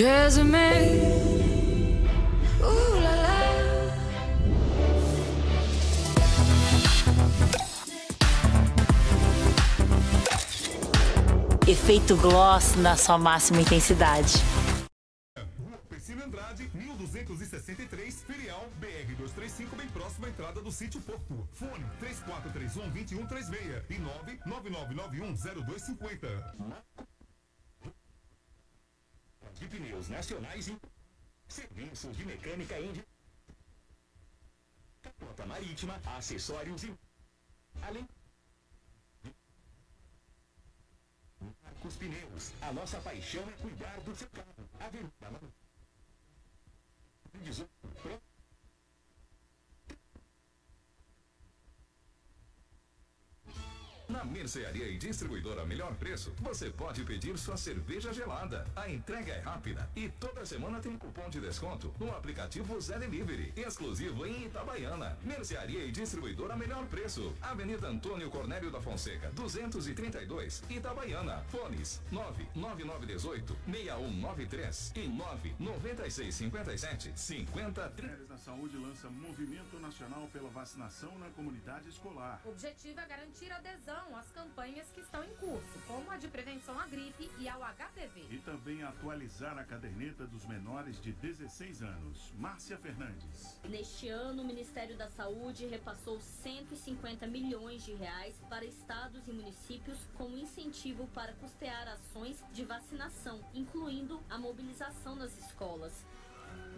La. Efeito gloss na sua máxima intensidade. Rua Priscila Andrade, 1263, filial BR 235, bem próximo à entrada do sítio Porto. Fone 3431 2136 e 99991 0250. De pneus nacionais e serviços de mecânica Indy. Capota marítima, acessórios e além Marcos Pneus, a nossa paixão é cuidar do seu carro. Avenida 18 Na Mercearia e Distribuidora Melhor Preço, você pode pedir sua cerveja gelada. A entrega é rápida e toda semana tem cupom de desconto no aplicativo Zé Delivery, exclusivo em Itabaiana. Mercearia e Distribuidora Melhor Preço. Avenida Antônio Cornélio da Fonseca, 232, Itabaiana. Fones 99918 6193 e 99657 5030. Ministério da Saúde lança Movimento Nacional pela Vacinação na Comunidade Escolar. O objetivo é garantir adesão às campanhas que estão em curso, como a de prevenção à gripe e ao HPV. E também atualizar a caderneta dos menores de 16 anos. Márcia Fernandes. Neste ano, o Ministério da Saúde repassou 150 milhões de reais para estados e municípios como incentivo para custear ações de vacinação, incluindo a mobilização nas escolas.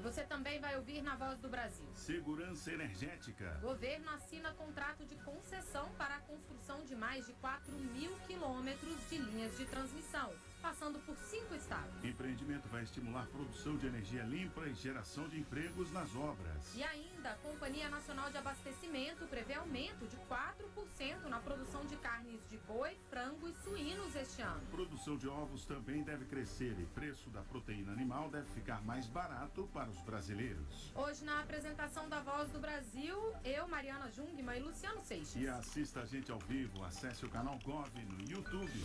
Você também vai ouvir na Voz do Brasil. Segurança Energética. Governo assina contrato de concessão para a construção de mais de 4 mil quilômetros de linhas de transmissão, passando por cinco estados. Empreendimento vai estimular produção de energia limpa e geração de empregos nas obras. E ainda, a Companhia Nacional de Abastecimento prevê aumento de 4% na produção de carnes de boi, frango e suínos este ano. Produção de ovos também deve crescer e preço da proteína animal deve ficar mais barato para os brasileiros. Hoje, na apresentação da Voz do Brasil, eu, Mariana Jungmann e Luciano Seixas. E assista a gente ao vivo, acesse o canal Gov no YouTube.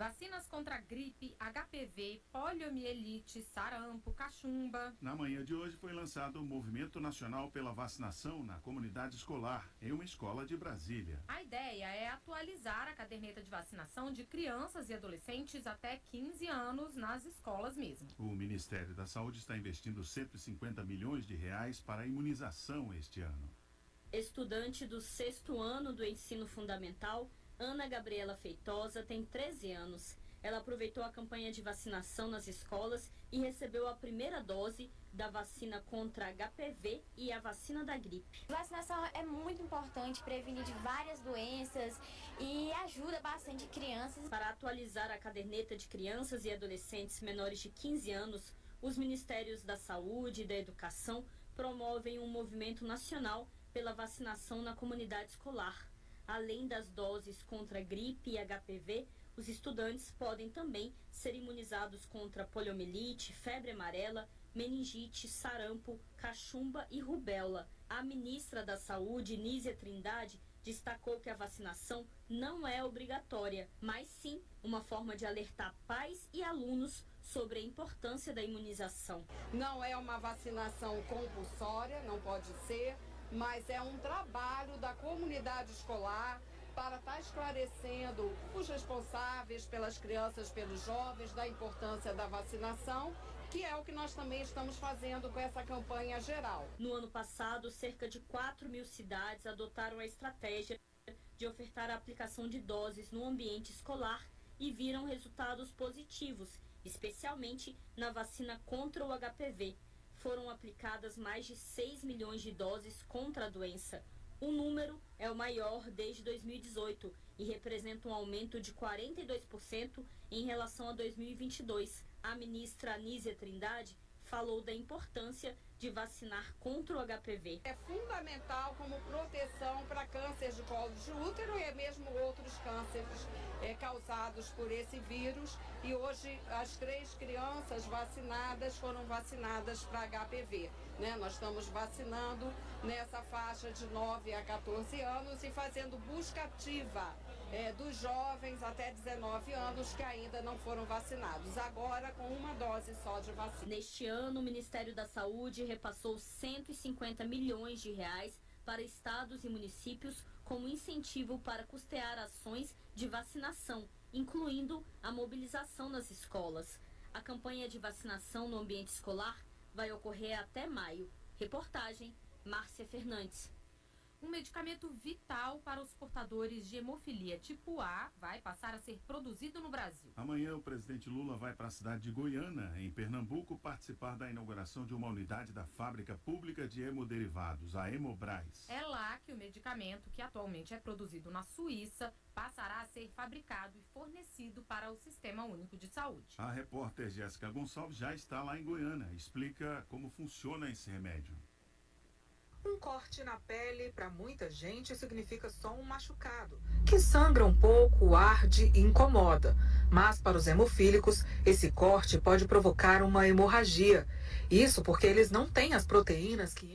Vacinas contra gripe, HPV, poliomielite, sarampo, cachumba. Na manhã de hoje foi lançado o Movimento Nacional pela Vacinação na Comunidade Escolar, em uma escola de Brasília. A ideia é atualizar a caderneta de vacinação de crianças e adolescentes até 15 anos nas escolas mesmo. O Ministério da Saúde está investindo 150 milhões de reais para a imunização este ano. Estudante do sexto ano do ensino fundamental, Ana Gabriela Feitosa tem 13 anos. Ela aproveitou a campanha de vacinação nas escolas e recebeu a primeira dose da vacina contra HPV e a vacina da gripe. Vacinação é muito importante, prevenir de várias doenças e ajuda bastante crianças. Para atualizar a caderneta de crianças e adolescentes menores de 15 anos, os Ministérios da Saúde e da Educação promovem um movimento nacional pela vacinação na comunidade escolar. Além das doses contra gripe e HPV, os estudantes podem também ser imunizados contra poliomielite, febre amarela, meningite, sarampo, cachumba e rubéola. A ministra da Saúde, Nízia Trindade, destacou que a vacinação não é obrigatória, mas sim uma forma de alertar pais e alunos sobre a importância da imunização. Não é uma vacinação compulsória, não pode ser, mas é um trabalho da comunidade escolar para estar esclarecendo os responsáveis pelas crianças, pelos jovens, da importância da vacinação, que é o que nós também estamos fazendo com essa campanha geral. No ano passado, cerca de 4 mil cidades adotaram a estratégia de ofertar a aplicação de doses no ambiente escolar e viram resultados positivos, especialmente na vacina contra o HPV. Foram aplicadas mais de 6 milhões de doses contra a doença. O número é o maior desde 2018 e representa um aumento de 42% em relação a 2022. A ministra Anísia Trindade falou da importância de vacinar contra o HPV. É fundamental como proteção para câncer de colo de útero e mesmo outros cânceres é, causados por esse vírus. E hoje as três crianças vacinadas foram vacinadas para HPV. Né? Nós estamos vacinando nessa faixa de 9 a 14 anos e fazendo busca ativa é, dos jovens até 19 anos que ainda não foram vacinados, agora com uma dose só de vacina. Neste ano, o Ministério da Saúde repassou 150 milhões de reais para estados e municípios como incentivo para custear ações de vacinação, incluindo a mobilização nas escolas. A campanha de vacinação no ambiente escolar vai ocorrer até maio. Reportagem Márcia Fernandes. Um medicamento vital para os portadores de hemofilia tipo A vai passar a ser produzido no Brasil. Amanhã, o presidente Lula vai para a cidade de Goiânia, em Pernambuco, participar da inauguração de uma unidade da Fábrica Pública de Hemoderivados, a Hemobras. É lá que o medicamento, que atualmente é produzido na Suíça, passará a ser fabricado e fornecido para o Sistema Único de Saúde. A repórter Jéssica Gonçalves já está lá em Goiânia. Explica como funciona esse remédio. Um corte na pele, para muita gente, significa só um machucado, que sangra um pouco, arde e incomoda. Mas para os hemofílicos, esse corte pode provocar uma hemorragia. Isso porque eles não têm as proteínas que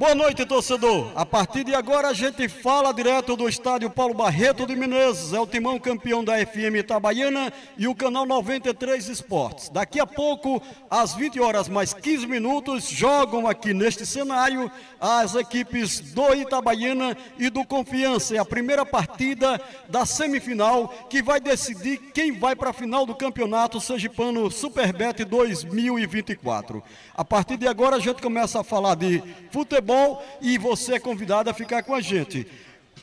Boa noite, torcedor. A partir de agora a gente fala direto do estádio Paulo Barreto de Menezes. É o timão campeão da FM Itabaiana e o canal 93 Esportes. Daqui a pouco, às 20 horas mais 15 minutos, jogam aqui neste cenário as equipes do Itabaiana e do Confiança. É a primeira partida da semifinal que vai decidir quem vai para a final do campeonato Sergipano Superbet 2024. A partir de agora a gente começa a falar de futebol e você é convidado a ficar com a gente.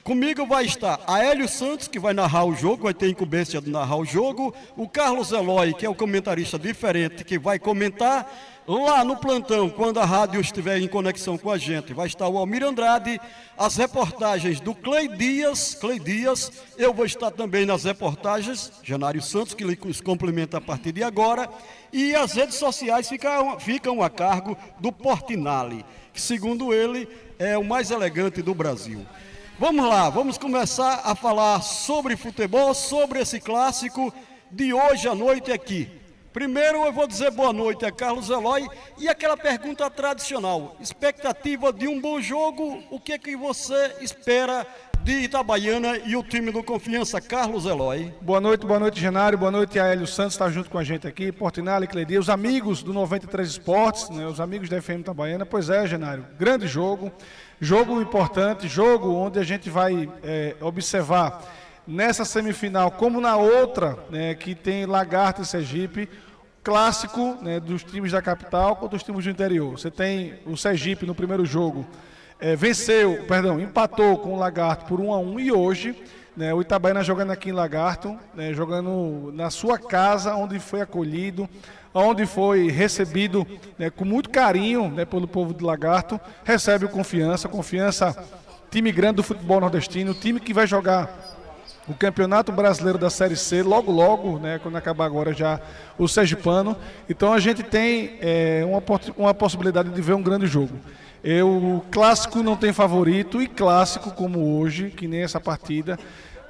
Comigo vai estar a Hélio Santos, que vai narrar o jogo, vai ter incumbência de narrar o jogo, o Carlos Eloy, que é o comentarista diferente, que vai comentar. Lá no plantão, quando a rádio estiver em conexão com a gente, vai estar o Almir Andrade, as reportagens do Clay Dias, Clay Dias, eu vou estar também nas reportagens, Janário Santos, que lhe complementa a partir de agora, e as redes sociais ficam, ficam a cargo do Portinali, que segundo ele é o mais elegante do Brasil. Vamos lá, vamos começar a falar sobre futebol, sobre esse clássico de hoje à noite aqui. Primeiro eu vou dizer boa noite a Carlos Eloy e aquela pergunta tradicional. Expectativa de um bom jogo, o que é que você espera de Itabaiana e o time do Confiança, Carlos Eloy. Boa noite, boa noite, Genário. Boa noite, a Hélio Santos está junto com a gente aqui, Portinale, Cledia, os amigos do 93 Esportes, né, os amigos da FM Itabaiana. Pois é, Genário, grande jogo, jogo importante, jogo onde a gente vai é, observar nessa semifinal, como na outra, né, que tem Lagarto e Sergipe, clássico né, dos times da capital contra os times do interior. Você tem o Sergipe no primeiro jogo é, venceu, perdão, empatou com o Lagarto por 1 a 1 e hoje né, o Itabaiana jogando aqui em Lagarto, né, jogando na sua casa, onde foi acolhido, onde foi recebido né, com muito carinho né, pelo povo de Lagarto, recebe confiança, confiança, time grande do futebol nordestino, time que vai jogar o Campeonato Brasileiro da Série C, logo logo, né, quando acabar agora já o Sergipano. Então a gente tem é, uma, uma possibilidade de ver um grande jogo. Eu, clássico não tem favorito e clássico como hoje, que nem essa partida,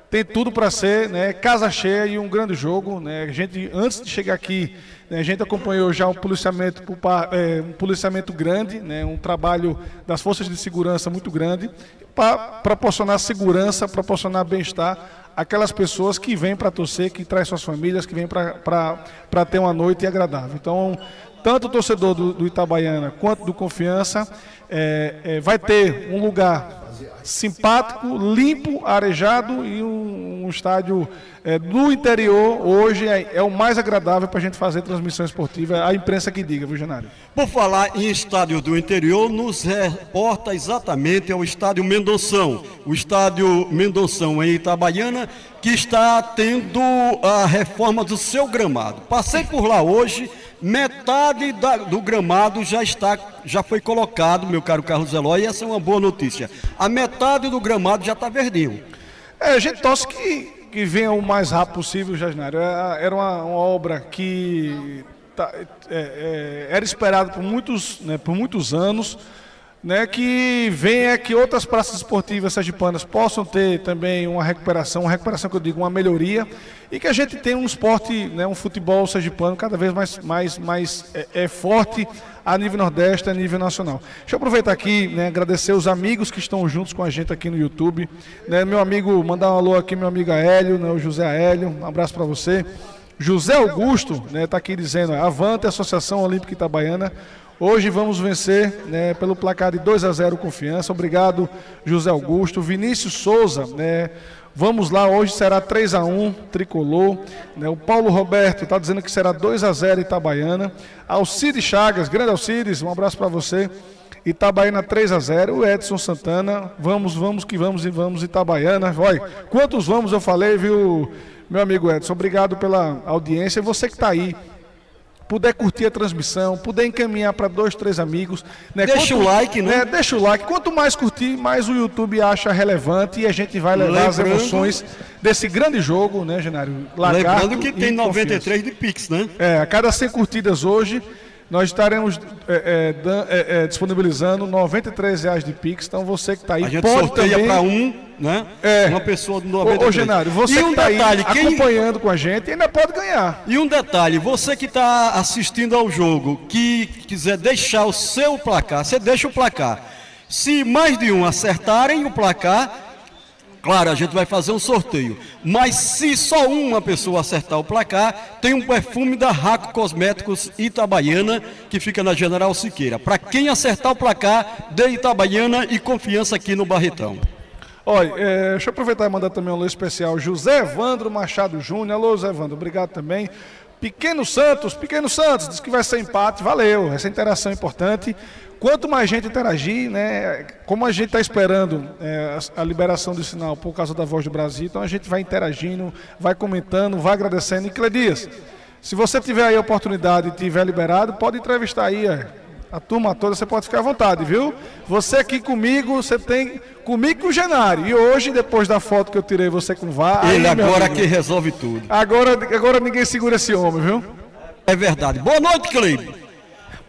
tem tudo para ser né, casa cheia e um grande jogo. Né? A gente, antes de chegar aqui, a gente acompanhou já um policiamento, é, um policiamento grande, né, um trabalho das forças de segurança muito grande, para proporcionar segurança, proporcionar bem-estar aquelas pessoas que vêm para torcer, que traz suas famílias, que vêm para ter uma noite agradável. Então, tanto o torcedor do, do Itabaiana quanto do Confiança é, é, vai ter um lugar simpático, limpo, arejado e um, um estádio é, do interior hoje é, é o mais agradável para a gente fazer transmissão esportiva, a imprensa que diga, viu, Genário? Por falar em estádio do interior, nos reporta exatamente ao estádio Mendonção, o estádio Mendonção em Itabaiana, que está tendo a reforma do seu gramado. Passei por lá hoje Metade da, do gramado já está, já foi colocado, meu caro Carlos Eloy, e essa é uma boa notícia. A metade do gramado já está verdinho. É, a gente torce que, que venha o mais rápido possível, Jasnário. É, era uma, uma obra que tá, é, é, era esperada por muitos, né, por muitos anos né, que venha que outras praças esportivas sergipanas possam ter também uma recuperação, uma recuperação que eu digo, uma melhoria, e que a gente tenha um esporte, né, um futebol sergipano cada vez mais, mais, mais é, é forte a nível nordeste, a nível nacional. Deixa eu aproveitar aqui, né, agradecer os amigos que estão juntos com a gente aqui no YouTube, né, meu amigo, mandar um alô aqui, meu amigo Hélio, né, o José Hélio, um abraço para você. José Augusto está né, aqui dizendo, Avante Associação Olímpica Itabaiana, Hoje vamos vencer né, pelo placar de 2 a 0 confiança. Obrigado, José Augusto. Vinícius Souza, né, vamos lá, hoje será 3 a 1 tricolor. Né, o Paulo Roberto está dizendo que será 2 a 0 Itabaiana. Alcides Chagas, grande Alcides, um abraço para você. Itabaiana 3 a 0 O Edson Santana, vamos, vamos que vamos e vamos Itabaiana. Olha, quantos vamos eu falei, viu, meu amigo Edson? Obrigado pela audiência. Você que está aí puder curtir a transmissão, puder encaminhar para dois, três amigos. Né? Deixa Quanto, o like, né? né? Deixa o like. Quanto mais curtir, mais o YouTube acha relevante e a gente vai levar Lembrando... as emoções desse grande jogo, né, Genário? Lagarto Lembrando que tem 93 de Pix, né? É, a cada 100 curtidas hoje, nós estaremos é, é, é, disponibilizando 93 reais de Pix. Então você que está aí, a gente pode sorteia também... para um, né? É. Uma pessoa do 93. Ô, Genário, você um que está aí quem... acompanhando com a gente ainda pode ganhar. E um detalhe, você que está assistindo ao jogo, que quiser deixar o seu placar, você deixa o placar. Se mais de um acertarem o placar, Claro, a gente vai fazer um sorteio. Mas se só uma pessoa acertar o placar, tem um perfume da Raco Cosméticos Itabaiana, que fica na General Siqueira. Para quem acertar o placar, de Itabaiana e confiança aqui no Barretão. Olha, é, deixa eu aproveitar e mandar também um alô especial. José Evandro Machado Júnior. Alô, José Evandro, obrigado também. Pequeno Santos, Pequeno Santos, diz que vai ser empate, valeu. Essa interação é importante. Quanto mais gente interagir, né, como a gente está esperando é, a, a, liberação do sinal por causa da Voz do Brasil, então a gente vai interagindo, vai comentando, vai agradecendo. E Cledias, se você tiver aí a oportunidade e tiver liberado, pode entrevistar aí é, a turma toda, você pode ficar à vontade, viu? Você aqui comigo, você tem comigo com o Genário. E hoje, depois da foto que eu tirei você com o VAR... Ele aí, agora que resolve tudo. Agora, agora ninguém segura esse homem, viu? É verdade. Boa noite, Cleibe.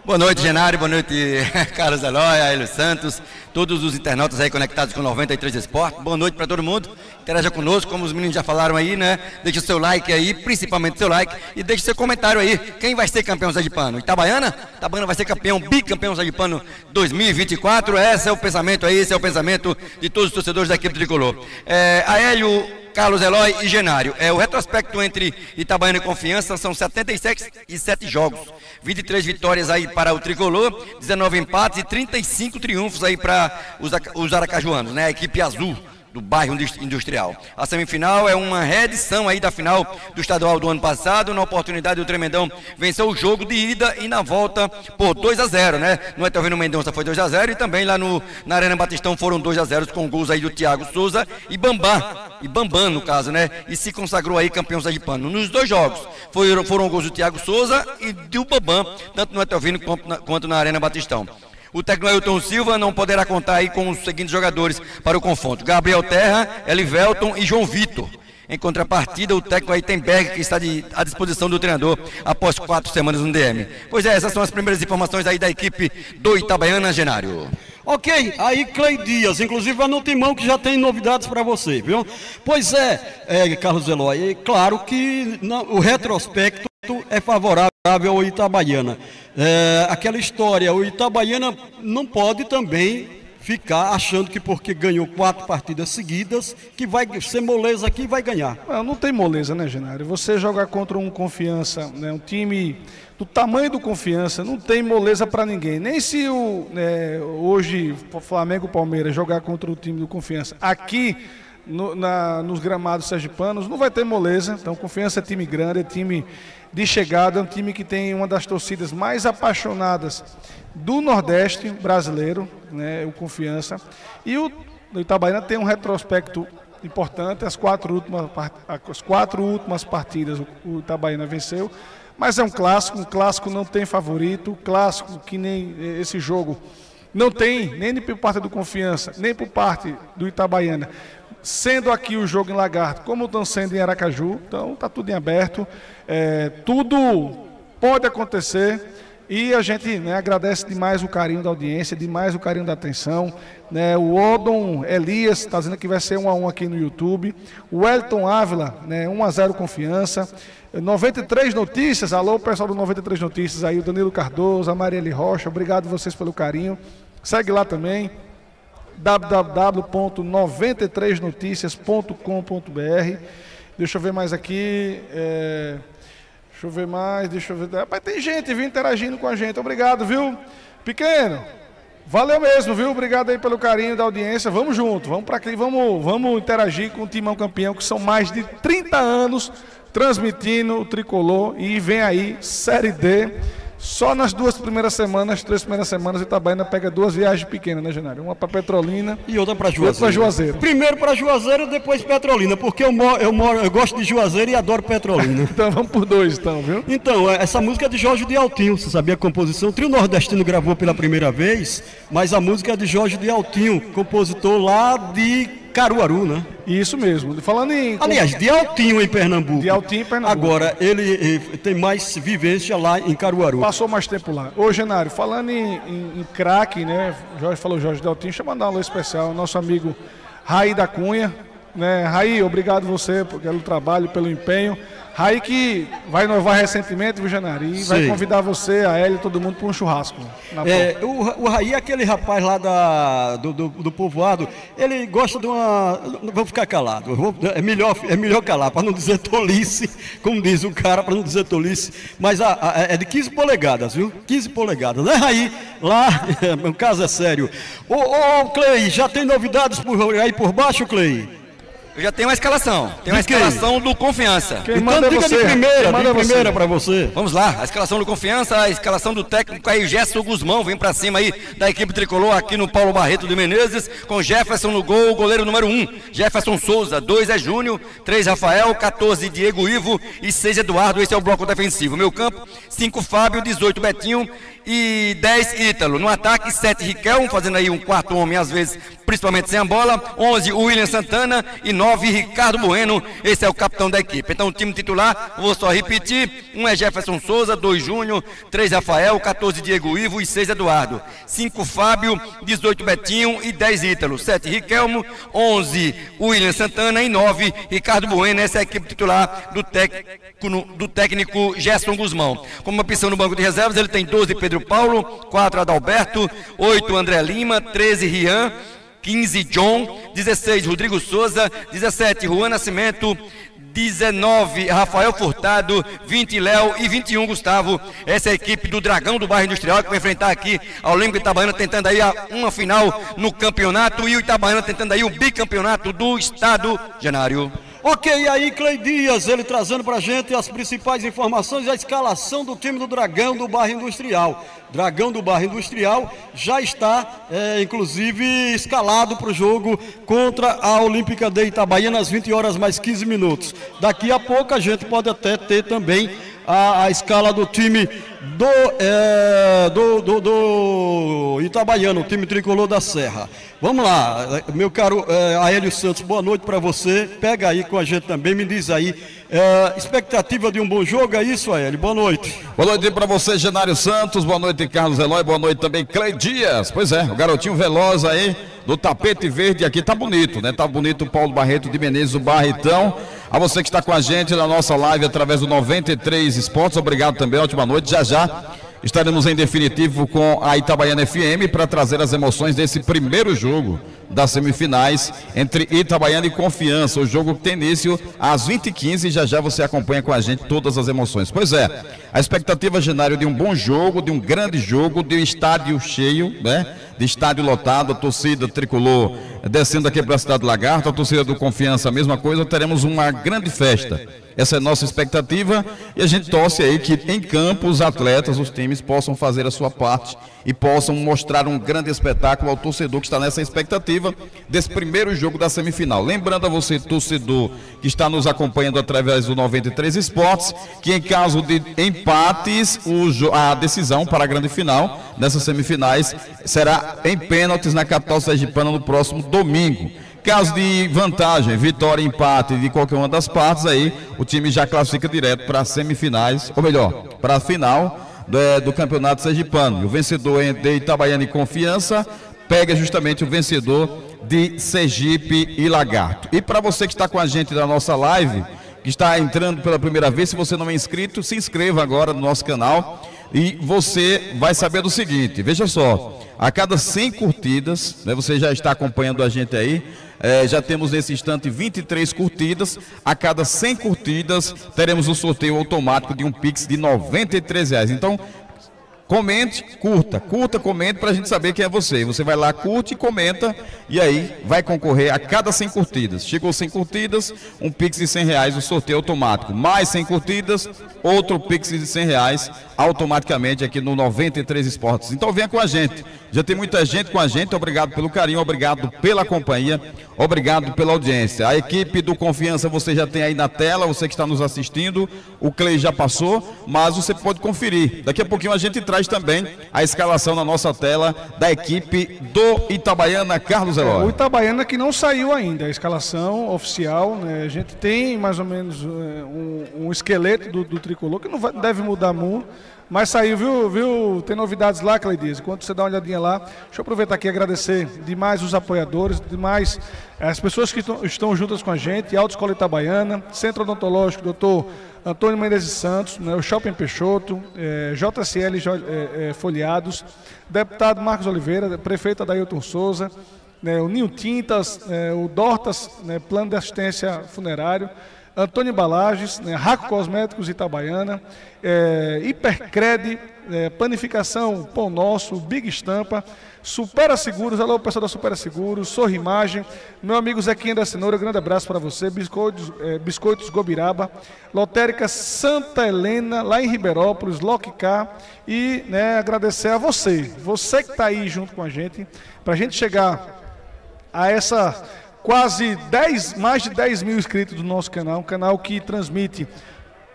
Boa noite, Genário. Boa noite, Carlos Eloy, Aélio Santos, todos os internautas aí conectados com 93 Esporte. Boa noite para todo mundo. Interaja conosco, como os meninos já falaram aí, né? Deixe o seu like aí, principalmente seu like, e deixe seu comentário aí. Quem vai ser campeão Pano? Itabaiana? Itabaiana vai ser campeão, bicampeão Pano 2024. Esse é o pensamento aí, esse é o pensamento de todos os torcedores da equipe tricolor. É, Aélio Carlos Eloy e Genário. É, o retrospecto entre Itabaiana e Confiança são 77 e 7 jogos. 23 vitórias aí para o Tricolor, 19 empates e 35 triunfos aí para os, os aracajuanos, né? A equipe azul do bairro industrial. A semifinal é uma reedição aí da final do estadual do ano passado. Na oportunidade, o Tremendão venceu o jogo de ida e na volta por 2 a 0 né? No Etelvino Mendonça foi 2 a 0 e também lá no, na Arena Batistão foram 2 a 0 com gols aí do Thiago Souza e Bambam. E Bambam, no caso, né? E se consagrou aí campeão Pano. Nos dois jogos foram, foram gols do Thiago Souza e do Bambam, tanto no Etelvino quanto na, quanto na Arena Batistão. O técnico Ailton Silva não poderá contar aí com os seguintes jogadores para o confronto: Gabriel Terra, Elivelton e João Vitor. Em contrapartida, o técnico Aitenberg, que está de, à disposição do treinador após quatro semanas no DM. Pois é, essas são as primeiras informações aí da equipe do Itabaiana Genário. Ok, aí Clay Dias, inclusive vai no timão que já tem novidades para você, viu? Pois é, é Carlos Eloy, é claro que não, o retrospecto é favorável ao Itabaiana. É, aquela história, o Itabaiana não pode também ficar achando que porque ganhou quatro partidas seguidas, que vai ser moleza aqui e vai ganhar. Não, não tem moleza, né, Genário? Você jogar contra um confiança, né, um time do tamanho do confiança, não tem moleza para ninguém. Nem se o né, hoje o Flamengo Palmeiras jogar contra o time do confiança aqui no, na, nos gramados sergipanos, não vai ter moleza. Então, confiança é time grande, é time de chegada, um time que tem uma das torcidas mais apaixonadas do Nordeste brasileiro, né, o Confiança. E o, Itabaiana tem um retrospecto importante, as quatro últimas, as quatro últimas partidas o Itabaiana venceu, mas é um clássico, um clássico não tem favorito, clássico que nem esse jogo não tem, nem por parte do Confiança, nem por parte do Itabaiana. Sendo aqui o jogo em Lagarto, como estão sendo em Aracaju, então está tudo em aberto, é, tudo pode acontecer e a gente né, agradece demais o carinho da audiência, demais o carinho da atenção. Né, o Odon Elias está dizendo que vai ser 1 a 1 aqui no YouTube. O Elton Ávila, né, 1 a 0 confiança. 93 Notícias, alô pessoal do 93 Notícias aí, o Danilo Cardoso, a Marielle Rocha, obrigado vocês pelo carinho. Segue lá também www.93noticias.com.br. Deixa eu ver mais aqui. É... Deixa eu ver mais, deixa eu ver. Rapaz, tem gente vindo interagindo com a gente. Obrigado, viu? Pequeno. Valeu mesmo, viu? Obrigado aí pelo carinho da audiência. Vamos junto, vamos para aqui, vamos, vamos interagir com o Timão Campeão, que são mais de 30 anos transmitindo o tricolor e vem aí Série D só nas duas primeiras semanas, três primeiras semanas, Itabaiana pega duas viagens pequenas, né, Genário? Uma para Petrolina e outra para Juazeiro. Outra Juazeiro. Primeiro para Juazeiro, depois Petrolina, porque eu moro, eu moro, eu gosto de Juazeiro e adoro Petrolina. então vamos por dois, então, viu? Então, é, essa música é de Jorge de Altinho, você sabia a composição? O Trio Nordestino gravou pela primeira vez, mas a música é de Jorge de Altinho, compositor lá de Caruaru, né? Isso mesmo. Falando em. Aliás, de Altinho em Pernambuco. De Altinho em Pernambuco. Agora, ele eh, tem mais vivência lá em Caruaru. Passou mais tempo lá. Ô, Genário, falando em, em, em craque, né? Jorge falou Jorge de Altinho, deixa eu mandar um alô especial. Nosso amigo Raí da Cunha. Né? Raí, obrigado você pelo trabalho, pelo empenho. Raí que vai inovar recentemente, viu, Janari? Vai convidar você, a Hélio e todo mundo para um churrasco. É, o, o Raí, aquele rapaz lá da, do, do, do povoado, ele gosta de uma. Vou ficar calado. vou- é, melhor, é melhor calar, para não dizer tolice, como diz o cara, para não dizer tolice. Mas a- a- é de 15 polegadas, viu? 15 polegadas, né, Raí? Lá, o caso é sério. Ô, ô, Clay, já tem novidades por aí por baixo, Clay? Eu já tenho uma escalação. Tem uma De escalação do Confiança. Quem Então manda é diga de você, primeira, quem manda de você. primeira pra você. Vamos lá, a escalação do Confiança, a escalação do técnico aí, Gerson Guzmão, vem pra cima aí da equipe tricolor aqui no Paulo Barreto de Menezes, com Jefferson no gol, goleiro número 1, um, Jefferson Souza, 2 é Júnior, 3 Rafael, 14 Diego Ivo e 6 Eduardo, esse é o bloco defensivo. Meu campo, 5 Fábio, 18 Betinho e 10 Ítalo. No ataque, 7 Riquelme, fazendo aí um quarto homem às vezes, principalmente sem a bola, 11 William Santana e 9 Ricardo Bueno, esse é o capitão da equipe. Então o time titular, vou só repetir, um é Jefferson Souza, 2 Júnior, 3 Rafael, 14 Diego Ivo e 6 Eduardo. 5 Fábio, 18 Betinho e 10 Ítalo. 7 Riquelmo, 11 William Santana e 9 Ricardo Bueno, essa é a equipe titular do técnico, do técnico Gerson Guzmão. Como opção no banco de reservas, ele tem 12 Pedro Paulo, 4 Adalberto, 8 André Lima, 13 Rian, 15 John, 16 Rodrigo Souza, 17 Juan Nascimento, 19 Rafael Furtado, 20 Léo e 21 Gustavo. Essa é a equipe do Dragão do Bairro Industrial que vai enfrentar aqui a Olímpica Itabaiana tentando aí uma final no campeonato e o Itabaiana tentando aí o bicampeonato do estado Janário. Ok, aí Clay Dias, ele trazendo pra gente as principais informações e a escalação do time do Dragão do Bairro Industrial. Dragão do Bairro Industrial já está, é, inclusive, escalado para o jogo contra a Olímpica de Itabaiana às 20 horas mais 15 minutos. Daqui a pouco a gente pode até ter também a, a escala do time do, é, do, do, do Itabaiana, o time tricolor da Serra. Vamos lá, meu caro é, Aélio Santos, boa noite para você. Pega aí com a gente também, me diz aí. é, expectativa de um bom jogo, é isso, Aélio? Boa noite. Boa noite para você, Genário Santos. Boa noite, Carlos Eloy. Boa noite também, Clay Dias. Pois é, o garotinho veloz aí do tapete verde aqui tá bonito, né? Tá bonito o Paulo Barreto de Menezes, o Barretão. A você que está com a gente na nossa live através do 93 Esportes, obrigado também, ótima noite. Já já estaremos em definitivo com a Itabaiana FM para trazer as emoções desse primeiro jogo das semifinais entre Itabaiana e Confiança. O jogo tem início às 20h15 já já você acompanha com a gente todas as emoções. Pois é, a expectativa, Genário, de um bom jogo, de um grande jogo, de um estádio cheio, né? De estádio lotado, a torcida tricolor descendo aqui para a cidade do Lagarto, a torcida do Confiança, a mesma coisa, teremos uma grande festa. Essa é a nossa expectativa e a gente torce aí que em campo os atletas, os times possam fazer a sua parte e possam mostrar um grande espetáculo ao torcedor que está nessa expectativa desse primeiro jogo da semifinal. Lembrando a você, torcedor, que está nos acompanhando através do 93 Esportes, que em caso de empates, a decisão para a grande final nessas semifinais será em pênaltis na capital sergipana no próximo domingo. Caso de vantagem, vitória, empate de qualquer uma das partes, aí o time já classifica direto para as semifinais, ou melhor, para a final do, eh, do campeonato sergipano. O vencedor entre Itabaiana e Confiança pega justamente o vencedor de Sergipe e Lagarto. E para você que está com a gente na nossa live, que está entrando pela primeira vez, se você não é inscrito, se inscreva agora no nosso canal e você vai saber do seguinte, veja só, a cada 100 curtidas, né, você já está acompanhando a gente aí, eh, já temos nesse instante 23 curtidas, a cada 100 curtidas teremos um sorteio automático de um Pix de 93 reais. Então, Comente, curta, curta, comente para a gente saber quem é você. Você vai lá, curte comenta e aí vai concorrer a cada 100 curtidas. Chegou 100 curtidas, um Pix de 100 reais, o sorteio automático. Mais 100 curtidas, outro Pix de 100 reais automaticamente aqui no 93 Esportes. Então venha com a gente. Já tem muita gente com a gente. Obrigado pelo carinho, obrigado pela companhia, obrigado pela audiência. A equipe do Confiança você já tem aí na tela, você que está nos assistindo. O Clay já passou, mas você pode conferir. Daqui a pouquinho a gente traz também a escalação na nossa tela da equipe do Itabaiana, Carlos É, o Eloy. Itabaiana que não saiu ainda, a escalação oficial, né? A gente tem mais ou menos eh, um, um esqueleto do, do tricolor que não vai- deve mudar muito. Mas saiu, viu, viu? Tem novidades lá, Cleidias. Enquanto você dá uma olhadinha lá, deixa eu aproveitar aqui e agradecer demais os apoiadores, demais as pessoas que estão juntas com a gente, Autoescola Itabaiana, Centro Odontológico, doutor Antônio Menezes Santos, né, o Shopping Peixoto, é, JSL é, é, Folhados, deputado Marcos Oliveira, prefeito Adailton Souza, né, o Ninho Tintas, é, o Dortas, né, Plano de Assistência Funerário, Antônio Embalagens, né, Raco Cosméticos Itabaiana, é, Hipercred, é, Panificação Pão Nosso, Big Estampa, Supera Seguros, alô pessoal da Supera Seguros, Sorrimagem, meu amigo Zequinha da Cenoura, grande abraço para você, Biscoitos, é, Biscoitos Gobiraba, Lotérica Santa Helena, lá em Ribeirópolis, Lockcar, e né, agradecer a você, você que está aí junto com a gente, para a gente chegar a essa quase 10, mais de 10 mil inscritos do nosso canal, um canal que transmite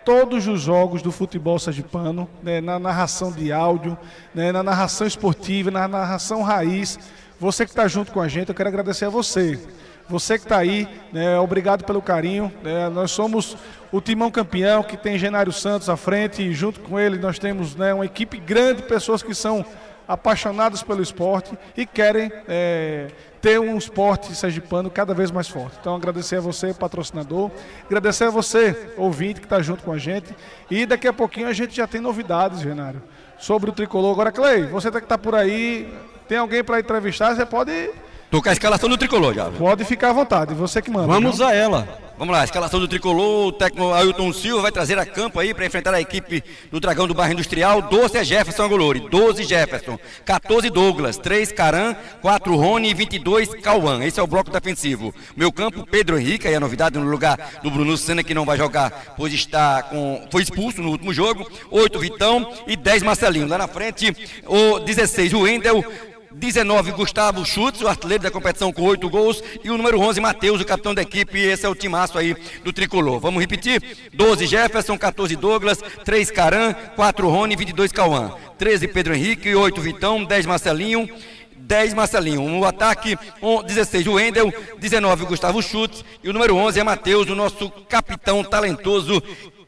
todos os jogos do futebol sergipano, né, na narração de áudio, né, na narração esportiva, na narração raiz. Você que está junto com a gente, eu quero agradecer a você. Você que está aí, né, obrigado pelo carinho. Né, nós somos o Timão Campeão, que tem Genário Santos à frente, e junto com ele nós temos né, uma equipe grande de pessoas que são apaixonadas pelo esporte e querem é, ter um esporte sergipano cada vez mais forte. Então, agradecer a você, patrocinador, agradecer a você, ouvinte, que está junto com a gente. E daqui a pouquinho a gente já tem novidades, Renário, sobre o tricolor. Agora, Clay, você que está por aí, tem alguém para entrevistar, você pode. Tô com a escalação do tricolor já. Pode ficar à vontade, você que manda. Vamos não? a ela. Vamos lá, a escalação do tricolor, o técnico Ailton Silva vai trazer a campo aí para enfrentar a equipe do Dragão do Bairro Industrial. 12 é Jefferson Angolori, 12 Jefferson, 14 Douglas, 3 Caran, 4 Rony e 22 Cauã. Esse é o bloco defensivo. Meu campo, Pedro Henrique, aí a novidade no lugar do Bruno Senna, que não vai jogar, pois está com. foi expulso no último jogo. 8 Vitão e 10 Marcelinho. Lá na frente, o 16, o Wendel. 19, Gustavo Schutz, o artilheiro da competição com 8 gols. E o número 11, Matheus, o capitão da equipe. Esse é o timaço aí do tricolor. Vamos repetir: 12 Jefferson, 14 Douglas, 3 Caran, 4 Rony, 22 Cauã. 13 Pedro Henrique, 8 Vitão, 10 Marcelinho. 10 Marcelinho. No ataque, 16 o Wendel, 19 o Gustavo Schutz e o número 11 é Matheus, o nosso capitão talentoso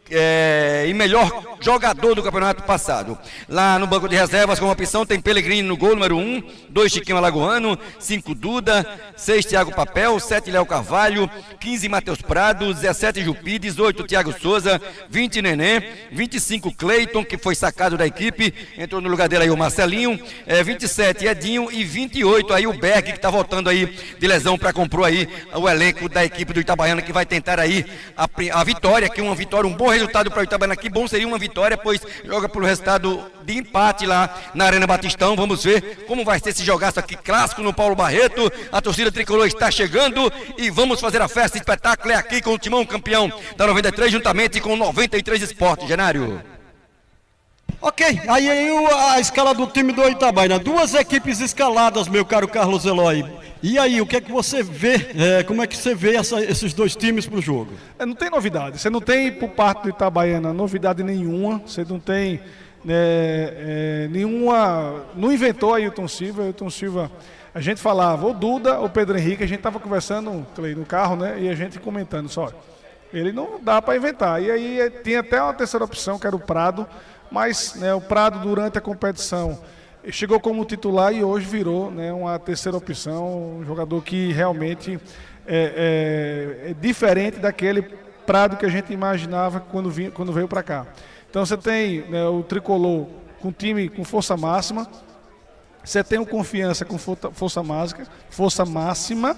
é, e melhor jogador do campeonato passado. Lá no banco de reservas, como opção, tem Pellegrini no gol número 1, 2 Chiquinho Alagoano, 5 Duda, 6 Thiago Papel, 7 Léo Carvalho, 15 Matheus Prado, 17 Jupi, 18 Thiago Souza, 20 Nenê, 25 Cleiton, que foi sacado da equipe, entrou no lugar dele aí o Marcelinho, é, 27 Edinho e 28 aí o Berg, que está voltando aí de lesão para comprar aí o elenco da equipe do Itabaiana, que vai tentar aí a, a vitória, que é uma vitória, um bom resultado para o Itabaiana. Que bom seria uma vitória, pois joga pelo resultado de empate lá na Arena Batistão. Vamos ver como vai ser esse jogaço aqui clássico no Paulo Barreto. A torcida tricolor está chegando e vamos fazer a festa espetáculo é aqui com o Timão campeão da 93 juntamente com 93 Esportes, Genário. Ok, aí, aí a escala do time do Itabaiana. Duas equipes escaladas, meu caro Carlos Eloy. E aí, o que é que você vê? É, como é que você vê essa, esses dois times para o jogo? É, não tem novidade. Você não tem, por parte do Itabaiana, novidade nenhuma. Você não tem é, é, nenhuma. Não inventou Ailton Silva. Ailton Silva, a gente falava, o Duda, o Pedro Henrique, a gente estava conversando no carro, né? E a gente comentando só. Ele não dá para inventar. E aí tinha até uma terceira opção, que era o Prado. Mas né, o Prado, durante a competição chegou como titular e hoje virou né, uma terceira opção, um jogador que realmente é, é, é diferente daquele Prado que a gente imaginava quando, vinha, quando veio para cá. Então você tem né, o tricolor com time com força máxima, você tem o confiança com força máxima, força máxima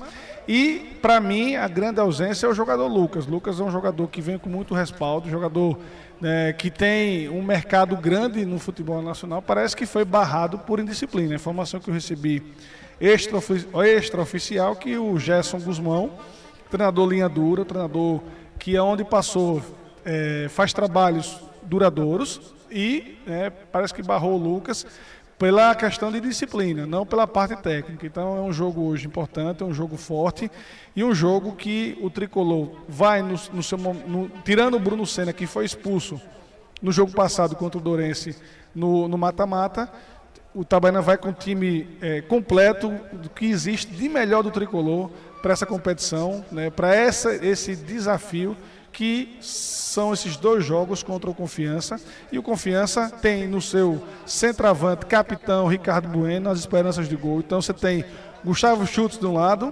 e para mim a grande ausência é o jogador Lucas. Lucas é um jogador que vem com muito respaldo, jogador né, que tem um mercado grande no futebol nacional, parece que foi barrado por indisciplina. Informação que eu recebi extraoficial que o Gerson Guzmão, treinador linha dura, treinador que é onde passou, é, faz trabalhos duradouros e é, parece que barrou o Lucas pela questão de disciplina, não pela parte técnica. Então é um jogo hoje importante, é um jogo forte e um jogo que o tricolor vai no, no seu no, tirando o Bruno Senna que foi expulso no jogo passado contra o Dourense no mata-mata, o Tabaiana vai com o time é, completo do que existe de melhor do tricolor para essa competição, né, para esse desafio que são esses dois jogos contra o Confiança. E o Confiança tem no seu centroavante capitão Ricardo Bueno as esperanças de gol. Então você tem Gustavo Schultz de um lado,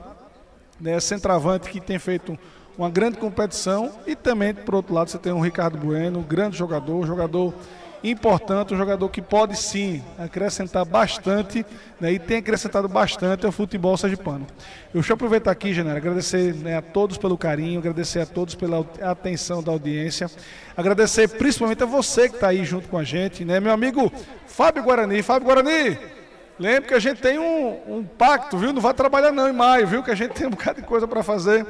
né, centroavante que tem feito uma grande competição, e também, por outro lado, você tem um Ricardo Bueno, grande jogador, um importante, um jogador que pode sim acrescentar bastante né, e tem acrescentado bastante ao futebol sergipano. Eu deixa eu aproveitar aqui, Genera, agradecer né, a todos pelo carinho, agradecer a todos pela atenção da audiência, agradecer principalmente a você que está aí junto com a gente, né, meu amigo Fábio Guarani. Fábio Guarani, lembre que a gente tem um, um pacto, viu? Não vai trabalhar não em maio, viu? Que a gente tem um bocado de coisa para fazer.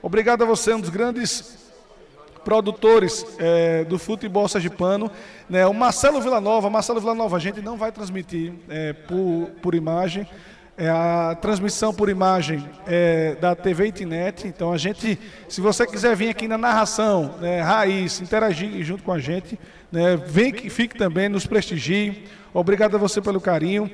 Obrigado a você, um dos grandes produtores é, do futebol sergipano. Né, o Marcelo Villanova, Marcelo Villanova, a gente não vai transmitir é, por, por imagem. É a transmissão por imagem é, da TV Itinet. Então a gente, se você quiser vir aqui na narração, né, raiz, interagir junto com a gente, né, vem que fique também, nos prestigie. Obrigado a você pelo carinho.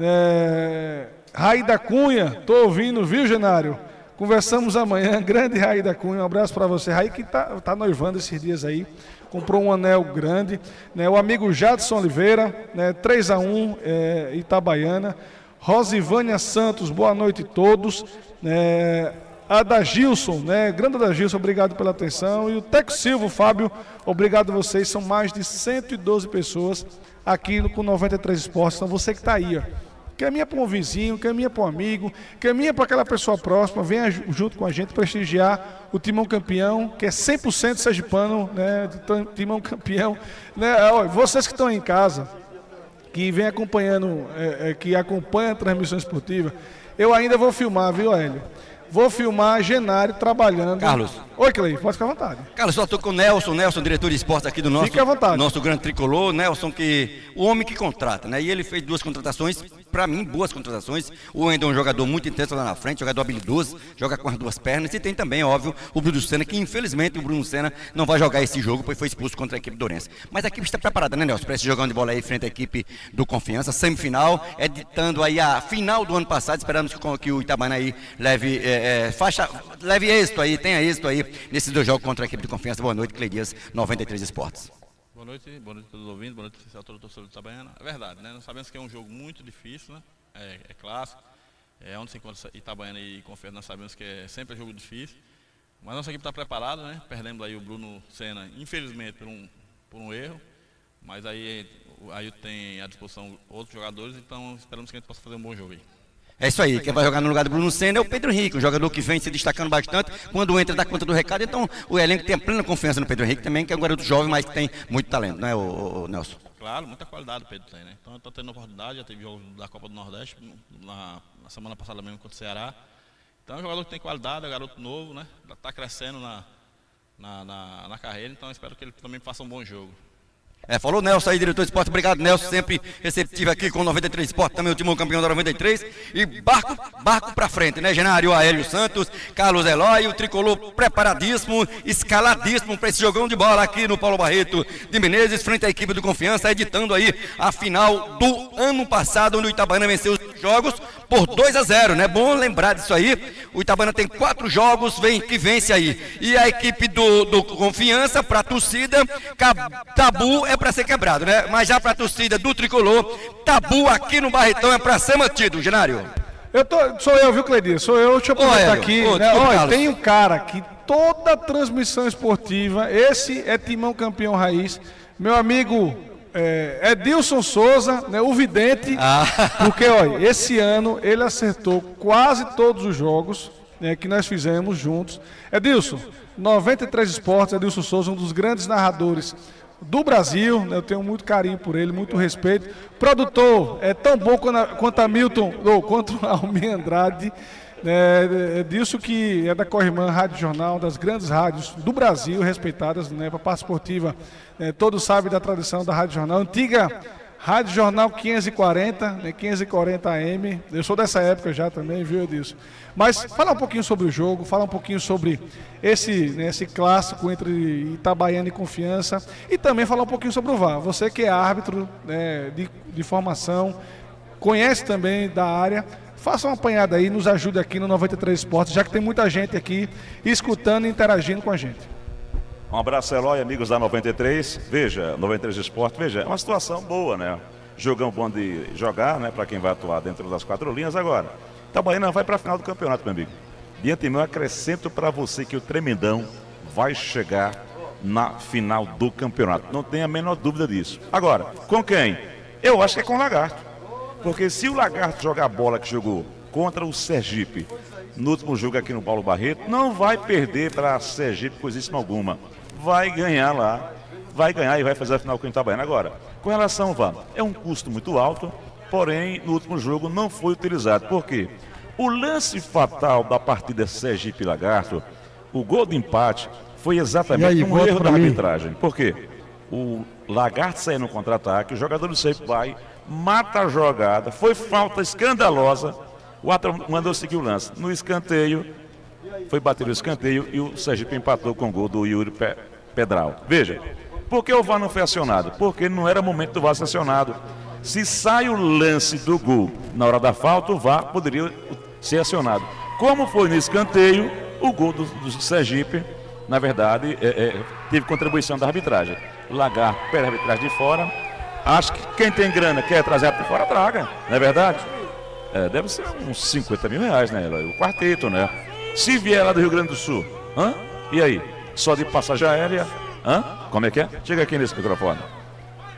É, Raí da Cunha, tô ouvindo, viu, Genário? Conversamos amanhã. Grande Raí da Cunha, um abraço para você. Raí que está tá noivando esses dias aí. Comprou um anel grande. Né? O amigo Jadson Oliveira, né? 3 a 1 é, Itabaiana. Rosivânia Santos, boa noite a todos. É, Adagilson, né? Grande Adagilson, obrigado pela atenção. E o Teco Silva, Fábio, obrigado a vocês. São mais de 112 pessoas aqui no, com 93 Esportes. Então você que está aí, ó Caminha para um vizinho, caminha para um amigo, caminha para aquela pessoa próxima, venha junto com a gente prestigiar o Timão Campeão, que é 100% sergipano, né, Timão Campeão. Né, olha, vocês que estão em casa, que vem acompanhando, é, é, que acompanha a transmissão esportiva, eu ainda vou filmar, viu, Hélio? Vou filmar Genário trabalhando. Carlos. Oi, Clay, pode ficar à vontade. Carlos, só estou com o Nelson, Nelson, diretor de esportes aqui do nosso. Fique à vontade. Nosso grande tricolor, Nelson, que o homem que contrata, né? E ele fez duas contratações para mim, boas contratações. O Wendel é um jogador muito intenso lá na frente, jogador habilidoso, joga com as duas pernas. E tem também, óbvio, o Bruno Senna, que infelizmente o Bruno Senna não vai jogar esse jogo, pois foi expulso contra a equipe do Orense. Mas a equipe está preparada, né, Nelson, para esse jogão de bola aí frente à equipe do Confiança, semifinal, editando aí a final do ano passado. Esperamos que, o Itabana aí leve é, é, faixa, leve êxito aí, tenha êxito aí nesses dois jogos contra a equipe do Confiança. Boa noite, Cleidias, 93 Esportes. Boa noite, boa noite a todos os ouvintes, boa noite a todo o torcedor do Itabaiana. É verdade, né? Nós sabemos que é um jogo muito difícil, né? É, é clássico. É onde se encontra Itabaiana e Confiança, nós sabemos que é sempre um jogo difícil. Mas nossa equipe está preparada, né? Perdemos aí o Bruno Senna, infelizmente, por um, por um erro. Mas aí, aí tem à disposição outros jogadores, então esperamos que a gente possa fazer um bom jogo aí. É isso aí, quem vai jogar no lugar do Bruno Senna é o Pedro Henrique, um jogador que vem se destacando bastante. Quando entra, dá conta do recado. Então, o elenco tem plena confiança no Pedro Henrique também, que é um garoto jovem, mas que tem muito talento, não é, o, o Nelson? Claro, muita qualidade o Pedro tem, né? Então, estou tendo oportunidade, já teve jogo da Copa do Nordeste, na, na, semana passada mesmo contra o Ceará. Então, é um jogador que tem qualidade, é um garoto novo, né? Está crescendo na, na, na, na carreira, então espero que ele também faça um bom jogo. É, falou Nelson aí, diretor de esporte. Obrigado, Nelson, sempre receptivo aqui com o 93 Esporte, também o campeão da 93. E barco, barco pra frente, né? Genário Aélio Santos, Carlos Eloy, o tricolor preparadíssimo, escaladíssimo para esse jogão de bola aqui no Paulo Barreto de Menezes, frente à equipe do Confiança, editando aí a final do ano passado, onde o Itabana venceu os jogos por 2 a 0, né? Bom lembrar disso aí. O Itabana tem quatro jogos vem, que vence aí. E a equipe do, do Confiança, para a torcida, tabu é para ser quebrado, né? Mas já para a torcida do Tricolor, tabu aqui no Barretão é para ser mantido, Genário. Eu tô, sou eu, viu, Cleidir? Sou eu, deixa eu aproveitar aqui. Ô, né? Olha, tem um cara que toda transmissão esportiva, esse é Timão Campeão Raiz, meu amigo é, Edilson Souza, né, o vidente, ah. porque olha, esse ano ele acertou quase todos os jogos né, que nós fizemos juntos. Edilson, 93 Esportes, Edilson Souza, um dos grandes narradores do Brasil, né, eu tenho muito carinho por ele, muito respeito. Produtor, é tão bom quanto a, quanto a Milton, ou quanto a Almir Andrade. É, é disso que é da Corrimã Rádio Jornal, das grandes rádios do Brasil, respeitadas né, para a parte esportiva. É, todos sabem da tradição da Rádio Jornal, antiga Rádio Jornal 540, né, 540 AM. Eu sou dessa época já também, viu, Edilson? Mas fala um pouquinho sobre o jogo, fala um pouquinho sobre esse, né, esse clássico entre Itabaiana e Confiança e também falar um pouquinho sobre o VAR. Você que é árbitro né, de, de formação, conhece também da área, faça uma apanhada aí, nos ajude aqui no 93 Esportes, já que tem muita gente aqui escutando e interagindo com a gente. Um abraço, Eloy, amigos da 93. Veja, 93 Esporte, veja, é uma situação boa, né? Jogão bom de jogar, né? Para quem vai atuar dentro das quatro linhas. Agora, Itabaiana vai para a final do campeonato, meu amigo. De antemão, acrescento para você que o Tremendão vai chegar na final do campeonato. Não tenha a menor dúvida disso. Agora, com quem? Eu acho que é com o Lagarto. Porque se o Lagarto jogar a bola que jogou contra o Sergipe no último jogo aqui no Paulo Barreto, não vai perder para Sergipe coisíssima alguma. Vai ganhar lá, vai ganhar e vai fazer a final com o Itabaiana. Agora, com relação ao é um custo muito alto, porém no último jogo não foi utilizado. Por quê? O lance fatal da partida Sergipe Lagarto, o gol de empate, foi exatamente aí, um erro da mim. arbitragem. Por quê? O Lagarto saiu no contra-ataque, o jogador do Sergipe vai, mata a jogada, foi falta escandalosa, o Atlético mandou seguir o lance. No escanteio, foi bater o escanteio e o Sergipe empatou com o gol do Yuri Pe- Pedral. Veja, por que o VAR não foi acionado? Porque não era momento do VAR ser acionado. Se sai o lance do gol na hora da falta, o VAR poderia ser acionado. Como foi no escanteio, o gol do, do Sergipe, na verdade, é, é, teve contribuição da arbitragem. Lagarto perde a arbitragem de fora. Acho que quem tem grana quer trazer a de fora, traga, não é verdade? É, deve ser uns 50 mil reais, né? O quarteto, né? Se vier lá do Rio Grande do Sul, hã? E aí? Só de passagem aérea? Hã? Como é que é? Chega aqui nesse microfone.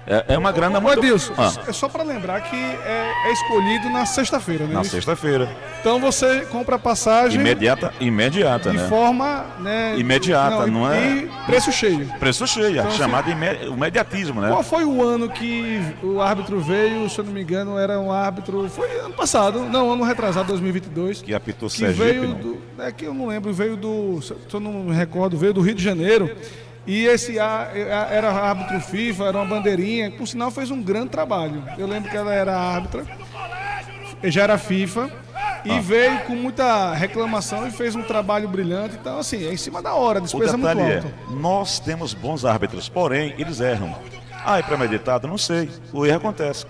É, é uma grana muito... Adilson, Ah, é só para lembrar que é, é escolhido na sexta-feira, né? na sexta-feira. Então você compra a passagem Imediata, imediata, de né? forma né, Imediata, não é- E preço cheio. Preço cheio, Então, chamado ime- o mediatismo, né? Qual foi o ano que o árbitro veio, se eu não me engano, era um árbitro. Foi ano passado, não, ano retrasado, 2022. Que apitou Que Sergipe, veio não. do. É que eu não lembro, veio do. Se eu não me recordo, veio do Rio de Janeiro. E esse é- era árbitro FIFA, era uma bandeirinha. Por sinal, fez um grande trabalho. Eu lembro que ela era árbitra, já era FIFA. E Ah. veio com muita reclamação e fez um trabalho brilhante. Então, assim, é em cima da hora, a O despesa é muito é, alta. nós temos bons árbitros, porém, eles erram. Ah, é premeditado? Não sei. O erro acontece.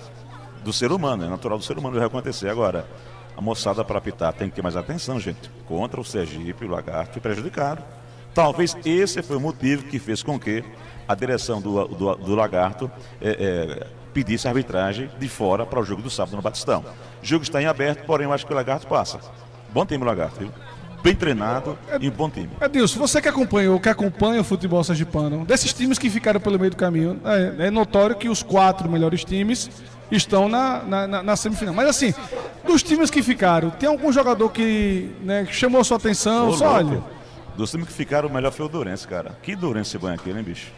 Do ser humano, é natural do ser humano o erro acontecer. Agora, a moçada para apitar tem que ter mais atenção, gente. Contra o Sergipe, o Lagarto prejudicado. Talvez esse foi o motivo que fez com que a direção do, do, do Lagarto é, é, pedisse arbitragem de fora para o jogo do sábado no Batistão. O jogo está em aberto, porém eu acho que o Lagarto passa. Bom time o Lagarto, viu? Bem treinado e um bom time. Edilson, você que acompanhou, que acompanha o futebol sergipano, desses times que ficaram pelo meio do caminho, é, é notório que os quatro melhores times estão na, na, na- na semifinal. Mas assim, dos times que ficaram, tem algum jogador que, né, que chamou sua atenção? Só olha. Dos times que ficaram, o melhor foi o Dourense, cara. Que Dourense bom é aquele, hein, bicho?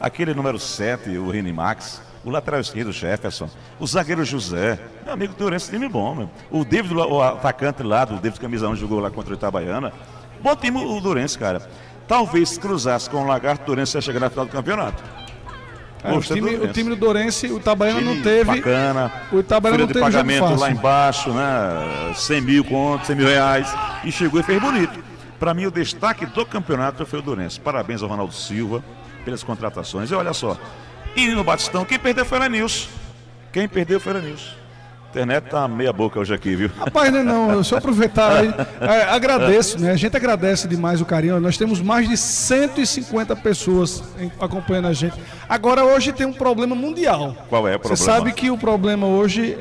Aquele número 7, o Rini Max. O lateral esquerdo, o Jefferson. O zagueiro José. Meu amigo Dourense, time bom, meu. O David, o atacante lá, do David Camisa 1, jogou lá contra o Itabaiana. Bom time o Dourense, cara. Talvez se cruzasse com o Lagarto, o Dourense ia chegar na final do campeonato. É, o, Gostei do time, o time do Dorense, o Itabaiana não Time teve. Bacana. O Itabaiana não de teve jogo pagamento lá embaixo, né? 100 mil contos, 100 mil reais. E chegou e fez bonito. Para mim, o destaque do campeonato foi o Dourense. Parabéns ao Ronaldo Silva pelas contratações. E olha só. E no Batistão, quem perdeu foi o Nilson. Quem perdeu foi o Nilson. A internet tá meia boca hoje aqui, viu? Rapaz, né, não, eu só aproveitar aí, é, agradeço, né? A gente agradece demais o carinho. Nós temos mais de 150 pessoas em- acompanhando a gente. Agora hoje tem um problema mundial. Qual é o problema? Você sabe que o problema hoje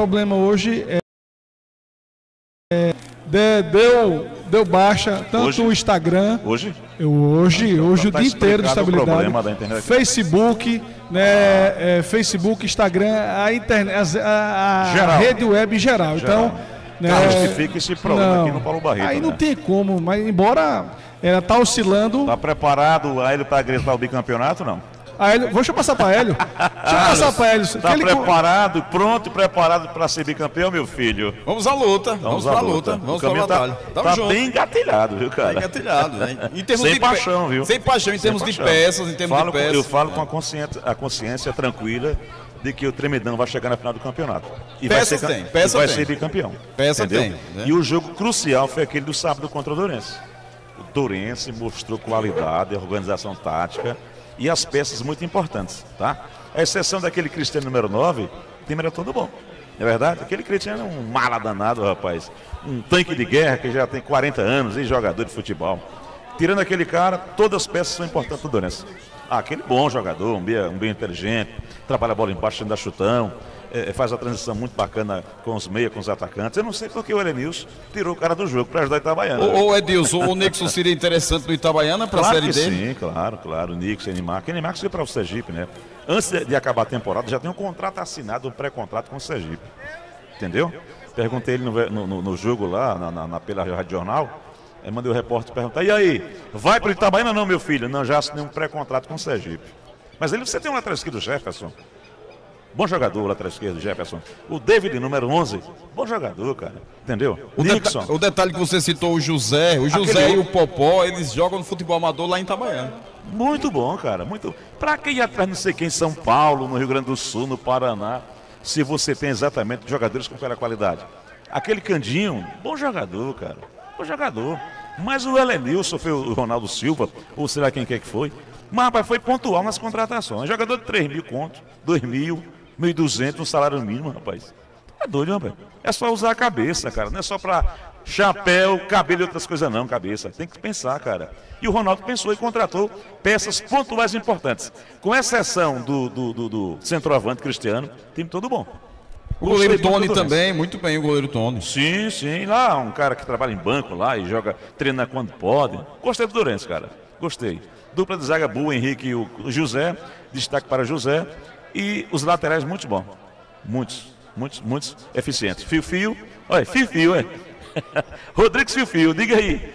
problema hoje é, é, de- deu deu baixa tanto Hoje? o Instagram Hoje? eu hoje hoje o tá dia inteiro de estabilidade. Facebook né é, Facebook Instagram a internet a, a- a rede web em geral, Geral. então né, Cara, justifica esse problema não. aqui no Paulo Barreto. aí não né? tem como mas embora ela tá oscilando Tá preparado a ele para gritar o bicampeonato, não? A Hélio, deixa eu passar para Hélio deixa eu passar para Hélio Tá ele- preparado, pronto e preparado para ser bicampeão, meu filho? Vamos à luta, vamos pra luta, vamos o pra caminho batalha. tá, tá bem engatilhado, viu, cara? Bem engatilhado, né? Em termos Sem de paixão, viu? sem paixão, em termos de peças, em termos de Falo com- peças. Eu falo com a consciência, a consciência tranquila de que o Tremedão vai chegar na final do campeonato. E vai Peças ser, tem, peça vai tem. ser bicampeão. Peça entendeu? tem, né? E o jogo crucial foi aquele do sábado contra o Dourense. O Dourense mostrou qualidade, organização tática e as peças muito importantes, tá? A exceção daquele Cristiano número 9, o time era todo bom. é verdade? Aquele Cristiano é um mala danado, rapaz. Um tanque de guerra que já tem 40 anos e jogador de futebol. Tirando aquele cara, todas as peças são importantes do Donense. Ah, aquele bom jogador, um bem, um bem inteligente, trabalha a bola embaixo, dá chutão, é, faz a transição muito bacana com os meias, com os atacantes. Eu não sei porque o Elenilson tirou o cara do jogo para ajudar o Itabaiana. Ô, ô Edilson, o Nixon seria interessante no Itabaiana para a claro Série que D? Sim, claro, claro. O Nixon, Animar. O Animar foi para o Sergipe, né? Antes de, de acabar a temporada, já tem um contrato assinado, um pré-contrato com o Sergipe. Entendeu? Perguntei ele no, no, no jogo lá, na, na, na pela Rádio Jornal. Aí mandei o repórter perguntar: e aí, vai para o Itabaiana não, meu filho? Não, já assinei um pré-contrato com o Sergipe. Mas ele, você tem um lateral esquerdo, Jefferson. Bom jogador, lateral esquerdo, Jefferson. O David, número 11, bom jogador, cara. Entendeu? O, deta- o detalhe que você citou, o José, o José Aquele e o Popó, eles jogam no futebol amador lá em Itabaiana. Muito bom, cara. Muito. Pra que ir atrás não sei quem em São Paulo, no Rio Grande do Sul, no Paraná, se você tem exatamente jogadores com aquela qualidade? Aquele Candinho, bom jogador, cara. Bom jogador. Mas o Elenilson foi o Ronaldo Silva, ou sei lá quem quer que foi. Mas, rapaz, foi pontual nas contratações. Jogador de 3 mil contos, 2 mil, 1.200, um salário mínimo, rapaz. Tá doido, rapaz. É só usar a cabeça, cara. Não é só pra chapéu, cabelo e outras coisas, não, cabeça. Tem que pensar, cara. E o Ronaldo pensou e contratou peças pontuais importantes. Com exceção do, do, do, do centroavante Cristiano, time todo bom. O goleiro Tony também, muito bem o goleiro Tony. Sim, sim. Lá, um cara que trabalha em banco lá e joga, treina quando pode. Gostei do Dourenço, cara. Gostei. Dupla de zaga boa, Henrique e o José. Destaque para José. E os laterais muito bom. Muitos, muitos, muitos eficientes. Fio Fio. Olha, Fio Fio, é. Rodrigues Fio Fio, diga aí.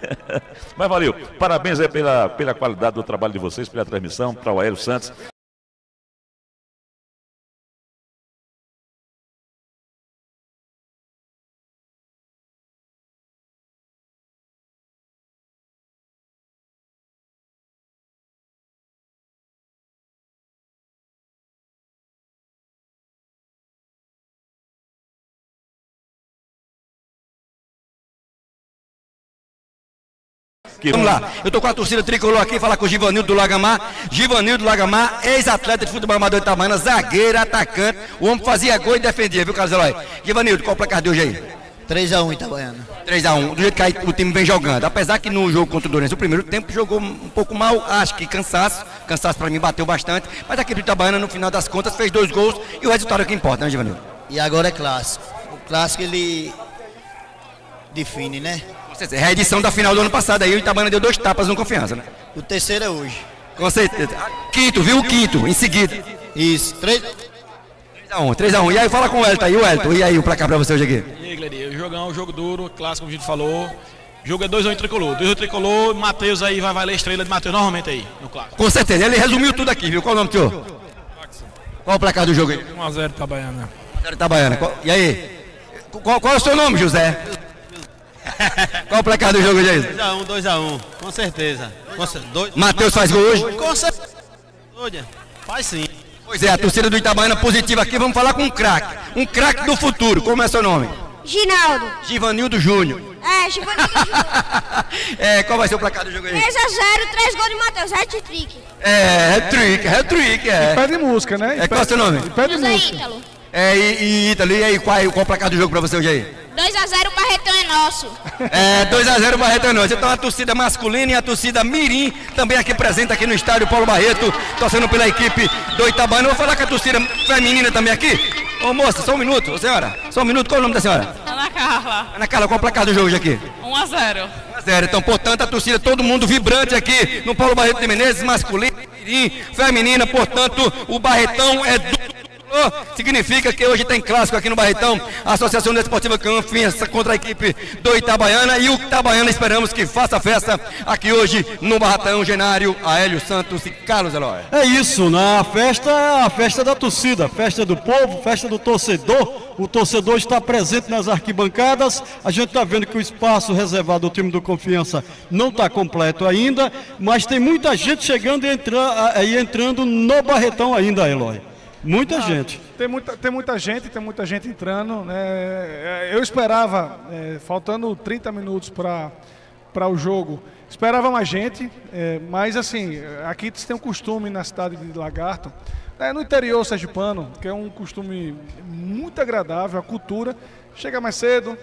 Mas valeu. Parabéns pela, pela qualidade do trabalho de vocês, pela transmissão, para o Aélio Santos. Vamos lá, eu tô com a torcida tricolor aqui, falar com o Givanildo do Lagamar. Givanildo do Lagamar, ex-atleta de futebol amador de Itabaiana, zagueiro, atacante. O homem fazia gol e defendia, viu, Carlos Eloy? Givanildo, qual o placar de hoje aí? 3x1 Itabaiana. 3x1, do jeito que aí o time vem jogando. Apesar que no jogo contra o Dourenço, o primeiro tempo jogou um pouco mal, acho que cansaço. Cansaço pra mim bateu bastante. Mas aquele do Itabaiana, no final das contas, fez dois gols e o resultado é o que importa, né, Givanildo? E agora é clássico. O clássico ele define, né? É a edição da final do ano passado aí, o Itabaiana deu dois tapas no confiança, né? O terceiro é hoje. Com certeza. Quinto, viu? O quinto, em seguida. Isso, 3 3x1, 3x1. E aí, fala com o Elton aí, o Elton. E aí, o placar pra você hoje aqui? E aí, Gledir, o jogão, jogo duro, clássico, como a gente falou. Jogo é 2x1 tricolor. 2x1 tricolor, Matheus aí vai valer a estrela de Matheus normalmente aí, no clássico. Com certeza, ele resumiu tudo aqui, viu? Qual o nome, tio? Qual o placar do jogo aí? 1x0 Itabaiana. 1x0 Itabaiana. E aí? Qual, qual é o seu nome, José? Qual o placar do jogo aí? 2x1, 2x1, com certeza. Matheus faz gol hoje? Com certeza. Faz sim. Pois é, a torcida do Itabaiana positiva aqui. Vamos falar com um craque. Um craque do futuro. Como é seu nome? Ginaldo. Givanildo Júnior. É, Givanildo É, qual vai ser o placar do jogo aí? 3x0, 3 gols de Matheus, hat-trick. É, hat-trick, hat-trick, é. E pede música, né? E É, qual é o seu nome? E pede José música. Ítalo. É, e, e Ítalo, e aí, qual, é- qual o placar do jogo pra você hoje aí? 2x0, o Barretão é nosso. É, 2x0 Barreto é nós. Então a torcida masculina e a torcida Mirim também aqui presente aqui no estádio Paulo Barreto, torcendo pela equipe do Itabaiana. Vou falar com a torcida feminina também aqui. Ô moça, só um minuto, senhora. Só um minuto, qual é o nome da senhora? Ana Carla, Ana Carla, qual o placar do jogo hoje aqui? 1x0. 1x0. Então, portanto, a torcida, todo mundo vibrante aqui no Paulo Barreto de Menezes, masculina, Mirim, feminina. Portanto, o Barretão é do Significa que hoje tem clássico aqui no Barretão. A Associação Desportiva Confiança contra a equipe do Itabaiana. E o Itabaiana esperamos que faça festa aqui hoje no Barratão Genário, Aélio Santos e Carlos Eloy. É isso, né? A festa a festa da torcida, festa do povo, festa do torcedor. O torcedor está presente nas arquibancadas. A gente está vendo que o espaço reservado ao time do Confiança não está completo ainda, mas tem muita gente chegando e, e entrando no Barretão ainda, Eloy. Muita Ah, gente. Tem muita, tem muita gente, tem muita gente entrando. Né? É, Eu esperava, é, faltando 30 minutos para o jogo, esperava mais gente, é, mas assim, aqui tem um costume na cidade de Lagarto, É, no interior sergipano, que é um costume muito agradável, a cultura, chega mais cedo,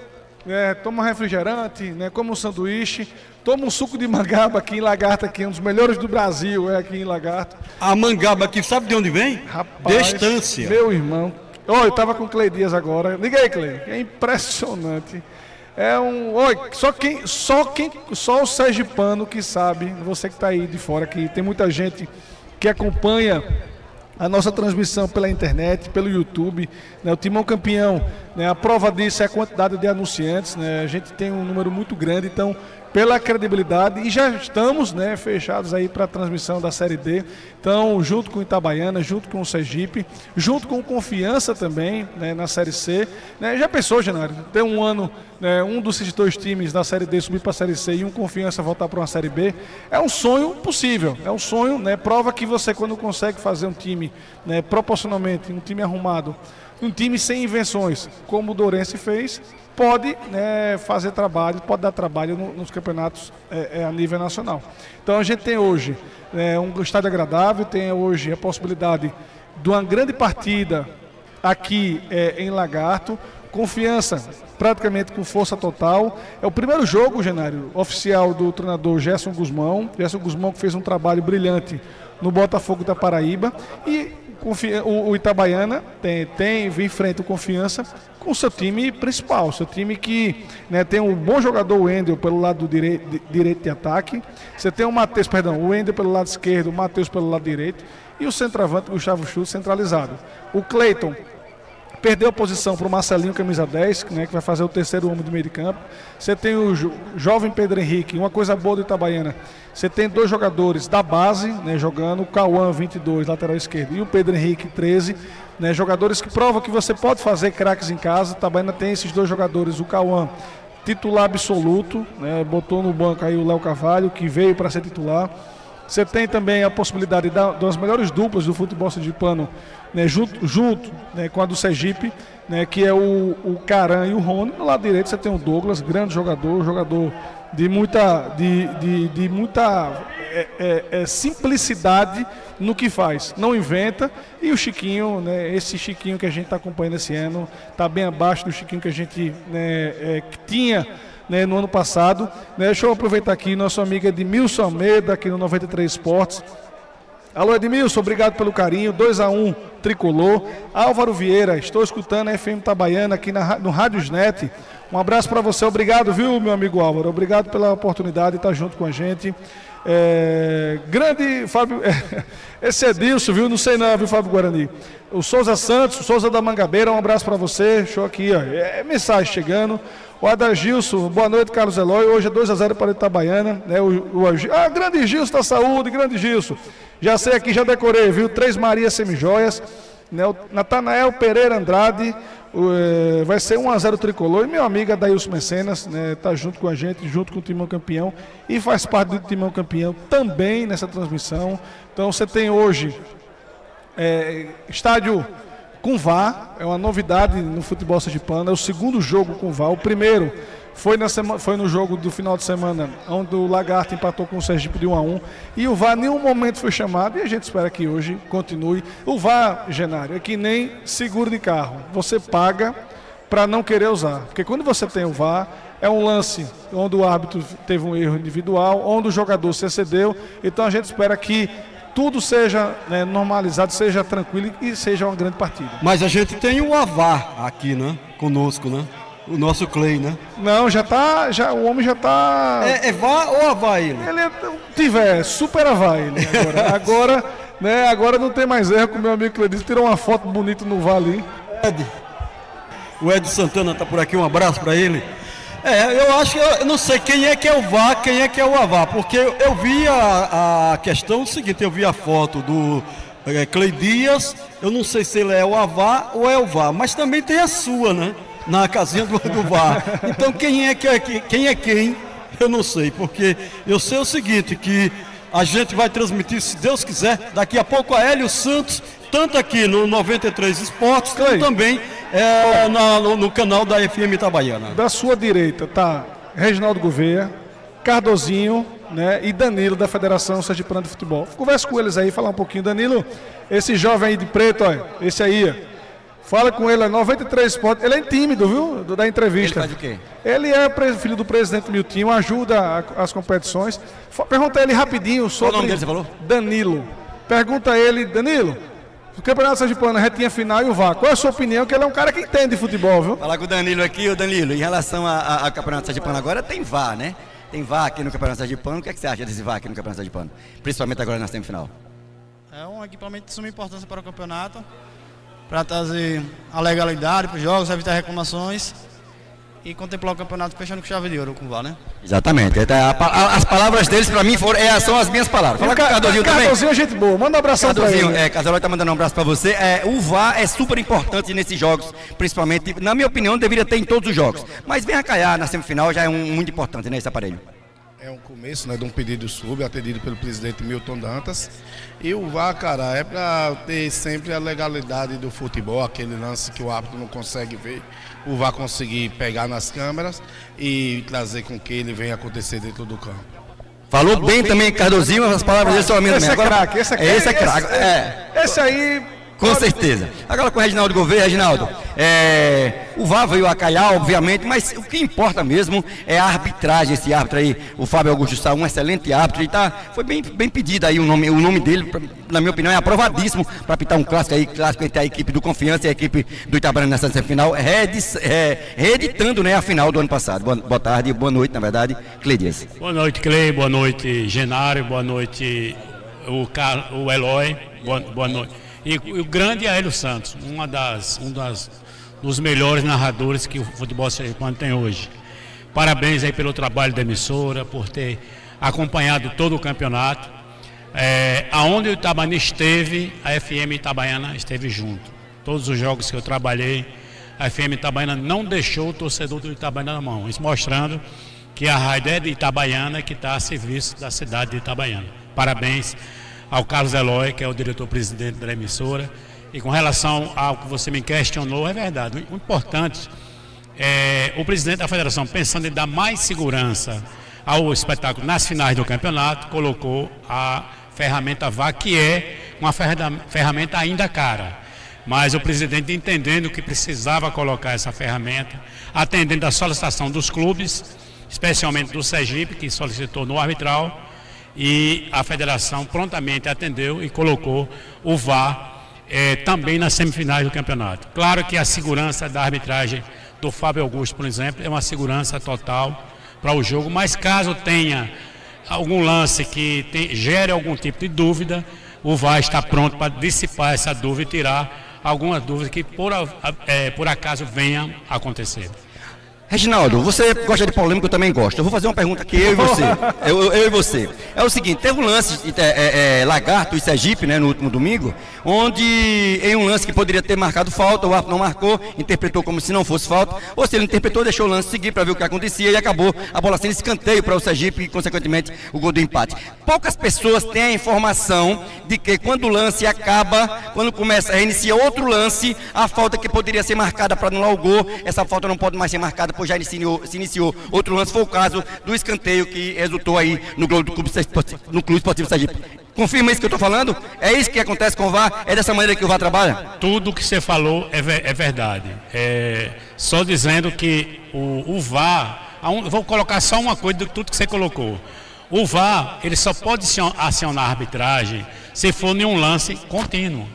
é, toma um refrigerante, né, come um sanduíche, toma um suco de mangaba aqui em Lagarto, aqui, um dos melhores do Brasil, é aqui em Lagarto. A mangaba aqui, sabe de onde vem? Rapaz, Distância. Meu irmão. Olha, eu tava com o Clay Dias agora. Liga aí, Clay. É impressionante. É um. Olha, só quem. Só quem. Só o Sergipano que sabe, você que está aí de fora, que tem muita gente que acompanha a nossa transmissão pela internet, pelo YouTube, né, o Timão Campeão, né, a prova disso é a quantidade de anunciantes, né, a gente tem um número muito grande, então pela credibilidade e já estamos né, fechados aí para a transmissão da Série D. Então, junto com Itabaiana, junto com o Sergipe, junto com Confiança também né, na Série C. Né, já pensou, Genário? Ter um ano, né, um dos dois times da Série D subir para a Série C e um Confiança voltar para uma Série B? É um sonho possível. É um sonho, né, prova que você, quando consegue fazer um time né, proporcionalmente, um time arrumado, um time sem invenções, como o Dourense fez, pode né, fazer trabalho, pode dar trabalho no, nos campeonatos é, é, a nível nacional. Então a gente tem hoje é, um estádio agradável, tem hoje a possibilidade de uma grande partida aqui é, em Lagarto, confiança praticamente com força total. É o primeiro jogo, Genário, oficial do treinador Gerson Guzmão. Gerson Guzmão que fez um trabalho brilhante no Botafogo da Paraíba e o, Itabaiana tem, tem em frente o Confiança com seu time principal, seu time que né, tem um bom jogador, o Wendel, pelo lado direito de, direito de ataque. Você tem o Matheus, perdão, o Wendel pelo lado esquerdo, o Matheus pelo lado direito e o centroavante Gustavo Schultz centralizado. O Cleiton perdeu a posição para o Marcelinho, camisa 10, né, que vai fazer o terceiro homem do meio de campo. Você tem o jo jovem Pedro Henrique, uma coisa boa do Itabaiana. Você tem dois jogadores da base né, jogando, o Cauã, 22, lateral esquerdo, e o Pedro Henrique, 13. Né, jogadores que provam que você pode fazer craques em casa. Itabaiana tem esses dois jogadores, o Cauã, titular absoluto, né, botou no banco aí o Léo Carvalho, que veio para ser titular. Você tem também a possibilidade das melhores duplas do futebol sergipano, né, junto, junto né, com a do Sergipe, né, que é o, o Caran e o Rony. No lado direito você tem o Douglas, grande jogador, jogador de muita, de, de, de muita é, é, é, simplicidade no que faz, não inventa. E o Chiquinho, né, esse Chiquinho que a gente está acompanhando esse ano, está bem abaixo do Chiquinho que a gente né, é, que tinha né, no ano passado. Né, deixa eu aproveitar aqui nosso amigo Edmilson Almeida, aqui no 93 Esportes. Alô Edmilson, obrigado pelo carinho. 2 a 1 um, tricolor. Álvaro Vieira, estou escutando a FM Tabaiana aqui na, no Rádios Net. Um abraço para você, obrigado, viu, meu amigo Álvaro? Obrigado pela oportunidade de estar junto com a gente. É, grande Fábio. Esse é Dilson, viu? Não sei não, viu, Fábio Guarani? O Souza Santos, o Souza da Mangabeira, um abraço para você. Show aqui, ó. É, mensagem chegando. O Adagilson, boa noite, Carlos Eloy. Hoje é 2x0 para a Itabaiana. Né? O, o, ah, grande Gilson da saúde, grande Gilson. Já sei aqui, já decorei, viu? Três Maria Semijoias. Né? Natanael Pereira Andrade. É, vai ser 1x0 tricolor. E meu amigo Adailson Mecenas né, tá junto com a gente, junto com o Timão Campeão. E faz parte do Timão Campeão também nessa transmissão. Então você tem hoje é, estádio com VAR, é uma novidade no futebol sergipano, é o segundo jogo com VAR. O primeiro foi, na semana, foi no jogo do final de semana, onde o Lagarto empatou com o Sergipe de 1 a 1 e o VAR em nenhum momento foi chamado e a gente espera que hoje continue. O VAR, Genário, é que nem seguro de carro. Você paga para não querer usar. Porque quando você tem o VAR, é um lance onde o árbitro teve um erro individual, onde o jogador se excedeu. Então a gente espera que tudo seja né, normalizado, seja tranquilo e seja uma grande partida. Mas a gente tem o AVAR aqui, né? Conosco, né? O nosso Clay, né? Não, já tá. Já, o homem já tá. É, é vá ou avá ele? Ele é, tiver, super avá ele agora. agora, né, agora não tem mais erro com o meu amigo Cledis. Tirou uma foto bonita no vale. Ed. O Ed Santana tá por aqui, um abraço para ele. É, eu acho que eu, não sei quem é que é o VA, quem é que é o AVA, porque eu, eu vi a, a questão seguinte, eu vi a foto do é, Clay Dias, eu não sei se ele é o AVA ou é o VA, mas também tem a sua, né? Na casinha do, do VAR. Então quem é, que é quem é quem? Eu não sei, porque eu sei o seguinte, que a gente vai transmitir, se Deus quiser, daqui a pouco a Hélio Santos, tanto aqui no 93 Esportes, como também é, na, no, no, canal da FM Itabaiana. Da sua direita tá Reginaldo Gouveia, Cardozinho, né, e Danilo da Federação Sergipana de Futebol. Conversa com eles aí, falar um pouquinho. Danilo, esse jovem aí de preto, ó, esse aí, ó, Fala com ele, é 93 pontos. Ele é tímido, viu? do- Da entrevista. Ele faz o quê? Ele é filho do presidente Miltinho, ajuda a- as competições. Pergunta ele rapidinho sobre. nome dele, você falou? Danilo. Pergunta a ele, Danilo. O Campeonato Sergipano, a retinha final e o VAR. Qual é a sua opinião? Que ele é um cara que entende de futebol, viu? Falar com o Danilo aqui, o Danilo, em relação a- a- ao Campeonato Sergipano agora, tem VAR, né? Tem VAR aqui no Campeonato Sergipano. O que, é que você acha desse VAR aqui no Campeonato Sergipano? Principalmente agora na semifinal. É um equipamento de suma importância para o campeonato, para trazer a legalidade para os jogos, evitar reclamações e contemplar o campeonato fechando com chave de ouro com o VAR, né? Exatamente. A- a- As palavras deles, pra mim, foram, é, são as minhas palavras. Fala com o Cardozinho também. Cardozinho é gente boa. Manda um abração pra Cardozinho, ele. é, Casalói tá mandando um abraço pra você. É, o VAR é super importante nesses jogos, principalmente, na minha opinião, deveria ter em todos os jogos. Mas vem a calhar na semifinal, já é um, muito importante, né, esse aparelho. É um começo né, de um pedido sub, atendido pelo presidente Milton Dantas. E o VAR, cara, é para ter sempre a legalidade do futebol, aquele lance que o árbitro não consegue ver, o VAR conseguir pegar nas câmeras e trazer com que ele venha acontecer dentro do campo. Falou, bem, também, Cardozinho, as palavras dele são as minhas Esse é também. Agora- craque, esse é é, esse é craque. craque. É. Esse aí. Com certeza. Agora com o Reginaldo Gouveia, Reginaldo, é, o VAR veio a calhar, obviamente, mas o que importa mesmo é a arbitragem, esse árbitro aí, o Fábio Augusto Sá, um excelente árbitro, e tá, foi bem, bem pedido aí o nome, o nome dele, pra- na minha opinião, é aprovadíssimo para apitar um clássico aí, clássico entre a equipe do Confiança e a equipe do Itabaraná nessa semifinal, reedis- é, reeditando né, a final do ano passado. Boa, boa tarde, boa noite, na verdade, Cleidias. Boa noite, Clay. Boa noite, Genário. Boa noite, o, Car... o Eloy. Boa, boa noite. E, o grande Hélio Santos, uma das, um das, dos melhores narradores que o futebol sergipano tem hoje. Parabéns aí pelo trabalho da emissora, por ter acompanhado todo o campeonato. É, aonde o Itabaiana esteve, a FM Itabaiana esteve junto. Todos os jogos que eu trabalhei, a FM Itabaiana não deixou o torcedor do Itabaiana na mão. Isso mostrando que a rádio é de Itabaiana que está a serviço da cidade de Itabaiana. Parabéns ao Carlos Eloy, que é o diretor-presidente da emissora. E com relação ao que você me questionou, é verdade. O importante é o presidente da federação, pensando em dar mais segurança ao espetáculo nas finais do campeonato, colocou a ferramenta VAR, que é uma ferra- ferramenta ainda cara. Mas o presidente entendendo que precisava colocar essa ferramenta, atendendo a solicitação dos clubes, especialmente do Sergipe, que solicitou no arbitral, e a federação prontamente atendeu e colocou o VAR eh, também nas semifinais do campeonato. Claro que a segurança da arbitragem do Fábio Augusto, por exemplo, é uma segurança total para o jogo, mas caso tenha algum lance que te- gere algum tipo de dúvida, o VAR está pronto para dissipar essa dúvida e tirar algumas dúvidas que por, eh, por acaso venham a acontecer. Reginaldo, você gosta de polêmica, eu também gosto. Eu vou fazer uma pergunta aqui, eu e você. Eu, eu- eu e você. É o seguinte, teve um lance, é, é, é, Lagarto e Sergipe, né, no último domingo, onde em um lance que poderia ter marcado falta, o árbitro não marcou, interpretou como se não fosse falta, ou se ele interpretou, deixou o lance seguir para ver o que acontecia e acabou a bola sendo escanteio para o Sergipe e, consequentemente, o gol do empate. Poucas pessoas têm a informação de que quando o lance acaba, quando começa, reinicia outro lance, a falta que poderia ser marcada para anular o gol, essa falta não pode mais ser marcada, pois já iniciou, se iniciou outro lance, foi o caso do escanteio que resultou aí no gol do Clube no Clube Esportivo Sergipe. Confirma isso que eu estou falando? É isso que acontece com o VAR? É dessa maneira que o VAR trabalha? Tudo que você falou é, é verdade. É, só dizendo que o, o VAR, vou colocar só uma coisa de tudo que você colocou. O VAR, ele só pode acion- acionar a arbitragem se for em um lance contínuo.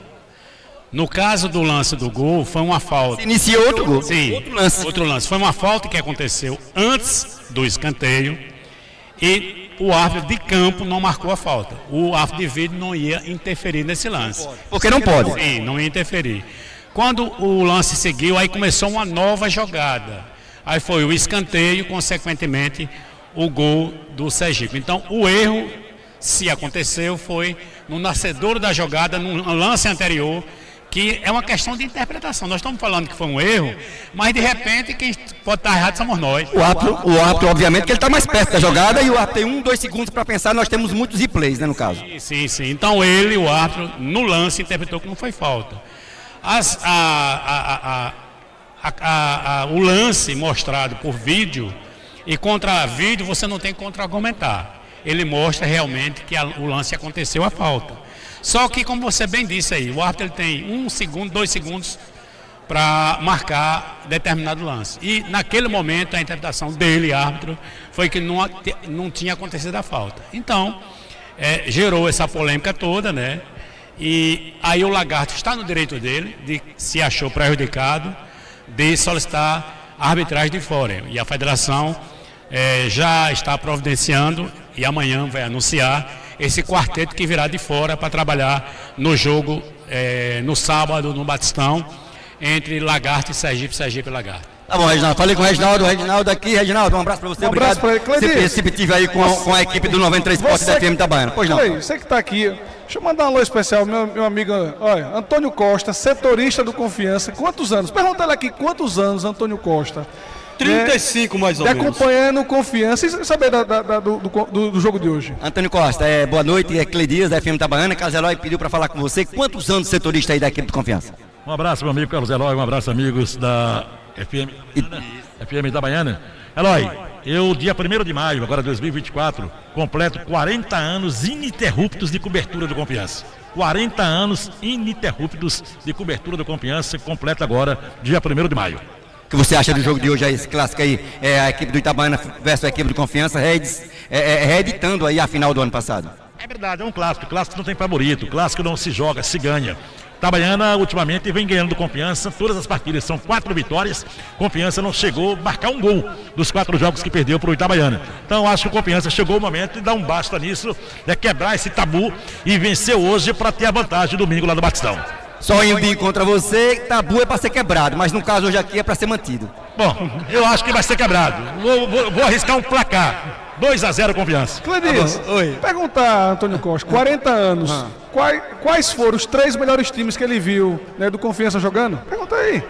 No caso do lance do gol, foi uma falta. Se iniciou outro gol. Sim, Outro lance. outro lance. Foi uma falta que aconteceu antes do escanteio e o árbitro de campo não marcou a falta. O árbitro de vídeo não ia interferir nesse lance. Porque não pode. Sim, não ia interferir. Quando o lance seguiu, aí começou uma nova jogada. Aí foi o escanteio, consequentemente, o gol do Sergipe. Então, o erro, se aconteceu, foi no nascedor da jogada, no lance anterior, que é uma questão de interpretação. Nós estamos falando que foi um erro, mas de repente quem pode estar errado somos nós. O árbitro, o árbitro obviamente, que ele está mais perto da jogada e o árbitro tem um, dois segundos para pensar, nós temos muitos replays, né, no caso. Sim, sim, sim. Então ele, o árbitro, no lance, interpretou que não foi falta. As- a- a- a- o lance mostrado por vídeo, e contra vídeo você não tem que contra-argumentar. ele mostra realmente que o lance aconteceu a falta. Só que, como você bem disse aí, o árbitro ele tem um segundo, dois segundos para marcar determinado lance. E naquele momento a interpretação dele, árbitro, foi que não, não tinha acontecido a falta. Então, é, gerou essa polêmica toda, né? E aí o Lagarto está no direito dele, de se achou prejudicado, de solicitar arbitragem de fora. E a federação é, já está providenciando e amanhã vai anunciar esse quarteto que virá de fora para trabalhar no jogo é, no sábado no Batistão entre Lagarto e Sergipe, Sergipe e Lagarto. Tá bom, Reginaldo. Falei com o Reginaldo, o Reginaldo aqui. reginaldo um abraço pra você. Um abraço pra ele. Cleidir. Receptivo aí com, com a equipe do 93 Esporte da FM Itabaiana. Pois não. Cleidir, você que tá aqui, deixa eu mandar um alô especial, meu, meu amigo, olha, Antônio Costa, setorista do Confiança. Quantos anos? Pergunta ele aqui, quantos anos, Antônio Costa? 35 mais ou e menos. acompanhando Confiança e saber da- da- da- do, do- do jogo de hoje. Antônio Costa, é, boa noite. É Cleidias da FM Itabaiana. Carlos Eloy pediu pra falar com você. Quantos anos de setorista aí da equipe do Confiança? Um abraço, meu amigo Carlos Eloy, um abraço, amigos da FM, FM da Baiana. Eloy, eu, dia 1 de maio, agora 2024, completo 40 anos ininterruptos de cobertura do Confiança. 40 anos ininterruptos de cobertura do Confiança, completa agora, dia 1 de maio. Que você acha do jogo de hoje aí, esse clássico aí? É a equipe do Itabaiana versus a equipe do Confiança, reedis- é, é, reeditando aí a final do ano passado. É verdade, é um clássico. Clássico não tem favorito. Clássico não se joga, se ganha. Itabaiana ultimamente vem ganhando do confiança. Todas as partidas são quatro vitórias. Confiança não chegou a marcar um gol dos quatro jogos que perdeu para o Itabaiana. Então acho que o confiança chegou o momento de dar um basta nisso, é quebrar esse tabu e vencer hoje para ter a vantagem domingo lá no Batistão. Só indo contra você, tabu é pra ser quebrado, mas no caso hoje aqui é pra ser mantido. Bom, eu acho que vai ser quebrado. Vou, vou- vou arriscar um placar. 2 a 0 confiança. Cledis, perguntar, Antônio Costa, 40 anos, quais, quais foram os três melhores times que ele viu né, do Confiança jogando? Pergunta aí.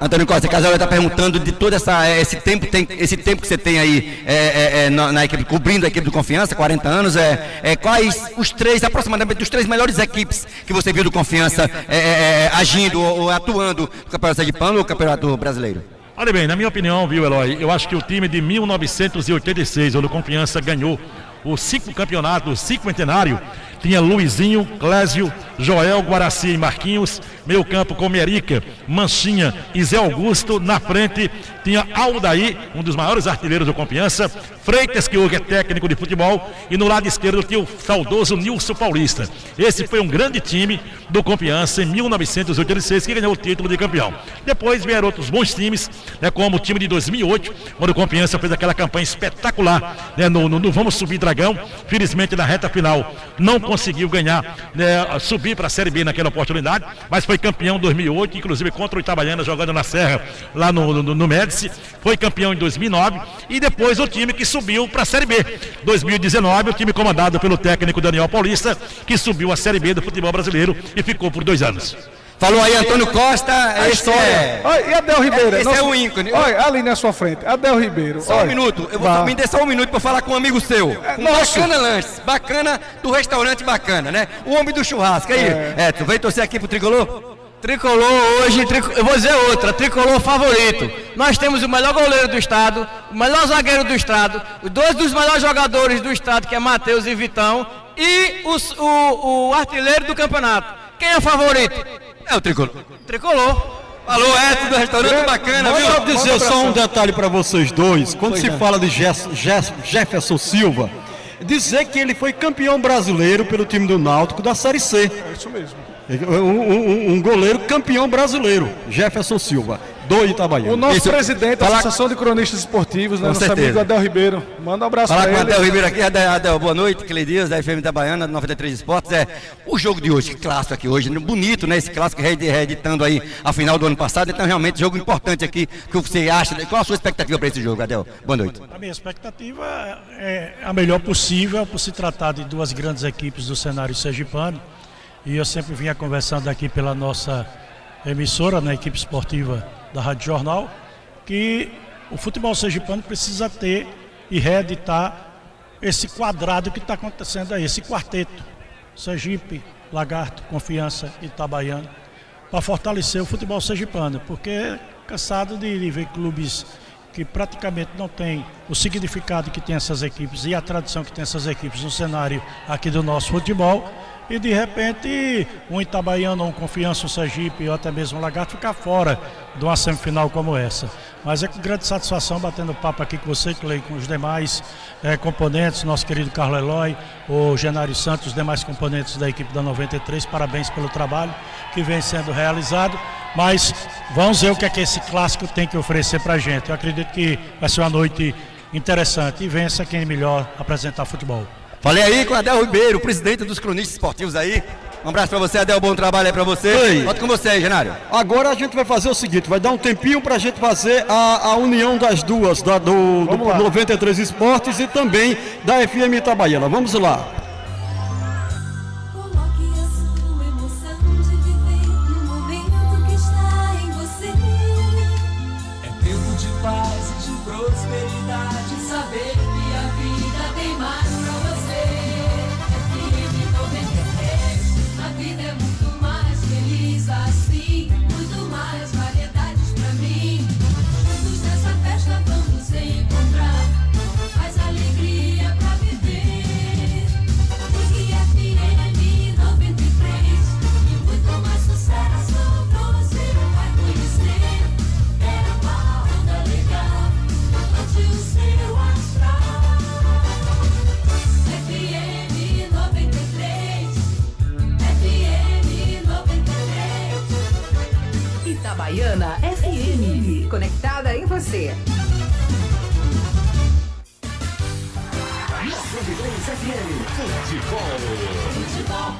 Antônio Costa, Casal está perguntando de todo essa, eh, esse, tempo, tem, esse tempo que você tem aí eh, eh, eh, na, na equipe, cobrindo a equipe do Confiança, 40 anos, é, é, quais os três, aproximadamente, os três melhores equipes que você viu do Confiança eh, agindo ou, atuando no Campeonato Sergipano ou Campeonato Brasileiro? Olha bem, na minha opinião, viu, Eloy, eu acho que o time de 1986, onde o Confiança ganhou o cinco campeonato, o cinquentenário, tinha Luizinho, Clésio, Joel, Guaraci e Marquinhos, meio campo com Merica, Manchinha e Zé Augusto, na frente tinha Aldaí, um dos maiores artilheiros do Confiança, Freitas, que hoje é técnico de futebol, e no lado esquerdo tinha o saudoso Nilson Paulista. Esse foi um grande time do Confiança em 1986, que ganhou o título de campeão. Depois vieram outros bons times, né, como o time de 2008, quando o Confiança fez aquela campanha espetacular né, no, no- no Vamos Subir Dragão. Felizmente, na reta final, não conseguiu ganhar, né, subir para a Série B naquela oportunidade, mas foi campeão em 2008, inclusive contra o Itabaiana, jogando na Serra, lá no, no, no Médici. Foi campeão em 2009 e depois o time que subiu para a Série B. 2019, o time comandado pelo técnico Daniel Paulista, que subiu a Série B do futebol brasileiro e ficou por dois anos. Falou aí Antônio Costa, A esse história. é... Olha, e Adel Ribeiro? Esse é o ícone. Olha, ali na sua frente, Adel Ribeiro. Só um minuto, eu vou me dê só um minuto para falar com um amigo seu. Um nosso. bacana lanche, bacana do restaurante bacana, né? O homem do churrasco aí. É, tu veio torcer aqui pro tricolor? Tricolor hoje, trico- eu vou dizer outra, tricolor favorito. Nós temos o melhor goleiro do estado, o melhor zagueiro do estado, dois dos melhores jogadores do estado, que é Matheus e Vitão, e os- o, o artilheiro do campeonato. Quem é o favorito? É o tricolor. Tricolor. Alô, Edson do restaurante bacana, viu? Eu dizer só um detalhe para vocês dois. Quando Pois se não. fala de Jess- Jess- Jefferson Silva, dizer que ele foi campeão brasileiro pelo time do Náutico da Série C. É isso mesmo. Um, um- um goleiro campeão brasileiro, Jefferson Silva, do Itabaiana. O nosso presidente da Associação de Cronistas Esportivos, né, nosso certeza. amigo Adel Ribeiro. Manda um abraço Falar pra com o ele. Adel Ribeiro aqui, Adel, Adel, boa noite, Cleidias, da FM da Baiana, 93 Esportes. É o jogo de hoje, que clássico aqui hoje, bonito, né? Esse clássico reedi- reeditando aí a final do ano passado. Então, realmente, jogo importante aqui. O que você acha? Qual a sua expectativa para esse jogo, Adel? Boa noite. A minha expectativa é a melhor possível por se tratar de duas grandes equipes do cenário sergipano. E eu sempre vinha conversando aqui pela nossa emissora, na equipe esportiva da Rádio Jornal, que o futebol sergipano precisa ter e reeditar esse quadrado que está acontecendo aí, esse quarteto. Sergipe, Lagarto, Confiança e Itabaiana, para fortalecer o futebol sergipano, porque cansado de, de ver clubes que praticamente não tem o significado que tem essas equipes e a tradição que tem essas equipes no cenário aqui do nosso futebol. E de repente, um Itabaiano, um Confiança, um Sergipe ou até mesmo um Lagarto ficar fora de uma semifinal como essa. Mas é com grande satisfação batendo papo aqui com você, Clay, com os demais eh, componentes, nosso querido Carlos Eloy, o Genário Santos, os demais componentes da equipe da 93. Parabéns pelo trabalho que vem sendo realizado. Mas vamos ver o que é que esse clássico tem que oferecer para a gente. Eu acredito que vai ser uma noite interessante e vença quem melhor apresentar futebol. Falei aí com o Adel Ribeiro, presidente dos cronistas esportivos aí. Um abraço pra você, Adel. Bom trabalho aí pra você. Oi. Volto com você aí, Genário. Agora a gente vai fazer o seguinte, vai dar um tempinho pra gente fazer a, a união das duas, da, do, do 93 Esportes e também da FM Itabaiana. Vamos lá. Conectada em você.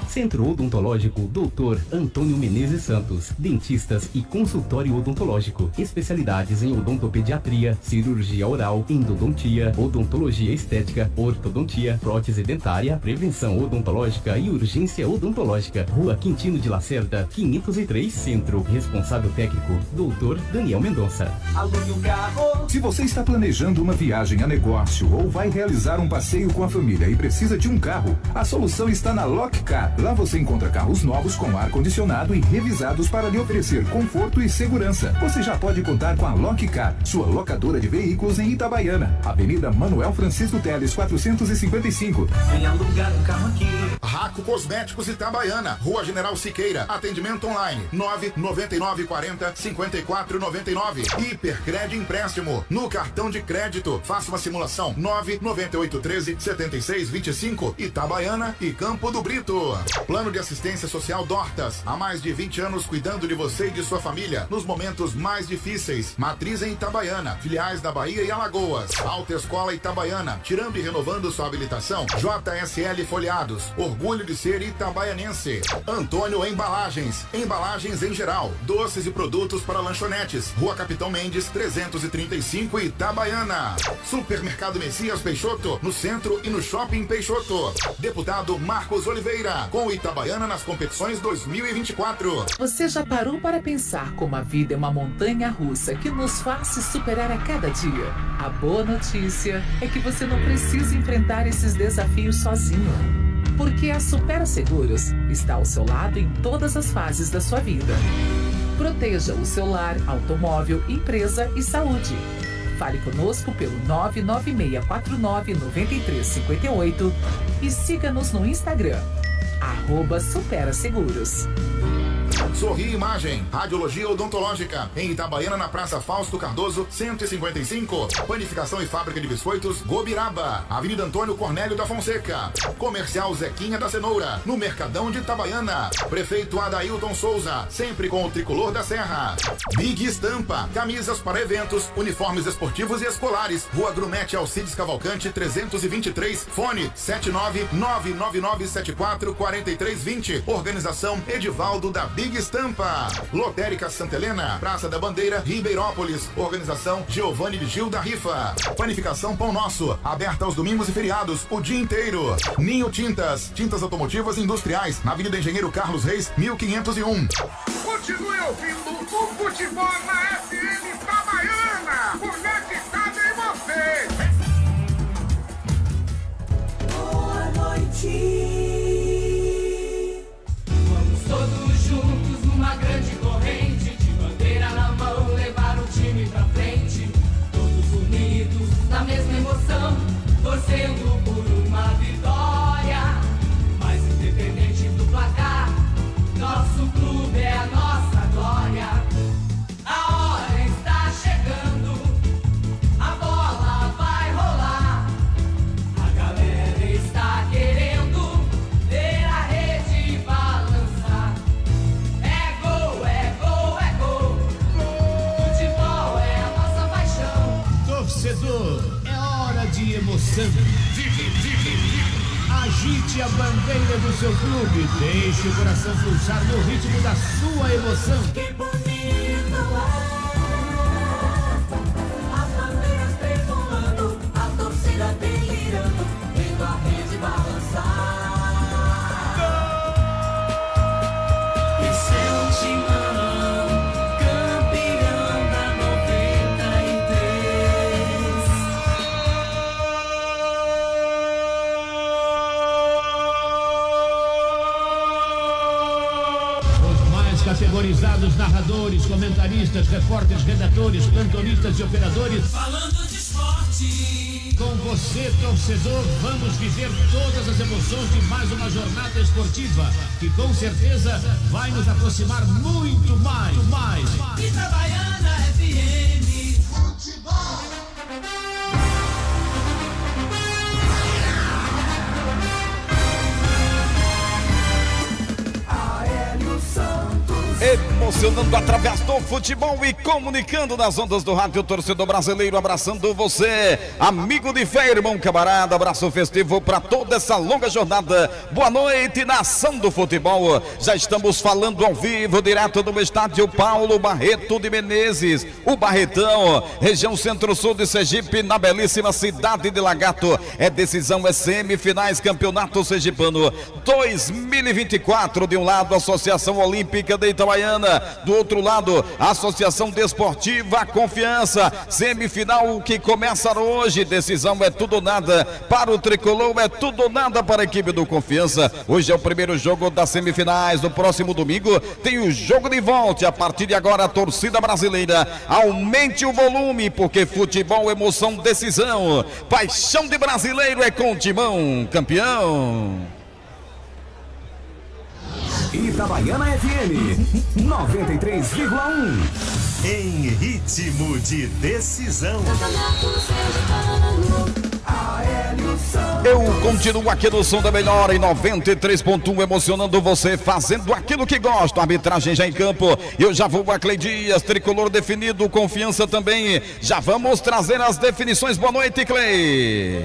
Centro Odontológico Dr. Antônio Menezes Santos. Dentistas e consultório odontológico. Especialidades em odontopediatria, cirurgia oral, endodontia, odontologia estética, ortodontia, prótese dentária, prevenção odontológica e urgência odontológica. Rua Quintino de Lacerda, 503 Centro. Responsável técnico, Dr. Daniel Mendonça. Alugue carro. Se você está planejando uma viagem a negócio ou vai realizar um passeio com a família e precisa de um carro, a solução está na Lockcar. Lá você encontra carros novos com ar-condicionado e revisados para lhe oferecer conforto e segurança. Você já pode contar com a Lockcar, sua locadora de veículos em Itabaiana. Avenida Manuel Francisco Teles, 455. Vem alugar um carro aqui. Raco Cosméticos Itabaiana, Rua General Siqueira, atendimento online 99940 5499. Hipercred empréstimo no cartão de crédito. Faça uma simulação 99813 7625 Itabaiana e Campo do Brito. Plano de assistência social Dortas, há mais de 20 anos cuidando de você e de sua família nos momentos mais difíceis. Matriz em Itabaiana, filiais da Bahia e Alagoas. Alta Escola Itabaiana, tirando e renovando sua habilitação. JSL Folhados, orgulho de ser itabaianense. Antônio Embalagens, embalagens em geral, doces e produtos para lanchonetes. Rua Capitão Mendes, 335 Itabaiana. Supermercado Messias Peixoto, no centro e no Shopping Peixoto. Deputado Marcos Oliveira, com Itabaiana nas competições 2024. Você já parou para pensar como a vida é uma montanha russa que nos faz se superar a cada dia? A boa notícia é que você não precisa enfrentar esses desafios sozinho. Porque a Supera Seguros está ao seu lado em todas as fases da sua vida. Proteja o seu lar, automóvel, empresa e saúde. Fale conosco pelo 996499358 e siga-nos no Instagram, arroba Supera Seguros. Sorri Imagem, Radiologia Odontológica, em Itabaiana, na Praça Fausto Cardoso, 155. Panificação e Fábrica de Biscoitos, Gobiraba, Avenida Antônio Cornélio da Fonseca. Comercial Zequinha da Cenoura, no Mercadão de Itabaiana. Prefeito Adailton Souza, sempre com o tricolor da Serra. Big Estampa, camisas para eventos, uniformes esportivos e escolares. Rua Grumete Alcides Cavalcante, 323. Fone 79999744320. Organização Edivaldo da Big Estampa. Lotérica Santa Helena, Praça da Bandeira, Ribeirópolis. Organização Giovanni de Gil da Rifa. Panificação Pão Nosso, aberta aos domingos e feriados, o dia inteiro. Ninho Tintas, tintas automotivas e industriais, na Avenida Engenheiro Carlos Reis, 1501. Continue ouvindo o futebol na FM Itabaiana. Conectado em você. Boa noite. sendo Agite a bandeira do seu clube. Deixe o coração pulsar no ritmo da sua emoção. Que bonito é. As bandeiras tremulando, a torcida delirando, vendo a rede balançando. Comentaristas, repórteres, redatores, plantonistas e operadores. Falando de esporte. Com você, torcedor, vamos viver todas as emoções de mais uma jornada esportiva que com certeza vai nos aproximar muito mais, mais. Itabaiana FM. Aélio Santos. Emocionando através do futebol e comunicando nas ondas do rádio torcedor brasileiro, abraçando você, amigo de fé, irmão camarada, abraço festivo para toda essa longa jornada. Boa noite, nação do futebol. Já estamos falando ao vivo, direto do estádio Paulo Barreto de Menezes, o Barretão, região centro-sul de Sergipe, na belíssima cidade de Lagarto. É decisão, é semifinais, campeonato sergipano 2024. De um lado, Associação Olímpica de Itabaiana, do outro lado, Associação Desportiva Confiança. Semifinal que começa hoje. Decisão é tudo ou nada para o tricolor, é tudo ou nada para a equipe do Confiança. Hoje é o primeiro jogo das semifinais. No próximo domingo tem o jogo de volta. A partir de agora, a torcida brasileira aumente o volume, porque futebol, emoção, decisão. Paixão de brasileiro é com o Timão, campeão. Itabaiana FM 93,1. Em ritmo de decisão. Eu continuo aqui no som da melhor em 93.1, emocionando você, fazendo aquilo que gosta. Arbitragem já em campo. Eu já vou a Clay Dias, tricolor definido, confiança também. Já vamos trazer as definições. Boa noite, Clay.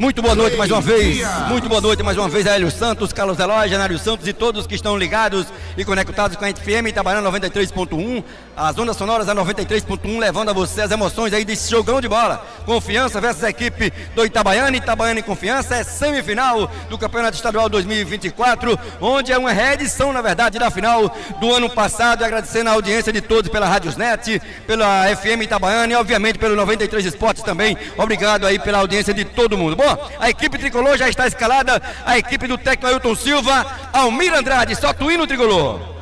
Muito boa noite mais uma vez. Muito boa noite mais uma vez a Hélio Santos, Carlos Eloy, Janário Santos e todos que estão ligados e conectados com a FM Itabaiana 93.1, as ondas sonoras da 93.1, levando a você as emoções aí desse jogão de bola. Confiança versus a equipe do Itabaiana, Itabaiana e Confiança é semifinal do Campeonato Estadual 2024, onde é uma reedição, na verdade, da final do ano passado. E agradecendo a audiência de todos pela Rádiosnet, pela FM Itabaiana e, obviamente, pelo 93 Esportes também. Obrigado aí pela audiência de todo mundo. Bom, a equipe tricolor já está escalada, a equipe do técnico Ailton Silva, Almir Andrade, só tu no tricolor.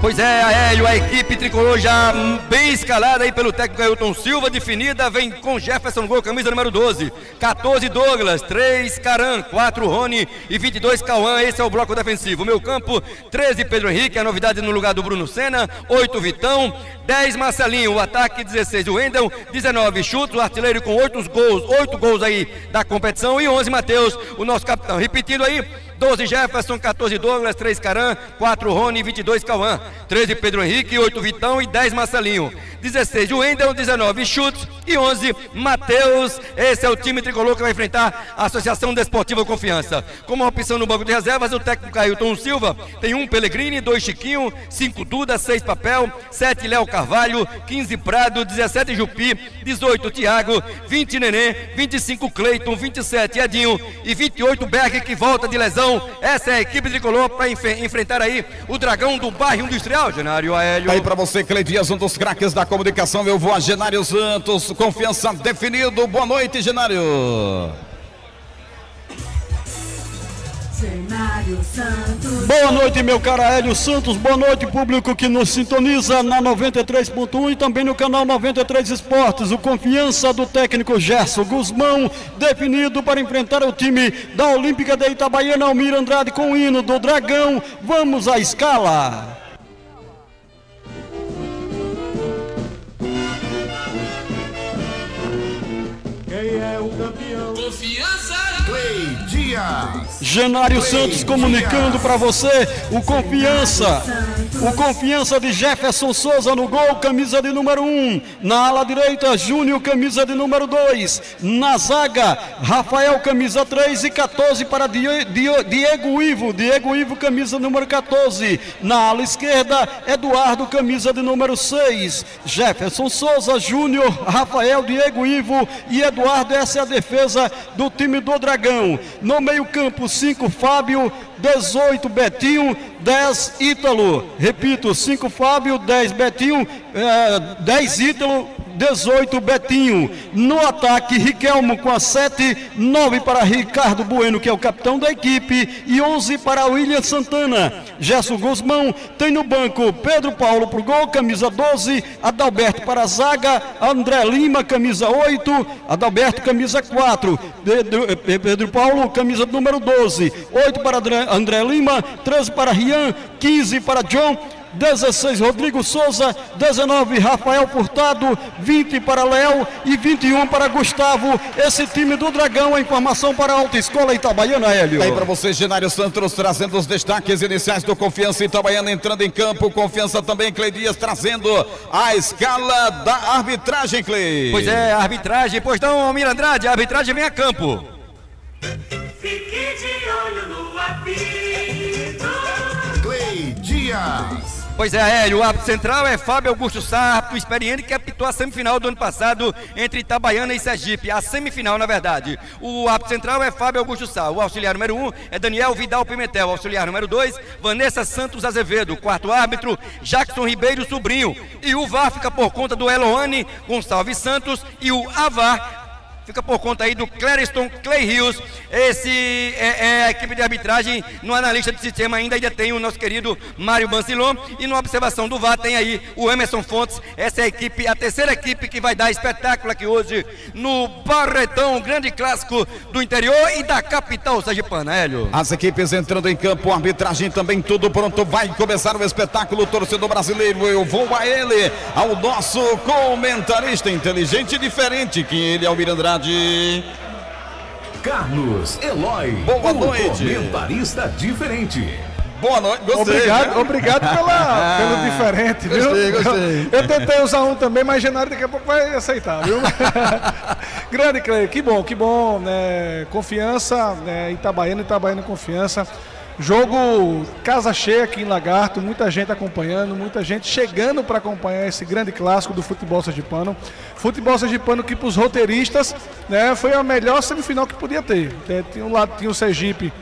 Pois é, Aélio, a equipe tricolor já bem escalada aí pelo técnico Ailton Silva, definida, vem com Jefferson Gol, camisa número 12, 14 Douglas, 3 Caran, 4 Rony e 22 Cauã, esse é o bloco defensivo. Meu campo, 13 Pedro Henrique, a novidade no lugar do Bruno Senna, 8 Vitão, 10 Marcelinho, o ataque 16 o Wendel, 19 Chutes, o artilheiro com 8 gols, 8 gols aí da competição e 11 Matheus, o nosso capitão. Repetindo aí, 12 Jefferson, 14 Douglas, 3 Caran, 4 Rony, 22 Cauã, 13 Pedro Henrique, 8 Vitão e 10 Marcelinho. 16 Wendel, 19 Chutes e 11 Matheus. Esse é o time tricolor que vai enfrentar a Associação Desportiva Confiança. Como opção no banco de reservas, o técnico Ailton Silva tem um Pellegrini, 2 Chiquinho, 5 Duda, 6 Papel, 7 Léo Carvalho, 15 Prado, 17 Jupi, 18 Thiago, 20 Nenê, 25 Cleiton, 27 Edinho e 28 Berg que volta de lesão. Essa é a equipe tricolor para enfrentar aí o dragão do bairro industrial, Genário Aélio. Aí pra você, Clay Dias, um dos craques da comunicação. Eu vou a Genário Santos, confiança definido. Boa noite, Genário. Cenário Santos. Boa noite, meu cara Hélio Santos. Boa noite, público que nos sintoniza na 93.1 e também no canal 93 Esportes. O confiança do técnico Gerson Guzmão, definido para enfrentar o time da Olímpica de Itabaiana, Almir Andrade, com o hino do Dragão. Vamos à escala. Quem é o campeão? Confiança. Genário Santos comunicando para você o confiança. O confiança de Jefferson Souza no gol, camisa de número 1. Na ala direita, Júnior, camisa de número 2. Na zaga, Rafael, camisa 3 e 14 para Die- Die- Diego Ivo. Diego Ivo, camisa número 14. Na ala esquerda, Eduardo, camisa de número 6. Jefferson Souza, Júnior, Rafael, Diego Ivo e Eduardo. Essa é a defesa do time do Dragão. No meio-campo, 5 Fábio, 18 Betinho, 10 Ítalo. Repito, 5 Fábio, 10 Betinho, eh, 10 Ítalo, 18 Betinho. No ataque, Riquelmo com a 7, 9 para Ricardo Bueno, que é o capitão da equipe, e 11 para William Santana. Gerson Guzmão tem no banco Pedro Paulo pro gol, camisa 12, Adalberto para a zaga, André Lima, camisa 8, Adalberto, camisa 4, Pedro, eh, Pedro Paulo, camisa número 12, 8 para André, Lima, 13 para Rian, 15 para John. 16 Rodrigo Souza, 19 Rafael Furtado, 20 para Léo e 21 para Gustavo. Esse time do Dragão, a informação para a Alta Escola Itabaiana, Hélio. Aí para você, Genário Santos, trazendo os destaques iniciais do Confiança Itabaiana entrando em campo. Confiança também, Clei Dias, trazendo a escala da arbitragem, Clei. Pois é, a arbitragem. Pois não, Almir Andrade, a arbitragem vem a campo. Fique de olho no Pois é, Hélio, o árbitro central é Fábio Augusto Sarto, experiente que apitou a semifinal do ano passado entre Itabaiana e Sergipe. A semifinal, na verdade. O árbitro central é Fábio Augusto Sá. O auxiliar número 1 um é Daniel Vidal Pimentel. O auxiliar número 2, Vanessa Santos Azevedo. Quarto árbitro, Jackson Ribeiro Sobrinho. E o VAR fica por conta do Eloane Gonçalves Santos. E o AVAR fica por conta aí do Clareston Clay Hills. Esse é, é a equipe de arbitragem. No analista de sistema ainda, ainda tem o nosso querido Mário Bancilon. E na observação do VAR tem aí o Emerson Fontes. Essa é a equipe, a terceira equipe que vai dar espetáculo aqui hoje no Barretão, o grande clássico do interior e da capital sergipana, Hélio. As equipes entrando em campo, arbitragem também tudo pronto. Vai começar o espetáculo torcedor brasileiro. Eu vou a ele, ao nosso comentarista inteligente e diferente, que ele é o Mirandrade. Carlos Eloy. Boa o noite. Comentarista diferente. Boa noite, gostei. Obrigado, né? obrigado pela, pelo diferente, viu? Gostei, gostei. Eu, eu tentei usar um também, mas Genaro daqui a pouco vai aceitar, viu? Grande, Cleio, que bom, que bom, né? Confiança, né? Itabaiana, Itabaiana confiança. Jogo casa cheia aqui em Lagarto, muita gente acompanhando, muita gente chegando para acompanhar esse grande clássico do futebol sergipano. Futebol sergipano que para os roteiristas né, foi a melhor semifinal que podia ter. É, Tinha lado tinha o Sergipe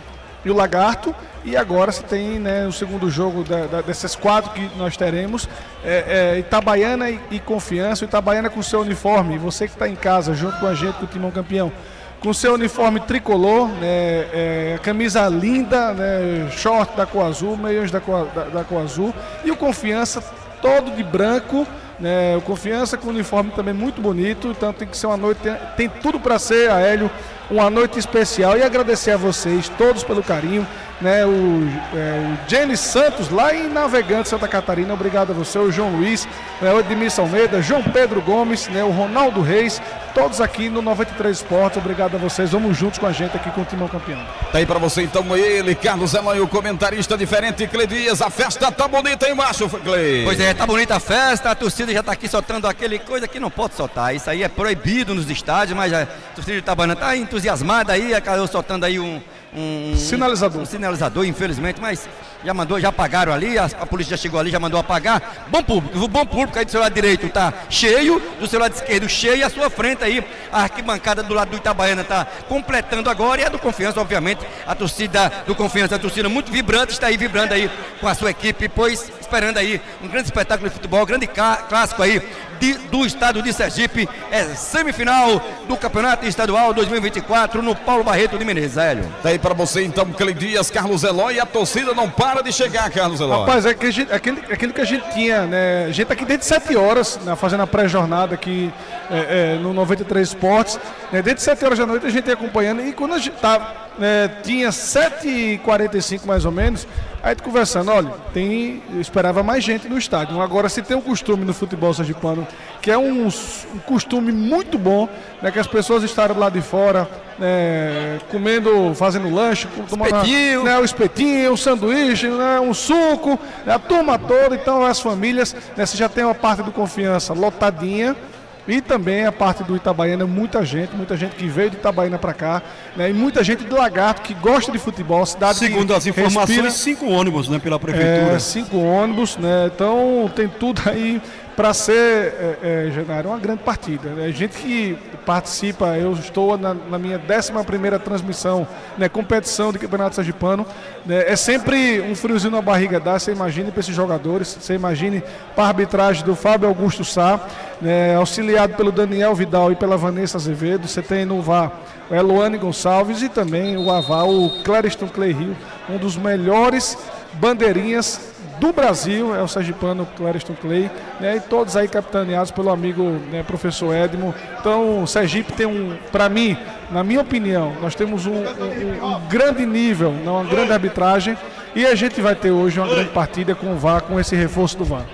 e o Lagarto, e agora se tem né, o segundo jogo da, da, quatro que nós teremos, é, é, Itabaiana e, e Confiança, o Itabaiana com seu uniforme, você que está em casa junto com a gente, com o Timão Campeão, com seu uniforme tricolor, né, é, camisa linda, né, short da cor azul, meios da cor, da, da cor azul, e o Confiança todo de branco, né, o Confiança com uniforme também muito bonito, então tem que ser uma noite, tem, tem tudo para ser, a Hélio, uma noite especial e agradecer a vocês todos pelo carinho, né, o, é, o Jenny Santos lá em Navegante, Santa Catarina, obrigado a você, o João Luiz, né, o Edmilson Almeida, João Pedro Gomes, né, o Ronaldo Reis, todos aqui no 93 Esportes, obrigado a vocês, vamos juntos com a gente aqui com o Timão Campeão. Tá aí pra você então ele, Carlos Eloy, o comentarista diferente, Clei Dias. A festa tá bonita aí embaixo, Clay. Pois é, tá bonita a festa, a torcida já tá aqui soltando aquele coisa que não pode soltar. Isso aí é proibido nos estádios, mas a torcida de Itabana tá entusiasmada aí, acabou soltando aí um. Um sinalizador. Um sinalizador, infelizmente, mas já mandou, já apagaram ali, a, a polícia já chegou ali, já mandou apagar. Bom público, o bom público aí do seu lado direito tá cheio, do seu lado esquerdo cheio, e a sua frente aí, a arquibancada do lado do Itabaiana tá completando agora, e a do Confiança, obviamente, a torcida do Confiança, a torcida muito vibrante, está aí vibrando aí com a sua equipe, pois esperando aí um grande espetáculo de futebol, grande clássico aí de- do estado de Sergipe, é semifinal do Campeonato Estadual 2024 no Paulo Barreto de Menezes, Hélio. Tá aí pra você então, Clei Dias, Carlos Eloy. A torcida não para de chegar, Carlos Eloy. Rapaz, é que gente- aquele, aquilo que a gente tinha, né? A gente tá aqui desde 7 horas, né, fazendo a pré-jornada aqui é, é, no 93 Esportes. Né, desde 7 horas da noite a gente ia acompanhando. E quando a gente tá, né, tinha 7h45 mais ou menos, Aí tu conversando, olha, tem, eu esperava mais gente no estádio. Agora, se tem um costume no futebol sergipano, que é um, um costume muito bom, né, que as pessoas estarem lá de fora, né, comendo, fazendo lanche, tomando Espetinho. né, o espetinho, o sanduíche, né, um suco, né, a turma toda, então as famílias, né, você já tem uma parte do confiança lotadinha. E também a parte do Itabaiana, muita gente, muita gente que veio de Itabaiana para cá, né? E muita gente de Lagarto que gosta de futebol, cidade Segundo as informações, respira- cinco ônibus, né, pela prefeitura. é, cinco ônibus, né? Então tem tudo aí para ser, é, é, Genaro, uma grande partida. Né? Gente que participa, eu estou na, na minha 11 primeira transmissão, né? competição de Campeonato Sergipano. Né? É sempre um friozinho na barriga dar, você imagine para esses jogadores, você imagine para a arbitragem do Fábio Augusto Sá, né? auxiliado pelo Daniel Vidal e pela Vanessa Azevedo. Você tem no VAR o Eloane Gonçalves e também o Avá, o Clériston Cleiril, um dos melhores bandeirinhas do Brasil, é o Sergipano Clériston Clay, né, e todos aí capitaneados pelo amigo né, professor Edmo. Então, o Sergipe tem um, para mim, na minha opinião, nós temos um, um- um grande nível, né, uma grande arbitragem, e a gente vai ter hoje uma grande partida com o VAR, com esse reforço do VAR.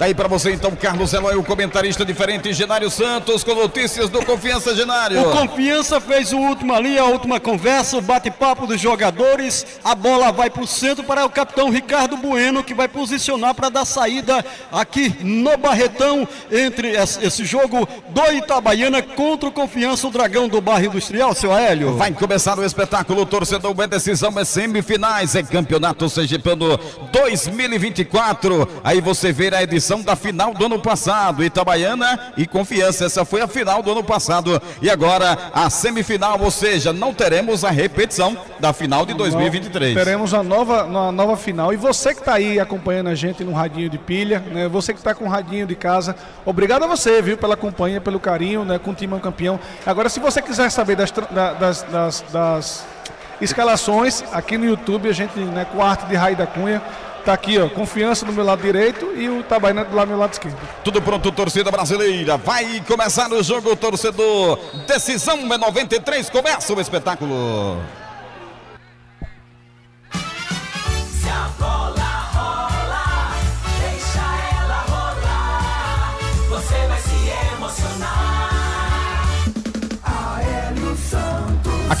Tá aí pra você então, Carlos Eloy, o comentarista diferente, Genário Santos, com notícias do Confiança Genário. O Confiança fez o último ali, a última conversa, o bate-papo dos jogadores. A bola vai para o centro para o capitão Ricardo Bueno, que vai posicionar para dar saída aqui no Barretão, entre es- esse jogo do Itabaiana contra o Confiança, o Dragão do Bairro Industrial, seu Hélio. Vai começar o espetáculo, torcedor, é decisão, é semifinais, é campeonato Sergipano 2024. Aí você vê a edição da final do ano passado, Itabaiana e Confiança. Essa foi a final do ano passado. E agora a semifinal, ou seja, não teremos a repetição da final de 2023. Teremos uma nova, uma nova final. E você que está aí acompanhando a gente no radinho de pilha, né? Você que está com o radinho de casa, obrigado a você, viu, pela companhia, pelo carinho, né? Com o Timão Campeão. Agora, se você quiser saber das, das, das, das escalações, aqui no YouTube, a gente, né, com a arte de Raí da Cunha, tá aqui, ó, confiança do meu lado direito e o Tabaiana do lado do meu lado esquerdo. Tudo pronto, torcida brasileira. Vai começar o jogo, torcedor. Decisão é 93, começa o espetáculo. Se a bola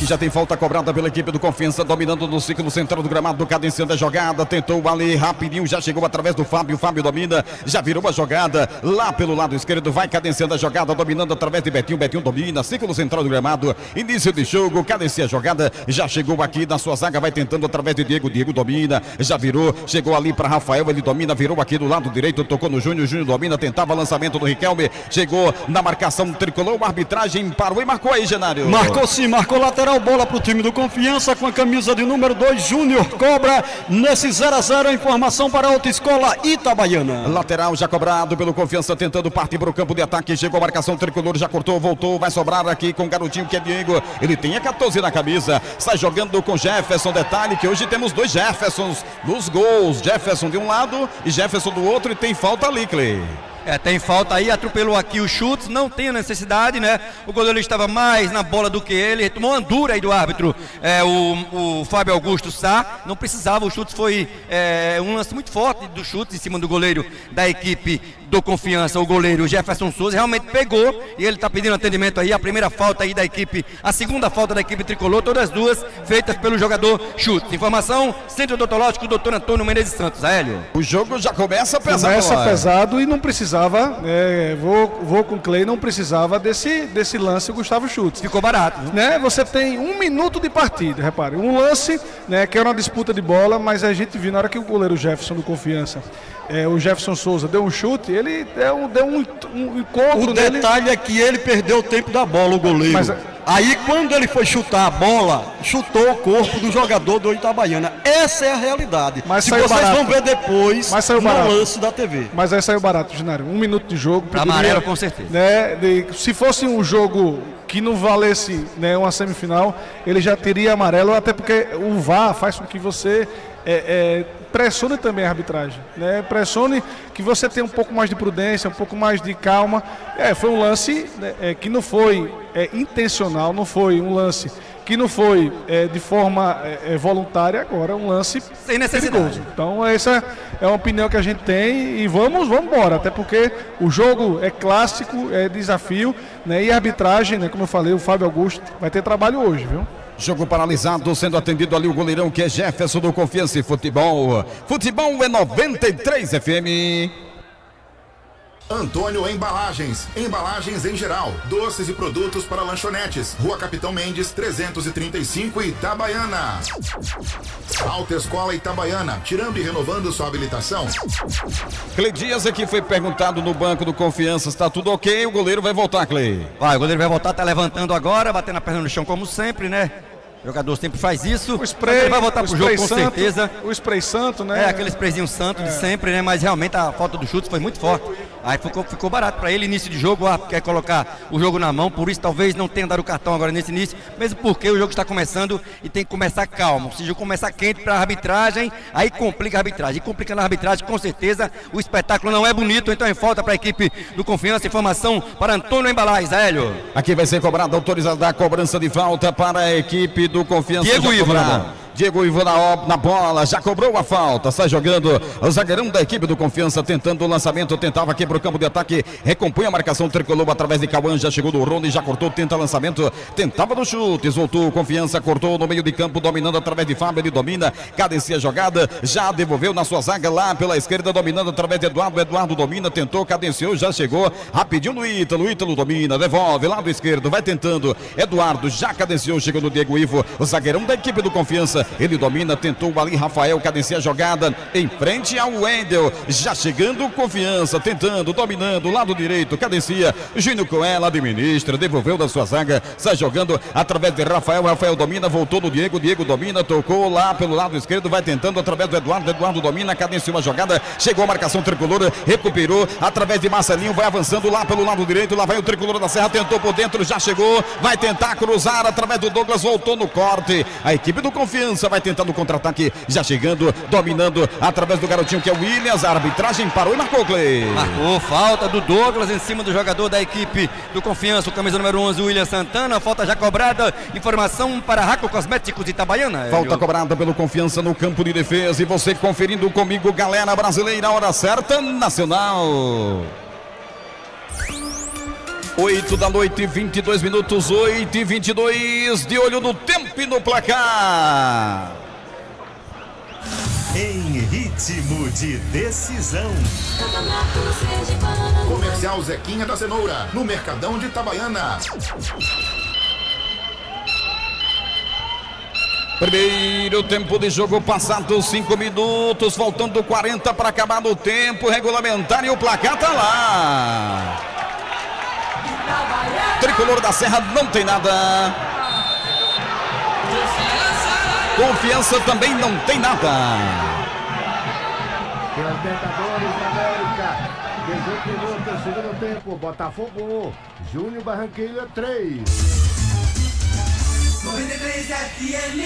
Santos. Aqui já tem falta cobrada pela equipe do Confiança, dominando no ciclo central do gramado, cadenciando a jogada, tentou ali rapidinho, já chegou através do Fábio, Fábio domina, já virou a jogada, lá pelo lado esquerdo, vai cadenciando a jogada, dominando através de Betinho, Betinho domina, ciclo central do gramado, início de jogo, cadencia a jogada, já chegou aqui na sua zaga, vai tentando através de Diego, Diego domina, já virou, chegou ali para Rafael, ele domina, virou aqui do lado direito, tocou no Júnior, Júnior domina, tentava lançamento do Riquelme, chegou na marcação tricolor, a arbitragem parou e marcou aí, Genário. Marcou sim, marcou lateral, bola para o time do Confiança com a camisa de número 2, Júnior Cobra. Nesse 0 a 0 a informação para a Autoescola Itabaiana. Lateral já cobrado pelo Confiança, tentando partir para o campo de ataque. Chegou a marcação tricolor, já cortou, voltou. Vai sobrar aqui com o garotinho que é Diego. Ele tem a 14 na camisa. Sai jogando com Jefferson. Detalhe que hoje temos dois Jeffersons nos gols. Jefferson de um lado e Jefferson do outro. E tem falta ali, Clay. É, tem falta aí, atropelou aqui os chutes, não tem a necessidade, né? O goleiro estava mais na bola do que ele, tomou uma dura aí do árbitro, é, o, o Fábio Augusto Sá, não precisava, o chute foi é, um lance muito forte do chute em cima do goleiro da equipe do Confiança, o goleiro Jefferson Souza, realmente pegou e ele está pedindo atendimento aí, a primeira falta aí da equipe, a segunda falta da equipe tricolor, todas as duas feitas pelo jogador chute. Informação, Centro Odontológico, doutor Antônio Menezes Santos, Aélio. O jogo já começa pesado. Começa Eloy. pesado e não precisava, é, vou, vou com o Clay, não precisava desse, desse lance o Gustavo Schultz. Ficou barato. Né? Você tem um minuto de partida, repare. Um lance, né, que era uma disputa de bola, mas a gente viu na hora que o goleiro Jefferson do Confiança, é, o Jefferson Souza, deu um chute, ele deu, um- deu um, um encontro O nele. detalhe é que ele perdeu o tempo da bola, o goleiro. Mas- Aí quando ele foi chutar a bola, chutou o corpo do jogador do Itabaiana. Essa é a realidade. Mas Se saiu vocês barato. vão ver depois Mas saiu no barato. lance da TV. Mas aí saiu barato, Ginário. Um minuto de jogo. Amarelo, com certeza. Né, de- se fosse um jogo que não valesse né, uma semifinal, ele já teria amarelo, até porque o VAR faz com que você é, é, pressione também a arbitragem. Né? Pressione que você tenha um pouco mais de prudência, um pouco mais de calma. É, foi um lance né, é, que não foi é, intencional, não foi um lance que não foi é, de forma é, é, voluntária, agora é um lance Sem necessidade. perigoso. Então essa é uma opinião que a gente tem e vamos, vamos embora, até porque o jogo é clássico, é desafio, né? E a arbitragem, né, como eu falei, o Fábio Augusto vai ter trabalho hoje, viu? Jogo paralisado, sendo atendido ali o goleirão que é Jefferson do Confiança e Futebol. Futebol é 93 FM. Antônio Embalagens, embalagens em geral, doces e produtos para lanchonetes. Rua Capitão Mendes, 335 Itabaiana. Autoescola Itabaiana, tirando e renovando sua habilitação. Clay Dias aqui foi perguntado no banco do Confiança, está tudo ok? O goleiro vai voltar, Clay. Vai, o goleiro vai voltar, tá levantando agora, batendo a perna no chão como sempre, né? O jogador sempre faz isso. O spray, ele vai voltar o pro jogo com santo, certeza. O spray santo, né? É, aquele sprayzinho santo de sempre, né? Mas realmente a falta do chute foi muito forte. Aí ficou, ficou barato para ele, início de jogo, ah, quer colocar o jogo na mão, por isso talvez não tenha dado o cartão agora nesse início, mesmo porque o jogo está começando e tem que começar calmo. Se o jogo começar quente para a arbitragem, aí complica a arbitragem. E complicando a arbitragem, com certeza, o espetáculo não é bonito, então é falta para a equipe do Confiança. Informação para Antônio Embalais, Hélio. Aqui vai ser cobrada autorização da cobrança de falta para a equipe do Confiança. Diego Ivo. Diego Ivo na, na bola, já cobrou a falta, sai jogando o zagueirão da equipe do Confiança, tentando o lançamento, tentava aqui para o campo de ataque, recompõe a marcação tricolor através de Cauã, já chegou do Rony, já cortou, tenta lançamento, tentava no chute, voltou, Confiança, cortou no meio de campo, dominando através de Fábio, ele domina, cadencia a jogada, já devolveu na sua zaga lá pela esquerda, dominando através de Eduardo, Eduardo domina, tentou, cadenciou, já chegou, rapidinho no Ítalo, Ítalo domina, devolve, lado esquerdo, vai tentando, Eduardo já cadenciou, chegou no Diego Ivo, o zagueirão da equipe do Confiança, ele domina, tentou ali, Rafael cadencia a jogada, em frente ao Wendel, já chegando, Confiança, tentando, dominando, lado direito, cadencia, Júnior Coelho administra, devolveu da sua zaga, sai jogando através de Rafael, Rafael domina, voltou no Diego, Diego domina, tocou lá pelo lado esquerdo, vai tentando através do Eduardo, Eduardo domina, cadenciou a jogada, chegou a marcação tricolor, recuperou, através de Marcelinho, vai avançando lá pelo lado direito, lá vai o tricolor da Serra, tentou por dentro, já chegou, vai tentar cruzar através do Douglas, voltou no corte, a equipe do Confiança vai tentando o contra-ataque, já chegando, dominando através do garotinho que é o Williams, a arbitragem parou e marcou, Clay. Marcou falta do Douglas em cima do jogador da equipe do Confiança, o camisa número 11, William Santana. Falta já cobrada. Informação para Raco Cosméticos de Itabaiana. Falta Hélio. cobrada pelo confiança no campo de defesa. E você conferindo comigo, galera brasileira, hora certa, nacional. 8 da noite, 22 minutos, 8 e 22, de olho no tempo e no placar. Em ritmo de decisão. Comercial Zequinha da Cenoura, no Mercadão de Itabaiana. Primeiro tempo de jogo passado, 5 minutos, faltando 40 para acabar o tempo regulamentar e o placar tá lá. Tricolor da Serra não tem nada. Confiança também não tem nada. Pelas Libertadores da América. 18 minutos, segundo tempo. Botafogo 1, Júnior Barranquilha 3. 93 FM.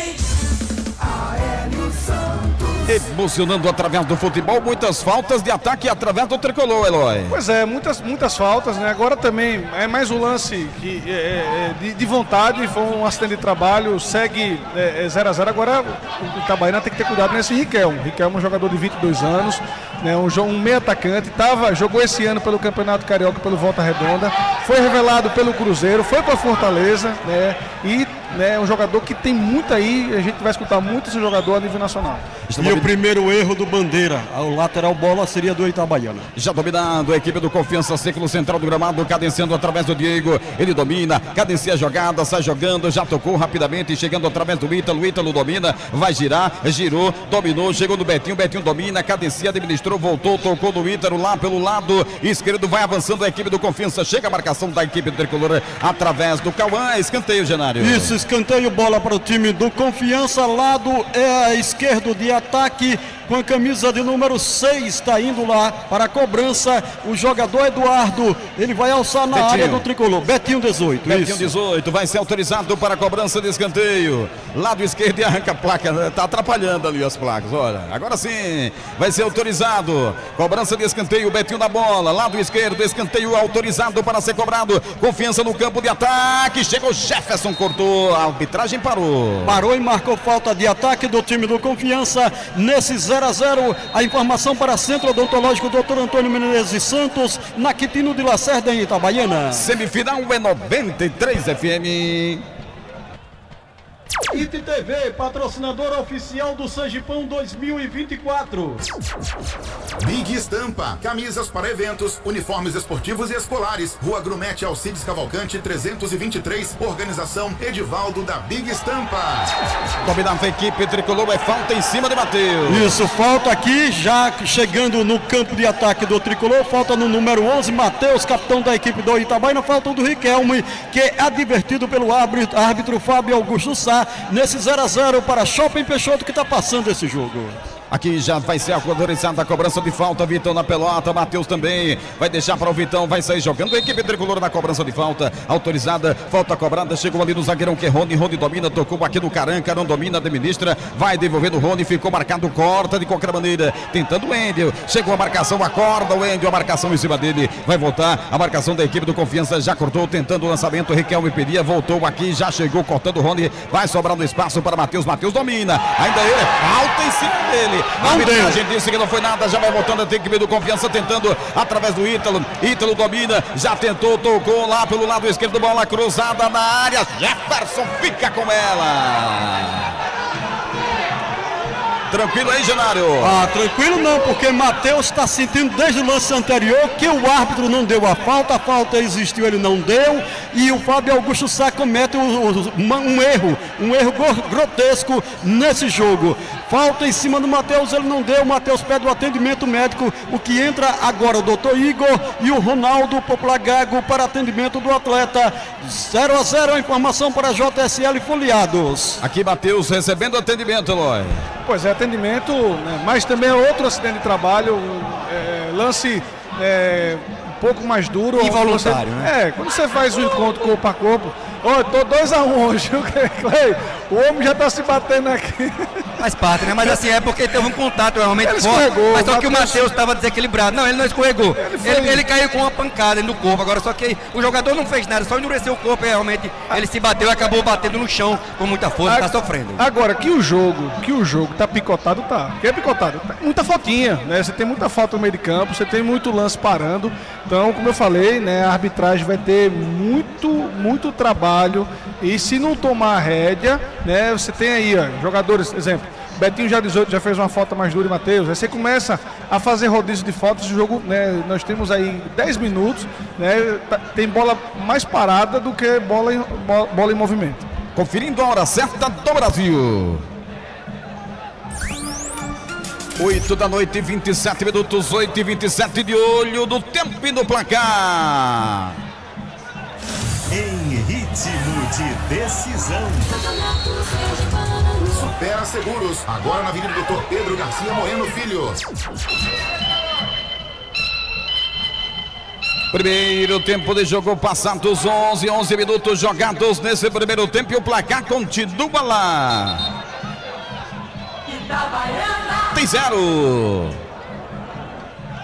Aélio Santos. Emocionando através do futebol, muitas faltas de ataque através do tricolor, Eloy. Pois é, muitas, muitas faltas, né? Agora também é mais um lance que, é, é, de, de vontade, foi um acidente de trabalho, segue 0 a 0 Agora o Itabaiana tem que ter cuidado nesse Riquelme. Riquelme é um jogador de 22 anos, né? um, um meio atacante, tava, jogou esse ano pelo Campeonato Carioca pelo Volta Redonda, foi revelado pelo Cruzeiro, foi para Fortaleza, né? E né, um jogador que tem muito aí, a gente vai escutar muito esse jogador a nível nacional. E o primeiro erro do Bandeira, o lateral bola seria do Itabaiana. Já dominando a equipe do Confiança Ciclo Central do Gramado, cadenciando através do Diego. Ele domina, cadencia a jogada, sai jogando, já tocou rapidamente, chegando através do Ítalo. O Ítalo domina, vai girar, girou, dominou, chegou no Betinho. Betinho domina, cadencia, administrou, voltou, tocou no Ítalo lá pelo lado esquerdo. Vai avançando a equipe do Confiança. Chega a marcação da equipe do tricolor através do Cauã. Escanteio, Genário. Isso, escanteio, bola para o time do Confiança, lado é esquerdo de ataque. Com a camisa de número 6, está indo lá para a cobrança. O jogador Eduardo, ele vai alçar na Betinho. área do tricolor. Betinho 18. Betinho isso. 18 vai ser autorizado para a cobrança de escanteio. Lado esquerdo e arranca a placa. né? Tá atrapalhando ali as placas. Olha, agora sim vai ser autorizado. Cobrança de escanteio. Betinho na bola. Lado esquerdo, escanteio autorizado para ser cobrado. Confiança no campo de ataque. Chegou Jefferson, cortou. A arbitragem parou. Parou e marcou falta de ataque do time do Confiança nesse 0 a 0 A informação para Centro Odontológico Dr. Antônio Menezes Santos, na Quitino de Lacerda em Itabaiana. Semifinal é 93 FM. IT TV, patrocinador oficial do Sangipão 2024. Big Estampa, camisas para eventos, uniformes esportivos e escolares. Rua Grumete Alcides Cavalcante 323, organização Edivaldo da Big Estampa. Dominava a equipe tricolor, é falta em cima de Matheus. Isso, falta aqui, já chegando no campo de ataque do tricolor, falta no número 11, Matheus, capitão da equipe do Itabaina, falta o do Riquelme, que é advertido pelo árbitro, árbitro Fábio Augusto Sá, nesse 0 a 0 para Shopping Peixoto que está passando esse jogo. Aqui já vai ser autorizada a cobrança de falta. Vitão na pelota, Matheus também. Vai deixar para o Vitão, vai sair jogando. A equipe tricolor na cobrança de falta. Autorizada, falta cobrada. Chegou ali no zagueirão que é Rony. Rony domina, tocou aqui no Caranca, não domina, administra. Vai devolvendo o Rony, ficou marcado, corta de qualquer maneira. Tentando o Endel. Chegou a marcação, acorda o Endel, a marcação em cima dele. Vai voltar. A marcação da equipe do Confiança já cortou, tentando o lançamento. Riquelme pedia, voltou aqui, já chegou cortando o Rony. Vai sobrando espaço para Matheus. Matheus domina. Ainda ele, falta em cima dele. Não a arbitragem disse que não foi nada, já vai voltando a equipe do Confiança tentando através do Ítalo. Ítalo domina, já tentou, tocou lá pelo lado esquerdo, bola cruzada na área. Jefferson fica com ela. Tranquilo aí, Genário? Ah, tranquilo não, porque Matheus está sentindo desde o lance anterior que o árbitro não deu a falta, a falta existiu, ele não deu, e o Fábio Augusto Sá comete um, um- um erro, um erro gro- grotesco nesse jogo. Falta em cima do Matheus, ele não deu, o Matheus pede o atendimento médico, o que entra agora o doutor Igor e o Ronaldo Popular Gago para atendimento do atleta. 0 a 0 a informação para JSL Foliados. Aqui Matheus recebendo atendimento, Eloy. Pois é, atendimento, né, mas também é outro acidente de trabalho, é, lance é, um pouco mais duro. Involuntário, você- né? É, quando você faz o encontro corpo a corpo. Ó, tô 2 a 1 um hoje, Clay? O homem já tá se batendo aqui. Faz parte, né? Mas assim, é porque teve um contato realmente Ele forte. Mas só que o Matheus- estava desequilibrado. Não, ele não escorregou. Ele, ele caiu com uma pancada no corpo. Agora, só que o jogador não fez nada, só endureceu o corpo e realmente ele se bateu e acabou batendo no chão com muita força, tá sofrendo. Agora, que o jogo, que o jogo tá picotado, tá. Que é picotado. Tá muita faltinha, né? Você tem muita falta no meio de campo, você tem muito lance parando. Então, como eu falei, né, a arbitragem vai ter muito, muito trabalho. E se não tomar a rédea, né, você tem aí, ó, jogadores, exemplo, Betinho já 18 já fez uma falta mais dura e Matheus. Aí você começa a fazer rodízio de faltas. O jogo, né, nós temos aí 10 minutos, né, tá- tem bola mais parada do que bola em, bo- bola em movimento. Conferindo a hora certa do Brasil. 8 da noite, 27 minutos, 8 e 27 de olho do tempo e do placar. Em ritmo de decisão. Supera Seguros, agora na Avenida Doutor Pedro Garcia Moreno Filho. Primeiro tempo de jogo passados 11, 11 minutos jogados nesse primeiro tempo e o placar continua lá. Tem zero.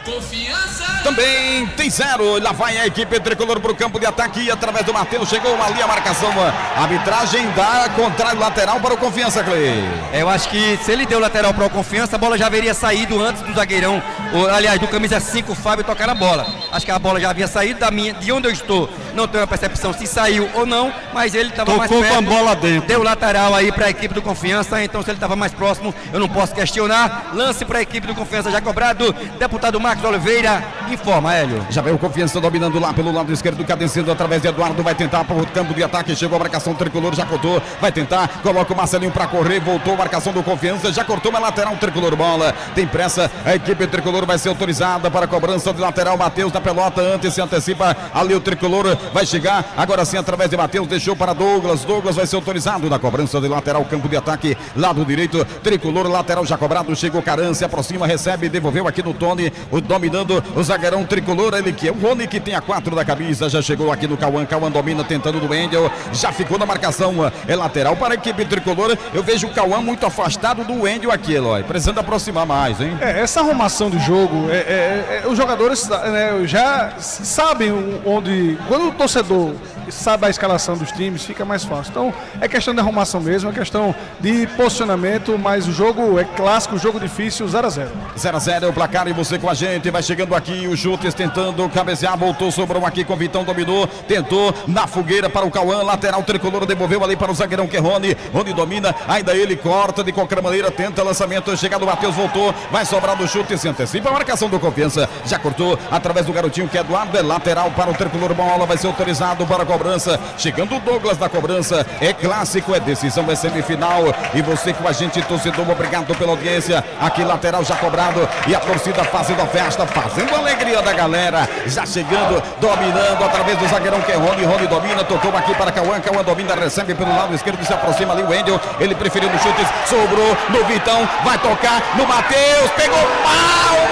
Confiança. Também tem zero. Lá vai a equipe tricolor para o campo de ataque e através do Matheus chegou ali a marcação. A arbitragem dá contrário lateral para o Confiança, Clay. É, Eu acho que se ele deu lateral para o confiança, a bola já haveria saído antes do zagueirão, ou, aliás, do camisa 5, o Fábio tocar na bola. Acho que a bola já havia saído da minha, de onde eu estou. Não tenho a percepção se saiu ou não, mas ele estava mais Tocou perto. com a bola dentro. Deu lateral aí para a equipe do Confiança, então se ele estava mais próximo, eu não posso questionar. Lance para a equipe do Confiança já cobrado. Deputado Marcos Oliveira. Informa, Hélio. Já veio o Confiança dominando lá pelo lado esquerdo, cadenciando através de Eduardo, vai tentar para o campo de ataque, chegou a marcação tricolor, já cortou, vai tentar, coloca o Marcelinho para correr, voltou a marcação do Confiança, já cortou uma lateral tricolor bola, tem pressa, a equipe tricolor vai ser autorizada para a cobrança de lateral, Matheus na pelota antes, se antecipa. Ali o tricolor, vai chegar, agora sim através de Matheus, deixou para Douglas, Douglas vai ser autorizado na cobrança de lateral, campo de ataque, lado direito, tricolor, lateral já cobrado, chegou Caran, se aproxima, recebe, devolveu aqui no Tony, o, dominando o zagueirão tricolor, ele que é o Rony que tem a quatro da camisa, já chegou aqui no Cauã, Cauã domina tentando do Wendel, já ficou na marcação, é lateral para a equipe tricolor, eu vejo o Cauã muito afastado do Wendel aqui, Eloy, precisando aproximar mais, hein? É, essa arrumação do jogo, é, é, é, os jogadores né, já sabem onde. Quando o torcedor sabe a escalação dos times, fica mais fácil. Então, é questão de arrumação mesmo, é questão de posicionamento, mas o jogo é clássico, jogo difícil, 0 a 0 0 a 0 é o placar e você com a gente. Vai chegando aqui o Chutes tentando cabecear, voltou, sobrou aqui com o Vitão, dominou, tentou na fogueira para o Cauã, lateral tricolor, devolveu ali para o zagueirão que é Rony. Rony domina, ainda ele corta de qualquer maneira, tenta lançamento, chegado o Matheus, voltou, vai sobrar do chute, antecipa a marcação do confiança, já cortou através do garotinho que é Eduardo, é lateral para o tricolor, bola vai ser autorizado para a cobrança. Chegando o Douglas da cobrança, é clássico, é decisão, é semifinal. E você com a gente, torcedor, obrigado pela audiência. Aqui lateral já cobrado e a torcida fazendo a festa, fazendo a alegria da galera. Já chegando, dominando através do zagueirão que é Rony. Rony domina, tocou aqui para Cauã. Cauã domina, recebe pelo lado esquerdo, se aproxima ali o Wendel. Ele preferiu nos chutes, sobrou no Vitão, vai tocar no Matheus, pegou mal o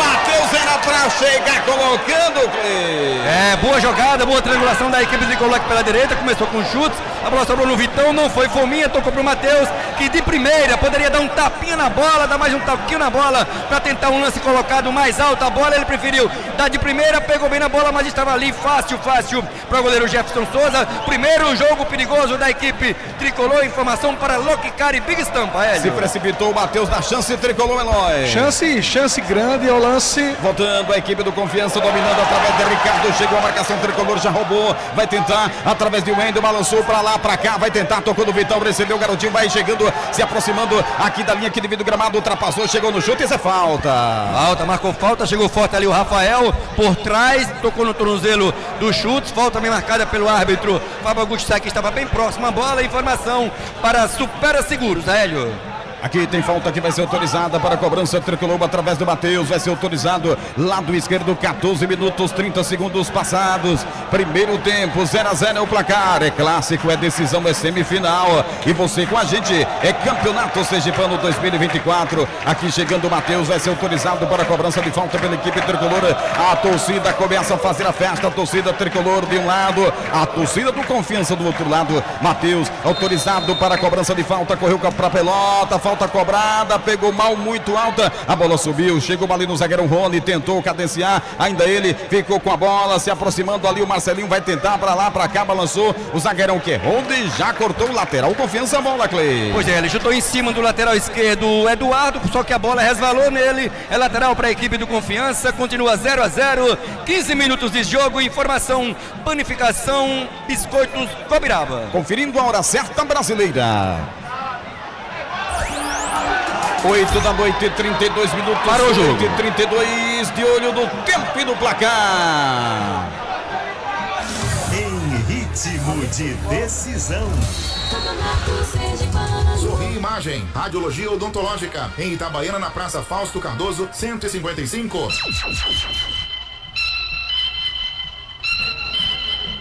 Era pra chegar colocando. É, boa jogada, boa triangulação da equipe de coloque pela direita, começou com chutes, a bola sobrou no Vitão, não foi Fominha, tocou pro Matheus, que de primeira poderia dar um tapinha na bola, dar mais um toquinho na bola, para tentar um lance colocado mais alto a bola, ele preferiu dar de primeira, pegou bem na bola, mas estava ali fácil, fácil para o goleiro Jefferson Souza, primeiro jogo perigoso da equipe tricolor, informação para Lokicar e Big Stampa, Hélio. Se precipitou o Matheus na chance tricolor, Eloy. Chance, chance grande, é o lance. Voltando a equipe do Confiança, dominando através de Ricardo, chegou a marcação tricolor, já roubou, vai tentar através de Wendel, balançou para lá, para cá, vai tentar, tocou no Vitão, recebeu o garotinho, vai chegando, se aproximando aqui da linha que divide o gramado, ultrapassou, chegou no chute, isso é falta. Falta, marcou falta, chegou forte ali o Rafael, por trás, tocou no tornozelo do chute, falta bem marcada pelo árbitro. Fábio Augusto que estava bem próximo. À bola, informação para Supera Seguros, Hélio. Aqui tem falta que vai ser autorizada para a cobrança tricolor através do Matheus. Vai ser autorizado lado esquerdo, 14 minutos, 30 segundos passados. Primeiro tempo, 0 a 0 é o placar. É clássico, é decisão, é semifinal. E você com a gente é Campeonato Sergipano 2024. Aqui chegando o Matheus, vai ser autorizado para a cobrança de falta pela equipe tricolor. A torcida começa a fazer a festa. A torcida tricolor de um lado, a torcida do Confiança do outro lado. Matheus autorizado para a cobrança de falta, correu para a pelota falta cobrada, pegou mal muito alta, a bola subiu, chegou ali no zagueirão Rony, tentou cadenciar, ainda ele ficou com a bola, se aproximando ali, o Marcelinho vai tentar para lá, para cá, balançou, o zagueirão que é Rony, já cortou o lateral, confiança a bola, Clay. Pois é, ele chutou em cima do lateral esquerdo, Eduardo, só que a bola resvalou nele, é lateral para a equipe do Confiança, continua 0 a 0 15 minutos de jogo, informação, panificação, biscoitos, Cobiraba. Conferindo a hora certa brasileira. 8 da noite, 32 minutos. Parou o jogo. 8 e 32 de olho no tempo e no placar. Em ritmo de decisão. Sorri Imagem, Radiologia Odontológica, em Itabaiana, na Praça Fausto Cardoso, 155.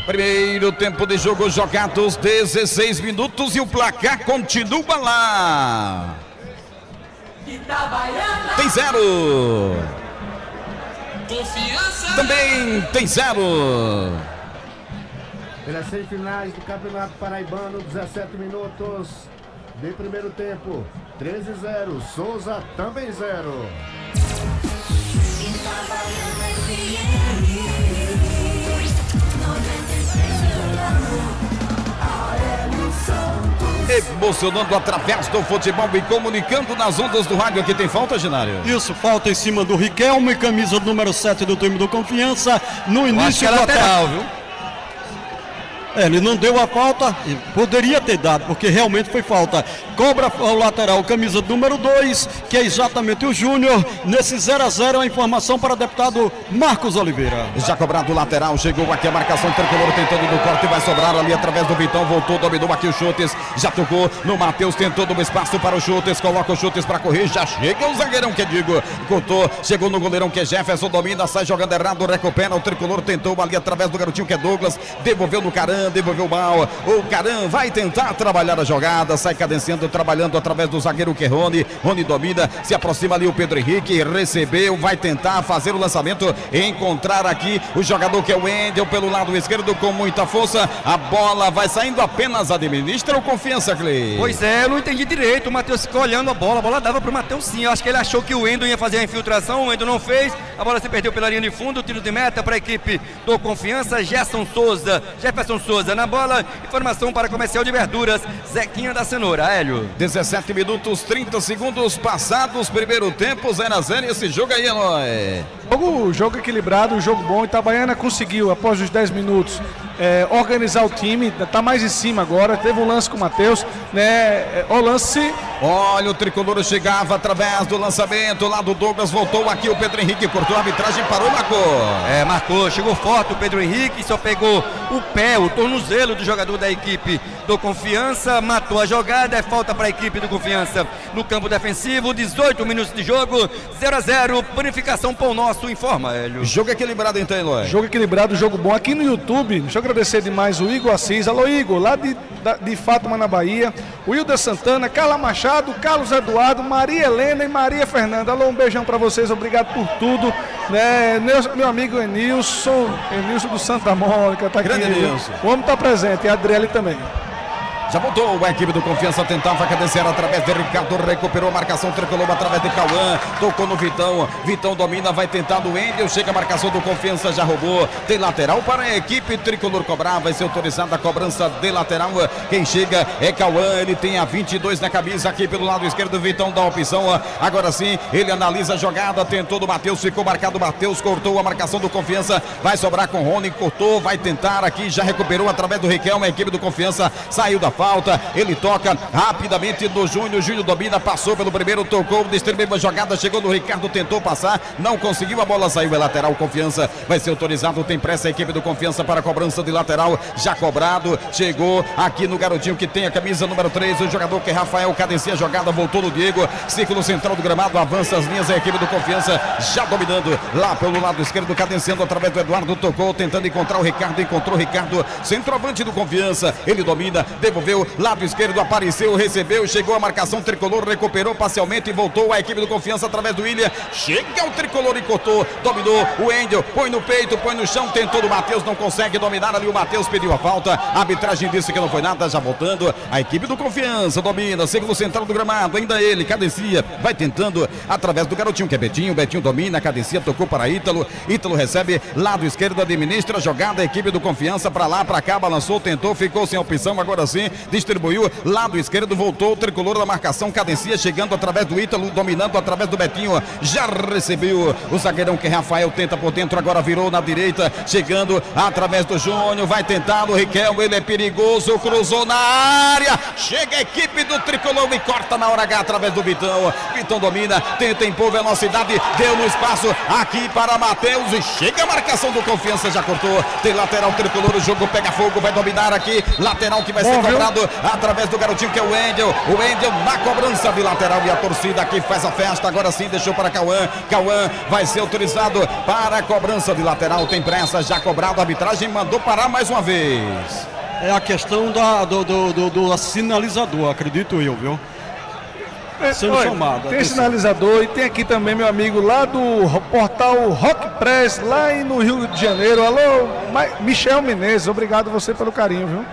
Primeiro tempo de jogo jogados, 16 minutos e o placar continua lá. Tem zero. Confiança. Também tem zero. Pelas semifinais do Campeonato Paraibano, 17 minutos de primeiro tempo. 13 0. Souza também zero. Emocionando através do futebol e comunicando nas ondas do rádio. Aqui tem falta, Ginário? Isso, falta em cima do Riquelme, camisa número 7 do time do Confiança, no início é do lateral, viu? É, ele não deu a falta, poderia ter dado, porque realmente foi falta. Cobra o lateral, camisa número 2, que é exatamente o Júnior. Nesse 0 a 0 a informação para o deputado Marcos Oliveira. Já cobrado o lateral, chegou aqui a marcação tricolor tentando do corte, vai sobrar ali através do Vitão, voltou, dominou aqui o chutes, já tocou no Matheus, tentou do espaço para o chutes, coloca o chutes para correr, já chega o zagueirão que é digo, cortou, chegou no goleirão que é Jefferson, domina, sai jogando errado, recupera, o tricolor tentou ali através do garotinho que é Douglas, devolveu no Caran, devolveu mal, o Caran vai tentar trabalhar a jogada, sai cadenciando, trabalhando através do zagueiro que é Rony, Rony domina, se aproxima ali o Pedro Henrique, recebeu, vai tentar fazer o lançamento, encontrar aqui o jogador que é o Wendel pelo lado esquerdo com muita força, a bola vai saindo apenas, administra o confiança, Clay. Pois é, eu não entendi direito. O Matheus ficou olhando a bola. A bola dava pro Matheus sim. Eu acho que ele achou que o Wendel ia fazer a infiltração. O Wendel não fez. A bola se perdeu pela linha de fundo. Tiro de meta para a equipe do Confiança. Gerson Souza. Jefferson Souza na bola. Informação para comercial de verduras. Zequinha da Cenoura. Hélio. 17 minutos, 30 segundos passados. Primeiro tempo, 0 a 0 esse jogo aí, Eloy. Jogo, jogo equilibrado, jogo bom. Itabaiana conseguiu, após os 10 minutos, é, organizar o time. Está mais em cima agora. Teve um lance com o Matheus. Né? É, o lance. Olha, o tricolor chegava através do lançamento lá do Douglas. Voltou aqui o Pedro Henrique, cortou a arbitragem, parou, marcou. É, marcou. Chegou forte o Pedro Henrique. Só pegou o pé, o tornozelo do jogador da equipe do Confiança. Matou a jogada. É falta para a equipe do Confiança no campo defensivo. 18 minutos de jogo. 0 a 0 Panificação Pão Nosso informa, Hélio. Jogo equilibrado então, Eloy. Jogo equilibrado, jogo bom. Aqui no YouTube, deixa eu agradecer demais o Igor Assis. Alô, Igor, lá de, de Fátima, na Bahia. O Hilda Santana, Carla Machado, Carlos Eduardo, Maria Helena e Maria Fernanda. Alô, um beijão pra vocês, obrigado por tudo. Né? Meu, meu amigo Enilson, Enilson do Santa Mônica, tá aqui. Grande viu? Enilson. O homem tá presente, e a Adriele também. Já voltou a equipe do Confiança tentava cadenciar através de Ricardo, recuperou a marcação tricolor através de Cauã, tocou no Vitão, Vitão domina, vai tentar do Endel, chega a marcação do Confiança, já roubou, tem lateral para a equipe tricolor cobrar, vai ser autorizada a cobrança de lateral, quem chega é Cauã, ele tem a 22 na camisa aqui pelo lado esquerdo, Vitão dá opção, agora sim, ele analisa a jogada, tentou do Matheus, ficou marcado, Matheus cortou a marcação do Confiança, vai sobrar com Rony, cortou, vai tentar aqui, já recuperou através do Riquelme, a equipe do Confiança saiu da falta, ele toca rapidamente no Júnior, Júnior domina, passou pelo primeiro, tocou, distribuiu a jogada, chegou no Ricardo, tentou passar, não conseguiu, a bola saiu, é lateral, Confiança, vai ser autorizado, tem pressa a equipe do Confiança para a cobrança de lateral, já cobrado, chegou aqui no garotinho que tem a camisa número 3, o jogador que é Rafael, cadencia a jogada, voltou no Diego, círculo central do gramado, avança as linhas, a equipe do Confiança já dominando, lá pelo lado esquerdo, cadenciando através do Eduardo, tocou, tentando encontrar o Ricardo, encontrou o Ricardo, centroavante do Confiança, ele domina, devolveu, lado esquerdo, apareceu, recebeu, chegou a marcação tricolor, recuperou parcialmente e voltou a equipe do Confiança através do William, chega o tricolor e cortou, dominou, o Endel, põe no peito, põe no chão, tentou do Matheus, não consegue dominar ali, o Matheus pediu a falta, a arbitragem disse que não foi nada, já voltando, a equipe do Confiança domina, círculo central do gramado, ainda ele, cadencia, vai tentando através do garotinho que é Betinho, Betinho domina, cadencia, tocou para Ítalo, Ítalo recebe, lado esquerdo, administra jogada, a equipe do Confiança para lá, para cá, balançou, tentou, ficou sem opção, agora sim, distribuiu, lado esquerdo, voltou, o tricolor da marcação, cadencia, chegando através do Ítalo, dominando através do Betinho, já recebeu o zagueirão que Rafael tenta por dentro, agora virou na direita, chegando através do Júnior, vai tentar o Riquelme, ele é perigoso, cruzou na área, chega a equipe do tricolor e corta na hora H através do Vitão, Vitão domina, tenta impor velocidade, deu no espaço aqui para Matheus e chega a marcação do Confiança, já cortou, tem lateral tricolor, o jogo pega fogo, vai dominar aqui, lateral que vai Bom, ser viu? Cobrado através do garotinho que é o Wendel, o Wendel na cobrança de lateral e a torcida aqui faz a festa, agora sim deixou para Cauã, Cauã vai ser autorizado para a cobrança de lateral, tem pressa, já cobrado, a arbitragem mandou parar mais uma vez. É a questão da, do, do, do, do sinalizador, acredito eu, viu? Sendo Olha, chamado. Tem atenção. sinalizador e tem aqui também meu amigo lá do portal Rock Press, lá em- no Rio de Janeiro. Alô, Michel Menezes, obrigado você pelo carinho, viu?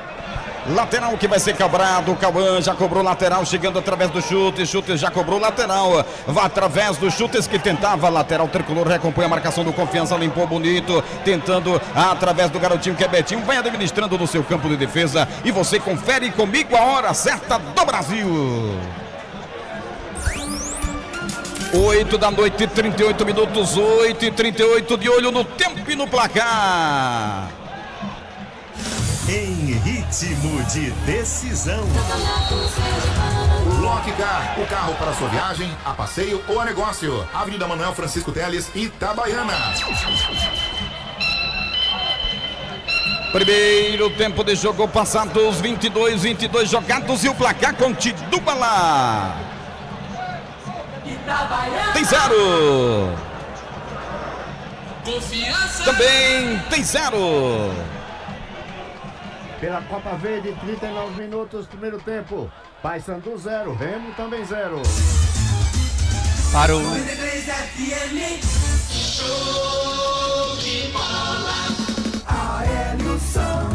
Lateral que vai ser cobrado, Cauã já cobrou lateral, chegando através do chute, chute já cobrou lateral, vai através dos chutes que tentava, lateral tricolor recompõe a marcação do Confiança, limpou bonito, tentando através do garotinho que é Betinho, vai administrando no seu campo de defesa e você confere comigo a hora certa do Brasil. 8 da noite, 38 minutos, 8 e 38 de olho no tempo e no placar. Em ritmo de decisão. Lockcar, o carro para sua viagem, a passeio ou a negócio. Avenida Manuel Francisco Teles, Itabaiana. Primeiro tempo de jogo passados 22, 22 jogados e o placar continua lá. Tem zero. Confiança. Também tem zero. Pela Copa Verde, 39 minutos, primeiro tempo. Paysandu 0, Remo também 0. Parou. 93 FM. Show de bola. Aélio Santos.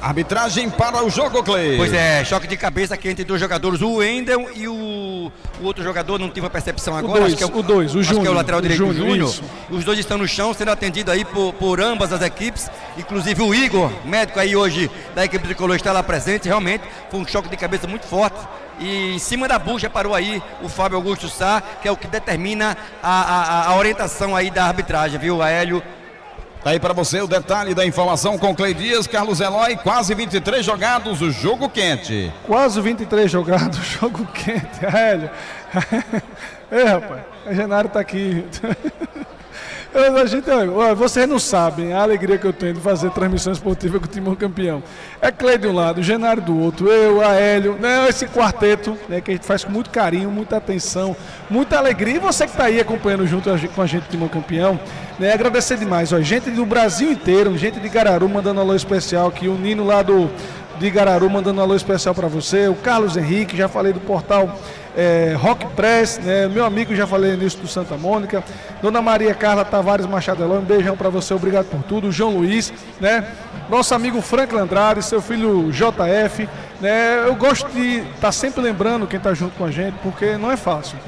Arbitragem para o jogo, Clay. Pois é, choque de cabeça aqui entre dois jogadores, o Wendel e o, o outro jogador, não tive a percepção agora. dois, acho que é o dois, o que é Júnior, o lateral o direito, o Júnior, Júnior. Os dois estão no chão, sendo atendidos aí por, por ambas as equipes, inclusive o Igor, médico aí hoje da equipe tricolor, está lá presente. Realmente foi um choque de cabeça muito forte. E em cima da bucha parou aí o Fábio Augusto Sá, que é o que determina a, a, a orientação aí da arbitragem, viu, Aélio? Tá aí para você o detalhe da informação com Clay Dias, Carlos Eloy, quase 23 jogados, o jogo quente. Quase 23 jogados, jogo quente. Ei, rapaz, a Genaro tá aqui. Eu, a gente, olha, vocês não sabem a alegria que eu tenho de fazer transmissão esportiva com o Timão campeão. É Clay de um lado, Genaro do outro, eu, a Hélio, né, esse quarteto né, que a gente faz com muito carinho, muita atenção, muita alegria. E você que está aí acompanhando junto com a gente, Timão campeão, né, agradecer demais. Ó, gente do Brasil inteiro, gente de Gararu mandando alô especial aqui, o Nino lá do de Gararu mandando um alô especial para você, o Carlos Henrique, já falei do portal é, Rock Press, né? meu amigo, já falei nisso do Santa Mônica, Dona Maria Carla Tavares Machado Elon, um beijão para você, obrigado por tudo, João Luiz, né? nosso amigo Frank Andrade, seu filho JF, né? eu gosto de estar sempre lembrando quem está junto com a gente, porque não é fácil.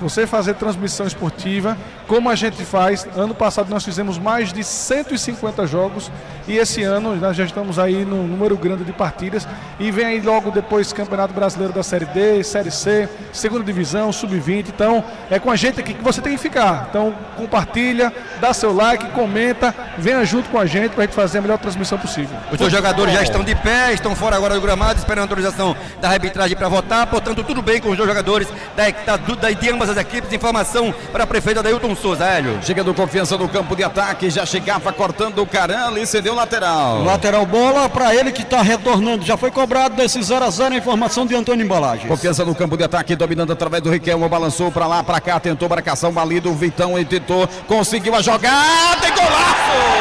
Você fazer transmissão esportiva, como a gente faz. Ano passado nós fizemos mais de 150 jogos e esse ano nós já estamos aí num número grande de partidas. E vem aí logo depois Campeonato Brasileiro da Série D, Série C, Segunda Divisão, Sub-20. Então é com a gente aqui que você tem que ficar. Então compartilha, dá seu like, comenta, venha junto com a gente para a gente fazer a melhor transmissão possível. Os dois jogadores já estão de pé, estão fora agora do gramado, esperando a autorização da arbitragem para votar. Portanto, tudo bem com os dois jogadores da, da, da- de ambas as equipes. Informação para a prefeita Dailton Souza, Hélio. Chega do confiança no campo de ataque, já chegava cortando o Caran e cedeu lateral. Lateral bola para ele que está retornando. Já foi cobrado desse 0 a 0 a informação de Antônio Embalagens. Confiança no campo de ataque, dominando através do Riquelme, balançou pra lá, pra cá, tentou marcação, balido, o Vitão e tentou, conseguiu a jogada e! Golaço!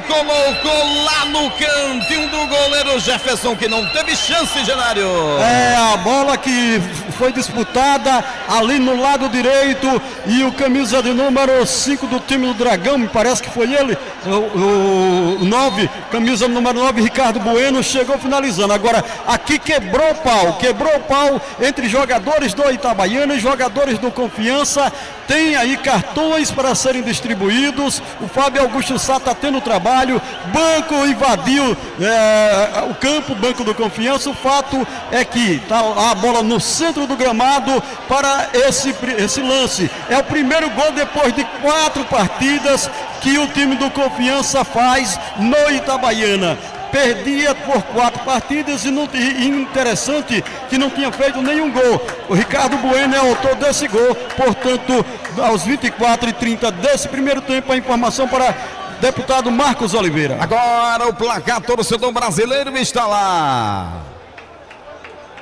Colocou lá no cantinho do goleiro Jefferson, que não teve chance, Genário. É a bola que foi disputada ali no lado direito e o camisa de número 5 do time do Dragão, me parece que foi ele, o 9, camisa número 9, Ricardo Bueno, chegou finalizando. Agora, aqui quebrou o pau, quebrou o pau entre jogadores do Itabaiana e jogadores do Confiança. Tem aí cartões para serem distribuídos. O Fábio Augusto Sá está tendo trabalho. Banco invadiu é, o campo, Banco do Confiança. O fato é que tá a bola no centro do gramado para esse, esse lance. É o primeiro gol depois de quatro partidas que o time do Confiança faz no Itabaiana perdia por quatro partidas e, não, e interessante que não tinha feito nenhum gol. O Ricardo Bueno é autor desse gol, portanto, aos 24 e 30 desse primeiro tempo, a informação para deputado Marcos Oliveira. Agora o placar torcedor brasileiro está lá.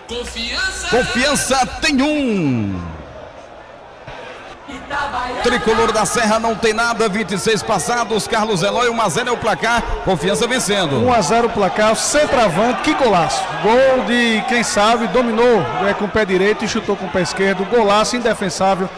Confiança. Confiança tem um. Tricolor da Serra não tem nada, 26 passados, Carlos Eloy, 1 a 0 é o placar, Confiança vencendo. 1 a 0 o placar, centroavante, que golaço. Gol de quem sabe, dominou né, com o pé direito e chutou com o pé esquerdo. Golaço indefensável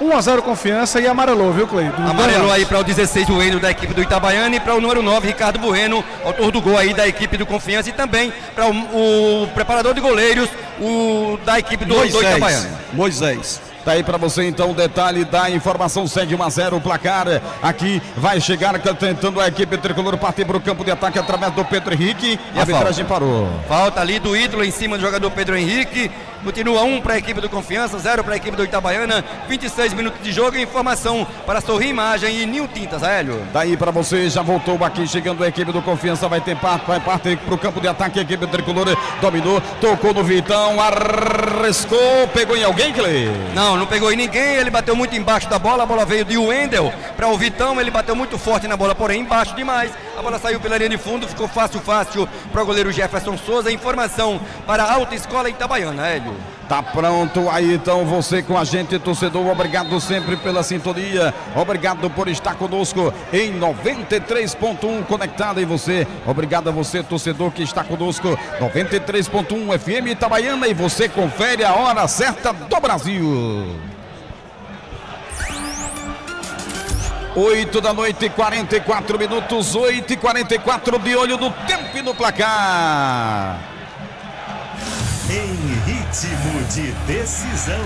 1 a 0 confiança e amarelou, viu, Clay? Do Amarelou aí para o 16 o Wendel da equipe do Itabaiana e para o número 9, Ricardo Bueno, autor do gol aí da equipe do Confiança e também para o, o preparador de goleiros o, da equipe do, do Itabaiana. Moisés. Tá aí pra você então o detalhe da informação, segue 1 a 0 o placar. Aqui vai chegar tentando a equipe tricolor partir para o campo de ataque através do Pedro Henrique. E a a arbitragem falta? parou. Falta ali do ídolo em cima do jogador Pedro Henrique. Continua 1 para a equipe do Confiança, 0 para a equipe do Itabaiana. 26 minutos de jogo. Informação para Sorri Imagem e Nil Tintas, Hélio. Daí para você, já voltou aqui, chegando a equipe do Confiança, vai ter parte, vai partir para o campo de ataque, a equipe tricolor dominou, tocou no Vitão, arriscou, pegou em alguém, Clay? Não, não pegou em ninguém, ele bateu muito embaixo da bola, a bola veio de Wendel para o Vitão, ele bateu muito forte na bola, porém embaixo demais. A bola saiu pela linha de fundo, ficou fácil, fácil para o goleiro Jefferson Souza. Informação para a Alta Escola Itabaiana, Hélio. Tá pronto aí então você com a gente, torcedor. Obrigado sempre pela sintonia. Obrigado por estar conosco em 93.1 conectado em você. Obrigado a você, torcedor, que está conosco. 93.1 FM Itabaiana e você confere a hora certa do Brasil. 8 da noite, 44 minutos, 8 e 44 de olho no tempo e no placar. Em ritmo de decisão.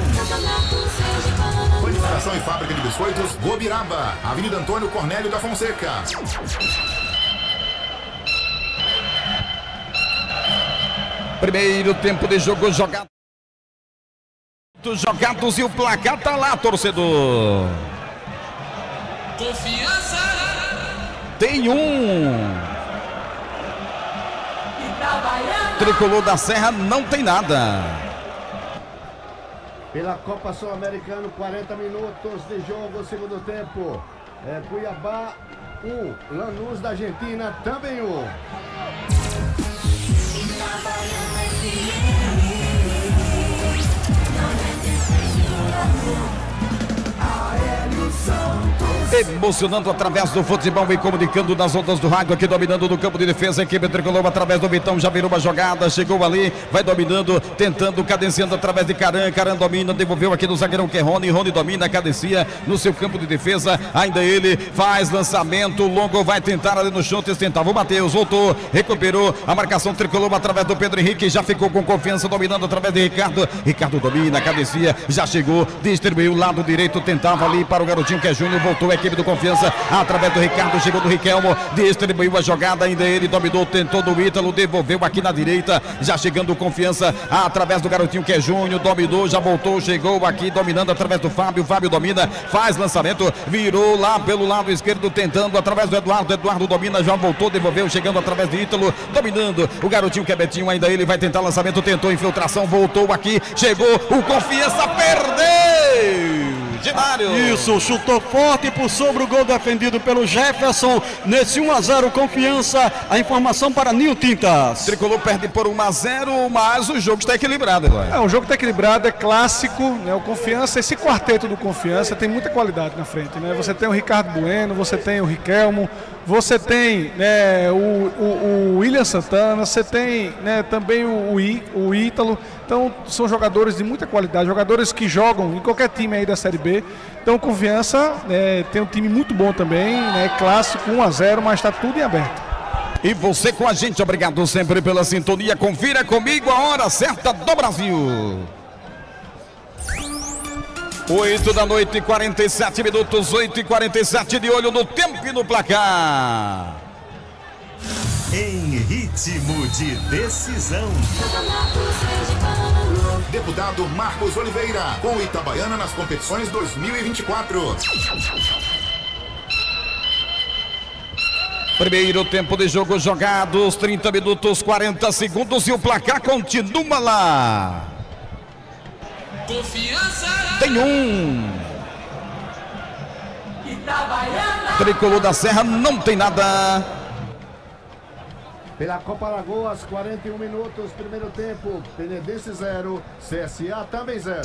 Panificação e fábrica de biscoitos Gobiraba, Avenida Antônio Cornélio da Fonseca. Primeiro tempo de jogo jogado. Jogados e o placar tá lá, torcedor. Confiança. Tem um. Tricolor da Serra não tem nada. Pela Copa Sul-Americana, 40 minutos de jogo, segundo tempo. É, Cuiabá 1, um, Lanús da Argentina também 1. Um. Emocionando através do futebol e comunicando nas ondas do rádio, aqui dominando no campo de defesa, a equipe tricolor através do Vitão, já virou uma jogada, chegou ali, vai dominando, tentando, cadenciando através de Caran, Caran domina, devolveu aqui no zagueirão que é Rony, Rony domina, cadencia no seu campo de defesa, ainda ele faz lançamento, longo vai tentar ali no chute, tentava o Matheus, voltou, recuperou a marcação tricolor através do Pedro Henrique, já ficou com confiança, dominando através de Ricardo, Ricardo domina, cadencia, já chegou, distribuiu lado direito, tentava ali para o garotinho que é Júnior, voltou a equipe do Confiança, através do Ricardo, chegou do Riquelmo, distribuiu a jogada, ainda ele dominou, tentou do Ítalo, devolveu aqui na direita, já chegando o Confiança, através do garotinho que é Júnior, dominou, já voltou, chegou aqui, dominando através do Fábio, Fábio domina, faz lançamento, virou lá pelo lado esquerdo, tentando através do Eduardo, Eduardo domina, já voltou, devolveu, chegando através de Ítalo, dominando, o garotinho que é Betinho, ainda ele vai tentar lançamento, tentou infiltração, voltou aqui, chegou, o Confiança perdeu! Isso, chutou forte por sobre o gol defendido pelo Jefferson. Nesse 1 a 0 confiança. A informação para Nil Tintas. Tricolor perde por 1 a 0, mas o jogo está equilibrado, Eloy. É, o jogo está equilibrado, é clássico, né? O Confiança, esse quarteto do Confiança tem muita qualidade na frente, né? Você tem o Ricardo Bueno, você tem o Riquelmo, você tem né, o, o, o William Santana, você tem né, também o, o, I, o Ítalo. Então, são jogadores de muita qualidade, jogadores que jogam em qualquer time aí da Série B. Então, Confiança né, tem um time muito bom também, né, clássico, 1 a 0 mas está tudo em aberto. E você com a gente, obrigado sempre pela sintonia. Confira comigo a hora certa do Brasil. 8 da noite, 47 minutos, 8 e 47 de olho no tempo e no placar. Em ritmo de decisão. Deputado Marcos Oliveira, com Itabaiana nas competições 2024. Primeiro tempo de jogo jogados, 30 minutos, 40 segundos e o placar continua lá. Confiança. Tem um. Tricolor da Serra não tem nada. Pela Copa Lagoas, 41 minutos, primeiro tempo. Penedense 0, CSA também 0.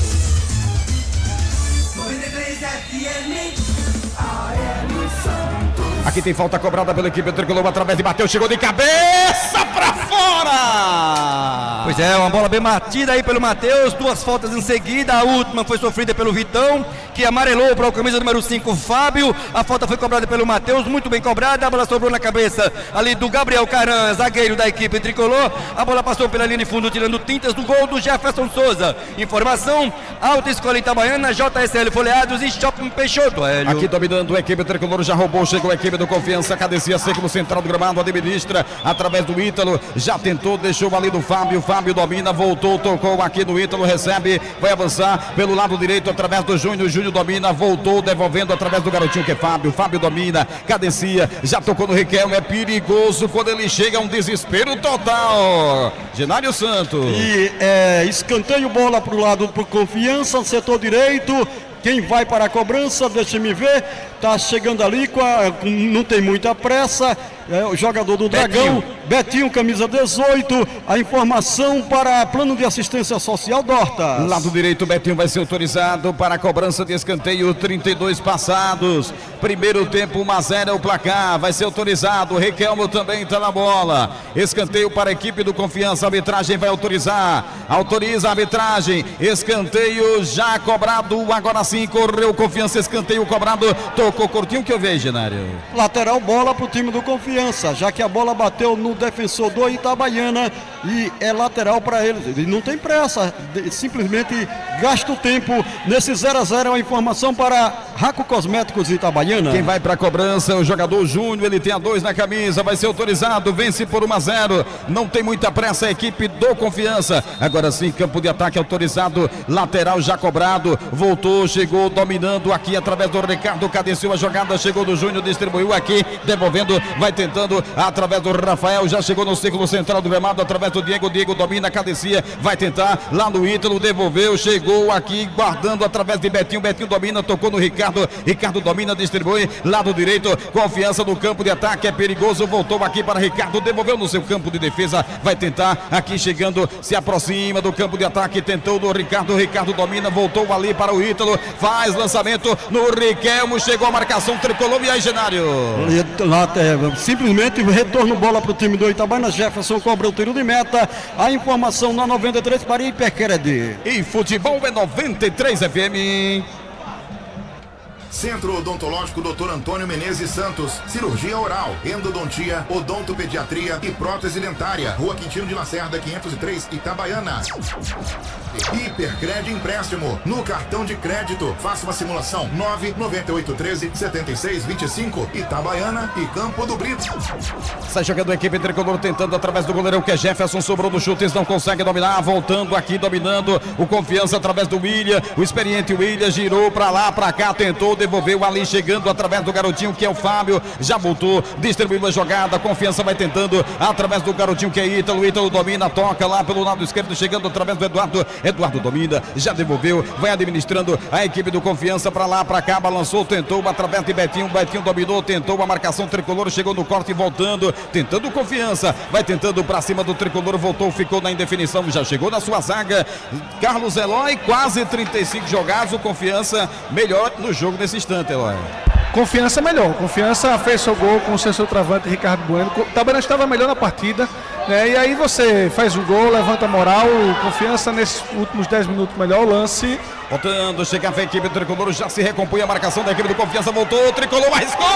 93 FM. Aélio Santos. Aqui tem falta cobrada pela equipe tricolor através de bateu, chegou de cabeça pra fora! Pois é, uma bola bem batida aí pelo Matheus, duas faltas em seguida, a última foi sofrida pelo Vitão, que amarelou para o camisa número 5, Fábio. A falta foi cobrada pelo Matheus, muito bem cobrada, a bola sobrou na cabeça ali do Gabriel Caran, zagueiro da equipe tricolor. A bola passou pela linha de fundo, tirando tintas do gol do Jefferson Souza. Informação: Alta Escola Itabaiana, JSL Folheados e Shopping Peixoto. Hélio. Aqui dominando a equipe tricolor, já roubou, chegou a equipe do Confiança, cadecia seco no central do gramado, administra através do Ítalo, já tentou, deixou ali do Fábio, Fábio domina, voltou, tocou aqui no Ítalo, recebe, vai avançar pelo lado direito através do Júnior, Júnior domina, voltou, devolvendo através do garotinho que é Fábio, Fábio domina, cadencia, já tocou no Riquelme, é perigoso quando ele chega, é um desespero total. Genário Santos. E é, escanteio bola para o lado pro Confiança, setor direito. Quem vai para a cobrança, deixa me ver, tá chegando ali, a- não tem muita pressa. É, o jogador do Dragão, Betinho, camisa 18. A informação para plano de assistência social Dortas. Lado direito, Betinho vai ser autorizado para a cobrança de escanteio, 32 passados. Primeiro tempo, 1 a 0 é o placar. Vai ser autorizado. Requelmo também está na bola. Escanteio para a equipe do Confiança. A arbitragem vai autorizar. Autoriza a arbitragem. Escanteio já cobrado. Agora sim, correu Confiança. Escanteio cobrado. Tocou curtinho que eu vejo, Genário. Lateral bola para o time do Confiança, já que a bola bateu no defensor do Itabaiana e é lateral para eles. Ele não tem pressa, simplesmente gasta o tempo. Nesse 0 a 0 é uma informação para Raco Cosméticos Itabaiana. Quem vai para a cobrança é o jogador Júnior, ele tem a dois na camisa, vai ser autorizado, vence por 1 a 0. Não tem muita pressa a equipe do Confiança. Agora sim, campo de ataque autorizado, lateral já cobrado, voltou, chegou dominando aqui através do Ricardo, cadenciou a jogada, chegou do Júnior, distribuiu aqui, devolvendo, vai tentando através do Rafael, já chegou no círculo central do gramado através do Diego, Diego domina, cadencia, vai tentar lá no Ítalo, devolveu, chegou aqui guardando através de Betinho, Betinho domina, tocou no Ricardo, Ricardo domina, distribui, lado direito, confiança no campo de ataque, é perigoso, voltou aqui para Ricardo, devolveu no seu campo de defesa, vai tentar aqui chegando, se aproxima do campo de ataque, tentou do Ricardo, Ricardo domina, voltou ali para o Ítalo, faz lançamento no Riquelmo, chegou a marcação tricolor e aí, Genário. É, simplesmente retorno bola para o time do Itabaiana. Jefferson cobra o tiro de meta. A informação na 93 para Hipercred. E futebol é 93 FM. Centro Odontológico Dr. Antônio Menezes Santos. Cirurgia oral, endodontia, odontopediatria e prótese dentária. Rua Quintino de Lacerda, 503, Itabaiana. Hipercred empréstimo. No cartão de crédito. Faça uma simulação. 99813 7625. Itabaiana e Campo do Brito. Sai jogando a equipe tricolor tentando através do goleirão que é Jefferson, sobrou no chutes, não consegue dominar, voltando aqui, dominando o confiança através do William, o experiente William girou pra lá, pra cá, tentou, devolveu ali, chegando através do garotinho que é o Fábio, já voltou, distribuiu a jogada, confiança vai tentando através do garotinho que é Ítalo, Ítalo domina, toca lá pelo lado esquerdo, chegando através do Eduardo, Eduardo domina, já devolveu, vai administrando a equipe do confiança pra lá, pra cá, balançou, tentou, através de Betinho, Betinho dominou, tentou a marcação tricolor, chegou no corte, voltando, tentando confiança, vai tentando pra cima do tricolor, voltou, ficou na indefinição, já chegou na sua zaga. Carlos Eloy, quase 35 jogados, o confiança melhor no jogo nesse instante, Eloy. Confiança melhor. Confiança fez seu gol com o seu centroavante Ricardo Bueno. O Tabarana estava melhor na partida. né? E aí você faz o gol, levanta a moral. Confiança nesses últimos 10 minutos melhor o lance. Voltando, chegava a equipe do tricolor, já se recompõe a marcação da equipe do confiança, voltou, o tricolor arriscou!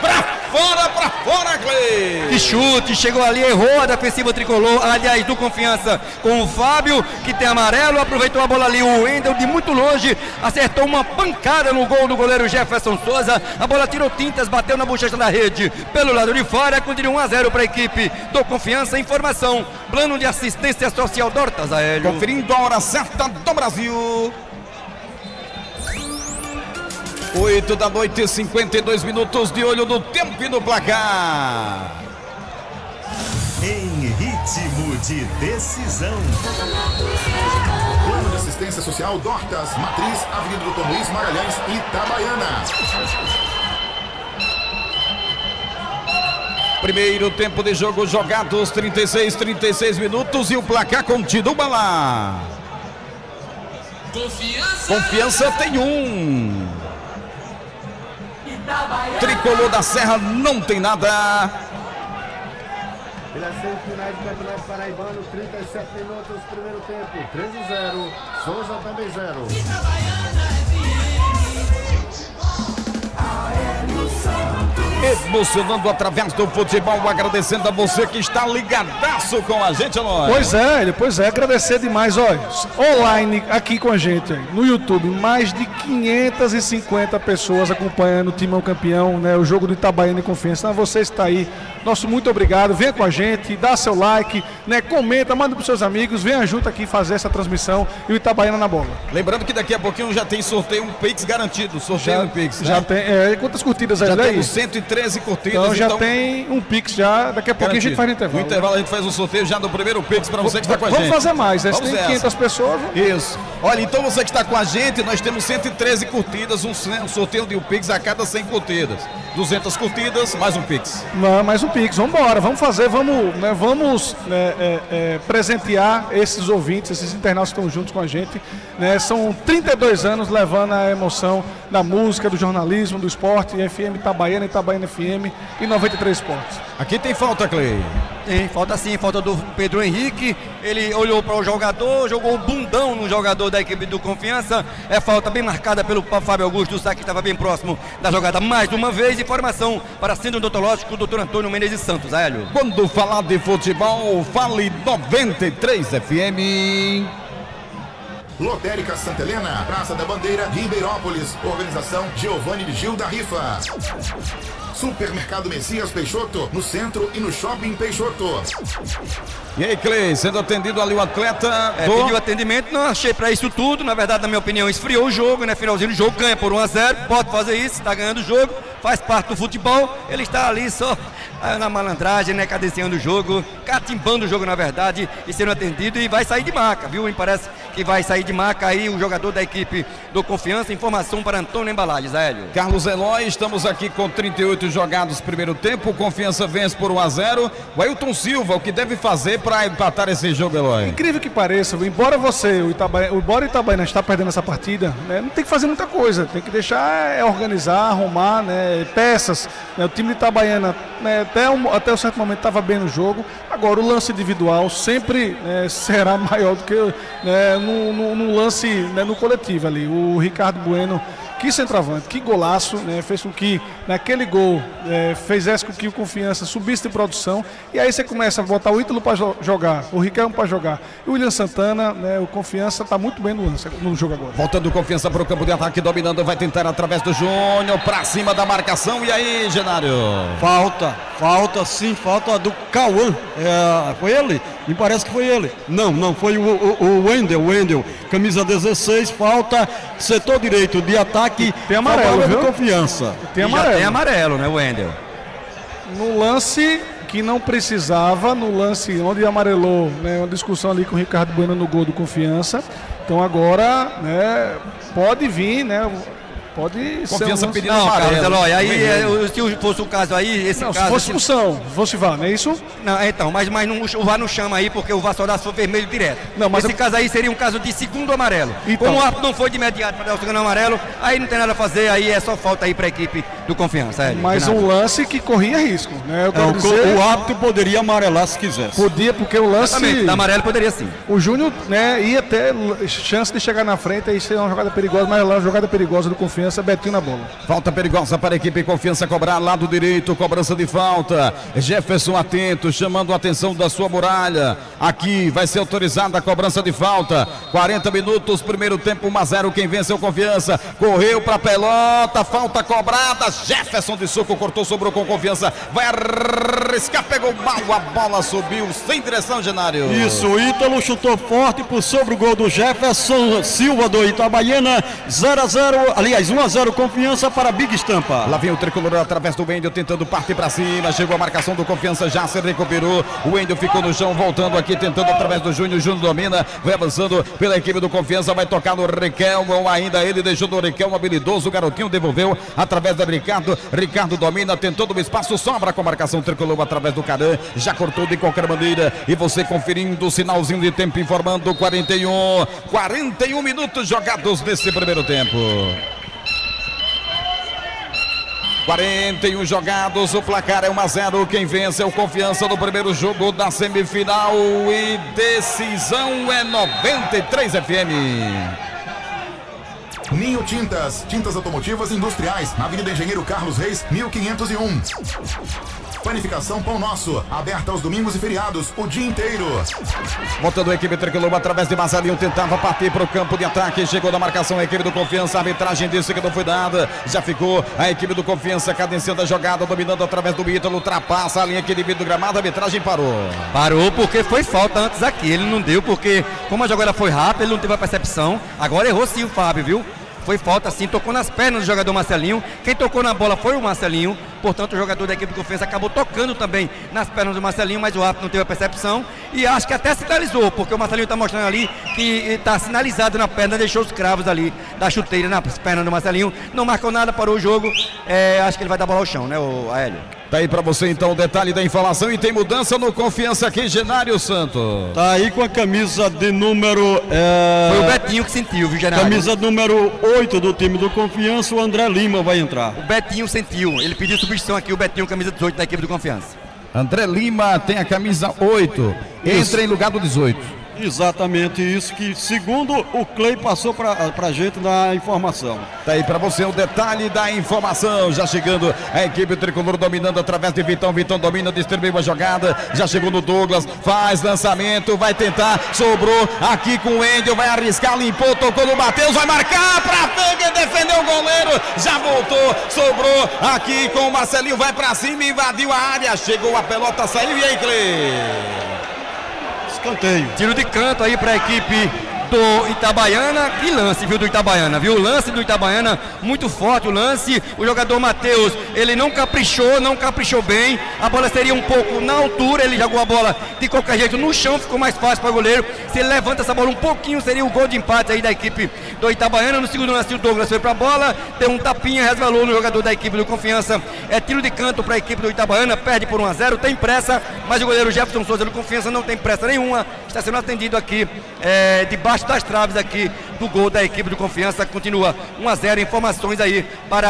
Pra fora, pra fora, Clay! Que chute, chegou ali, errou a defensiva tricolor, aliás, do confiança com o Fábio, que tem amarelo, aproveitou a bola ali, o Wendel de muito longe, acertou uma pancada no gol do goleiro Jefferson Souza, a bola tirou tintas, bateu na bochecha da rede, pelo lado de fora, continua 1 a 0 para a equipe do confiança, informação, plano de assistência social Dortas Aélio. Conferindo a hora certa do Brasil. 8 da noite, 52 minutos de olho no tempo e no placar. Em ritmo de decisão. Plano de Assistência Social Dortas, Matriz, Avenida Doutor Luiz Magalhães, Itabaiana. Primeiro tempo de jogo jogados, 36, 36 minutos e o placar continua lá. Confiança. Confiança tem um. Tricolor da Serra não tem nada. Pelas semifinais do Campeonato Paraibano, 37 minutos, primeiro tempo, 13 0. Souza também 0. emocionando através do futebol, agradecendo a você que está ligadaço com a gente, Eloy. Pois é, pois é, agradecer demais, olha, online aqui com a gente, no YouTube, mais de 550 pessoas acompanhando o Timão Campeão, né, o jogo do Itabaiana e Confiança, então, você está aí, nosso muito obrigado, venha com a gente, dá seu like, né, comenta, manda para seus amigos, venha junto aqui fazer essa transmissão e o Itabaiana na bola. Lembrando que daqui a pouquinho já tem sorteio um Pix garantido, sorteio já, um Pix. Né? Já tem, é, quantas curtidas já aí? Já temos 130 13 curtidas. Então já então... tem um Pix já. Daqui a pouquinho a gente faz no intervalo. No intervalo né? a gente faz o sorteio já do primeiro Pix para você que está com a vamos gente. Vamos fazer mais, né? Vamos tem 500 pessoas. Vamos... Isso. Olha, então você que está com a gente, nós temos 113 curtidas, um sorteio de um Pix a cada 100 curtidas. 200 curtidas, mais um Pix. Não, mais um Pix, vamos embora, vamos fazer, vamos, né, vamos né, é, é, presentear esses ouvintes, esses internautas que estão juntos com a gente. né, são 32 anos levando a emoção da música, do jornalismo, do esporte, FM Itabaiana, Itabaiana FM e 93 Esportes. Aqui tem falta, Clay. Tem, falta sim, falta do Pedro Henrique. Ele olhou para o jogador, jogou o bundão no jogador da equipe do Confiança. É falta bem marcada pelo Fábio Augusto, o saque estava bem próximo da jogada mais uma vez. Informação para Centro Odontológico, doutor Antônio Menezes Santos, Hélio. Quando falar de futebol, fale 93 FM. Lotérica Santa Helena, Praça da Bandeira, Ribeirópolis. Organização Giovanni Gil da Rifa. Supermercado Messias Peixoto, no centro e no Shopping Peixoto. E aí, Clay, sendo atendido ali o atleta É, do... pediu atendimento, não achei para isso tudo. Na verdade, na minha opinião, esfriou o jogo, né? Finalzinho do jogo, ganha por 1 a 0 pode fazer isso, está ganhando o jogo, faz parte do futebol. Ele está ali só ah, na malandragem, né? Cadenciando o jogo, catimbando o jogo, na verdade, e sendo atendido e vai sair de maca, viu? Me parece que vai sair de maca aí o jogador da equipe do Confiança. Informação para Antônio Embalagens, Hélio. Carlos Eloy, estamos aqui com 38 jogados primeiro tempo, Confiança vence por 1 a 0 O Ailton Silva, o que deve fazer para empatar esse jogo, Eloy? Incrível que pareça, embora você, o Itabaiana, embora o Itabaiana está perdendo essa partida, né, não tem que fazer muita coisa, tem que deixar é, organizar, arrumar né, peças. né, o time de Itabaiana né, até, um, até um certo momento estava bem no jogo, agora o lance individual sempre né, será maior do que né, no, no- no lance no coletivo ali. O Ricardo Bueno que centroavante, que golaço, né? Fez com que naquele gol é, fizesse com que o Confiança subisse de produção. E aí você começa a botar o Ítalo para jogar, o Ricardo para jogar. E o William Santana, né? O Confiança está muito bem no, lance, no jogo agora. Voltando confiança para o campo de ataque, dominando, vai tentar através do Júnior, para cima da marcação. E aí, Genário? Falta, falta sim, falta do Cauã. É, foi ele? Me parece que foi ele. Não, não, foi o, o, o Wendel, Wendel, camisa 16, falta setor direito de ataque. Tem amarelo, viu? confiança. Tem amarelo. tem amarelo, né, Wendel? No lance que não precisava, no lance onde amarelou, né, uma discussão ali com o Ricardo Bueno no gol do Confiança. Então agora, né, pode vir, né, pode Confiança ser um lance- pedindo Não, amarelo. Carlos Eloy, aí é, se fosse o caso aí, esse Não, se caso. fosse expulsão, fosse VAR, não é isso? Não, então, mas, mas não, o VAR não chama aí porque o VAR só dá vermelho direto. Não, mas Esse eu- caso aí seria um caso de segundo amarelo. Então. Como o árbitro não foi de imediato para dar o segundo amarelo, aí não tem nada a fazer, aí é só falta aí para a equipe do Confiança. Hélio, Mas um lance que corria risco, né? Eu É, quero o, co- dizer, o árbitro poderia amarelar se quisesse. podia, porque o lance. Exatamente, da amarelo poderia sim. O Júnior né, ia ter chance de chegar na frente e ser uma jogada perigosa, mas lá uma jogada perigosa do confiança, Betinho na bola. Falta perigosa para a equipe Confiança cobrar lado direito, cobrança de falta. Jefferson atento, chamando a atenção da sua muralha. Aqui vai ser autorizada a cobrança de falta. 40 minutos, primeiro tempo 1 a 0. Quem venceu Confiança correu para pelota, falta cobrada. Jefferson de soco cortou, sobrou com confiança. Vai arriscar, pegou mal, a bola subiu sem direção, Genário. Isso, o Ítalo chutou forte por sobre o gol do Jefferson Silva do Itabaiana. 0 a 0 aliás, 1 a 0 confiança para Big Estampa. Lá vem o tricolor através do Wendel tentando partir para cima. Chegou a marcação do confiança, já se recuperou. O Wendel ficou no chão, voltando aqui, tentando através do Júnior. Júnior domina, vai avançando pela equipe do confiança. Vai tocar no Riquelmo. Ainda ele deixou do Riquelmo habilidoso. O garotinho devolveu através da Ricardo. Ricardo domina, tentando o espaço. Sobra com a marcação tricolor através do Caran. Já cortou de qualquer maneira. E você conferindo o sinalzinho de tempo, informando 41. 41 minutos jogados nesse primeiro tempo. 41 jogados, o placar é 1 a 0. Quem vence é o Confiança no primeiro jogo da semifinal e decisão é 93 FM. Ninho Tintas, tintas automotivas industriais, Avenida Engenheiro Carlos Reis, 1501. Panificação Pão Nosso, aberta aos domingos e feriados, o dia inteiro. Montando a equipe tricolor através de Marcelinho, tentava partir para o campo de ataque. Chegou na marcação a equipe do Confiança. A arbitragem disse que não foi dada. Já ficou a equipe do Confiança cadenciando a jogada, dominando através do Ítalo. Ultrapassa a linha que divide do gramado. A arbitragem parou. Parou porque foi falta antes aqui. Ele não deu porque, como a jogada foi rápida, ele não teve a percepção. Agora errou sim o Fábio, viu? Foi falta sim, tocou nas pernas do jogador Marcelinho. Quem tocou na bola foi o Marcelinho. Portanto, o jogador da equipe do Confiança acabou tocando também nas pernas do Marcelinho, mas o árbitro não teve a percepção. E acho que até sinalizou, porque o Marcelinho está mostrando ali que está sinalizado na perna, deixou os cravos ali da chuteira nas pernas do Marcelinho. Não marcou nada, parou o jogo. É, acho que ele vai dar bola ao chão, né, o Aélio? Tá aí para você então o detalhe da informação e tem mudança no Confiança aqui, Genário Santos. Tá aí com a camisa de número. É... Foi o Betinho que sentiu, viu, Genário? Camisa número 8 do time do Confiança, o André Lima vai entrar. O Betinho sentiu, ele pediu substituição aqui, o Betinho, camisa 18 da equipe do Confiança. André Lima tem a camisa 8, entra Isso. em lugar do 18. Exatamente isso que, segundo o Clay, passou pra, pra gente na informação. Tá aí para você o detalhe da informação. Já chegando a equipe tricolor dominando através de Vitão. Vitão domina, distribui a jogada. Já chegou no Douglas, faz lançamento, vai tentar. Sobrou aqui com o Endel, vai arriscar, limpou, tocou no Matheus, vai marcar para frente, defendeu o goleiro. Já voltou, sobrou aqui com o Marcelinho, vai para cima, invadiu a área. Chegou a pelota, saiu e aí, Clay? Escanteio. Tiro de canto aí para a equipe do Itabaiana. Que lance, viu, do Itabaiana, viu? O lance do Itabaiana, muito forte o lance. O jogador Matheus, ele não caprichou, não caprichou bem. A bola seria um pouco na altura, ele jogou a bola de qualquer jeito no chão, ficou mais fácil para o goleiro. Se ele levanta essa bola um pouquinho, seria o gol de empate aí da equipe do Itabaiana. No segundo lance, o Douglas foi para a bola, deu um tapinha, resvalou no jogador da equipe do Confiança. É tiro de canto para a equipe do Itabaiana, perde por 1 a 0 tem pressa, mas o goleiro Jefferson Souza do Confiança não tem pressa nenhuma. Está sendo atendido aqui é, debaixo das traves aqui do gol da equipe do Confiança. Continua 1 a 0 Informações aí para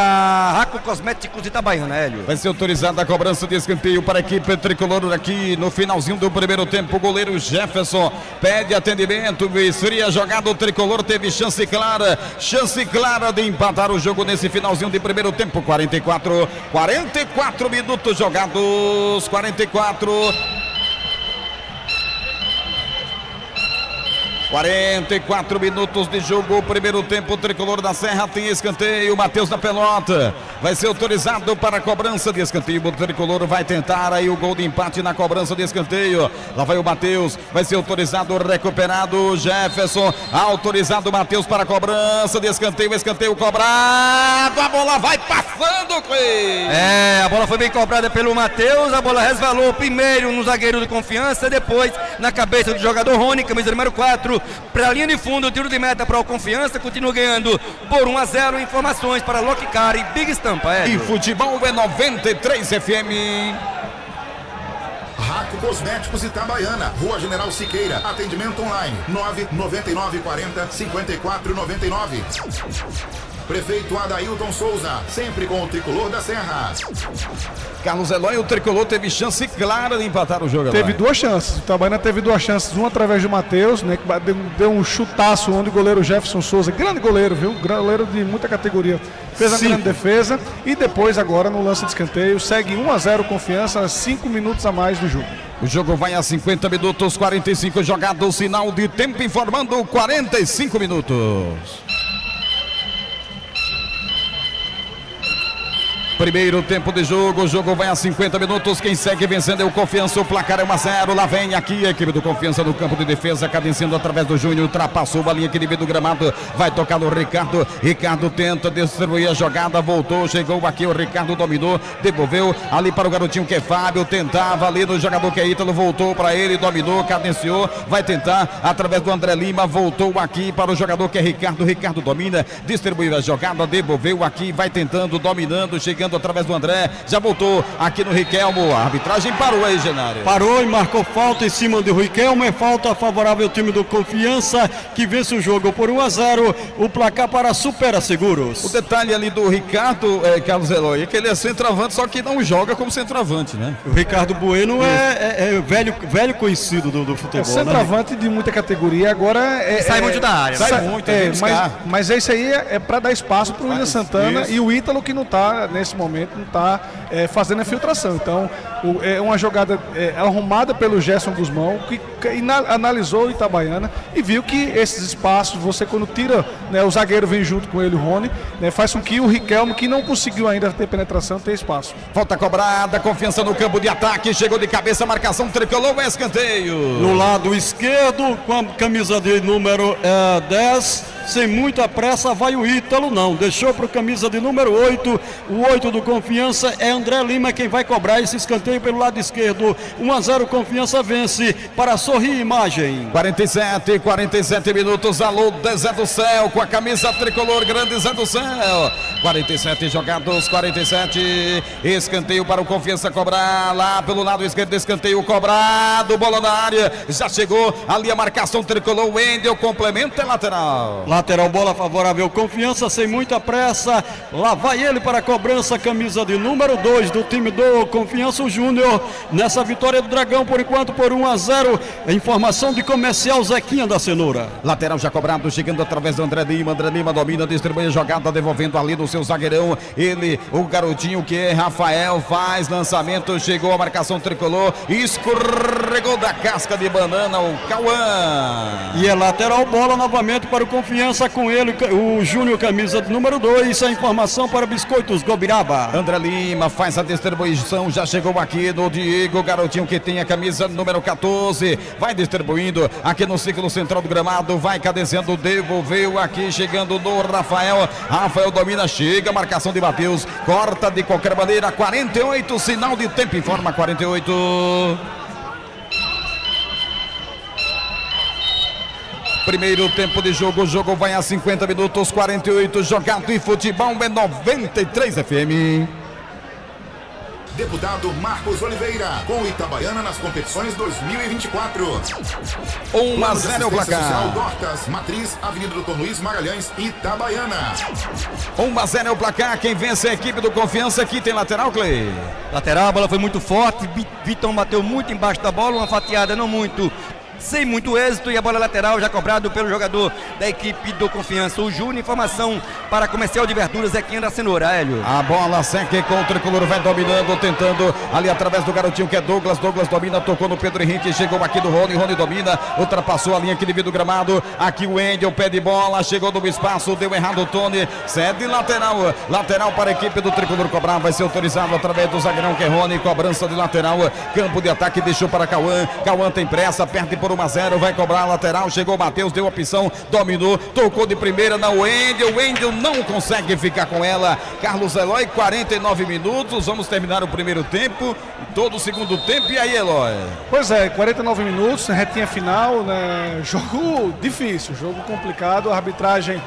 Raco Cosméticos Itabaiana, Hélio. Vai ser autorizada a cobrança de escanteio para a equipe tricolor aqui no finalzinho do primeiro tempo. O goleiro Jefferson pede atendimento, esfria a jogada. O tricolor teve chance clara, chance clara de empatar o jogo nesse finalzinho de primeiro tempo. 44, 44 minutos jogados, 44. 44 minutos de jogo, primeiro tempo, o tricolor da Serra tem escanteio, Matheus da pelota, vai ser autorizado para a cobrança de escanteio, o tricolor vai tentar aí o gol de empate na cobrança de escanteio, lá vai o Matheus, vai ser autorizado, recuperado, Jefferson, autorizado o Matheus para a cobrança de escanteio, escanteio cobrado, a bola vai passando. É, a bola foi bem cobrada pelo Matheus, a bola resvalou primeiro no zagueiro de confiança, depois na cabeça do jogador Rony, camisa número 4, para a linha de fundo, tiro de meta para o Confiança, continua ganhando por 1 a 0. Informações para Lockcar e Big Estampa. E Hélio. futebol é 93 FM. Raco Cosméticos Itabaiana, Rua General Siqueira, atendimento online, 99940 5499. Prefeito Adailton Souza, sempre com o tricolor da Serra. Carlos Eloy, o tricolor teve chance clara de empatar o jogo. Teve Eloy. duas chances. O Itabaiana teve duas chances. Uma através do Matheus, né? Que deu, um chutaço onde o goleiro Jefferson Souza, grande goleiro, viu? Goleiro de muita categoria. Fez a Sim. grande defesa. E depois, agora, no lance de escanteio, segue 1 a 0 confiança, 5 minutos a mais do jogo. O jogo vai a 50 minutos, 45 jogados, sinal de tempo informando 45 minutos. Primeiro tempo de jogo, o jogo vai a 50 minutos. Quem segue vencendo é o Confiança. O placar é 1 a 0. Lá vem aqui a equipe do Confiança no campo de defesa, cadenciando através do Júnior. Ultrapassou a linha que divide o gramado. Vai tocar no Ricardo. Ricardo tenta distribuir a jogada. Voltou, chegou aqui. O Ricardo dominou, devolveu ali para o garotinho que é Fábio. Tentava ali no jogador que é Ítalo. Voltou para ele, dominou, cadenciou. Vai tentar através do André Lima. Voltou aqui para o jogador que é Ricardo. Ricardo domina, distribuiu a jogada, devolveu aqui. Vai tentando, dominando, chegando através do André. Já voltou aqui no Riquelmo. A arbitragem parou aí, Genário. Parou e marcou falta em cima do Riquelme. É falta favorável ao time do Confiança, que vence o jogo por 1 a 0. O placar para Supera Seguros. O detalhe ali do Ricardo, é, Carlos Eloy, é que ele é centroavante, só que não joga como centroavante, né? O Ricardo Bueno é, é- é velho, velho conhecido do, do É futebol. né? centroavante de muita categoria, agora é. Sai é- muito da área, Sai, sai muito, é, mas, mas esse aí é, é para dar espaço para o William Santana isso. e o Ítalo que não está, nesse momento, não está fazendo a filtração. Então, o- é uma jogada é, arrumada pelo Gerson Guzmão, que que ina- analisou o Itabaiana e viu que esses espaços, você quando tira, né, o zagueiro vem junto com ele, o Rony, né, faz com que o Riquelme, que não conseguiu ainda ter penetração, tenha espaço. Falta cobrada, confiança no campo de ataque. Chegou de cabeça, marcação tricolor, é escanteio. No lado esquerdo, com a camisa de número eh, 10, sem muita pressa, vai o Ítalo, não. Deixou para o camisa de número 8. O 8 do Confiança é André Lima quem vai cobrar esse escanteio pelo lado esquerdo. 1 a 0 Confiança vence para sorrir imagem. 47, 47 minutos. Alô, Zé do Céu, com a camisa tricolor, grande Zé do Céu. 47 jogados, 47. Escanteio para o Confiança cobrar lá pelo lado esquerdo. Escanteio cobrado, bola na área. Já chegou ali a marcação tricolor. Wendel complementa é lateral. Lateral bola favorável, confiança sem muita pressa. Lá vai ele para a cobrança, camisa de número 2 do time do Confiança Júnior. Nessa vitória do Dragão, por enquanto, por 1 a 0. Informação de comercial Zequinha da Cenoura. Lateral já cobrado, chegando através do André Lima. André Lima domina, distribui a jogada, devolvendo ali no seu zagueirão. Ele, o garotinho que é Rafael, faz lançamento, chegou a marcação tricolor, escorregou da casca de banana o Cauã. E é lateral bola novamente para o Confiança com ele, o Júnior, camisa de número 2. A informação para Biscoitos Gobiraba. André Lima faz a distribuição, já chegou aqui no Diego, garotinho que tem a camisa número 14. Vai distribuindo aqui no ciclo central do gramado, vai cadenciando, devolveu aqui, chegando no Rafael. Rafael domina, chega, marcação de Matheus, corta de qualquer maneira. 48, sinal de tempo, informa 48. Primeiro tempo de jogo, o jogo vai a 50 minutos, 48 jogado e futebol é 93 FM. Deputado Marcos Oliveira, com Itabaiana nas competições 2024. 1 a 0 é o placar. Social Dortas, Matriz, Avenida Doutor Luiz Magalhães, Itabaiana. 1 a 0 é o placar. Quem vence é a equipe do Confiança. Aqui tem lateral, Clay. Lateral, a bola foi muito forte. Vi- Vitão bateu muito embaixo da bola, uma fatiada não muito. Sem muito êxito e a bola lateral já cobrado pelo jogador da equipe do Confiança, o Júnior. Informação para comercial de verduras Zequinha da Cenoura, Hélio. A bola segue com o tricolor, vai dominando, tentando ali através do garotinho que é Douglas. Douglas domina, tocou no Pedro Henrique, chegou aqui do Rony. Rony domina, ultrapassou a linha que divide o gramado. Aqui o Endel, pé de bola, chegou no espaço, deu errado o Tony. Cede lateral, lateral para a equipe do tricolor cobrar. Vai ser autorizado através do zagueirão que é Rony. Cobrança de lateral, campo de ataque, deixou para Cauã. Cauã tem pressa, perde por 1 a 0, vai cobrar a lateral. Chegou o Matheus, deu opção, dominou, tocou de primeira na Wendel. Wendel não consegue ficar com ela. Carlos Eloy, 49 minutos. Vamos terminar o primeiro tempo, todo o segundo tempo. E aí, Eloy? Pois é, 49 minutos, retinha final, né? Jogo difícil, jogo complicado, a arbitragem.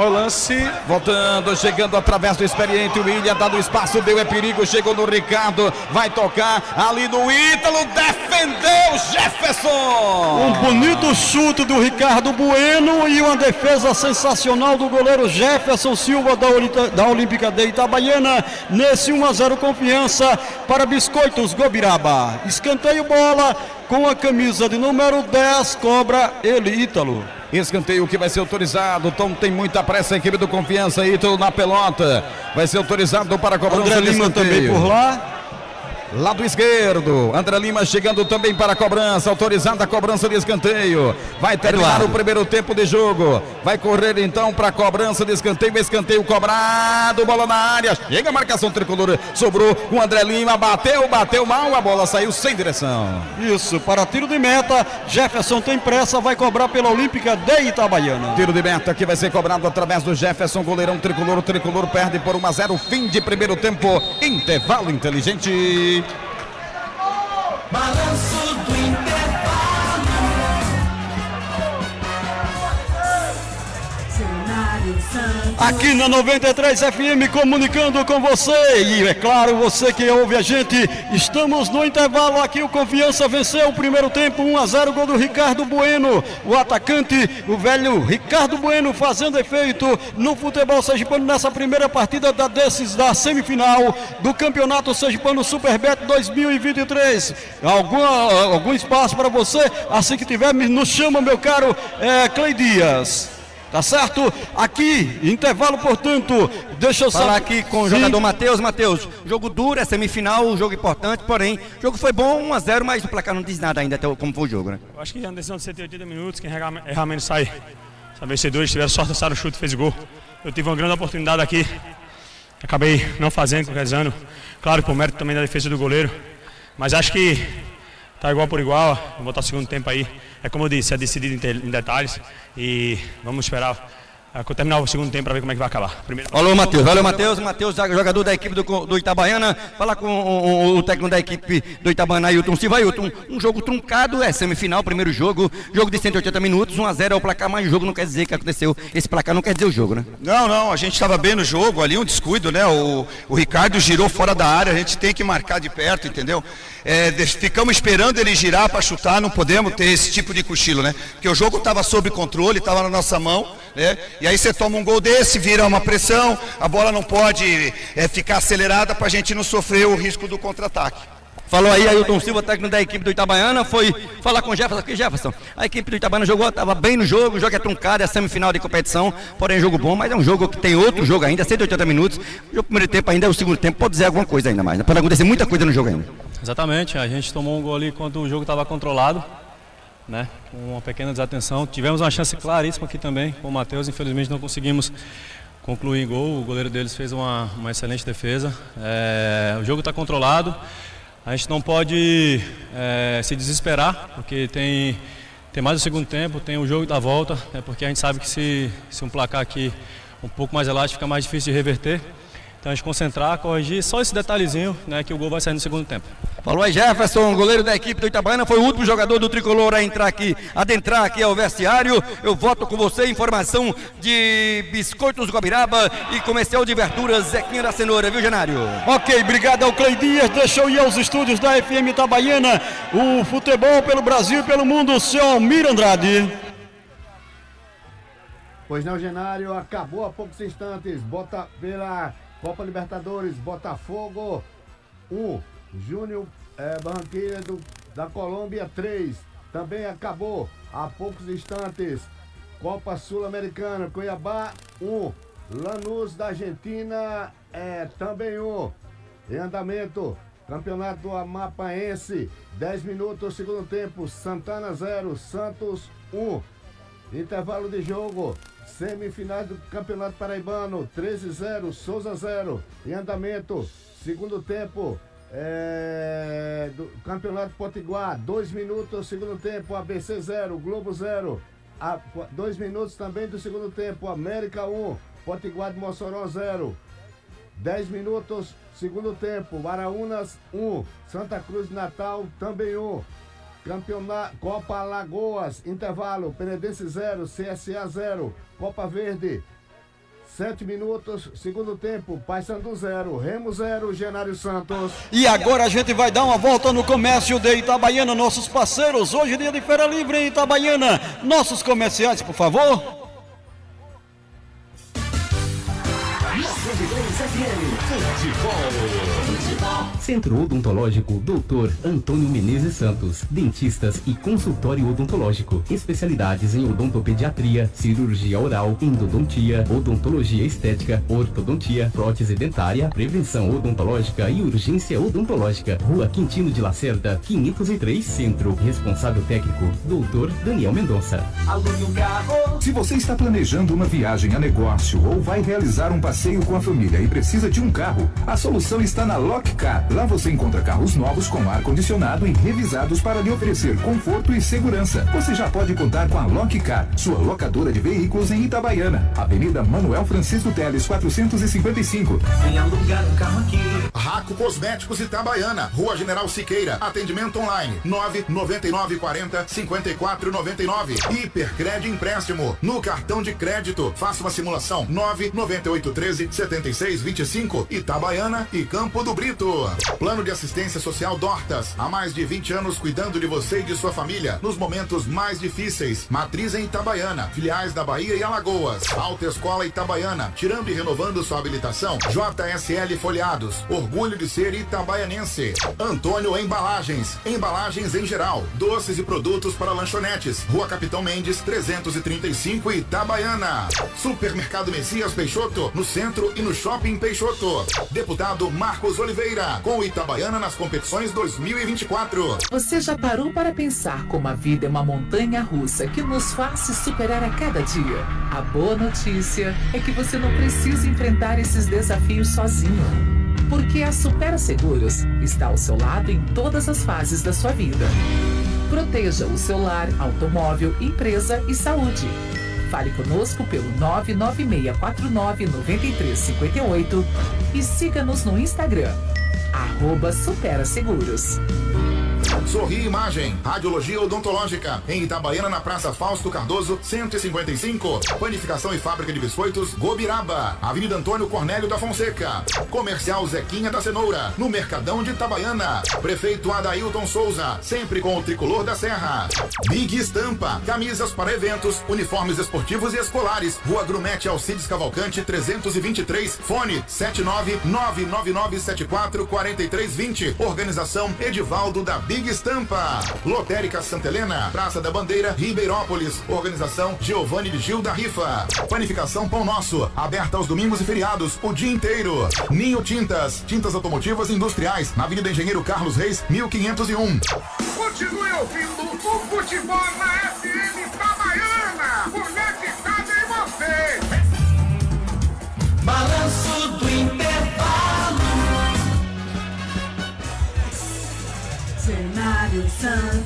O lance. Voltando, chegando através do experiente William, dado espaço, deu é perigo, chegou no Ricardo, vai tocar ali no Ítalo, defendeu Jefferson. Um bonito chute do Ricardo Bueno e uma defesa sensacional do goleiro Jefferson Silva da, Olita- da Olímpica de Itabaiana. Nesse 1 a 0 confiança para Biscoitos Gobiraba. Escanteio bola com a camisa de número 10, cobra ele Ítalo. Escanteio que vai ser autorizado. Tom tem muita pressa, a equipe do Confiança. Ítalo na pelota. Vai ser autorizado para a cobrança André Lima também por lá. Lado esquerdo, André Lima chegando também para a cobrança, autorizada a cobrança de escanteio. Vai terminar Eduardo. o primeiro tempo de jogo. Vai correr então para a cobrança de escanteio, escanteio cobrado, bola na área. Chega a marcação tricolor, sobrou o André Lima, bateu, bateu mal, a bola saiu sem direção. Isso, para tiro de meta, Jefferson tem pressa, vai cobrar pela Olímpica de Itabaiana. Tiro de meta que vai ser cobrado através do Jefferson, goleirão tricolor. O tricolor perde por 1 a 0. Fim de primeiro tempo. Intervalo inteligente. Balanço do intervalo. Cenário Santos. Aqui na 93 FM comunicando com você. E é claro, você que ouve a gente, estamos no intervalo aqui. O Confiança venceu o primeiro tempo 1 a 0 gol do Ricardo Bueno, o atacante, o velho Ricardo Bueno fazendo efeito no futebol sergipano nessa primeira partida da desses da semifinal do Campeonato Sergipano Superbet 2023. Algum, algum espaço para você? Assim que tiver, nos chama, meu caro é, Clay Dias. Tá certo? Aqui, intervalo, portanto, deixa eu falar aqui com o Sim. jogador Matheus. Matheus, jogo duro, é semifinal, jogo importante, porém, o jogo foi bom, 1 a 0 mas o placar não diz nada ainda até como foi o jogo, né? Eu acho que é uma decisão de 180 minutos, quem errar menos sai. Sai vencedores, tiveram sorte, acertaram o chute, fez gol. Eu tive uma grande oportunidade aqui, acabei não fazendo, concretizando. Claro, por mérito também da defesa do goleiro, mas acho que tá igual por igual, vamos botar o segundo tempo aí. É como eu disse, é decidido em, detalhes e vamos esperar terminar o segundo tempo para ver como é que vai acabar. Primeiro... Alô, Matheus. Valeu, Matheus. Matheus, jogador da equipe do, do Itabaiana. Fala com o, o- o técnico da equipe do Itabaiana, Ailton Silva. Ailton, um jogo truncado, é semifinal, primeiro jogo. Jogo de 180 minutos, 1 a 0 é o placar, mas o jogo não quer dizer que aconteceu. Esse placar não quer dizer o jogo, né? Não, não, a gente estava bem no jogo, ali um descuido, né? O, o Ricardo girou fora da área, a gente tem que marcar de perto, entendeu? É, ficamos esperando ele girar para chutar, não podemos ter esse tipo de cochilo, né? Porque o jogo estava sob controle, estava na nossa mão, né? E aí você toma um gol desse, vira uma pressão, a bola não pode é, ficar acelerada para a gente não sofrer o risco do contra-ataque. Falou aí Ailton Silva, técnico da equipe do Itabaiana, foi falar com o Jefferson aqui, Jefferson. A equipe do Itabaiana jogou, estava bem no jogo, o jogo é truncado, é semifinal de competição, porém jogo bom, mas é um jogo que tem outro jogo ainda, 180 minutos. O primeiro tempo ainda é o segundo tempo, pode dizer alguma coisa ainda mais, né? Pode acontecer muita coisa no jogo ainda. Exatamente, a gente tomou um gol ali quando o jogo estava controlado, né? Com uma pequena desatenção. Tivemos uma chance claríssima aqui também com o Matheus, infelizmente não conseguimos concluir em gol. O goleiro deles fez uma, uma excelente defesa. É, o jogo está controlado. A gente não pode é, se desesperar, porque tem, tem mais o segundo tempo, tem o jogo da volta, é porque a gente sabe que se, se um placar aqui um pouco mais elástico fica mais difícil de reverter. Então a gente concentrar, corrigir só esse detalhezinho, né, que o gol vai sair no segundo tempo. Falou aí Jefferson, goleiro da equipe do Itabaiana, foi o último jogador do Tricolor a entrar aqui, adentrar aqui ao vestiário. Eu voto com você, informação de Biscoitos Guabiraba e comercial de verduras Zequinha da Cenoura, viu, Genário? Ok, obrigado ao Clay Dias. Deixa eu ir aos estúdios da FM Itabaiana. O futebol pelo Brasil e pelo mundo, seu Almir Andrade. Pois não, Genário, acabou há poucos instantes. Bota pela Copa Libertadores, Botafogo 1, Júnior eh, Barranquilla do, da Colômbia 3. Também acabou há poucos instantes. Copa Sul-Americana, Cuiabá 1, Lanús da Argentina é também 1. Em andamento, Campeonato Amapaense, 10 minutos, segundo tempo, Santana 0, Santos 1. Intervalo de jogo, semifinais do Campeonato Paraibano, 13-0, Souza 0. Em andamento, segundo tempo, é, do Campeonato Potiguar, 2 minutos, segundo tempo, ABC 0, Globo 0. 2 minutos também do segundo tempo, América 1, Potiguar de Mossoró 0. 10 minutos, segundo tempo, Araunas 1, Santa Cruz de Natal também 1. Campeonato Copa Alagoas, intervalo, Penedense 0, CSA 0, Copa Verde. 7 minutos, segundo tempo, Paysandu 0, Remo 0, Genário Santos. E agora a gente vai dar uma volta no comércio de Itabaiana, nossos parceiros. Hoje dia de feira livre em Itabaiana. Nossos comerciais, por favor. Centro Odontológico Dr. Antônio Menezes Santos. Dentistas e consultório odontológico. Especialidades em odontopediatria, cirurgia oral, endodontia, odontologia estética, ortodontia, prótese dentária, prevenção odontológica e urgência odontológica. Rua Quintino de Lacerda, 503 Centro. Responsável técnico, Dr. Daniel Mendonça. Se você está planejando uma viagem a negócio ou vai realizar um passeio com a família e precisa de um carro, a solução está na Lock Car. Lá você encontra carros novos com ar-condicionado e revisados para lhe oferecer conforto e segurança. Você já pode contar com a Lock Car, sua locadora de veículos em Itabaiana. Avenida Manuel Francisco Teles, 455. Vem alugar um carro aqui. Raco Cosméticos Itabaiana, Rua General Siqueira, atendimento online 99940 5499. Hipercred empréstimo no cartão de crédito. Faça uma simulação 99813 7625 Itabaiana e Campo do Brito. Plano de assistência social Dortas, há mais de 20 anos cuidando de você e de sua família nos momentos mais difíceis. Matriz em Itabaiana, filiais da Bahia e Alagoas. Alta Escola Itabaiana, tirando e renovando sua habilitação. JSL Folhados, orgulho de ser itabaianense. Antônio Embalagens, embalagens em geral, doces e produtos para lanchonetes. Rua Capitão Mendes, 335 Itabaiana. Supermercado Messias Peixoto, no centro e no Shopping Peixoto. Deputado Marcos Oliveira, com Itabaiana nas competições 2024. Você já parou para pensar como a vida é uma montanha russa que nos faz se superar a cada dia? A boa notícia é que você não precisa enfrentar esses desafios sozinho. Porque a Supera Seguros está ao seu lado em todas as fases da sua vida. Proteja o seu lar, automóvel, empresa e saúde. Fale conosco pelo 996499358 e siga-nos no Instagram, arroba Supera Seguros. Sorri Imagem, Radiologia Odontológica, em Itabaiana, na Praça Fausto Cardoso, 155. Panificação e Fábrica de Biscoitos, Gobiraba, Avenida Antônio Cornélio da Fonseca. Comercial Zequinha da Cenoura, no Mercadão de Itabaiana. Prefeito Adailton Souza, sempre com o tricolor da Serra. Big Estampa, camisas para eventos, uniformes esportivos e escolares. Rua Grumete Alcides Cavalcante, 323. Fone 79999744320. Organização Edivaldo da Big Estampa. Lotérica Santa Helena, Praça da Bandeira, Ribeirópolis. Organização Giovanni de Gil da Rifa. Panificação Pão Nosso, aberta aos domingos e feriados, o dia inteiro. Ninho Tintas, tintas automotivas e industriais, na Avenida Engenheiro Carlos Reis, 1501. Continue ouvindo o futebol na FM Itabaiana. Conectado em você. Balanço do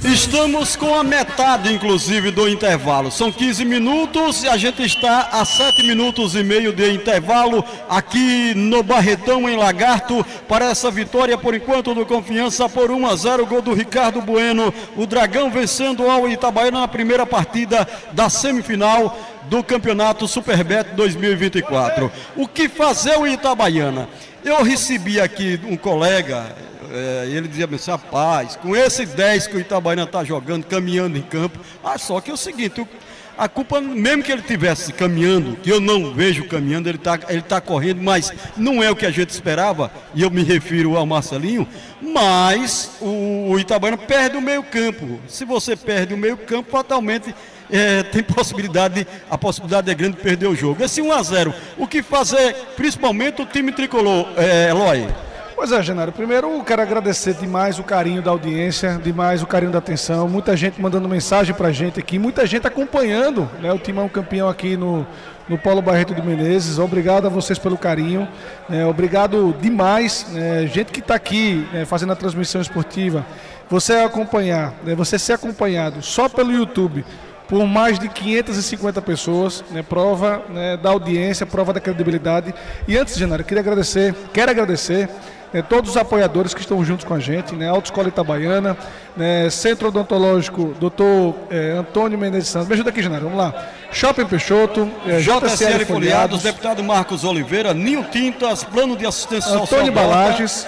Estamos com a metade, inclusive, do intervalo. São 15 minutos e a gente está a 7 minutos e meio de intervalo aqui no Barretão, em Lagarto, para essa vitória, por enquanto, do Confiança por 1 a 0. Gol do Ricardo Bueno. O Dragão vencendo ao Itabaiana na primeira partida da semifinal do Campeonato Superbet 2024. O que fazer o Itabaiana? Eu recebi aqui um colega, é, ele dizia assim, rapaz, com esse 10 que o Itabaiana está jogando, caminhando em campo, ah, só que é o seguinte, a culpa, mesmo que ele tivesse caminhando, que eu não vejo caminhando, ele está ele tá correndo, mas não é o que a gente esperava, e eu me refiro ao Marcelinho, mas o, o Itabaiana perde o meio campo. Se você perde o meio campo, fatalmente é, tem possibilidade, a possibilidade é grande de perder o jogo. Esse 1 a 0 o que fazer, principalmente o time tricolor, é, Eloy? Pois é, Genaro. Primeiro, eu quero agradecer demais o carinho da audiência, demais o carinho da atenção. Muita gente mandando mensagem pra gente aqui, muita gente acompanhando né, o Timão campeão aqui no, no Paulo Barreto de Menezes. Obrigado a vocês pelo carinho. né, obrigado demais. né, gente que está aqui né, fazendo a transmissão esportiva. Você acompanhar, né, você ser acompanhado só pelo YouTube por mais de 550 pessoas, né, prova né, da audiência, prova da credibilidade. E antes, Genaro, queria agradecer, quero agradecer né, todos os apoiadores que estão juntos com a gente, né, Autoescola Itabaiana, né, Centro Odontológico Dr. eh, Antônio Menezes Santos. Me ajuda aqui, Genaro, vamos lá. Shopping Peixoto, eh, JCL Folhados, deputado Marcos Oliveira, Ninho Tintas, Plano de Assistência Social. Antônio Balages.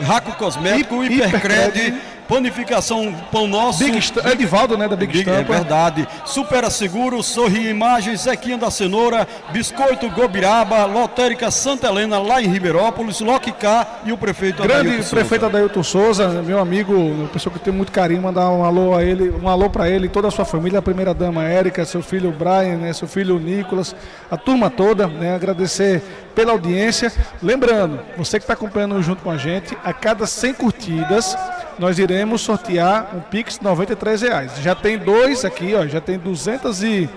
Raco Cosmético, Hi- Hipercred, Hipercred, Panificação Pão Nosso. Big Sta- Edivaldo, né, da Big É Stampa. verdade. Supera Seguro, Sorri Imagens, Zequinha da Cenoura, Biscoito Gobiraba, Lotérica Santa Helena, lá em Ribeirópolis, Lock K e o prefeito Grande Adailton Souza. prefeito Adailton Souza, meu amigo, uma pessoa que tem muito carinho, mandar um alô a ele, um alô para ele, toda a sua família, a primeira dama Érica, seu filho Brian, né, seu filho Nicolas, a turma toda, né, agradecer pela audiência. Lembrando, você que está acompanhando junto com a gente, a cada 100 curtidas, nós iremos sortear um Pix de 93 reais. Já tem dois aqui, ó, já tem 200 e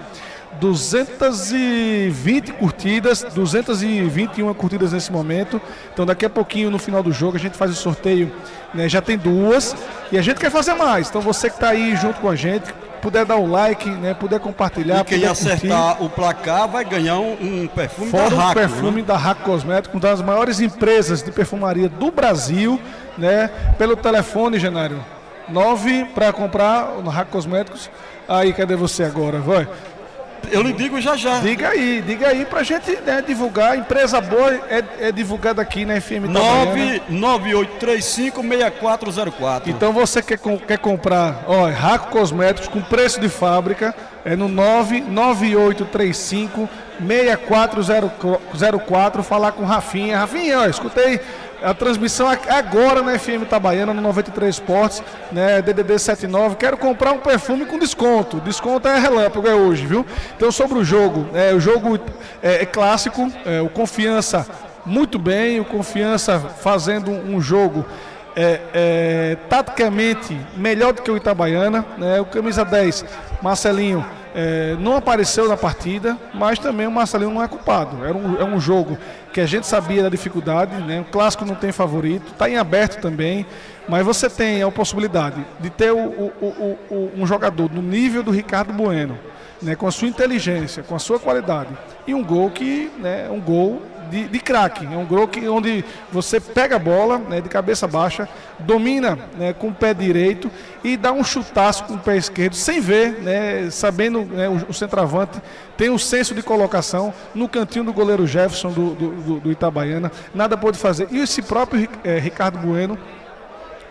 220 curtidas, 221 curtidas nesse momento. Então daqui a pouquinho no final do jogo a gente faz o sorteio, né? Já tem duas e a gente quer fazer mais. Então você que está aí junto com a gente, puder dar um like, né? Puder compartilhar, E quem acertar o placar vai ganhar um, um perfume Fora da o Raco, perfume né? da Raco Cosmético, uma das maiores empresas de perfumaria do Brasil, né? Pelo telefone, Genário. 9 para comprar no Raco Cosméticos. Aí, cadê você agora? Vai. Eu lhe digo já já. Diga aí, diga aí pra gente né, divulgar. Empresa boa é, é divulgada aqui na FM Itabaiana. 998356404. Então você quer, quer comprar, ó, Raco Cosméticos com preço de fábrica, é no 99835 6404, falar com Rafinha. Rafinha, ó, escutei a transmissão ag- agora na FM Itabaiana, no 93 Esportes, né, DDD 79. Quero comprar um perfume com desconto. Desconto é relâmpago, é hoje, viu? Então, sobre o jogo, é, o jogo é, é clássico, é, o Confiança muito bem, o Confiança fazendo um jogo é, é, taticamente melhor do que o Itabaiana. Né? O camisa 10, Marcelinho, é, não apareceu na partida, mas também o Marcelinho não é culpado. Era um, é um jogo que a gente sabia da dificuldade, né? o clássico não tem favorito, está em aberto também, mas você tem a possibilidade de ter o- o- o- um jogador no nível do Ricardo Bueno. Né, com a sua inteligência, com a sua qualidade. E um gol que né, um gol de, de craque. É um que, onde você pega a bola né, de cabeça baixa, domina né, com o pé direito e dá um chutaço com o pé esquerdo, sem ver, né, sabendo né, o, o centroavante tem um senso de colocação no cantinho do goleiro Jefferson do, do, do- Itabaiana. Nada pôde fazer. E esse próprio Ri- eh, Ricardo Bueno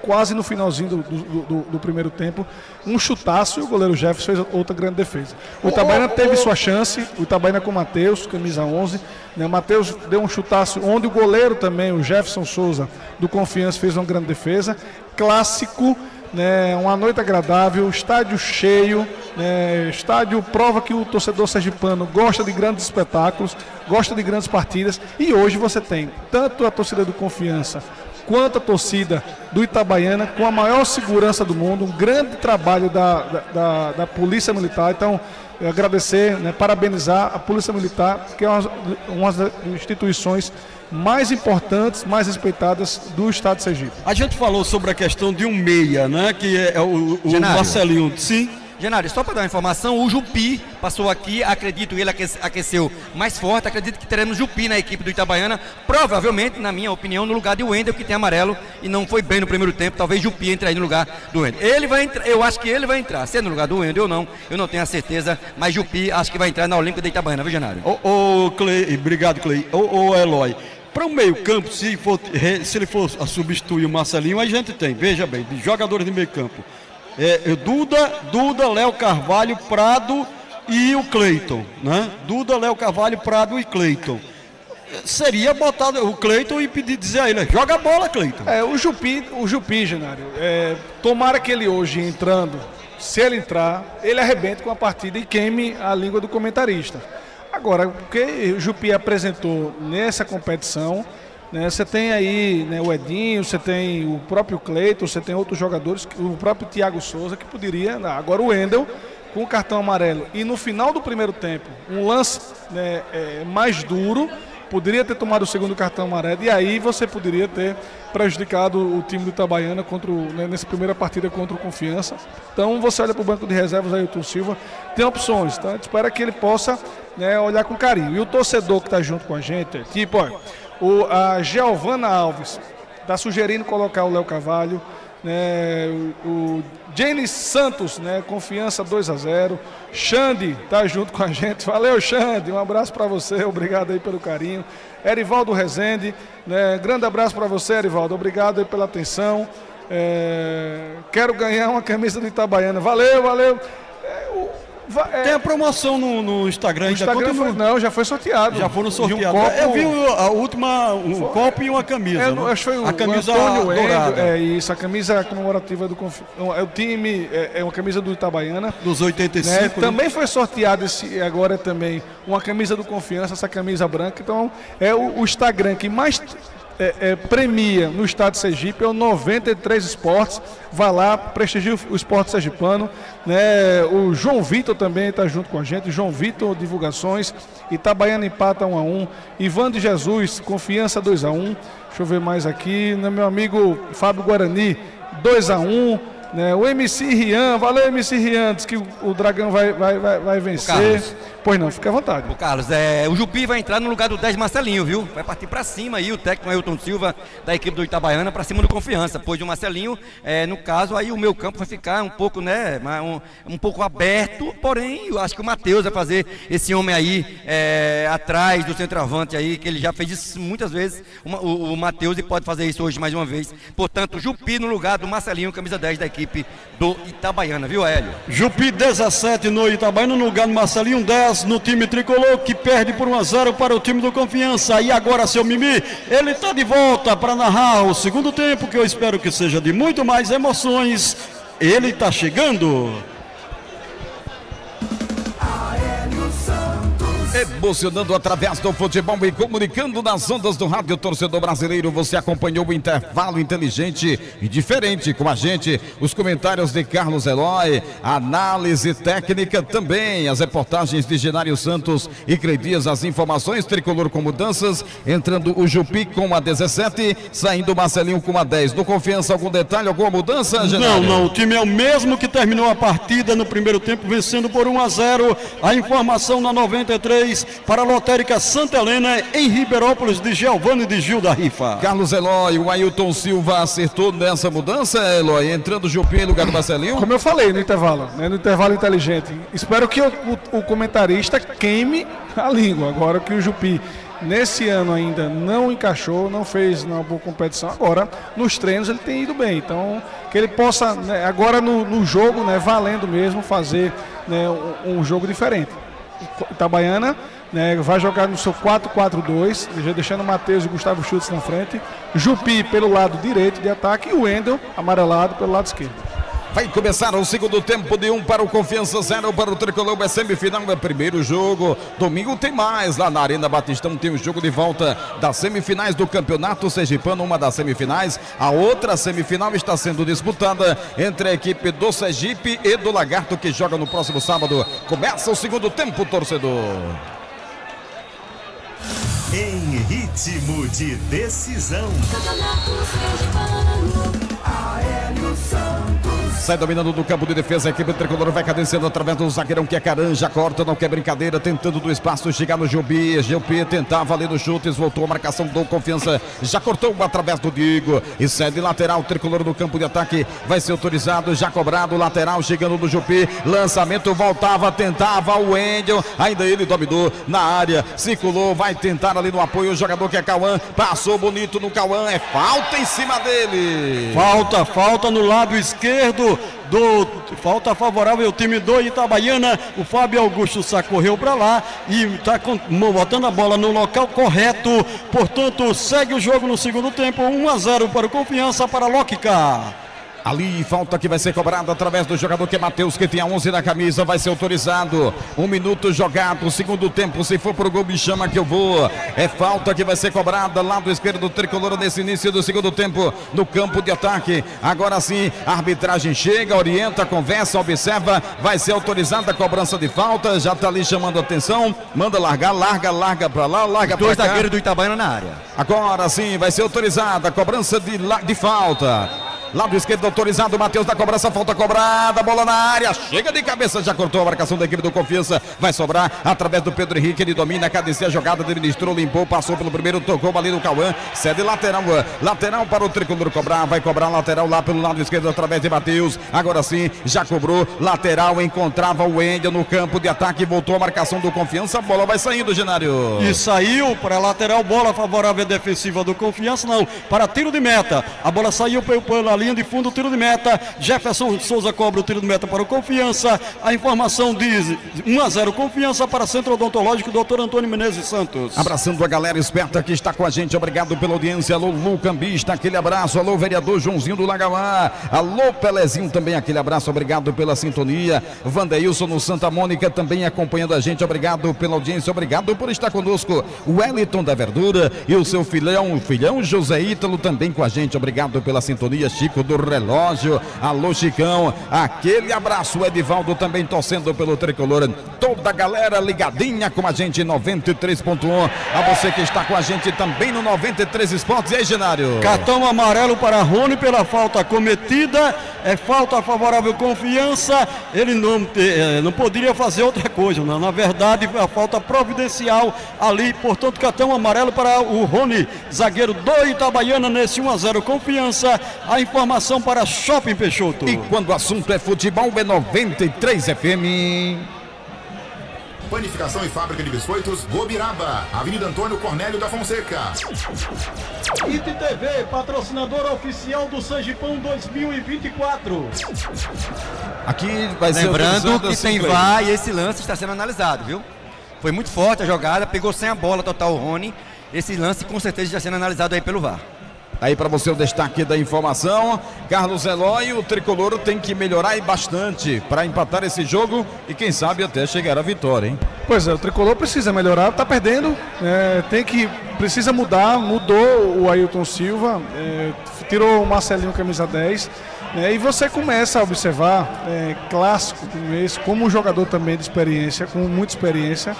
quase no finalzinho do, do- do- do primeiro tempo, um chutaço e o goleiro Jefferson fez outra grande defesa. O Itabaiana teve sua chance, o Itabaiana com o Matheus, camisa 11. Né? O Matheus deu um chutaço, onde o goleiro também, o Jefferson Souza, do Confiança, fez uma grande defesa. Clássico, né? uma noite agradável, estádio cheio, né? estádio prova que o torcedor sergipano gosta de grandes espetáculos, gosta de grandes partidas. E hoje você tem tanto a torcida do Confiança quanto a torcida do Itabaiana, com a maior segurança do mundo, um grande trabalho da, da, da- da Polícia Militar. Então, eu agradecer, né, parabenizar a Polícia Militar, que é uma, uma das instituições mais importantes, mais respeitadas do Estado de Sergipe. A gente falou sobre a questão de um meia, né? Que é, o, o. Marcelinho. Sim. Genário, só para dar uma informação, o Jupi passou aqui, acredito ele aque- aqueceu mais forte, acredito que teremos Jupi na equipe do Itabaiana, provavelmente, na minha opinião, no lugar de Wendel, que tem amarelo e não foi bem no primeiro tempo, talvez Jupi entre aí no lugar do Wendel. Ele vai entrar, eu acho que ele vai entrar, se é no lugar do Wendel ou não, eu não tenho a certeza, mas Jupi acho que vai entrar na Olímpica da Itabaiana, viu Genário? Ô, ô, Clay, obrigado, Clay. Ô, ô Eloy, para o meio-campo, se, se ele for substituir o Marcelinho, a gente tem, veja bem, de jogadores de meio-campo. É, é Duda, Duda, Léo Carvalho, Prado e o Cleiton, né? Duda, Léo Carvalho, Prado e Cleiton. Seria botar o Cleiton e pedir, dizer a ele, joga a bola, Cleiton. É, o Jupi, o Jupi, Genário, é, tomara que ele hoje entrando, se ele entrar, ele arrebente com a partida e queime a língua do comentarista. Agora, o que o Jupi apresentou nessa competição, né, você tem aí né, o Edinho, você tem o próprio Cleiton, você tem outros jogadores, o próprio Thiago Souza, que poderia. Agora o Wendel, com o cartão amarelo, e no final do primeiro tempo, um lance né, é, mais duro, poderia ter tomado o segundo cartão amarelo e aí você poderia ter prejudicado o time do Itabaiana contra o, né, nessa primeira partida contra o Confiança. Então você olha para o banco de reservas aí, o Silva, tem opções, tá? Espera que ele possa né, olhar com carinho. E o torcedor que está junto com a gente, tipo, ó, o, a Giovana Alves está sugerindo colocar o Léo Carvalho, né, o, o Jenny Santos, né, confiança 2 a 0 Xande tá junto com a gente. Valeu, Xande. Um abraço para você. Obrigado aí pelo carinho. Erivaldo Rezende, né, grande abraço para você, Erivaldo. Obrigado aí pela atenção. É, quero ganhar uma camisa do Itabaiana. Valeu, valeu. Tem a promoção no, no Instagram, ainda Instagram foi- não, já foi sorteado. Já foram E um sorteados. copo- Eu vi a última, um copo e uma camisa. É, né? acho que foi o, a camisa Antônio dourada. É isso, a camisa comemorativa do é o time, é, é uma camisa do Itabaiana. Dos 85, né? Também foi sorteado esse, agora também uma camisa do Confiança, essa camisa branca. Então é o, o Instagram que mais é, é, premia no estado de Sergipe é o 93 Esportes. Vai lá, prestigia o esporte sergipano. Né? O João Vitor também está junto com a gente. João Vitor, divulgações. Itabaiana empata 1 a 1 Ivan de Jesus, confiança 2 a 1 Deixa eu ver mais aqui. Né? Meu amigo Fábio Guarani, 2 a 1 né? O MC Rian, valeu MC Rian, diz que o, o Dragão vai, vai, vai, vai vencer. Pois não, fica à vontade. Ô Carlos, é, o Jupi vai entrar no lugar do 10 Marcelinho, viu? Vai partir para cima aí o técnico Ailton Silva da equipe do Itabaiana para cima do Confiança. Pois o Marcelinho, é, no caso, aí o meu campo vai ficar um pouco, né, um, um pouco aberto, porém, eu acho que o Matheus vai fazer esse homem aí é, atrás do centroavante aí, que ele já fez isso muitas vezes, o, o, o Matheus, e pode fazer isso hoje mais uma vez. Portanto, Jupi no lugar do Marcelinho, camisa 10 da equipe do Itabaiana, viu, Hélio? Jupi 17 no Itabaiana, no lugar do Marcelinho 10 no time tricolor que perde por 1 a 0 para o time do Confiança. E agora, seu Mimi, ele está de volta para narrar o segundo tempo, que eu espero que seja de muito mais emoções. Ele está chegando. Emocionando através do futebol e comunicando nas ondas do rádio torcedor brasileiro. Você acompanhou o intervalo inteligente e diferente com a gente. Os comentários de Carlos Eloy, análise técnica também, as reportagens de Genário Santos e Credias, as informações tricolor com mudanças. Entrando o Jupi com a 17, saindo o Marcelinho com a 10. No confiança, algum detalhe, alguma mudança, Não, Genário? não, o time é o mesmo que terminou a partida no primeiro tempo, vencendo por 1 a 0. A informação na 93 para a Lotérica Santa Helena, em Ribeirópolis, de Giovanni de Gil da Rifa. Carlos Eloy, o Ailton Silva acertou nessa mudança, Eloy, entrando o Jupi em lugar do Marcelinho? Como eu falei no intervalo, né, no intervalo inteligente. Espero que o, o- o comentarista queime a língua. Agora que o Jupi nesse ano ainda não encaixou, não fez uma boa competição. Agora, nos treinos ele tem ido bem. Então, que ele possa, né, agora no, no jogo, né, valendo mesmo, fazer né, um, um jogo diferente. Itabaiana né, vai jogar no seu 4-4-2, já deixando o Matheus e Gustavo Schultz na frente. Jupi pelo lado direito de ataque e o Wendel amarelado pelo lado esquerdo. Vai começar o segundo tempo de um para o Confiança, zero para o Tricolor. É semifinal, é primeiro jogo. Domingo tem mais. Lá na Arena Batistão tem o jogo de volta das semifinais do Campeonato Sergipano. Uma das semifinais. A outra semifinal está sendo disputada entre a equipe do Sergipe e do Lagarto, que joga no próximo sábado. Começa o segundo tempo, torcedor. Em ritmo de decisão. Sai dominando do campo de defesa, a equipe tricolor vai cadenciando através do zagueirão que é Caranja, corta, não quer brincadeira, tentando do espaço chegar no Gilbi. Gilbi tentava ali no chutes, voltou a marcação do confiança, já cortou através do Digo e cede lateral, tricolor no campo de ataque, vai ser autorizado, já cobrado, lateral chegando no Jupi, lançamento voltava, tentava o Wendel, ainda ele dominou na área, circulou, vai tentar ali no apoio o jogador que é Cauã, passou bonito no Cauã, é falta em cima dele. Falta, falta no lado esquerdo do falta favorável ao time do Itabaiana. O Fábio Augusto Sá correu para lá e está botando a bola no local correto. Portanto, segue o jogo no segundo tempo. 1 a 0 para o Confiança para Lóquica. Ali, falta que vai ser cobrada através do jogador que é Matheus, que tem a 11 na camisa, vai ser autorizado. Um minuto jogado, segundo tempo, se for pro gol, me chama que eu vou. É falta que vai ser cobrada, lado esquerdo do tricolor nesse início do segundo tempo, no campo de ataque. Agora sim, a arbitragem chega, orienta, conversa, observa, vai ser autorizada a cobrança de falta, já tá ali chamando atenção, manda largar, larga, larga pra lá, larga Dois pra cá. zagueiros do Itabaiana na área. Agora sim, vai ser autorizada a cobrança de, de falta. Lado esquerdo autorizado, Matheus da cobrança, falta cobrada, bola na área, chega de cabeça, já cortou a marcação da equipe do Confiança, vai sobrar através do Pedro Henrique, ele domina, cadencia a jogada, administrou, limpou, passou pelo primeiro, tocou ali no Cauã, cede lateral, lateral para o tricolor cobrar, vai cobrar lateral lá pelo lado esquerdo através de Matheus, agora sim, já cobrou, lateral, encontrava o Wendel no campo de ataque, voltou a marcação do Confiança, a bola vai saindo, Genário. E saiu para lateral, bola favorável defensiva do Confiança, não, para tiro de meta. A bola saiu pela linha linha de fundo, tiro de meta. Jefferson Souza cobra o tiro de meta para o Confiança. A informação diz 1 a 0 Confiança para Centro Odontológico, doutor Antônio Menezes Santos. Abraçando a galera esperta que está com a gente, obrigado pela audiência. Alô, Lucambista, aquele abraço. Alô, vereador Joãozinho do Lagauá. Alô, Pelezinho, também aquele abraço, obrigado pela sintonia. Vandeilson no Santa Mônica também acompanhando a gente, obrigado pela audiência, obrigado por estar conosco. Wellington da Verdura e o seu filhão, filhão José Ítalo também com a gente, obrigado pela sintonia. Chico do Relógio, alô, Chicão, aquele abraço. O Edivaldo também torcendo pelo tricolor. Toda a galera ligadinha com a gente, 93.1. A você que está com a gente também no 93 Esportes. E aí, Genário? Cartão amarelo para Rony pela falta cometida. É falta favorável confiança. Ele não, eh, não poderia fazer outra coisa. Não. Na verdade, a falta providencial ali. Portanto, cartão amarelo para o Rony, zagueiro do Itabaiana, nesse 1 a 0 confiança. A informação para Shopping Peixoto. E quando o assunto é futebol, é 93 FM. Panificação e fábrica de biscoitos Gobiraba, Avenida Antônio Cornélio da Fonseca. IT TV, patrocinador oficial do Sergipão 2024. Aqui vai ser Lembrando que tem. VAR e esse lance está sendo analisado, viu? Foi muito forte a jogada, pegou sem a bola total o Rony. Esse lance com certeza está sendo analisado aí pelo VAR. Aí para você o destaque da informação, Carlos Eloy, o tricolor tem que melhorar bastante para empatar esse jogo e quem sabe até chegar à vitória, hein? Pois é, o tricolor precisa melhorar, tá perdendo, é, tem que precisa mudar, mudou o Ailton Silva, é, tirou o Marcelinho camisa 10, né, e você começa a observar é, clássico como esse, como um jogador também de experiência, com muita experiência,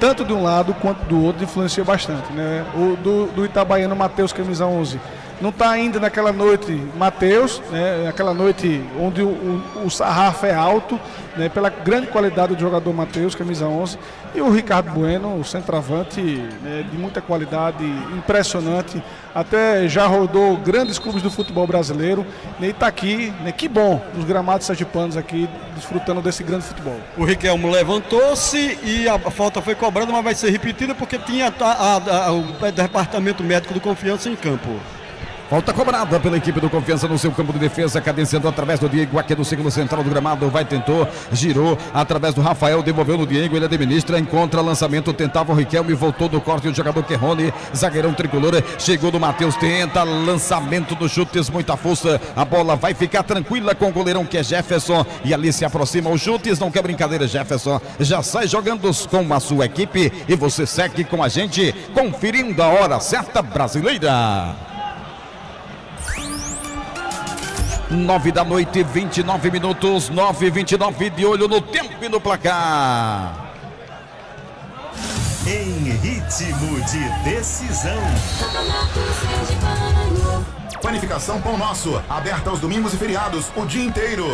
tanto de um lado quanto do outro influencia bastante, né? O do, do Itabaiano Matheus camisa 11 não está ainda naquela noite Matheus, né, aquela noite onde o, o, o sarrafo é alto, né, pela grande qualidade do jogador Matheus, camisa 11, e o Ricardo Bueno, o centroavante né, de muita qualidade, impressionante, até já rodou grandes clubes do futebol brasileiro, né, e está aqui, né, que bom, nos gramados sergipanos aqui, desfrutando desse grande futebol. O Riquelmo levantou-se e a falta foi cobrada, mas vai ser repetida porque tinha a- a- a- o departamento médico do Confiança em campo. Falta cobrada pela equipe do Confiança no seu campo de defesa, cadenciando através do Diego, aqui no segundo central do gramado, vai, tentou, girou, através do Rafael, devolveu no Diego, ele administra, encontra lançamento, tentava o Riquelme, voltou do corte o jogador Kerrone, zagueirão tricolor, chegou do Matheus, tenta, lançamento dos chutes, muita força, a bola vai ficar tranquila com o goleirão que é Jefferson, e ali se aproxima os chutes, não quer brincadeira Jefferson, já sai jogando com a sua equipe, e você segue com a gente, conferindo a hora certa brasileira. 9 da noite, 29 minutos, 9 e 29 de olho no tempo e no placar. Em ritmo de decisão. Panificação Pão Nosso, aberta aos domingos e feriados, o dia inteiro.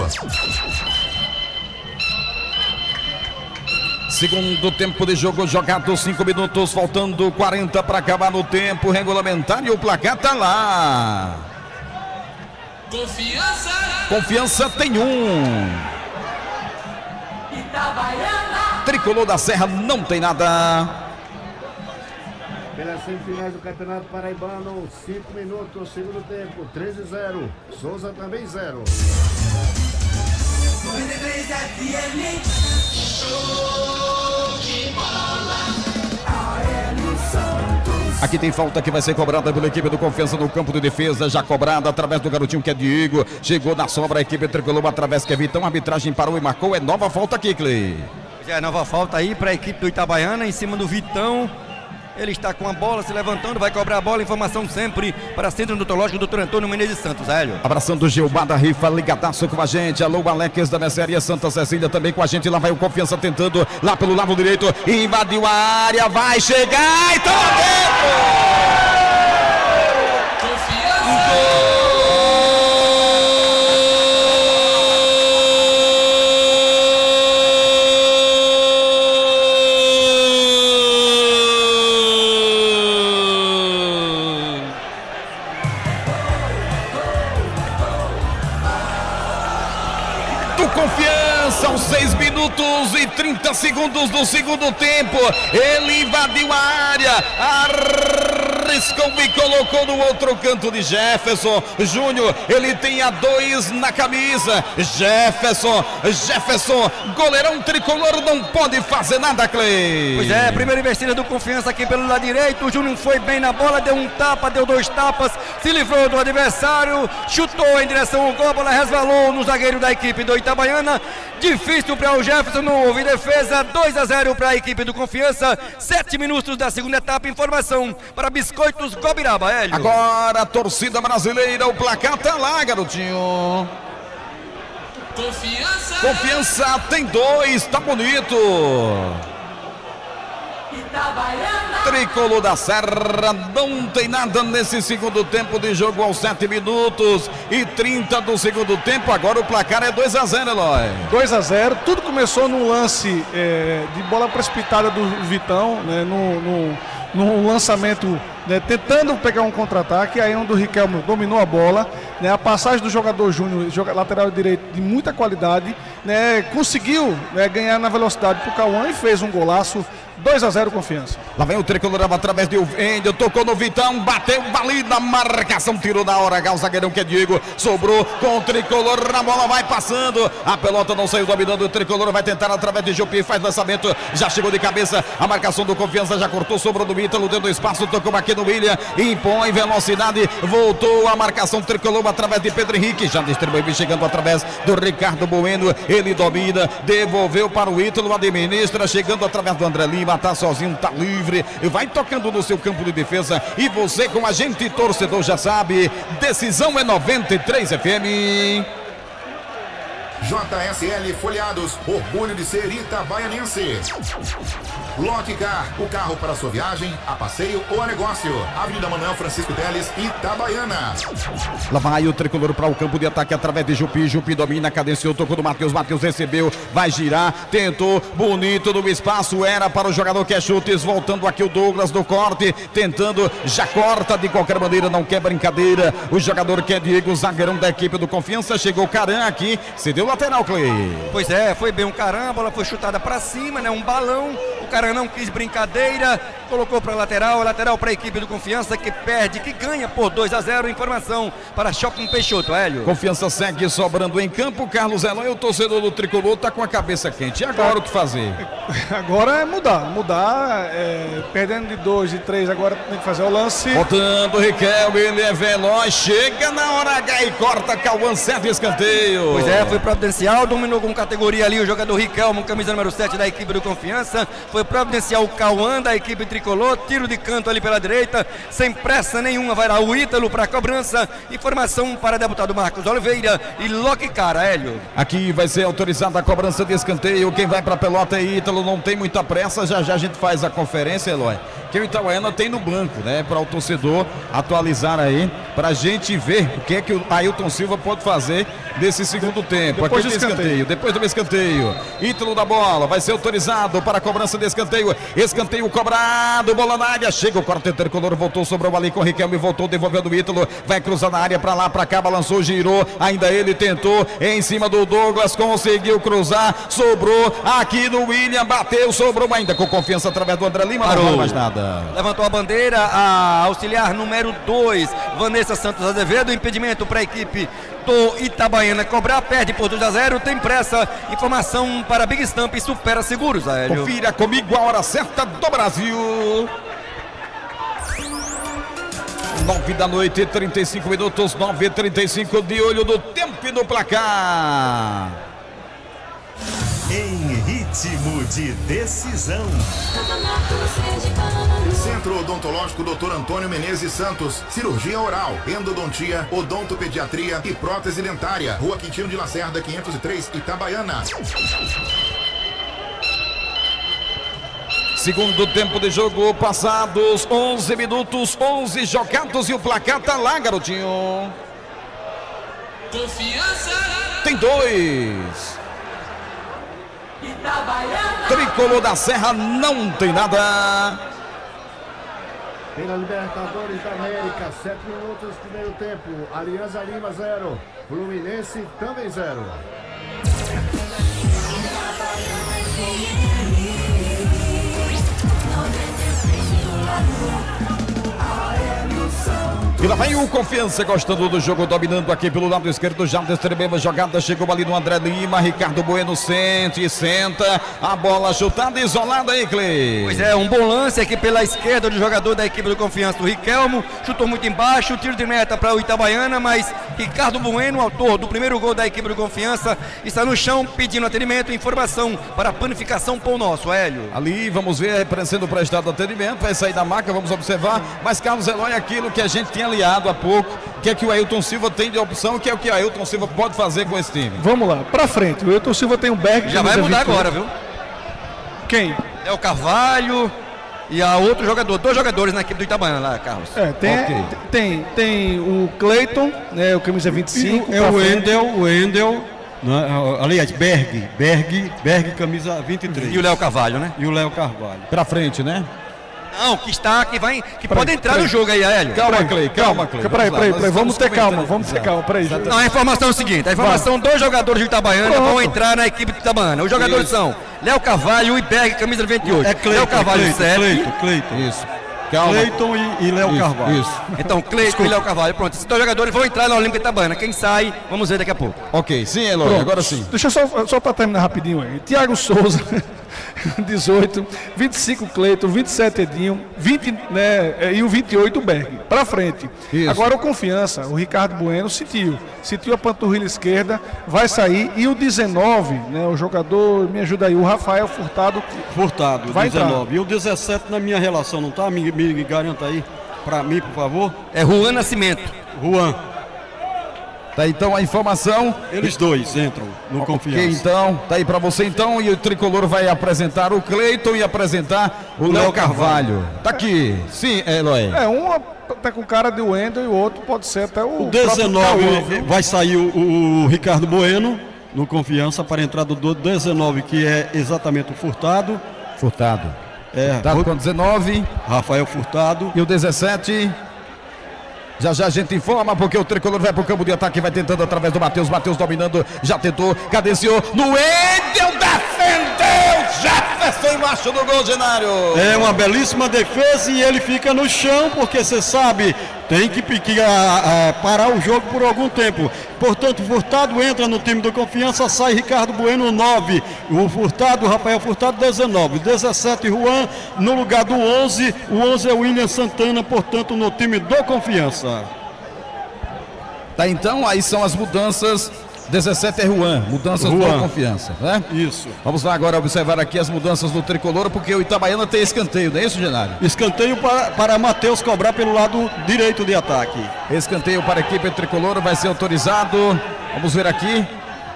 Segundo tempo de jogo jogado, 5 minutos, faltando 40 para acabar no tempo regulamentar e o placar tá lá. Confiança. Confiança tem um. Itabaiana. Tricolor da Serra não tem nada. Pelas semifinais do Campeonato Paraibano, 5 minutos, segundo tempo, 13 0. Souza também 0. 93 FM. Show de bola. Aqui tem falta que vai ser cobrada pela equipe do Confiança no campo de defesa, já cobrada através do garotinho que é Diego. Chegou na sobra a equipe tricolor através que é Vitão. A arbitragem parou e marcou. É nova falta aqui, Clay. É nova falta aí para a equipe do Itabaiana em cima do Vitão. Ele está com a bola se levantando, vai cobrar a bola. Informação sempre para Centro Odontológico, doutor Antônio Menezes Santos, Hélio. Abraçando o Gilmar da Rifa, ligadaço com a gente. Alô, Alex da Mercearia Santa Cecília também com a gente. Lá vai o Confiança tentando, lá pelo lado direito. Invadiu a área, vai chegar e tá do segundos do segundo tempo. Ele invadiu a área. Ar arriscou e colocou no outro canto de Jefferson. Júnior, ele tem a dois na camisa. Jefferson, Jefferson, goleirão tricolor, não pode fazer nada, Clay. Pois é, primeira investida do Confiança aqui pelo lado direito. O Júnior foi bem na bola, deu um tapa, deu dois tapas, se livrou do adversário, chutou em direção ao gol, a bola resvalou no zagueiro da equipe do Itabaiana. Difícil para o Jefferson, não houve defesa. 2 a 0 para a equipe do Confiança. Sete minutos da segunda etapa. Informação para Biscoitos Gobiraba, Hélio. Agora a torcida brasileira, o placar tá lá, garotinho. Confiança. Confiança tem dois, tá bonito. Tricolor da Serra não tem nada nesse segundo tempo de jogo aos 7 minutos e 30 do segundo tempo. Agora o placar é 2 a 0 Eloy. 2 a 0 Tudo começou num lance é, de bola precipitada do Vitão, né, no, no, num lançamento né, tentando pegar um contra-ataque. Aí onde o Riquelme dominou a bola. Né, a passagem do jogador Júnior, lateral direito de muita qualidade, né, conseguiu né, ganhar na velocidade pro Cauã e fez um golaço. 2 a 0 confiança. Lá vem o tricolor através de Wendel, tocou no Vitão, bateu ali na marcação, tirou da hora, o zagueirão que é Diego, sobrou com o tricolor, a bola vai passando, a pelota não saiu dominando, o tricolor vai tentar através de Jupi, faz lançamento, já chegou de cabeça, a marcação do Confiança já cortou, sobrou do Ítalo, deu espaço, tocou aqui no William, impõe velocidade, voltou a marcação tricolor através de Pedro Henrique, já distribuiu chegando através do Ricardo Bueno, ele domina, devolveu para o Ítalo, administra, chegando através do André Lima, tá sozinho, tá livre, vai tocando no seu campo de defesa e você com a gente torcedor já sabe, decisão é 93 FM. JSL Folhados, orgulho de ser itabaianense. Lotecar, o carro para sua viagem, a passeio ou a negócio. Avenida Manuel Francisco Teles, Itabaiana. Lá vai o tricolor para o campo de ataque através de Jupi. Jupi domina, cadenciou, tocou do Matheus. Matheus recebeu, vai girar, tentou, bonito no espaço. Era para o jogador que é chutes. Voltando aqui o Douglas do corte, tentando, já corta de qualquer maneira, não quer brincadeira. O jogador que é Diego, zagueirão da equipe do Confiança, chegou Caran aqui, cedeu lateral, Clay. Pois é, foi bem um caramba, a bola foi chutada para cima, né? Um balão. O cara não quis brincadeira, colocou para lateral, lateral para a equipe do Confiança que perde, que ganha por 2 a 0. Informação para Shopping Peixoto, Hélio. Confiança segue sobrando em campo. Carlos Eloy, o torcedor do tricolor, tá com a cabeça quente. E agora o que fazer? Agora é mudar, mudar, é, perdendo de 2 e 3, agora tem que fazer o lance. Voltando, Riquelme, ele é veloz, chega na hora H e corta, Cauã, certo escanteio. Pois é, foi providencial, dominou com categoria ali o jogador Riquelmo, camisa número 7 da equipe do Confiança. Foi providencial o Cauã da equipe tricolor, tiro de canto ali pela direita, sem pressa nenhuma, vai lá o Ítalo para a cobrança. Informação para deputado Marcos Oliveira e Loki Cara, Hélio. Aqui vai ser autorizada a cobrança de escanteio. Quem vai para a pelota é Ítalo, não tem muita pressa. Já já a gente faz a conferência, Eloy. Que o Itauana tem no banco, né? Para o torcedor atualizar aí, para a gente ver o que é que o Ailton Silva pode fazer desse segundo tempo. depois Aqui do tem escanteio. Depois do escanteio. Ítalo da bola, vai ser autorizado para a cobrança de escanteio. Escanteio cobrado, bola na área. Chega o corte tricolor, voltou, sobrou ali com o Riquelme, voltou, devolvendo o Ítalo. Vai cruzar na área para lá, para cá, balançou, girou. Ainda ele tentou em cima do Douglas, conseguiu cruzar, sobrou aqui no William, bateu, sobrou ainda com confiança através do André Lima. Não Parou. vale mais nada. Levantou a bandeira, a auxiliar número 2, Vanessa Santos Azevedo, impedimento para a equipe do Itabaiana cobrar, perde por 2 a 0, tem pressa, informação para Big Stamp e Supera Seguros, Aélio. Confira comigo a hora certa do Brasil. 9 da noite, 35 minutos, 9 e 35 de olho no tempo e no placar. Em ritmo de decisão. Centro Odontológico Dr. Antônio Menezes Santos. Cirurgia oral, endodontia, odontopediatria e prótese dentária. Rua Quintino de Lacerda, 503, Itabaiana. Segundo tempo de jogo, passados 11 minutos, 11 jogados e o placar tá lá, garotinho. Confiança. Tem dois. Itabaiana. Tricolor da Serra não tem nada. Pela Libertadores da América, 7 minutos, primeiro tempo. Aliança Lima 0. Fluminense também 0. E lá vem o Confiança gostando do jogo, dominando aqui pelo lado esquerdo. Já distribuiu a jogada, chegou ali no André Lima. Ricardo Bueno sente e senta. A bola chutada, isolada aí, Clay. Pois é, um bom lance aqui pela esquerda do jogador da equipe do Confiança, o Riquelmo. Chutou muito embaixo, tiro de meta para o Itabaiana, mas Ricardo Bueno, autor do primeiro gol da equipe do Confiança, está no chão pedindo atendimento e informação para a panificação Pão Nosso, Hélio. Ali, vamos ver, sendo prestado atendimento. Vai sair da marca, vamos observar. Mas, Carlos Eloy, aquilo que a gente tinha aliado há pouco, o que é que o Ailton Silva tem de opção, o que é o que o Ailton Silva pode fazer com esse time. Vamos lá, pra frente. O Ailton Silva tem um Berg. Já vai mudar agora, viu? Quem? É o Carvalho e a outro jogador, dois jogadores na equipe do Itabaiana lá, Carlos. É, tem, Ok. tem, tem o Cleiton, né, o camisa 25. É pra o. Wendel, o Wendel, né, aliás, Berg, Berg, Berg, camisa 23. E o Léo Carvalho, né? E o Léo Carvalho. Pra frente, né? Não, que está, que vai, que Peraí, pode entrar peraí. no jogo aí, Hélio. Calma, Clay, calma, Clay. Peraí, peraí, peraí, vamos ter calma, vamos ter calma, peraí. Não, a informação é o seguinte: a informação dos jogadores do Itabaiana Pronto. vão entrar na equipe do Itabaiana. Os jogadores Isso. são Léo Carvalho e Berg, camisa 28. É Cleiton, Léo Carvalho, Cleiton, 7. Cleiton, Cleiton. Isso. Calma. Cleiton e, e Léo Isso, Carvalho. Isso. Então, Cleiton e Léo Carvalho. Pronto, esses dois jogadores vão entrar na Olímpica Itabaiana. Quem sai, vamos ver daqui a pouco. Ok, sim, Eloy, agora sim. Deixa eu só, só para terminar rapidinho aí. Tiago Souza, 18, 25 Cleiton, 27 Edinho, 20, né, e o 28 Berg. Para frente. Isso. Agora o Confiança, o Ricardo Bueno sentiu. Sentiu a panturrilha esquerda, vai sair. E o 19, né, o jogador, me ajuda aí, o Rafael Furtado. Furtado, Vai 19. E o 17 na minha relação, não tá? Me, me garanta aí, pra mim, por favor. É Juan Nascimento. Juan. Tá então a informação. Eles dois entram no Ok, Confiança. então, tá aí pra você então. E o tricolor vai apresentar o Cleiton e apresentar o Léo Carvalho. Tá aqui. Sim, Eloy. É, um tá com cara de Wendel e o outro pode ser até o. O próprio Cauã, 19 viu? vai sair o, o Ricardo Bueno no Confiança para a entrada do 19, que é exatamente o Furtado. Furtado. É, Furtado com 19. Rafael Furtado. E o 17. Já já a gente informa, porque o tricolor vai pro campo de ataque, vai tentando através do Matheus. Matheus dominando, já tentou, cadenciou. No Endel, defendeu! Jefferson embaixo do gol, Genário. É uma belíssima defesa e ele fica no chão, porque você sabe, tem que, que, a- a- parar o jogo por algum tempo. Portanto, Furtado entra no time do Confiança, sai Ricardo Bueno 9, o Furtado, Rafael Furtado 19, 17 Juan no lugar do 11, o 11 é o William Santana, portanto, no time do Confiança. Tá então, aí são as mudanças. 17 é Juan, mudanças Juan. do confiança, né? Isso. Vamos lá agora observar aqui as mudanças do tricolor, porque o Itabaiana tem escanteio, não é isso, Genário? Escanteio para, para Matheus cobrar pelo lado direito de ataque. Escanteio para a equipe tricolor, vai ser autorizado. Vamos ver aqui.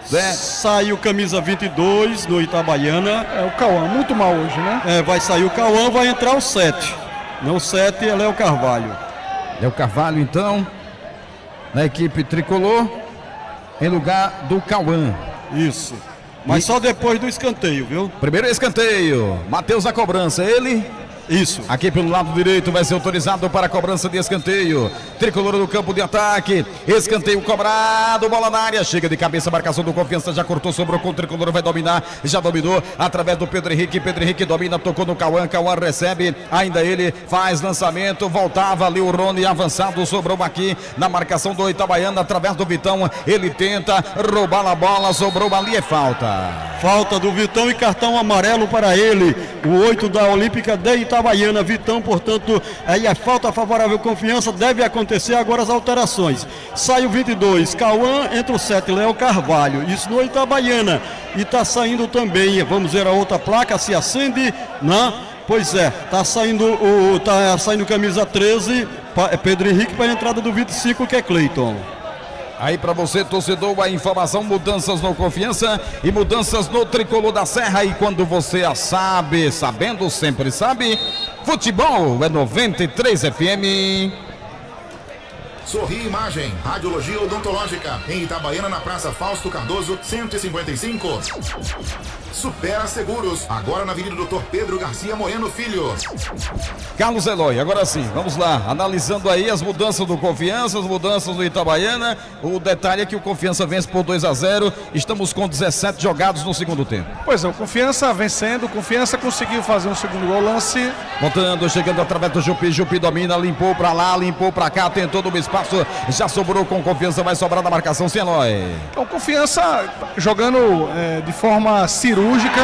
Né? Saiu camisa 22 no Itabaiana. É o Cauã, muito mal hoje, né? É, vai sair o Cauã, vai entrar o 7. Não 7 é Léo Carvalho. É o Carvalho, então, na equipe tricolor, em lugar do Cauã. Isso. Mas só depois do escanteio, viu? Primeiro escanteio, Matheus a cobrança, ele. Isso. Aqui pelo lado direito vai ser autorizado para a cobrança de escanteio. Tricolor do campo de ataque. Escanteio cobrado, bola na área. Chega de cabeça, marcação do confiança. Já cortou, sobrou com o tricolor. Vai dominar, já dominou através do Pedro Henrique. Pedro Henrique domina, tocou no Cauã. Cauã recebe, ainda ele faz lançamento. Voltava ali o Rony avançado. Sobrou aqui na marcação do Itabaiana através do Vitão. Ele tenta roubar a bola, sobrou ali, é falta. Falta do Vitão e cartão amarelo para ele. O 8 da Olímpica de Itabaiana. Vitão, portanto, aí a falta favorável confiança deve acontecer agora as alterações. Sai o 22, Cauã, entra o 7, Léo Carvalho. Isso no Itabaiana. E está saindo também, vamos ver a outra placa, se acende, né? Pois é, tá saindo o tá saindo camisa 13, pa- é Pedro Henrique para a entrada do 25 que é Cleiton. Aí para você, torcedor, a informação, mudanças no confiança e mudanças no tricolor da Serra. E quando você a sabe, sabendo sempre sabe, futebol é 93 FM. Sorri Imagem, Radiologia Odontológica, em Itabaiana, na Praça Fausto Cardoso, 155. Supera Seguros, agora na Avenida Doutor Pedro Garcia Moreno Filho. Carlos Eloy, agora sim, vamos lá. Analisando aí as mudanças do Confiança, as mudanças do Itabaiana. O detalhe é que o Confiança vence por 2 a 0. Estamos com 17 jogados no segundo tempo. Pois é, o Confiança vencendo, o Confiança conseguiu fazer um segundo gol lance. Voltando, chegando através do Jupi, Jupi domina, limpou pra lá, limpou pra cá, tentou no espaço, já sobrou com confiança, vai sobrar na marcação, sem Eloy. Então, Confiança jogando é, de forma cirúrgica,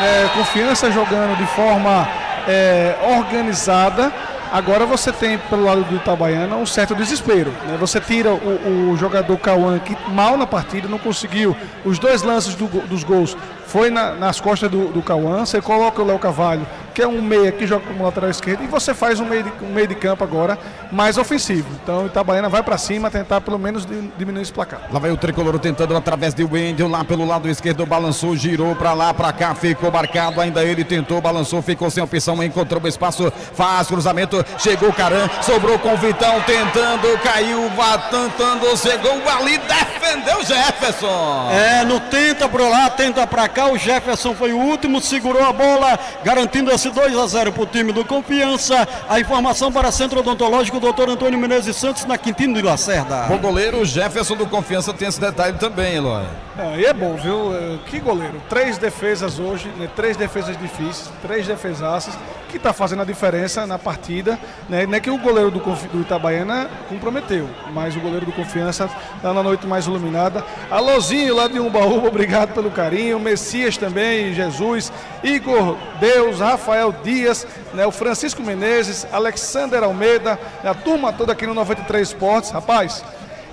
é, Confiança jogando de forma é, organizada. Agora você tem pelo lado do Itabaiana um certo desespero. né? Você tira o, o jogador Cauã que mal na partida, não conseguiu. Os dois lances do dos gols foi na- nas costas do, do Cauã. Você coloca o Léo Cavalho, que é um meia que joga como lateral esquerdo, e você faz um meio de, um meio de campo agora mais ofensivo. Então o Itabaiana vai para cima tentar pelo menos di- diminuir esse placar. Lá vai o tricolor tentando através de Wendel, lá pelo lado esquerdo, balançou, girou pra lá, pra cá, ficou marcado. Ainda ele tentou, balançou, ficou sem opção, encontrou o espaço, faz cruzamento, chegou o Caran, sobrou com o Vitão, tentando, caiu, vá tentando, chegou ali, defendeu Jefferson. É, no tenta pra lá, tenta pra cá. O Jefferson foi o último, segurou a bola, garantindo esse 2 a 0 pro time do Confiança. A informação para Centro Odontológico, doutor Antônio Menezes Santos, na Quintino de Lacerda. Bom goleiro, o Jefferson do Confiança tem esse detalhe também, Eloy. É, e é bom, viu? É, Que goleiro. Três defesas hoje, né? três defesas difíceis, três defesaças, que está fazendo a diferença na partida. Né? Não é que o goleiro do, do Itabaiana comprometeu, mas o goleiro do Confiança está na noite mais iluminada. Alôzinho lá de Umbaúba, obrigado pelo carinho. Messias também, Jesus, Igor Deus, Rafael Dias, né? o Francisco Menezes, Alexander Almeida, a turma toda aqui no 93 Esportes. Rapaz,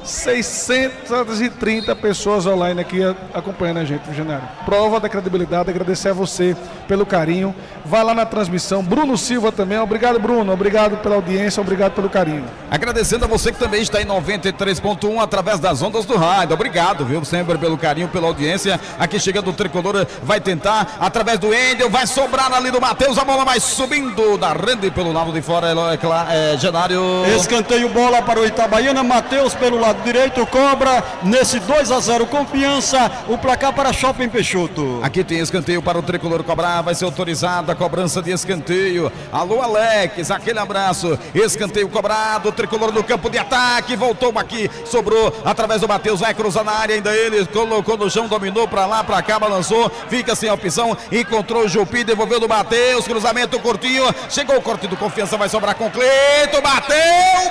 630 pessoas online aqui acompanhando a gente, Visionário. Prova da credibilidade, agradecer a você pelo carinho. Vai lá na transmissão. Bruno Silva também. Obrigado, Bruno. Obrigado pela audiência, obrigado pelo carinho. Agradecendo a você que também está em 93.1 através das ondas do rádio. Obrigado, viu? Sempre pelo carinho, pela audiência. Aqui chegando o tricolor, vai tentar através do Endel, vai sobrar ali do Matheus. A bola vai subindo da rende pelo lado de fora. É, é, Genário. Escanteio bola para o Itabaiana, Matheus pelo lado direito, cobra nesse 2 a 0 confiança, o placar para Shopping Peixoto. Aqui tem escanteio para o tricolor cobrar, vai ser autorizada a cobrança de escanteio. Alô, Alex, aquele abraço. Escanteio cobrado, tricolor no campo de ataque, voltou aqui, sobrou através do Matheus, vai cruzar na área, ainda ele colocou no chão, dominou para lá, para cá, balançou, fica sem opção, encontrou o Jupi, devolveu do Matheus, cruzamento curtinho, chegou o corte do confiança, vai sobrar com Cleito, bateu,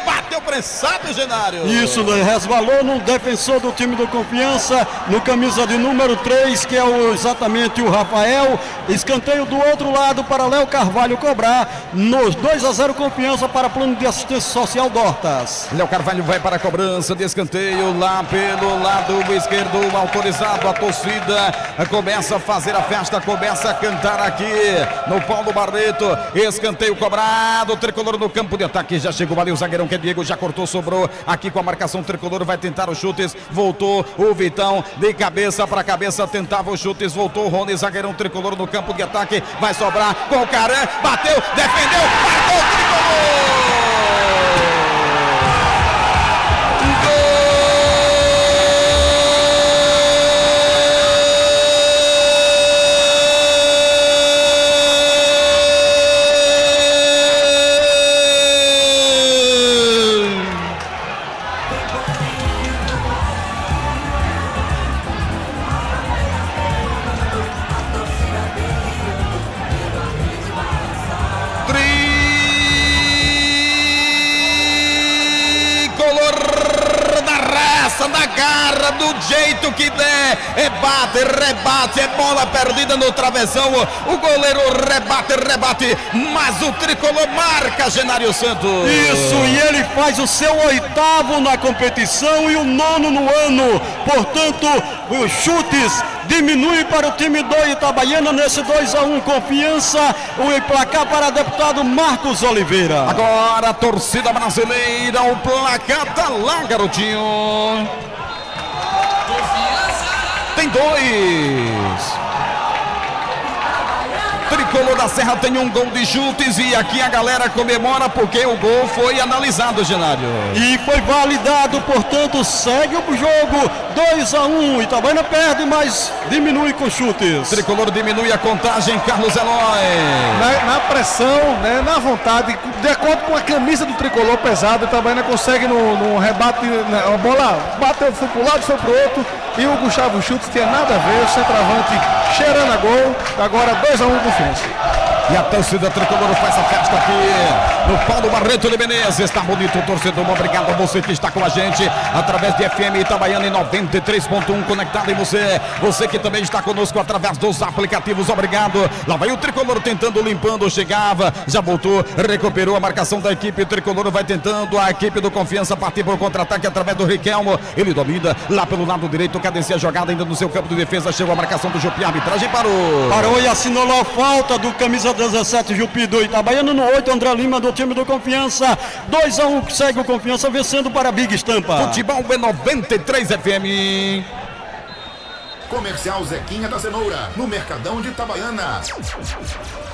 bateu prensado, Genário. Isso, né? Resvalou no defensor do time do Confiança, no camisa de número 3, que é o, exatamente o Rafael. Escanteio do outro lado para Léo Carvalho cobrar. Nos 2 a 0 Confiança para plano de assistência social Dortas. Léo Carvalho vai para a cobrança de escanteio lá pelo lado esquerdo, autorizado. A torcida começa a fazer a festa, começa a cantar aqui no Paulo Barreto. Escanteio cobrado, tricolor no campo de ataque. Já chegou ali o zagueirão que é Diego, já cortou, sobrou aqui com a marcação tricolor. Vai tentar os chutes, voltou o Vitão de cabeça para cabeça, tentava os chutes, voltou o Rony, zagueirão tricolor no campo de ataque. Vai sobrar com o Caran, bateu, defendeu, marcou tricolor! Tricolor rebate, é bola perdida no travessão. O goleiro rebate, rebate, mas o tricolor marca, Genário Santos. Isso, e ele faz o seu oitavo na competição e o nono no ano. Portanto, os chutes diminuem para o time do Itabaiana nesse 2 a 1 confiança. O placar para deputado Marcos Oliveira. Agora a torcida brasileira, o placar tá lá, garotinho. Tem dois. Tricolor tricolor da Serra tem um gol de chutes e aqui a galera comemora porque o gol foi analisado, Genário. E foi validado, portanto, segue o jogo 2 a 1 um. Itabaiana perde, mas diminui com chutes. Tricolor diminui a contagem, Carlos Eloy. Na, na pressão, né, na vontade, de acordo com a camisa do tricolor pesado, Itabaiana consegue no, no rebate, né, a bola bateu, foi pro lado, foi pro outro, e o Gustavo Schultz tinha nada a ver, o centroavante cheirando a gol, agora 2 a 1 um, confiança. E a torcida tricolor faz a festa aqui no Paulo Barreto de Menezes. Está bonito, torcedor. Obrigado a você que está com a gente através de FM Itabaiana em 93.1 conectado em você. Você que também está conosco através dos aplicativos. Obrigado. Lá vai o tricolor tentando, limpando, chegava, já voltou, recuperou a marcação da equipe. O tricolor vai tentando. A equipe do Confiança partir para o contra-ataque através do Riquelmo. Ele domina lá pelo lado direito. Cadencia a jogada ainda no seu campo de defesa. Chegou a marcação do Jupi. Arbitragem parou. Parou e assinou a falta do camisa 17, Jupi do Itabaiana. No 8, André Lima do time do Confiança. 2 a 1 um, segue o Confiança vencendo para a Big Estampa. Futebol B93 FM. Comercial Zequinha da Cenoura, no Mercadão de Itabaiana.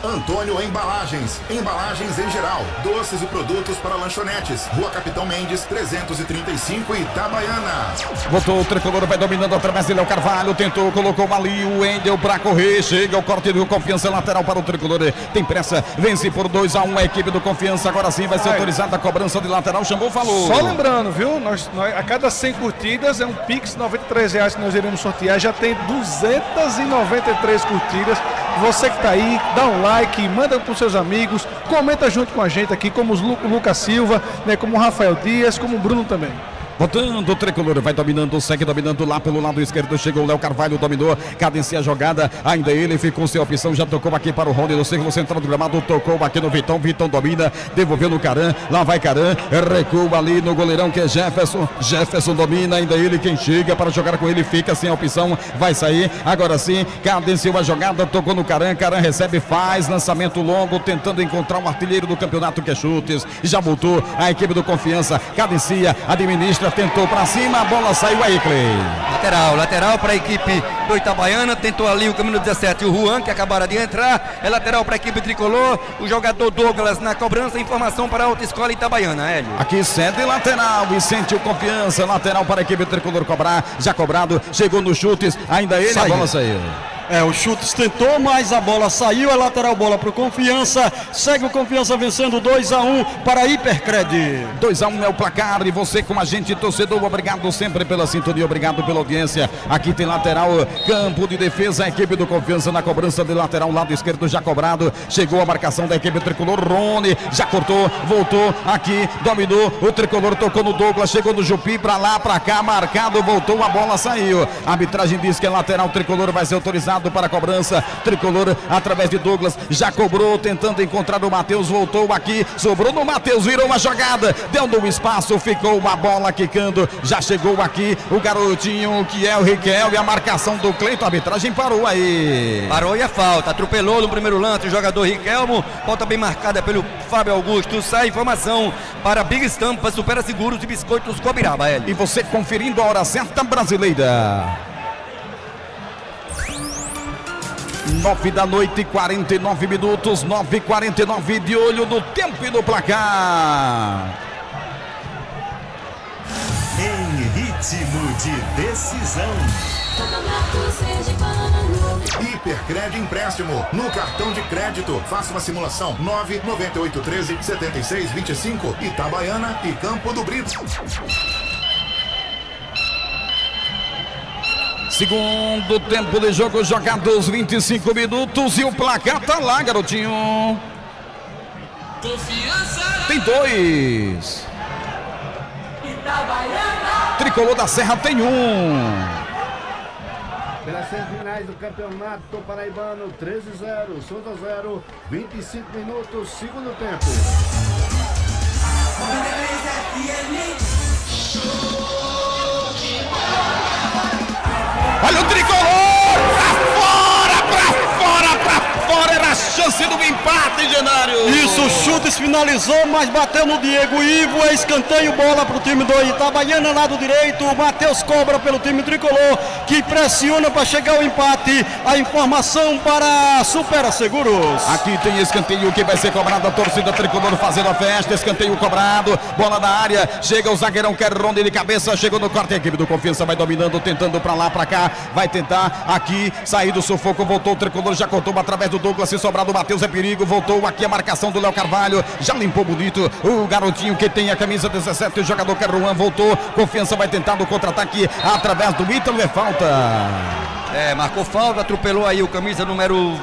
Antônio Embalagens, embalagens em geral, doces e produtos para lanchonetes. Rua Capitão Mendes, 335 Itabaiana. Voltou o tricolor, vai dominando através dele. O Carvalho tentou, colocou ali o Endel para correr. Chega o corte do Confiança lateral para o tricolor. Tem pressa, vence por 2 a 1 um, a equipe do Confiança. Agora sim vai ser autorizada a cobrança de lateral. Chamou, falou. Só lembrando, viu? Nós, nós, a cada 100 curtidas é um Pix 93 reais que nós iremos sortear. Já tem 293 curtidas. Você que está aí, dá um like, manda para os seus amigos, comenta junto com a gente aqui, como o Lucas Silva, né, como o Rafael Dias, como o Bruno também. Botando o tricolor, vai dominando, segue dominando lá pelo lado esquerdo. Chegou o Léo Carvalho, dominou, cadencia a jogada. Ainda ele ficou sem opção, já tocou aqui para o Rony no círculo central do gramado. Tocou aqui no Vitão, Vitão domina, devolveu no Caran. Lá vai Caran, recua ali no goleirão que é Jefferson. Jefferson domina, ainda ele quem chega para jogar com ele, fica sem opção, vai sair. Agora sim, cadenciou a jogada, tocou no Caran. Caran recebe, faz lançamento longo, tentando encontrar o artilheiro do campeonato que é chutes. Já voltou a equipe do Confiança, cadencia, administra tentou para cima, a bola saiu aí, Clay. Lateral, lateral para a equipe do Itabaiana, tentou ali o caminho 17, o Juan, que acabaram de entrar, é lateral para a equipe tricolor, o jogador Douglas na cobrança, informação para a Alta Escola Itabaiana, Hélio. Aqui cede lateral, Vicente o confiança, lateral para a equipe tricolor cobrar, já cobrado, chegou nos chutes, ainda ele, saiu. a bola saiu. É, o Chutes tentou, mas a bola saiu. É lateral bola para o Confiança. Segue o Confiança vencendo 2 a 1 um para a Hipercred. 2 a 1 um é o placar. E você com a gente, torcedor, obrigado sempre pela sintonia, obrigado pela audiência. Aqui tem lateral, campo de defesa. A equipe do Confiança na cobrança de lateral, lado esquerdo já cobrado. Chegou a marcação da equipe tricolor. Rony já cortou, voltou aqui, dominou. O tricolor tocou no Douglas, chegou no Jupi, para lá, para cá, marcado, voltou, a bola saiu. A arbitragem diz que é lateral tricolor, vai ser autorizado para a cobrança. Tricolor através de Douglas já cobrou, tentando encontrar o Matheus. Voltou aqui, sobrou no Matheus, virou uma jogada, deu no espaço, ficou uma bola quicando. Já chegou aqui o garotinho que é o Riquel e a marcação do Cleiton. A arbitragem parou aí. Parou e a falta. Atropelou no primeiro lance o jogador Riquelmo. Falta bem marcada pelo Fábio Augusto. Sai informação para Big Estampa, Supera Seguros e Biscoitos Cobiraba. E você conferindo a hora certa brasileira. 9 da noite, 49 minutos, 9 e 49 de olho no tempo e no placar. Em ritmo de decisão. Hipercred empréstimo. No cartão de crédito. Faça uma simulação. 99813 7625. Itabaiana e Campo do Brito. Segundo tempo de jogo, jogados 25 minutos e o placar tá lá, garotinho. Confiança. Tem dois. Tricolor da Serra tem um. Pelas semifinais do campeonato paraibano, 13-0, Souza 0, 25 minutos, segundo tempo. Olha o tricolor! Pra fora, pra fora, pra fora! Era a chance do empate, Genário! Isso, chutes final. finalizou, mas bateu no Diego Ivo. É escanteio, bola para o time do Itabaiana, lado direito. O Matheus cobra pelo time tricolor, que pressiona para chegar ao empate. A informação para Supera Seguros. Aqui tem escanteio que vai ser cobrado. A torcida tricolor fazendo a festa. Escanteio cobrado. Bola na área. Chega o zagueirão, quer ronde de cabeça. Chegou no corte. A equipe do Confiança vai dominando, tentando para lá, para cá. Vai tentar aqui sair do sufoco. Voltou o tricolor, já cortou através do Douglas. Se sobrar do Matheus é perigo. Voltou aqui a marcação do Léo Carvalho. Já limpou bonito o garotinho que tem a camisa 17. O jogador Carruan voltou. Confiança vai tentar no contra-ataque através do Ítalo. É falta. É, marcou falta, atropelou aí o camisa número.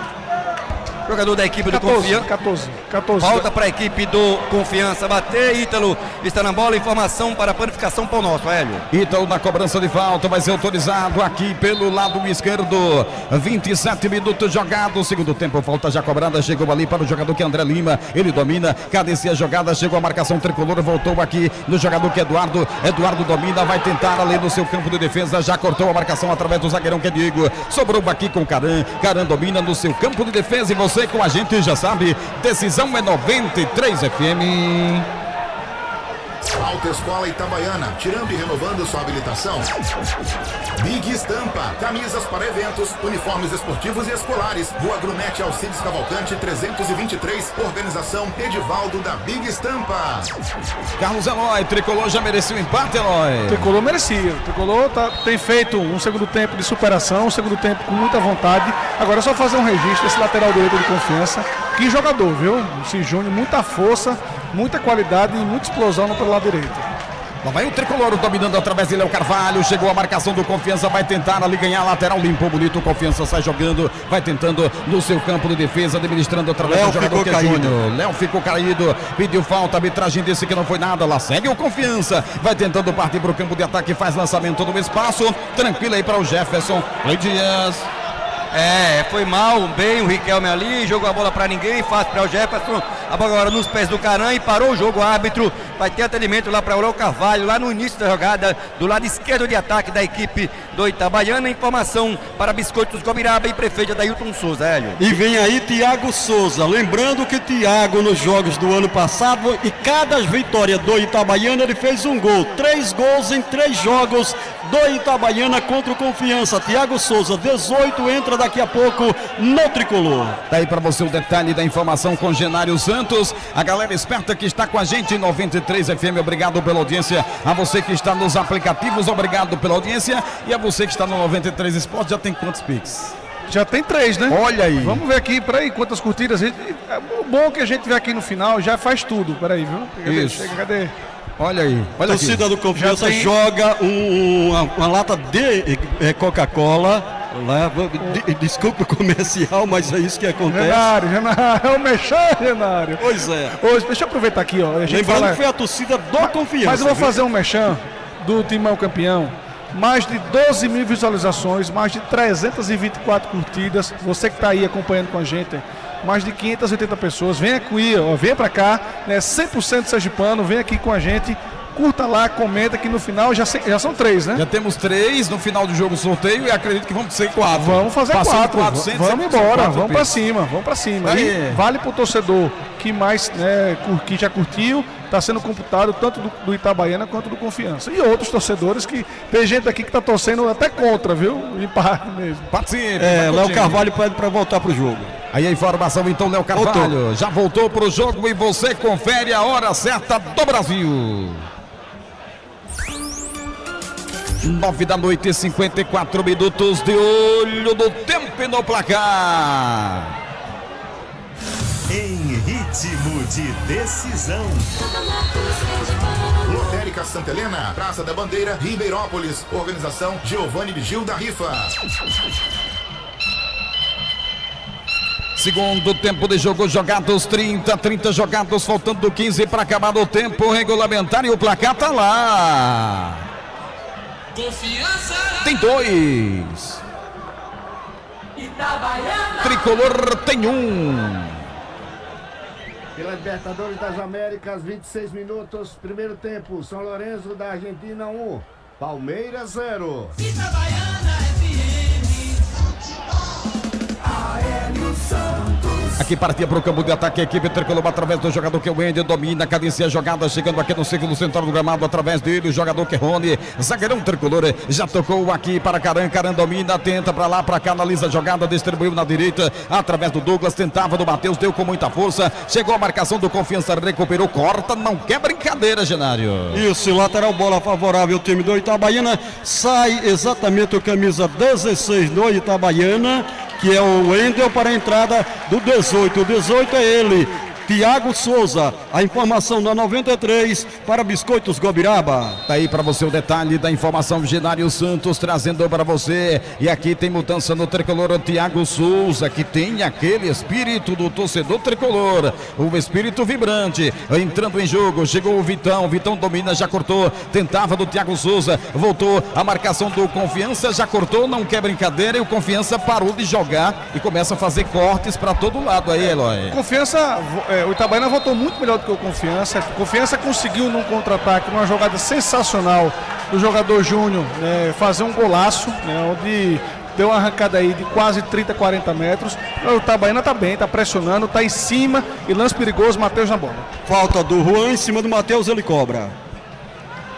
Jogador da equipe do 14, Confiança. 14, 14. Falta para a equipe do Confiança bater. Ítalo está na bola. Informação para a panificação Pão Nosso, Hélio. Ítalo na cobrança de falta vai ser autorizado aqui pelo lado esquerdo. 27 minutos jogados. Segundo tempo, falta já cobrada. Chegou ali para o jogador que é André Lima. Ele domina, cadencia a jogada. Chegou a marcação tricolor. Voltou aqui no jogador que é Eduardo. Eduardo domina, vai tentar ali no seu campo de defesa. Já cortou a marcação através do zagueirão que é Diego. Sobrou aqui com Caran. Caran domina no seu campo de defesa. E você com a gente já sabe. Decisão é 93 FM. Autoescola Itabaiana, tirando e renovando sua habilitação. Big Estampa, camisas para eventos, uniformes esportivos e escolares. Rua Grunete Alcides Cavalcante 323, organização Edivaldo da Big Estampa. Carlos Eloy, tricolor já merecia o empate, Eloy. Tricolor merecia. Tricolor tá- tem feito um segundo tempo de superação, um segundo tempo com muita vontade. Agora é só fazer um registro desse lateral direito de confiança. Que jogador, viu? O Júnior, muita força, muita qualidade e muita explosão no pelo lado direito. Lá vai o tricolor dominando através de Léo Carvalho. Chegou a marcação do Confiança, vai tentar ali ganhar a lateral. Limpou bonito. O Confiança sai jogando, vai tentando no seu campo de defesa, administrando através Léo do jogador ficou que é caído. Júnior. Léo ficou caído, pediu falta. A arbitragem disse que não foi nada. Lá segue o Confiança, vai tentando partir para o campo de ataque, faz lançamento no espaço. Tranquilo aí para o Jefferson. Oi, Dias. É, foi mal, bem o Riquelme ali, jogou a bola pra ninguém, fácil para o Jefferson, a bola agora nos pés do Caran e parou o jogo, o árbitro vai ter atendimento lá para o Carvalho, lá no início da jogada, do lado esquerdo de ataque da equipe do Itabaiana, informação para Biscoitos Gobiraba e prefeito Dailton Souza, Hélio. E vem aí Thiago Souza. Lembrando que Thiago, nos jogos do ano passado, e cada vitória do Itabaiana, ele fez um gol. Três gols em três jogos do Itabaiana contra o Confiança. Thiago Souza, 18, entra daqui a pouco no tricolor. Tá aí para você o detalhe da informação com Genário Santos. A galera esperta que está com a gente em 93 FM, obrigado pela audiência. A você que está nos aplicativos, obrigado pela audiência. E a você que está no 93 Esporte, já tem quantos pics? Já tem três, né? Olha aí. Vamos ver aqui, peraí, quantas curtidas. A gente- é O bom que a gente vê aqui no final já faz tudo. Peraí, viu? Cadê? Isso. Chega, cadê? Olha aí, olha aqui. torcida do Confiança tem- joga um- uma, uma lata de eh, Coca-Cola. Lá, de- desculpa o comercial, mas é isso que acontece. Genário, Genário, é o mexer, Genário. Pois é. Hoje, deixa eu aproveitar aqui, ó. A gente Lembrando fala- que foi a torcida do Confiança. Mas eu vou viu? fazer um mechan do Timão Campeão. Mais de 12 mil visualizações, mais de 324 curtidas. Você que está aí acompanhando com a gente, mais de 580 pessoas. Vem aqui, ó, vem para cá, né? 100% sergipano, vem aqui com a gente. Curta lá, comenta que no final já, se- já são três, né? Já temos três no final do jogo sorteio e acredito que vamos ser quatro. Vamos fazer Passando quatro. 400, vamos embora, quatro vamos pra pics. cima, vamos pra cima. Aí. E vale pro torcedor que mais, né, que já curtiu, tá sendo computado tanto do, do Itabaiana quanto do Confiança. E outros torcedores que tem gente aqui que tá torcendo até contra, viu? Empate mesmo. Participe. É, Léo. Carvalho pede para voltar pro jogo. Aí a informação então, Léo Carvalho. Já voltou pro jogo e você confere a hora certa do Brasil. 9 da noite e 54 minutos de olho no tempo e no placar. Em ritmo de decisão. Lotérica Santa Helena, Praça da Bandeira, Ribeirópolis. Organização Giovanni Gil da Rifa. Segundo tempo de jogo, jogados 30, 30 jogados, faltando 15 para acabar o tempo regulamentar e o placar tá lá. Confiança. Tem dois. Itabaiana. Tricolor tem um. Pela Libertadores das Américas, 26 minutos, primeiro tempo. São Lourenço da Argentina 1, Palmeiras 0. Itabaiana FM. Aqui partia para o campo de ataque a equipe tricolor através do jogador que é o Wender, domina, cadencia a jogada, chegando aqui no círculo central do gramado através dele, o jogador que é Rony, zagueirão tricolor, já tocou aqui para Caran, Caran domina, tenta para lá, para cá, analisa a jogada, distribuiu na direita, através do Douglas, tentava do Matheus, deu com muita força, chegou a marcação do Confiança, recuperou, corta, não quer brincadeira, Genário. Isso, lateral bola favorável, time do Itabaiana, sai exatamente o camisa 16 do Itabaiana, que é o Wendel para a entrada do 18. O 18 é ele, Tiago Souza. A informação da 93 para Biscoitos Gobiraba. Tá aí para você o detalhe da informação Genário Santos trazendo para você. E aqui tem mudança no tricolor Tiago Souza, que tem aquele espírito do torcedor tricolor, o espírito vibrante. Entrando em jogo, chegou o Vitão, Vitão domina, já cortou, tentava do Tiago Souza, voltou a marcação do Confiança, já cortou, não quer brincadeira e o Confiança parou de jogar e começa a fazer cortes para todo lado aí, Eloy. Confiança, é, o Itabaiana voltou muito melhor do que o Confiança. Confiança conseguiu num contra-ataque, numa jogada sensacional do jogador Júnior, né, fazer um golaço, né, onde deu uma arrancada aí de quase 30, 40 metros. O Itabaiana tá bem, tá pressionando, tá em cima e lance perigoso, Matheus na bola. Falta do Juan em cima do Matheus, ele cobra.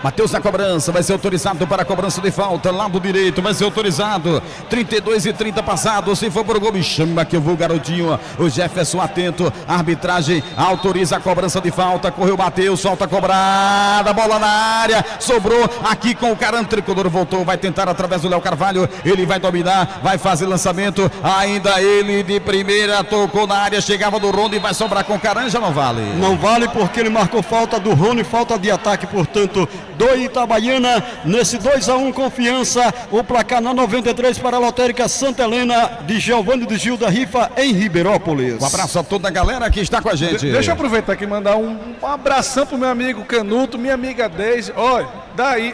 Matheus na cobrança, vai ser autorizado para a cobrança de falta, lado direito, vai ser autorizado. 32 e 30 passado, se for por gol, me chama que eu vou, garotinho. O Jefferson atento, arbitragem autoriza a cobrança de falta, correu, bateu, solta a cobrada, bola na área, sobrou aqui com o Caran Tricolor, voltou, vai tentar através do Léo Carvalho, ele vai dominar, vai fazer lançamento, ainda ele de primeira, tocou na área, chegava do Rondo e vai sobrar com o Caran, já não vale. Não vale porque ele marcou falta do Rony, falta de ataque, portanto, do Itabaiana. Nesse 2 a 1 confiança, o placar na 93 para a Lotérica Santa Helena de Giovanni de Gil da Rifa em Ribeirópolis. Um abraço a toda a galera que está com a gente. De- deixa eu aproveitar aqui e mandar um, um abração pro meu amigo Canuto, minha amiga Deise. Olha, daí.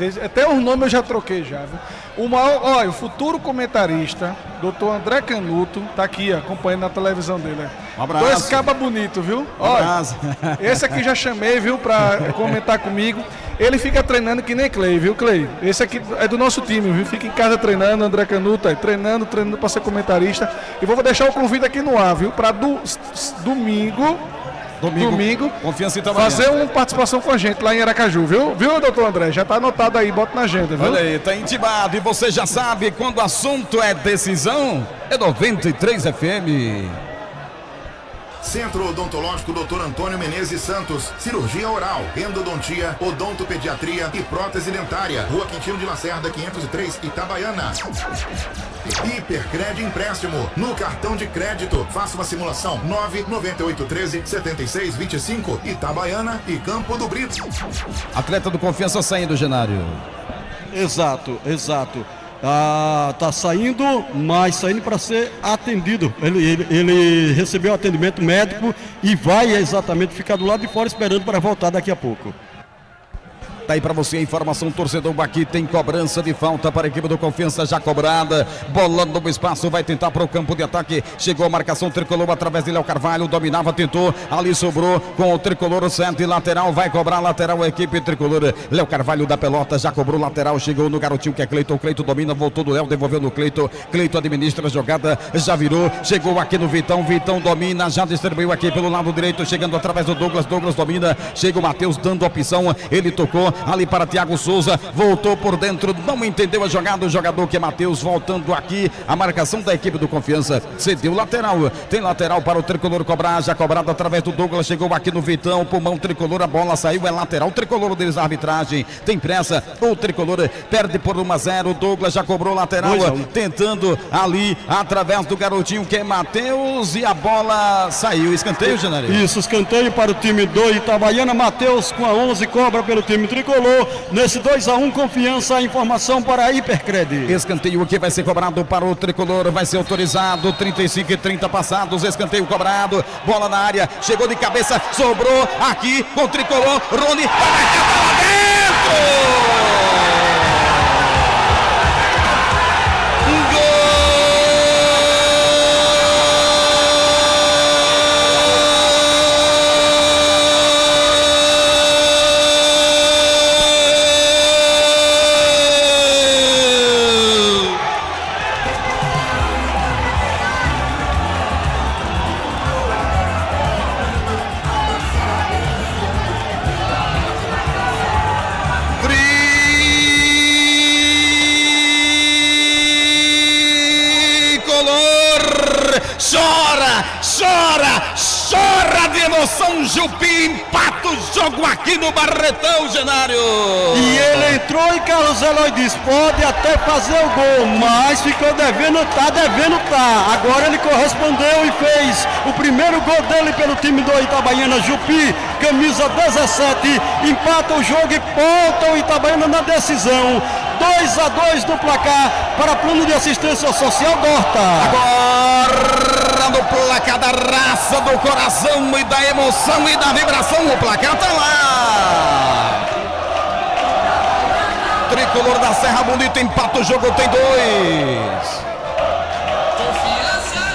Esse- até os nomes eu já troquei já, viu? O maior, olha, o futuro comentarista, doutor André Canuto, tá aqui, ó, acompanhando na televisão dele. Um abraço. Dois caba bonito, viu? Um Olha, abraço. esse aqui já chamei, viu, pra comentar comigo. Ele fica treinando que nem Clay, viu, Clay? Esse aqui é do nosso time, viu? Fica em casa treinando, André Canuto, aí, treinando, treinando pra ser comentarista. E vou deixar o convite aqui no ar, viu? Pra do, domingo, Domingo, domingo, Confiança Itabaiana. fazer uma participação com a gente lá em Aracaju, viu? Viu, doutor André? Já tá anotado aí, bota na agenda, viu? Olha aí, tá intimado e você já sabe, quando o assunto é decisão, é 93 FM. Centro Odontológico Dr. Antônio Menezes Santos. Cirurgia oral, endodontia, odontopediatria e prótese dentária. Rua Quintino de Lacerda, 503, Itabaiana. Hipercred empréstimo. No cartão de crédito. Faça uma simulação. 99813 7625. Itabaiana e Campo do Brito. Atleta do Confiança saindo, Genário. Exato, exato. Ah, tá saindo, mas saindo para ser atendido. Ele, ele, ele recebeu atendimento médico e vai exatamente ficar do lado de fora esperando para voltar daqui a pouco. Tá aí pra você a informação, torcedor aqui tem cobrança de falta para a equipe do Confiança já cobrada, bolando no espaço, vai tentar para o campo de ataque, chegou a marcação tricolor através de Léo Carvalho, dominava, tentou, ali sobrou com o tricolor certo e lateral, vai cobrar lateral a equipe tricolor, Léo Carvalho da pelota, já cobrou lateral, chegou no garotinho que é Cleiton, Cleiton domina, voltou do Léo, devolveu no Cleiton, Cleiton administra a jogada, já virou, chegou aqui no Vitão, Vitão domina, já distribuiu aqui pelo lado direito, chegando através do Douglas, Douglas domina, chega o Matheus dando opção, ele tocou ali para Thiago Souza, voltou por dentro, não entendeu a jogada, o jogador que é Matheus, voltando aqui, a marcação da equipe do Confiança, cedeu lateral, tem lateral para o Tricolor cobrar, já cobrado através do Douglas, chegou aqui no Vitão, pulmão Tricolor, a bola saiu, é lateral, Tricolor deles a arbitragem, tem pressa, o Tricolor perde por 1 a 0, Douglas já cobrou lateral, tentando ali, através do garotinho que é Matheus, e a bola saiu, escanteio, Janeiro. Isso, escanteio para o time do Itabaiana. Matheus com a 11 cobra pelo time tricolor. Nesse 2 a 1 confiança, informação para a Hipercred. Escanteio que vai ser cobrado para o tricolor, vai ser autorizado. 35 e 30 passados, escanteio cobrado. Bola na área, chegou de cabeça, sobrou aqui com o tricolor. Rony vai dentro! chora, no Barretão, Genário. E ele entrou e Carlos Eloy disse: pode até fazer o gol, mas ficou devendo, tá devendo, tá. Agora ele correspondeu e fez o primeiro gol dele pelo time do Itabaiana. Jupi, camisa 17, empata o jogo e volta o Itabaiana na decisão. 2 a 2 no placar para plano de assistência social Dorta. Agora no placar da raça, do coração e da emoção e da vibração, o placar tá lá. Tricolor da Serra Bonita empata o jogo, tem dois.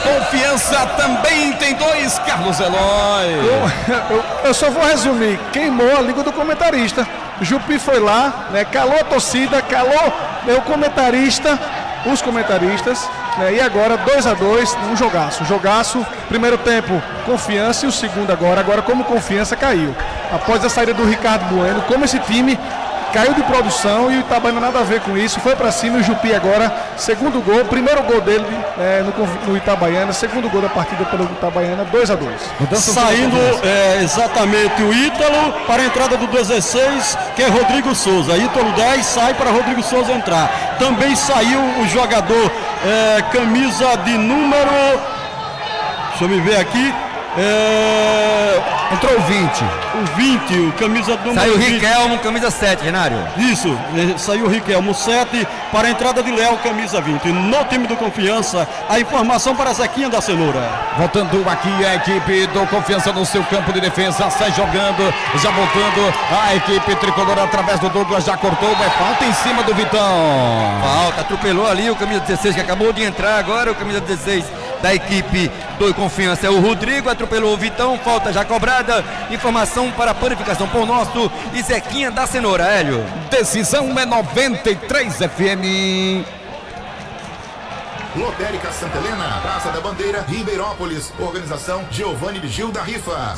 Confiança também tem dois, Carlos Eloy. Eu, eu- eu só vou resumir. Queimou a liga do comentarista. Jupi foi lá, né, calou a torcida, calou o comentarista, os comentaristas. Né, e agora 2 a 2 um jogaço. Jogaço, primeiro tempo, confiança e o segundo agora. Agora, como confiança caiu. Após a saída do Ricardo Bueno, como esse time caiu de produção e o Itabaiana nada a ver com isso. Foi pra cima e o Jupi agora, segundo gol, primeiro gol dele é, no, no Itabaiana, segundo gol da partida pelo Itabaiana, 2 a 2 Saindo é, exatamente o Ítalo para a entrada do 16, que é Rodrigo Souza. Ítalo 10 sai para Rodrigo Souza entrar. Também saiu o jogador é, camisa de número. Deixa eu me ver aqui. É, Entrou o 20. O 20, o camisa do número Saiu o 20. Riquelmo, camisa 7, Renário. Isso, saiu o Riquelmo 7 para a entrada de Léo, camisa 20. No time do Confiança, a informação para Zequinha da Cenoura. Voltando aqui a equipe do Confiança no seu campo de defesa, sai jogando, já voltando a equipe tricolor através do Douglas, já cortou, é falta em cima do Vitão. Falta, atropelou ali o camisa 16 que acabou de entrar agora, o camisa 16 da equipe do Confiança é o Rodrigo, atropelou o Vitão, falta já cobrada, informação para a panificação por nosso e Zequinha da Cenoura, Hélio. Decisão é 93 FM. Lotérica Santa Helena, Praça da Bandeira, Ribeirópolis. Organização Giovanni Gil da Rifa.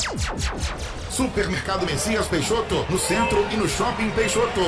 Supermercado Messias Peixoto, no centro e no Shopping Peixoto.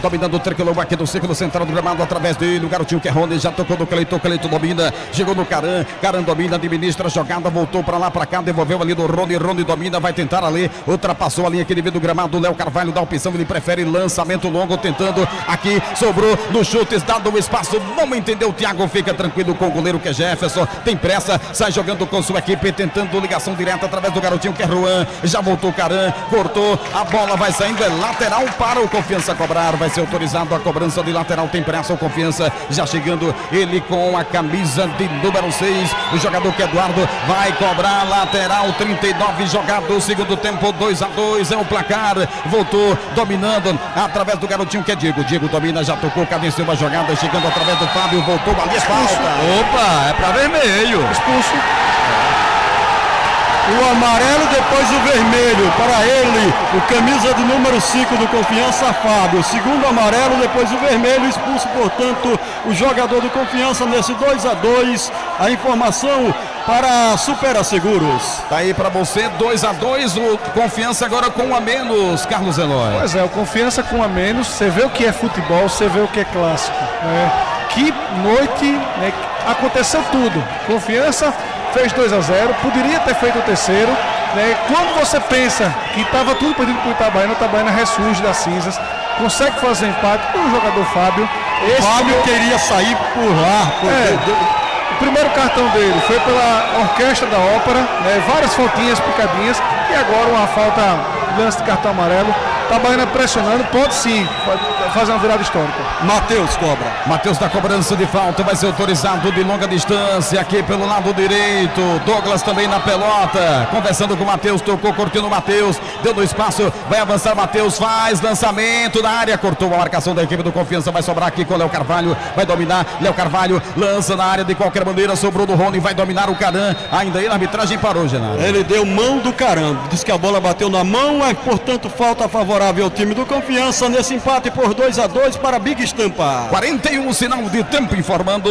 Dominando o tricolor aqui do círculo central do gramado através dele. O garotinho que é Rony já tocou no Cleiton. Cleiton domina. Chegou no Caran. Caran domina, administra a jogada. Voltou pra lá, pra cá. Devolveu ali do Rony. Rony domina. Vai tentar ali. Ultrapassou a linha aqui do gramado. Léo Carvalho dá opção. Ele prefere lançamento longo. Tentando aqui. Sobrou no chutes. Dado o espaço. Não entendeu. O Thiago fica tranquilo com o goleiro que é Jefferson. Tem pressa. Sai jogando com sua equipe. Tentando ligação direta através do garotinho que é Juan. Já voltou Caran. Cortou. A bola vai saindo. É lateral para o Confiança cobrar. Vai ser autorizado a cobrança de lateral. Tem pressa o Confiança. Já chegando ele com a camisa de número 6. O jogador que é Eduardo vai cobrar lateral. 39 jogado. Segundo tempo 2 a 2 é o placar. Voltou dominando através do garotinho que é Diego. Diego domina, já tocou, cadenciou a jogada. Chegando através do Fábio. Voltou ali. É Falta. Opa, é para vermelho. Expulso. O amarelo, depois o vermelho. Para ele, o camisa de número 5 do Confiança, Fábio. Segundo amarelo, depois o vermelho. Expulso, portanto, o jogador do Confiança nesse 2 a 2 A informação para Supera Seguros. Tá aí para você, 2 a 2 O confiança agora com um a menos, Carlos Eloy. Pois é, o confiança com um a menos, você vê o que é futebol, você vê o que é clássico. né? Que noite, né, aconteceu tudo. Confiança fez 2 a 0 poderia ter feito o terceiro. né? Quando você pensa que estava tudo perdido para o Itabaiana, o Itabaiana ressurge das cinzas, consegue fazer empate com o jogador Fábio. Esse Fábio gol- queria sair por lá. por- É, o primeiro cartão dele foi pela orquestra da ópera, né, várias faltinhas picadinhas e agora uma falta, lance de cartão amarelo. Itabaiana pressionando, pode sim fa- fazer uma virada histórica. Matheus cobra. Matheus da cobrança de falta vai ser autorizado de longa distância aqui pelo lado direito. Douglas também na pelota. Conversando com o Matheus, tocou, cortando o Matheus. Deu no espaço, vai avançar. Matheus faz lançamento na área. Cortou a marcação da equipe do Confiança. Vai sobrar aqui com o Léo Carvalho. Vai dominar. Léo Carvalho lança na área de qualquer maneira. Sobrou do Rony. Vai dominar o Caran. Ainda aí a arbitragem parou, Genaro. Ele deu mão do caramba. Diz que a bola bateu na mão, é portanto falta favorável ao time do Confiança nesse empate por 2 a 2 para Big Estampa. 41 sinal de tempo informando.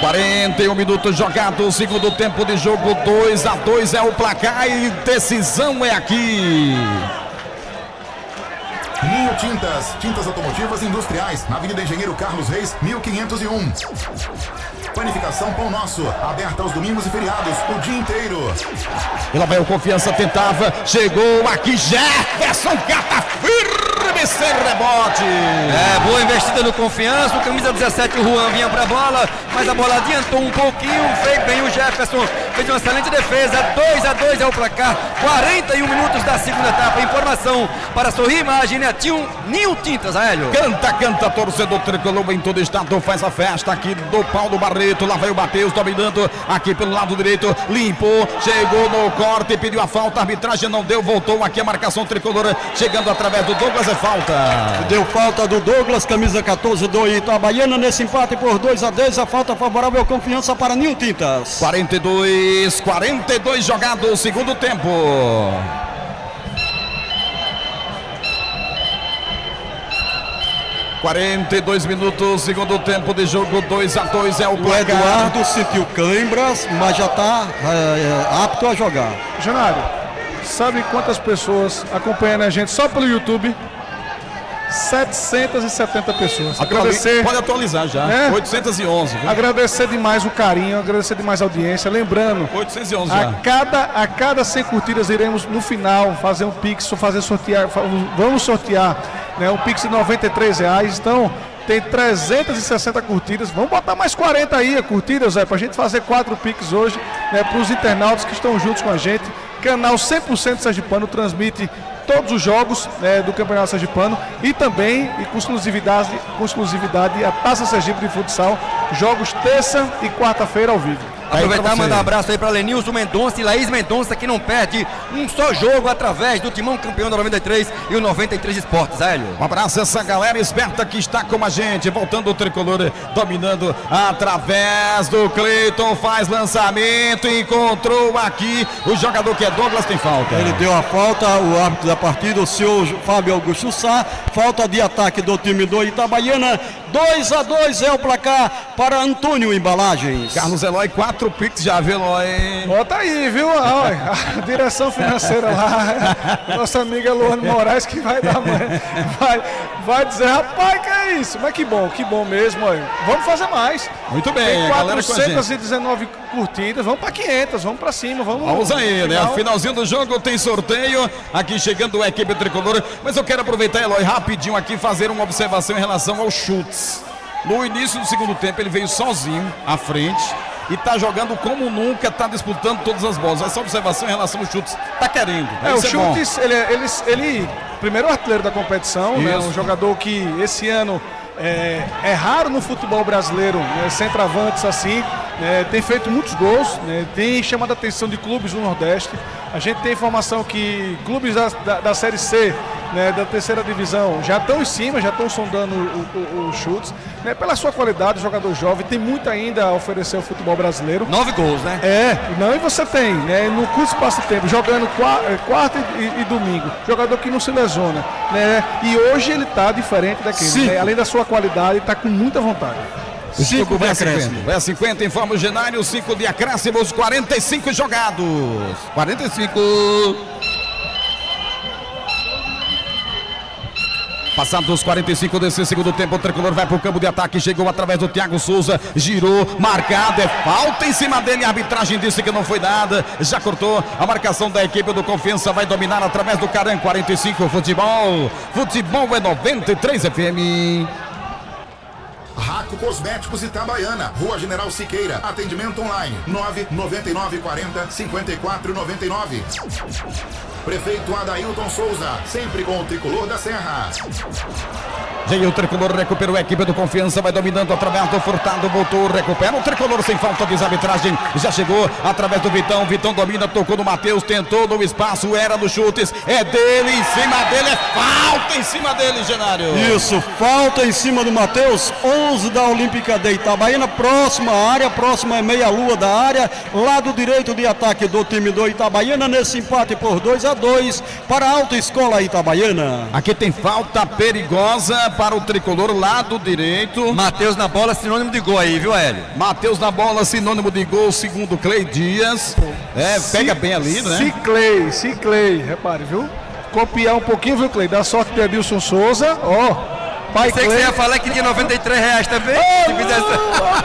Quarenta e um minutos jogado, segundo tempo de jogo, 2 a 2 é o placar e decisão é aqui. Nil Tintas, tintas automotivas industriais, na Avenida Engenheiro Carlos Reis, 1501. Panificação Pão Nosso, aberta aos domingos e feriados, o dia inteiro. E lá vai o Confiança, tentava, chegou aqui Jefferson, cata sem rebote. É, boa investida no confiança. O camisa 17, o Juan vinha pra bola, mas a bola adiantou um pouquinho. Fez bem o Jefferson, fez uma excelente defesa. 2 a 2 é o placar. 41 minutos da segunda etapa. Informação para sorrir imagem, né? Tinha Nil Tintas, Hélio. Canta, canta, torcedor tricolor em todo estado. Faz a festa aqui do Paulo Barreto. Lá vai o Matheus dominando aqui pelo lado direito. Limpou, chegou no corte, pediu a falta. A arbitragem não deu, voltou aqui a marcação tricolor. Chegando através do Douglas, é falta. Deu falta do Douglas, camisa 14 do Itabaiana. Nesse empate por 2 a 10 a falta favorável confiança para Nil Tintas. 42, 42 jogado, segundo tempo. Quarenta e dois minutos, segundo tempo de jogo, 2 a 2 é o O placar. Eduardo sentiu câimbras, mas já está apto a jogar. Janário, sabe quantas pessoas acompanhando a gente só pelo YouTube? 770 pessoas. Atuali- Pode atualizar já. né? 811. viu? Agradecer demais o carinho, agradecer demais a audiência. Lembrando, 811 a já. cada, a cada 100 curtidas iremos no final fazer um Pix, fazer sortear, vamos sortear né, um Pix de 93 reais. Então, tem 360 curtidas. Vamos botar mais 40 aí, curtidas, Zé, pra gente fazer quatro Pix hoje, né, para os internautas que estão juntos com a gente. Canal 100% Sergipano transmite todos os jogos né, do Campeonato Sergipano e também e com exclusividade, com exclusividade a Taça Sergipe de Futsal, jogos terça e quarta-feira ao vivo. Aproveitar e mandar um abraço aí para Lenilson Mendonça e Laís Mendonça, que não perde um só jogo através do Timão Campeão da 93 e o 93 Esportes, Hélio. Um abraço a essa galera esperta que está com a gente. Voltando o tricolor, dominando através do Cleiton. Faz lançamento, encontrou aqui o jogador que é Douglas, tem falta. Ele deu a falta, o árbitro da partida, o senhor Fábio Augusto Sá. Falta de ataque do time do Itabaiana. 2 a 2 é o placar para Antônio Embalagens. Carlos Eloy, 4 pix já, viu, Eloy? Bota aí, viu? Olha, A direção financeira lá, nossa amiga Luane Moraes, que vai dar mãe, vai, vai dizer, rapaz, que é isso? Mas que bom, que bom mesmo, olha. Vamos fazer mais. Muito bem, Tem a galera com a gente. 419 curtidas, vamos para 500, vamos para cima, vamos. Vamos aí, né? Final. Finalzinho do jogo tem sorteio. Aqui chegando a equipe tricolor. Mas eu quero aproveitar, Eloy, rapidinho aqui, fazer uma observação em relação aos chutes. No início do segundo tempo, ele veio sozinho à frente e tá jogando como nunca, tá disputando todas as bolas. Essa observação em relação aos chutes, tá querendo. É, o bom. Chutes, ele, é- ele, ele, primeiro artilheiro da competição, né, Isso. um jogador que esse ano é, é raro no futebol brasileiro, né, centroavantes assim, né, tem feito muitos gols, né, tem chamado a atenção de clubes do Nordeste. A gente tem informação que clubes da, da, da Série C, né, da terceira divisão, já estão em cima, já estão sondando os chutes. Né, pela sua qualidade, jogador jovem, tem muito ainda a oferecer ao futebol brasileiro. Nove gols, né? É, não, e você tem, né, no curto espaço de tempo, jogando eh, quarta e, e domingo, jogador que não se lesiona, né, e hoje ele tá diferente daquele, né, além da sua qualidade, tá com muita vontade. O Cinco jogo de vai acréscimo. 50. Vai 50, informa o Genário, 5 de acréscimos, 45 jogados. 45. Passados os 45 desse segundo tempo, o tricolor vai para o campo de ataque. Chegou através do Thiago Souza, girou, marcado. É falta em cima dele. A arbitragem disse que não foi nada. Já cortou a marcação da equipe do Confiança. Vai dominar através do Caran 45. Futebol. Futebol é 93 FM. Cosméticos Itabaiana, Rua General Siqueira, atendimento online 99940 5499. Prefeito Adailton Souza, sempre com o tricolor da Serra. Veio o tricolor, recuperou a equipe do Confiança, vai dominando através do Furtado, voltou, recupera o tricolor sem falta de arbitragem. Já chegou através do Vitão, Vitão domina, tocou no Matheus, tentou no espaço, era nos chutes, é dele, em cima dele, é falta em cima dele, Genário. Isso, falta em cima do Matheus, 11 da Olímpica de Itabaiana, próxima área, próxima é meia-lua da área, lado direito de ataque do time do Itabaiana, nesse empate por 2 a 2 para a Alta Escola Itabaiana. Aqui tem falta perigosa para o tricolor, lado direito. Matheus na bola, sinônimo de gol aí, viu, Hélio? Matheus na bola, sinônimo de gol, segundo Clay Dias. É, pega bem ali, né? Ciclei, Ciclei, repare, viu? copiar um pouquinho, viu, Clay? Da sorte de Edilson Souza, ó. Pai Pensei que você ia falar que tinha 93 reais também. se fizesse...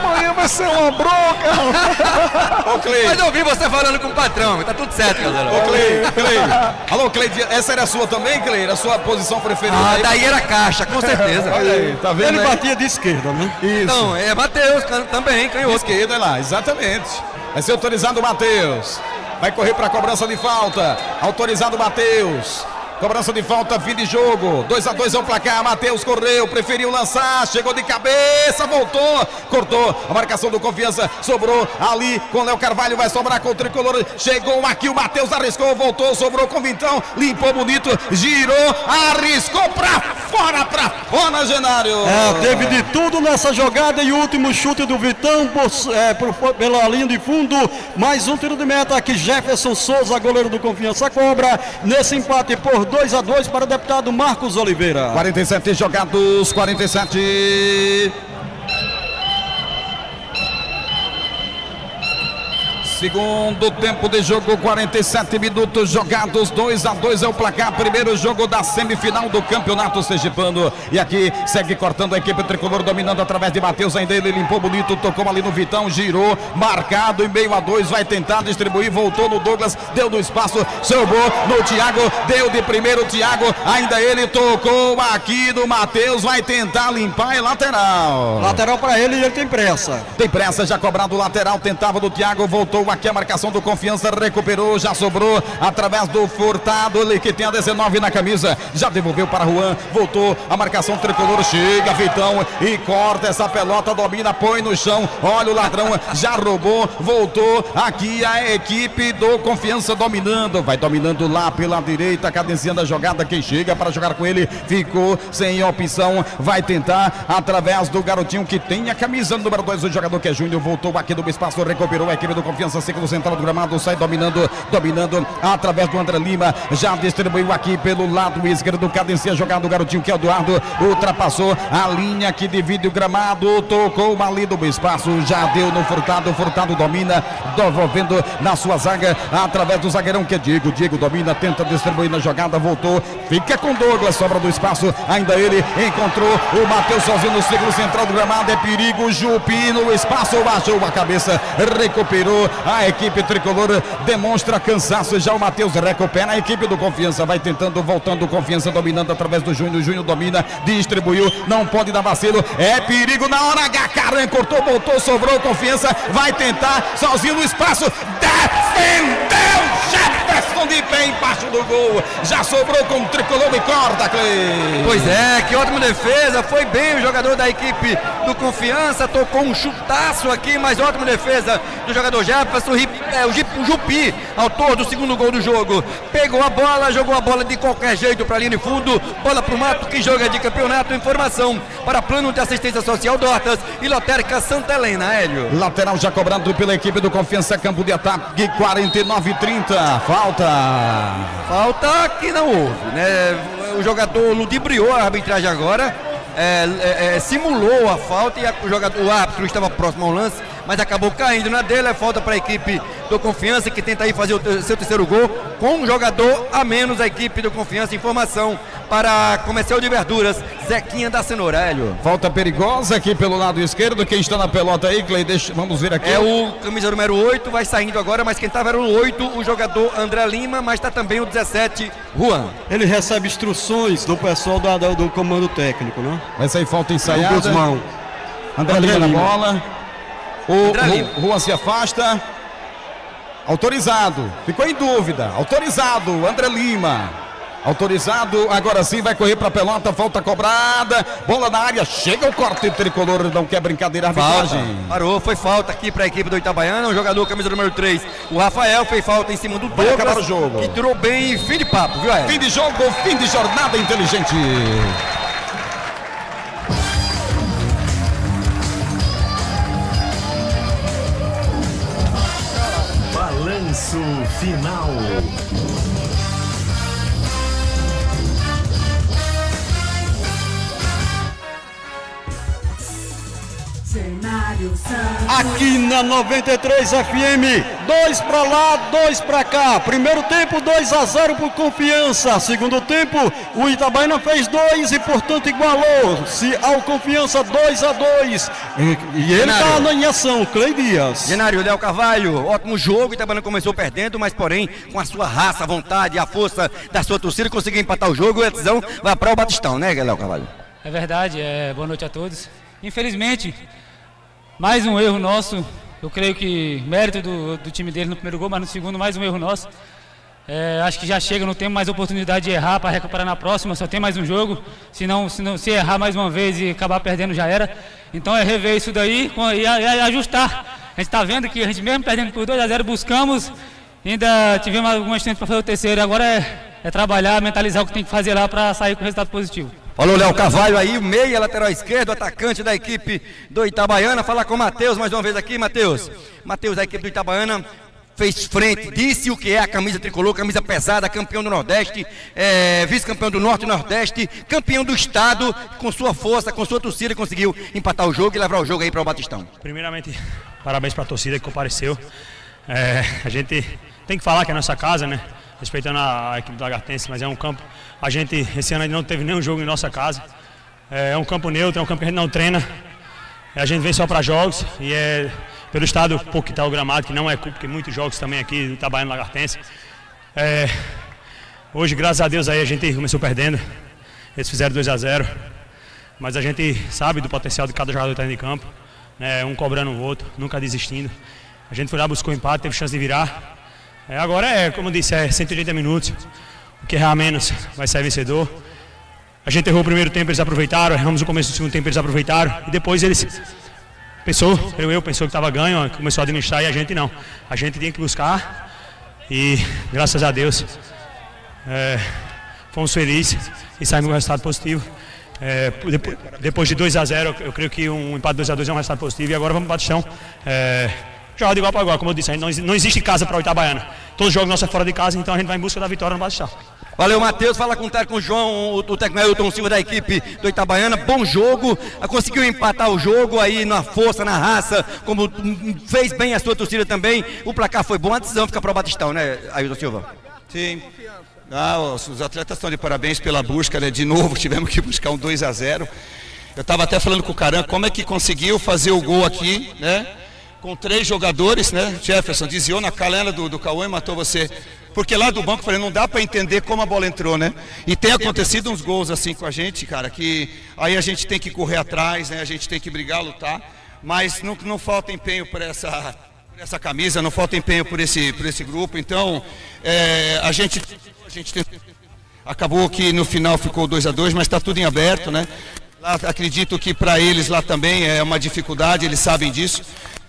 Amanhã vai ser uma bronca. Ô, Clay. Mas eu ouvi você falando com o patrão, tá tudo certo, galera. Ô, Clay, Clay. Alô, Clay, essa era a sua também, Clay? Era a sua posição preferida? Ah, aí? daí era caixa, com certeza. Olha aí, tá vendo? Ele aí? batia de esquerda, né? Isso. Não, é Matheus também, canhoto. Esquerda é lá, exatamente. Vai ser autorizado o Matheus. Vai correr para a cobrança de falta. Autorizado o Matheus. Cobrança de falta, fim de jogo. 2 a 2 é o placar. Matheus correu, preferiu lançar, chegou de cabeça, voltou, cortou. A marcação do confiança sobrou ali com Léo Carvalho. Vai sobrar com o tricolor. Chegou aqui o Matheus, arriscou, voltou, sobrou com o Vintão, limpou bonito, girou, arriscou para fora, para fora, Genário. É, teve de tudo nessa jogada e o último chute do Vitão por- é, por- pela linha de fundo. Mais um tiro de meta aqui. Jefferson Souza, goleiro do Confiança Cobra. Nesse empate por 2 a 2 para o deputado Marcos Oliveira. 47 jogados, 47. Segundo tempo de jogo, 47 minutos jogados, 2 a 2 é o placar. Primeiro jogo da semifinal do Campeonato Sergipano. E aqui segue cortando a equipe tricolor, dominando através de Matheus. Ainda ele limpou bonito, tocou ali no Vitão, girou, marcado em meio a dois. Vai tentar distribuir, voltou no Douglas, deu no espaço, sobrou no Thiago, deu de primeiro Thiago. Ainda ele tocou aqui no Matheus, vai tentar limpar e lateral. Lateral para ele e ele tem pressa. Tem pressa, já cobrado o lateral, tentava do Thiago, voltou aqui a marcação do Confiança, recuperou, já sobrou através do Furtado, ele que tem a 19 na camisa, já devolveu para Juan, voltou. A marcação tricolor, chega Vitão e corta essa pelota, domina, põe no chão, olha o ladrão, já roubou, voltou. Aqui a equipe do Confiança dominando, vai dominando lá pela direita, cadenciando a jogada, quem chega para jogar com ele, ficou sem opção, vai tentar através do garotinho que tem a camisa número 2, o jogador que é Júnior, voltou aqui do espaço, recuperou a equipe do Confiança, ciclo central do gramado, sai dominando, dominando através do André Lima, já distribuiu aqui pelo lado esquerdo, cadencia jogado o garotinho que é o Eduardo, ultrapassou a linha que divide o gramado, tocou ali do espaço, já deu no Furtado, Furtado domina, devolvendo na sua zaga, através do zagueirão que é Diego, Diego domina, tenta distribuir na jogada, voltou, fica com Douglas, sobra do espaço, ainda ele encontrou o Matheus sozinho no ciclo central do gramado, é perigo, Jupi no espaço, baixou a cabeça, recuperou a equipe tricolor, demonstra cansaço, já o Matheus recupera, a equipe do Confiança vai tentando, voltando, Confiança dominando através do Júnior, Júnior domina, distribuiu, não pode dar vacilo, é perigo na hora H, cortou, voltou, sobrou, Confiança, vai tentar, sozinho no espaço, defendeu, Jefferson de pé embaixo do gol, já sobrou com o tricolor e corta, Clay. Pois é, que ótima defesa. Foi bem o jogador da equipe do Confiança. Tocou um chutaço aqui, mas ótima defesa do jogador Jefferson. É, o Jupi, autor do segundo gol do jogo. Pegou a bola, jogou a bola de qualquer jeito para a linha de fundo. Bola para o Mato, que joga de campeonato. Informação para Plano de Assistência Social Dortas e Lotérica Santa Helena, Hélio. Lateral já cobrado pela equipe do Confiança, campo de ataque, 49 e 30. Falta. Falta que não houve, né? O jogador ludibriou a arbitragem agora, é, é, é, simulou a falta e a- o, jogador, o árbitro estava próximo ao lance, mas acabou caindo na dele. É falta para a equipe do Confiança que tenta aí fazer o seu terceiro gol com um jogador a menos a equipe do Confiança. Informação para Comercial de Verduras, Zequinha da Cenoura, Hélio. Falta perigosa aqui pelo lado esquerdo. Quem está na pelota aí, Clay? Deixa, vamos ver aqui. É o camisa número 8, vai saindo agora, mas quem estava era o 8, o jogador André Lima, mas está também o 17, Juan. Ele recebe instruções do pessoal da- do comando técnico, né? Vai sair falta ensaiada. Do Guzmão. André, André Lima na Lima. bola. O Juan se afasta. Autorizado. Ficou em dúvida. Autorizado. André Lima. Autorizado, agora sim vai correr para a pelota, falta cobrada, bola na área, chega o corte tricolor, não quer brincadeira, Falta. arbitragem. Parou, foi falta aqui para a equipe do Itabaiana. O jogador, camisa número 3, o Rafael, fez falta em cima do Douglas. acabar o jogo. Que tirou bem fim de papo, viu? Fim de jogo, fim de jornada inteligente. Balanço final. Aqui na 93 FM, dois pra lá, dois pra cá. Primeiro tempo, 2 a 0 por confiança. Segundo tempo, o Itabaiana fez dois e, portanto, igualou-se ao confiança 2 a 2 E, e ele Cenário. tá em ação, Clay Dias. Cenário, Léo Carvalho, ótimo jogo. Itabaiana começou perdendo, mas porém, com a sua raça, a vontade, a força da sua torcida, conseguiu empatar o jogo e a decisão vai para o Batistão, né, Léo Carvalho? É verdade, é, boa noite a todos. Infelizmente, mais um erro nosso. Eu creio que mérito do, do time dele no primeiro gol, mas no segundo, mais um erro nosso. É, acho que já chega, não tem mais oportunidade de errar para recuperar na próxima, só tem mais um jogo. Se, não, se, não, se errar mais uma vez e acabar perdendo, já era. Então é rever isso daí e, e ajustar. A gente está vendo que a gente mesmo perdendo por 2 a 0 buscamos, ainda tivemos algumas chances para fazer o terceiro. Agora é, é trabalhar, mentalizar o que tem que fazer lá para sair com resultado positivo. Falou Léo Carvalho aí, o meia, lateral esquerdo, atacante da equipe do Itabaiana. Falar com o Matheus mais uma vez aqui, Matheus. Matheus, da equipe do Itabaiana, fez frente, disse o que é a camisa tricolor, camisa pesada, campeão do Nordeste, é, vice-campeão do Norte e Nordeste, campeão do Estado, com sua força, com sua torcida, conseguiu empatar o jogo e levar o jogo aí para o Batistão. Primeiramente, parabéns para a torcida que compareceu. É, a gente tem que falar que é a nossa casa, né? Respeitando a, equipe do Lagartense, mas é um campo. A gente esse ano ainda não teve nenhum jogo em nossa casa. É, é um campo neutro, é um campo que a gente não treina. A gente vem só para jogos e é pelo estado pouco que está o gramado, que não é culpa, porque muitos jogos também aqui do e Lagartense. É, hoje, graças a Deus, aí a gente começou perdendo. Eles fizeram 2 a 0 mas a gente sabe do potencial de cada jogador que está de campo, né, um cobrando o outro, nunca desistindo. A gente foi lá, buscou empate, teve chance de virar. É, agora é, como eu disse, é 180 minutos. O que errar menos vai sair vencedor. A gente errou o primeiro tempo, eles aproveitaram, erramos o começo do segundo tempo, eles aproveitaram. E depois eles pensou, eu, eu pensou que estava ganho, começou a administrar e a gente não. A gente tinha que buscar e graças a Deus é, fomos felizes e saímos com um resultado positivo. É, depois, depois de 2 a 0 eu creio que um empate 2 a 2 é um resultado positivo e agora vamos para o Batistão. É, jogar de igual para igual, como eu disse, a gente não, não existe casa para o Itabaiana. Todos os jogos nossos é fora de casa, então a gente vai em busca da vitória no Batistão. Valeu, Matheus. Fala com o técnico João, o, o técnico Elton Silva da equipe do Itabaiana. Bom jogo. Ah, Conseguiu empatar o jogo aí na força, na raça, como hum, fez bem a sua torcida também. O placar foi bom, a decisão fica para o Batistão, né, Ailton Silva? Sim. Ah, os, os atletas estão de parabéns pela busca, né? De novo, tivemos que buscar um 2 a 0 Eu estava até falando com o Caran como é que conseguiu fazer o gol aqui, né? Com três jogadores, né? Jefferson desviou na calena do, do Cauã e matou você. Porque lá do banco, eu falei, não dá para entender como a bola entrou, né? E tem acontecido uns gols assim com a gente, cara, que aí a gente tem que correr atrás, né? A gente tem que brigar, lutar. Mas não, não falta empenho para essa, essa camisa, não falta empenho por esse, por esse grupo. Então, é, a gente, a gente tem- acabou que no final ficou 2 a 2 mas está tudo em aberto, né? Lá, acredito que para eles lá também é uma dificuldade, eles sabem disso.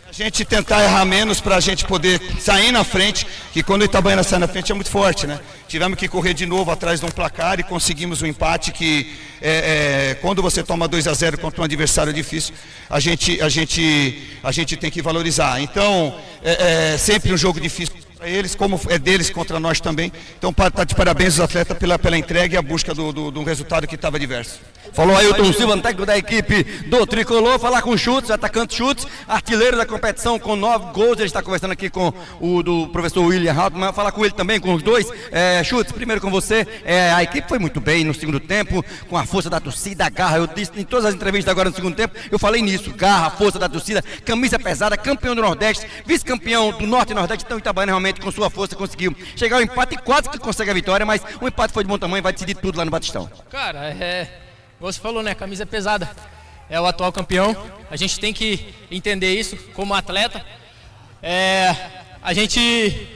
A gente tentar errar menos para a gente poder sair na frente, que quando o Itabaiana sai na frente é muito forte, né? Tivemos que correr de novo atrás de um placar e conseguimos um empate que é, é, quando você toma 2 a 0 contra um adversário difícil, a gente, a gente, a gente tem que valorizar. Então, é, é sempre um jogo difícil para eles, como é deles contra nós também. Então, está de parabéns os atletas pela, pela entrega e a busca do, do, um resultado que estava diverso. Falou Ailton Silva, técnico da equipe do Tricolor. Falar com Chutes, atacante Chutes, artilheiro da competição com nove gols. Ele está conversando aqui com o do professor William Hartmann. Falar com ele também, com os dois. É, Chutes, primeiro com você. É, a equipe foi muito bem no segundo tempo, com a força da torcida, a garra. Eu disse em todas as entrevistas agora no segundo tempo, eu falei nisso. Garra, força da torcida, camisa pesada, campeão do Nordeste, vice-campeão do Norte e Nordeste. Então, Itabaiana realmente, com sua força, conseguiu chegar ao empate e quase que consegue a vitória, mas o empate foi de bom tamanho, vai decidir tudo lá no Batistão. Cara, é. Você falou, né? Camisa é pesada. É o atual campeão. A gente tem que entender isso como atleta. É, a gente.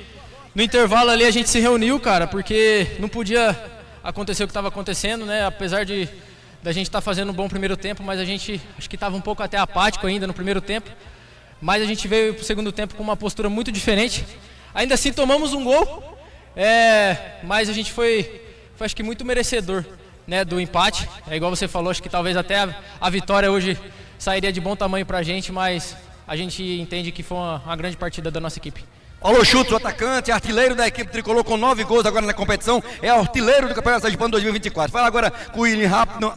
No intervalo ali a gente se reuniu, cara, porque não podia acontecer o que estava acontecendo, né? Apesar de da gente estar fazendo um bom primeiro tempo, mas a gente acho que estava um pouco até apático ainda no primeiro tempo. Mas a gente veio para o segundo tempo com uma postura muito diferente. Ainda assim tomamos um gol, é, mas a gente foi, foi acho que muito merecedor né, do empate. É igual você falou, acho que talvez até a, a vitória hoje sairia de bom tamanho para a gente, mas a gente entende que foi uma, uma grande partida da nossa equipe. Paulo Schutz, o atacante, artilheiro da equipe tricolor com nove gols agora na competição, é artilheiro do Campeonato Sergipano 2024. Fala agora com o William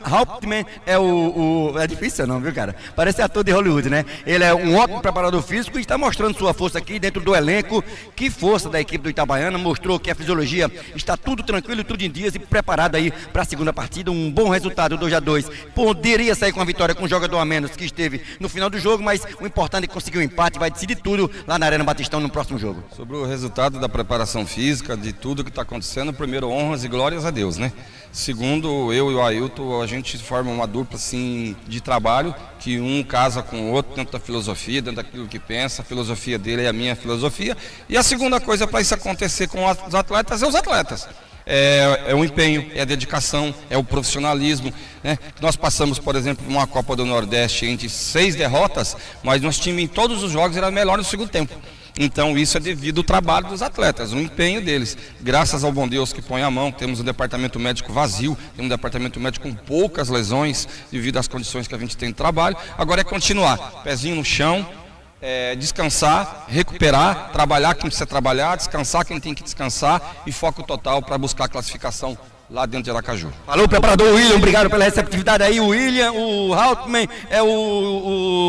Hauptmann, é o, o, É difícil não, viu, cara? Parece ator de Hollywood, né? Ele é um ótimo preparador físico e está mostrando sua força aqui dentro do elenco. Que força da equipe do Itabaiana, mostrou que a fisiologia está tudo tranquilo, tudo em dias e preparado aí para a segunda partida. Um bom resultado, 2 a 2 Poderia sair com a vitória com um jogador a menos que esteve no final do jogo, mas o importante é conseguir o um empate, vai decidir tudo lá na Arena Batistão no próximo jogo. Sobre o resultado da preparação física, de tudo que está acontecendo, primeiro, honras e glórias a Deus, né? Segundo, eu e o Ailton, a gente forma uma dupla assim, de trabalho, que um casa com o outro dentro da filosofia, dentro daquilo que pensa, a filosofia dele é a minha filosofia. E a segunda coisa para isso acontecer com os atletas é os atletas. É, é, o empenho, é a dedicação, é o profissionalismo. Né? Nós passamos, por exemplo, uma Copa do Nordeste entre seis derrotas, mas nosso time em todos os jogos era melhor no segundo tempo. Então isso é devido ao trabalho dos atletas, o empenho deles. Graças ao bom Deus que põe a mão, temos um departamento médico vazio, temos um departamento médico com poucas lesões devido às condições que a gente tem de trabalho. Agora é continuar, pezinho no chão, é, descansar, recuperar, trabalhar quem precisa trabalhar, descansar quem tem que descansar e foco total para buscar a classificação lá dentro de Aracaju. Falou, preparador William, obrigado pela receptividade aí. O William, o Haltman é o,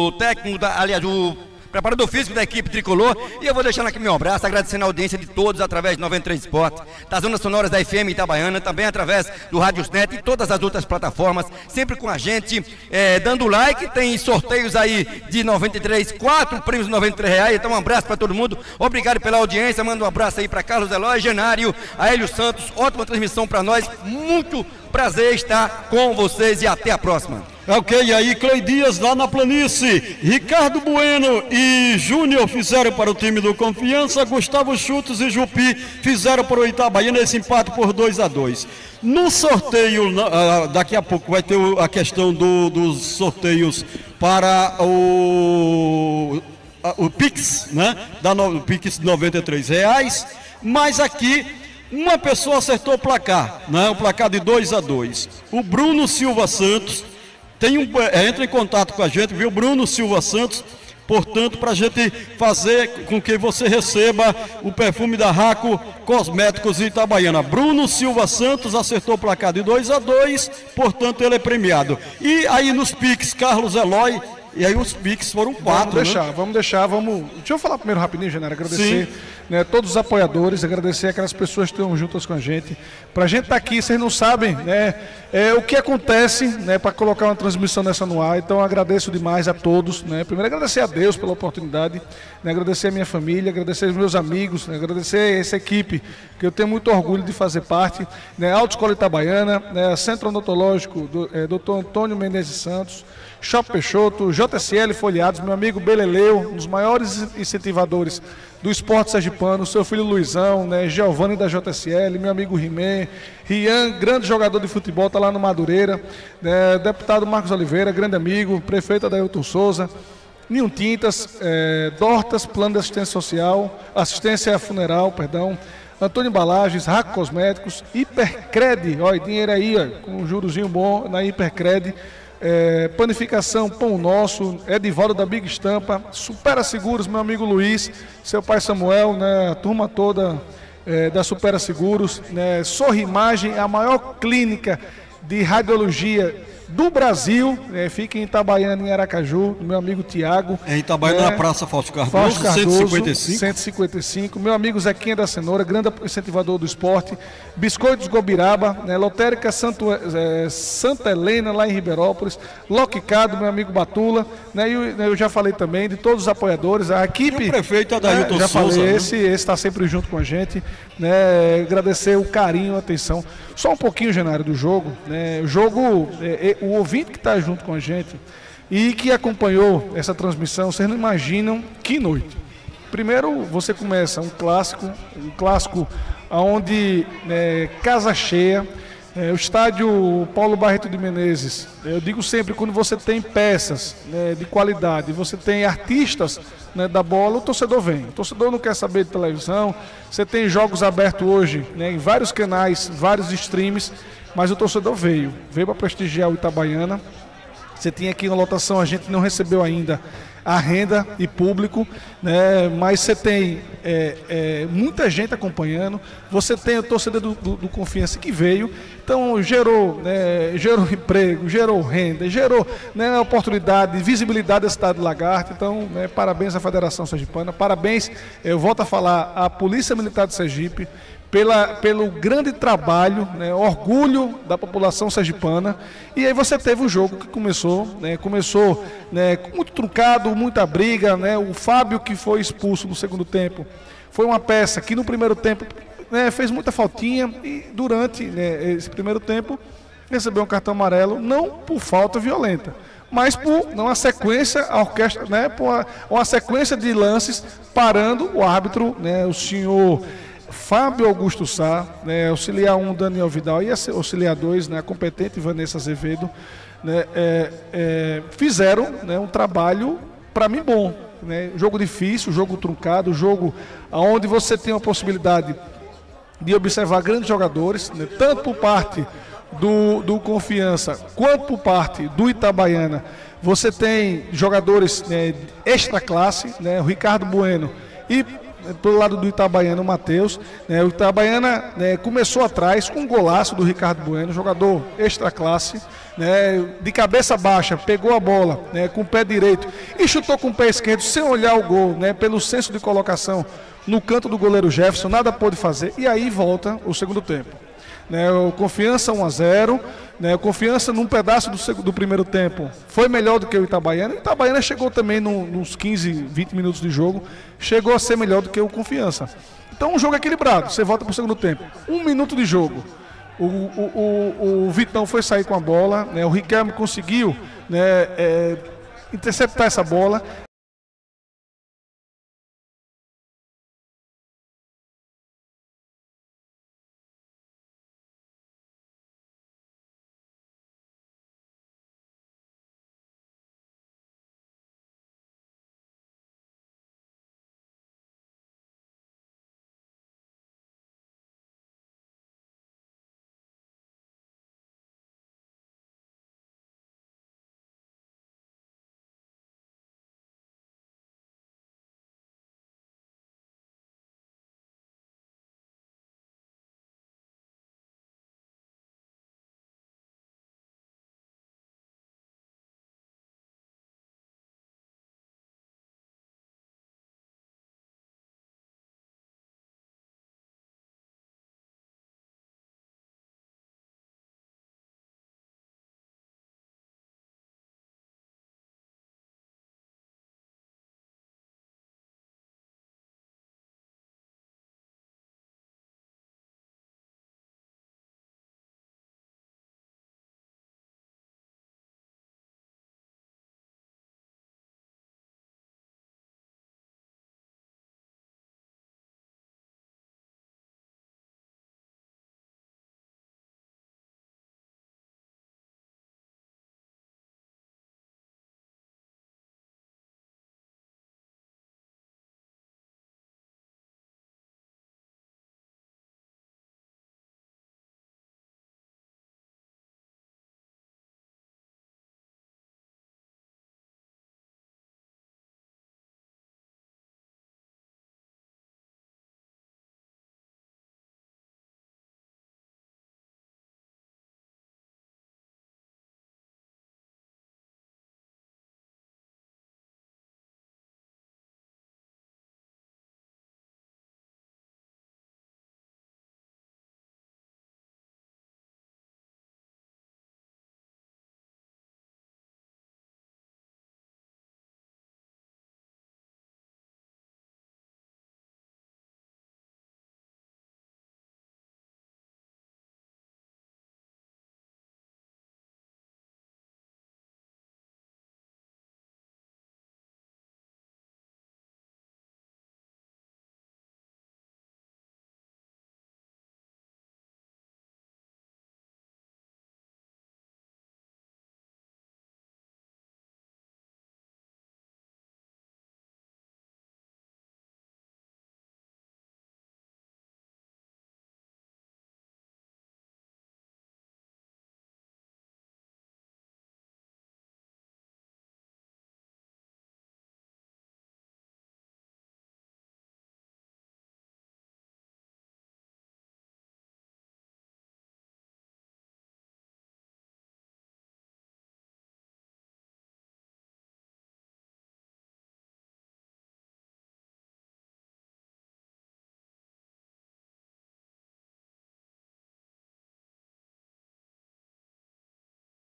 o técnico, da, aliás, o preparador físico da equipe tricolor. E eu vou deixando aqui meu abraço, agradecendo a audiência de todos através de 93 Esporte, das zonas sonoras da FM Itabaiana, também através do Rádiosnet e todas as outras plataformas, sempre com a gente, é, dando like. Tem sorteios aí de 93, quatro prêmios de 93 reais. Então, um abraço para todo mundo. Obrigado pela audiência. Manda um abraço aí para Carlos Eloy, Genário, Aélio Santos. Ótima transmissão para nós. Muito prazer estar com vocês e até a próxima. Ok, aí Clay Dias lá na planície, Ricardo Bueno e Júnior fizeram para o time do Confiança, Gustavo Chutos e Jupi fizeram para o Itabaiana esse empate por 2 a 2 No sorteio, uh, daqui a pouco vai ter a questão do, dos sorteios para o, o Pix, né? Da no, Pix de 93 reais, mas aqui uma pessoa acertou o placar, né? o placar de 2 a 2 O Bruno Silva Santos tem um, é, entra em contato com a gente, viu? Bruno Silva Santos, portanto, para a gente fazer com que você receba o perfume da Raco Cosméticos Itabaiana. Bruno Silva Santos acertou o placar de 2 a 2 portanto, ele é premiado. E aí nos piques, Carlos Eloy. E aí os piques foram quatro. Vamos deixar, né? vamos deixar, vamos. Deixa eu falar primeiro rapidinho, Genera, agradecer. Né, todos os apoiadores, agradecer aquelas pessoas que estão juntas com a gente. Para a gente estar tá aqui, vocês não sabem né, é, o que acontece né, para colocar uma transmissão dessa no ar. Então agradeço demais a todos. Né. Primeiro agradecer a Deus pela oportunidade, né, agradecer a minha família, agradecer os meus amigos, né, agradecer essa equipe, que eu tenho muito orgulho de fazer parte. Né, Autoescola Itabaiana, né, Centro Odontológico, do, é, Dr. Antônio Menezes Santos. Shop Peixoto, JSL Folheados, meu amigo Beleleu, um dos maiores incentivadores do esporte sergipano, seu filho Luizão, né, Giovanni da JSL, meu amigo Rimé, Rian, grande jogador de futebol, está lá no Madureira, né, deputado Marcos Oliveira, grande amigo, prefeito Adailton Souza, Ninho Tintas, é, Dortas, Plano de Assistência Social, Assistência Funeral, perdão, Antônio Embalagens, Raco Cosméticos, Hipercred, olha, dinheiro aí, ó, com um jurozinho bom na Hipercred, é, Panificação Pão Nosso, Edivaldo da Big Estampa, Supera Seguros, meu amigo Luiz, seu pai Samuel, né, a turma toda é, da Supera Seguros, né, Sorrimagem, a maior clínica de radiologia do Brasil, é, fica em Itabaiana, em Aracaju, do meu amigo Tiago. É em Itabaiana, é, na Praça Fausto Cardoso, Fausto Cardoso 155. 155. Meu amigo Zequinha da Cenoura, grande incentivador do esporte. Biscoitos Gobiraba, né, Lotérica Santo, é, Santa Helena, lá em Ribeirópolis. Loquicado, meu amigo Batula. Né, eu, né, eu já falei também de todos os apoiadores. A equipe. E o prefeito Adailton né, Já Souza, falei, né? esse está sempre junto com a gente. Né, agradecer o carinho, a atenção. Só um pouquinho, Genário, do jogo. Né, o jogo, é, é, o ouvinte que está junto com a gente e que acompanhou essa transmissão, vocês não imaginam que noite. Primeiro, você começa um clássico, um clássico onde é, casa cheia, é, o estádio Paulo Barreto de Menezes. Eu digo sempre, quando você tem peças né, de qualidade, você tem artistas né, da bola, o torcedor vem. O torcedor não quer saber de televisão. Você tem jogos abertos hoje né, em vários canais, vários streams, mas o torcedor veio. Veio para prestigiar o Itabaiana. Você tinha aqui na lotação, a gente não recebeu ainda a renda e público, né? mas você tem é, é, muita gente acompanhando, você tem o torcedor do, do, do Confiança que veio, então gerou, né, gerou emprego, gerou renda, gerou né, oportunidade, visibilidade da cidade do Lagarto, então né, parabéns à Federação Sergipana, parabéns, eu volto a falar, à Polícia Militar de Sergipe, pela, pelo grande trabalho, né, orgulho da população sergipana. E aí você teve o jogo que começou, né, começou né, muito truncado, muita briga. Né, o Fábio que foi expulso no segundo tempo foi uma peça que no primeiro tempo né, fez muita faltinha e durante né, esse primeiro tempo recebeu um cartão amarelo, não por falta violenta, mas por uma sequência, a orquestra, né, por uma, uma sequência de lances parando o árbitro, né, o senhor Fábio Augusto Sá, né, auxiliar 1 um, Daniel Vidal e auxiliar 2, né, a competente Vanessa Azevedo, né, é, é, fizeram né, um trabalho, para mim, bom. Né, jogo difícil, jogo truncado, jogo onde você tem a possibilidade de observar grandes jogadores, né, tanto por parte do, do Confiança quanto por parte do Itabaiana. Você tem jogadores né, extra classe, né, o Ricardo Bueno e pelo lado do Itabaiana, o Matheus. Né, o Itabaiana né, começou atrás com um golaço do Ricardo Bueno, jogador extra classe. Né, de cabeça baixa, pegou a bola né, com o pé direito e chutou com o pé esquerdo sem olhar o gol, né, pelo senso de colocação no canto do goleiro Jefferson, nada pôde fazer. E aí volta o segundo tempo. Né, o Confiança 1 a 0 né, o Confiança num pedaço do, do, primeiro tempo foi melhor do que o Itabaiana. O Itabaiana chegou também no, nos 15, 20 minutos de jogo, chegou a ser melhor do que o Confiança. Então um jogo equilibrado, você volta para o segundo tempo. Um minuto de jogo. O, o, o, o Vitão foi sair com a bola, né, o Riquelme conseguiu né, é, interceptar essa bola.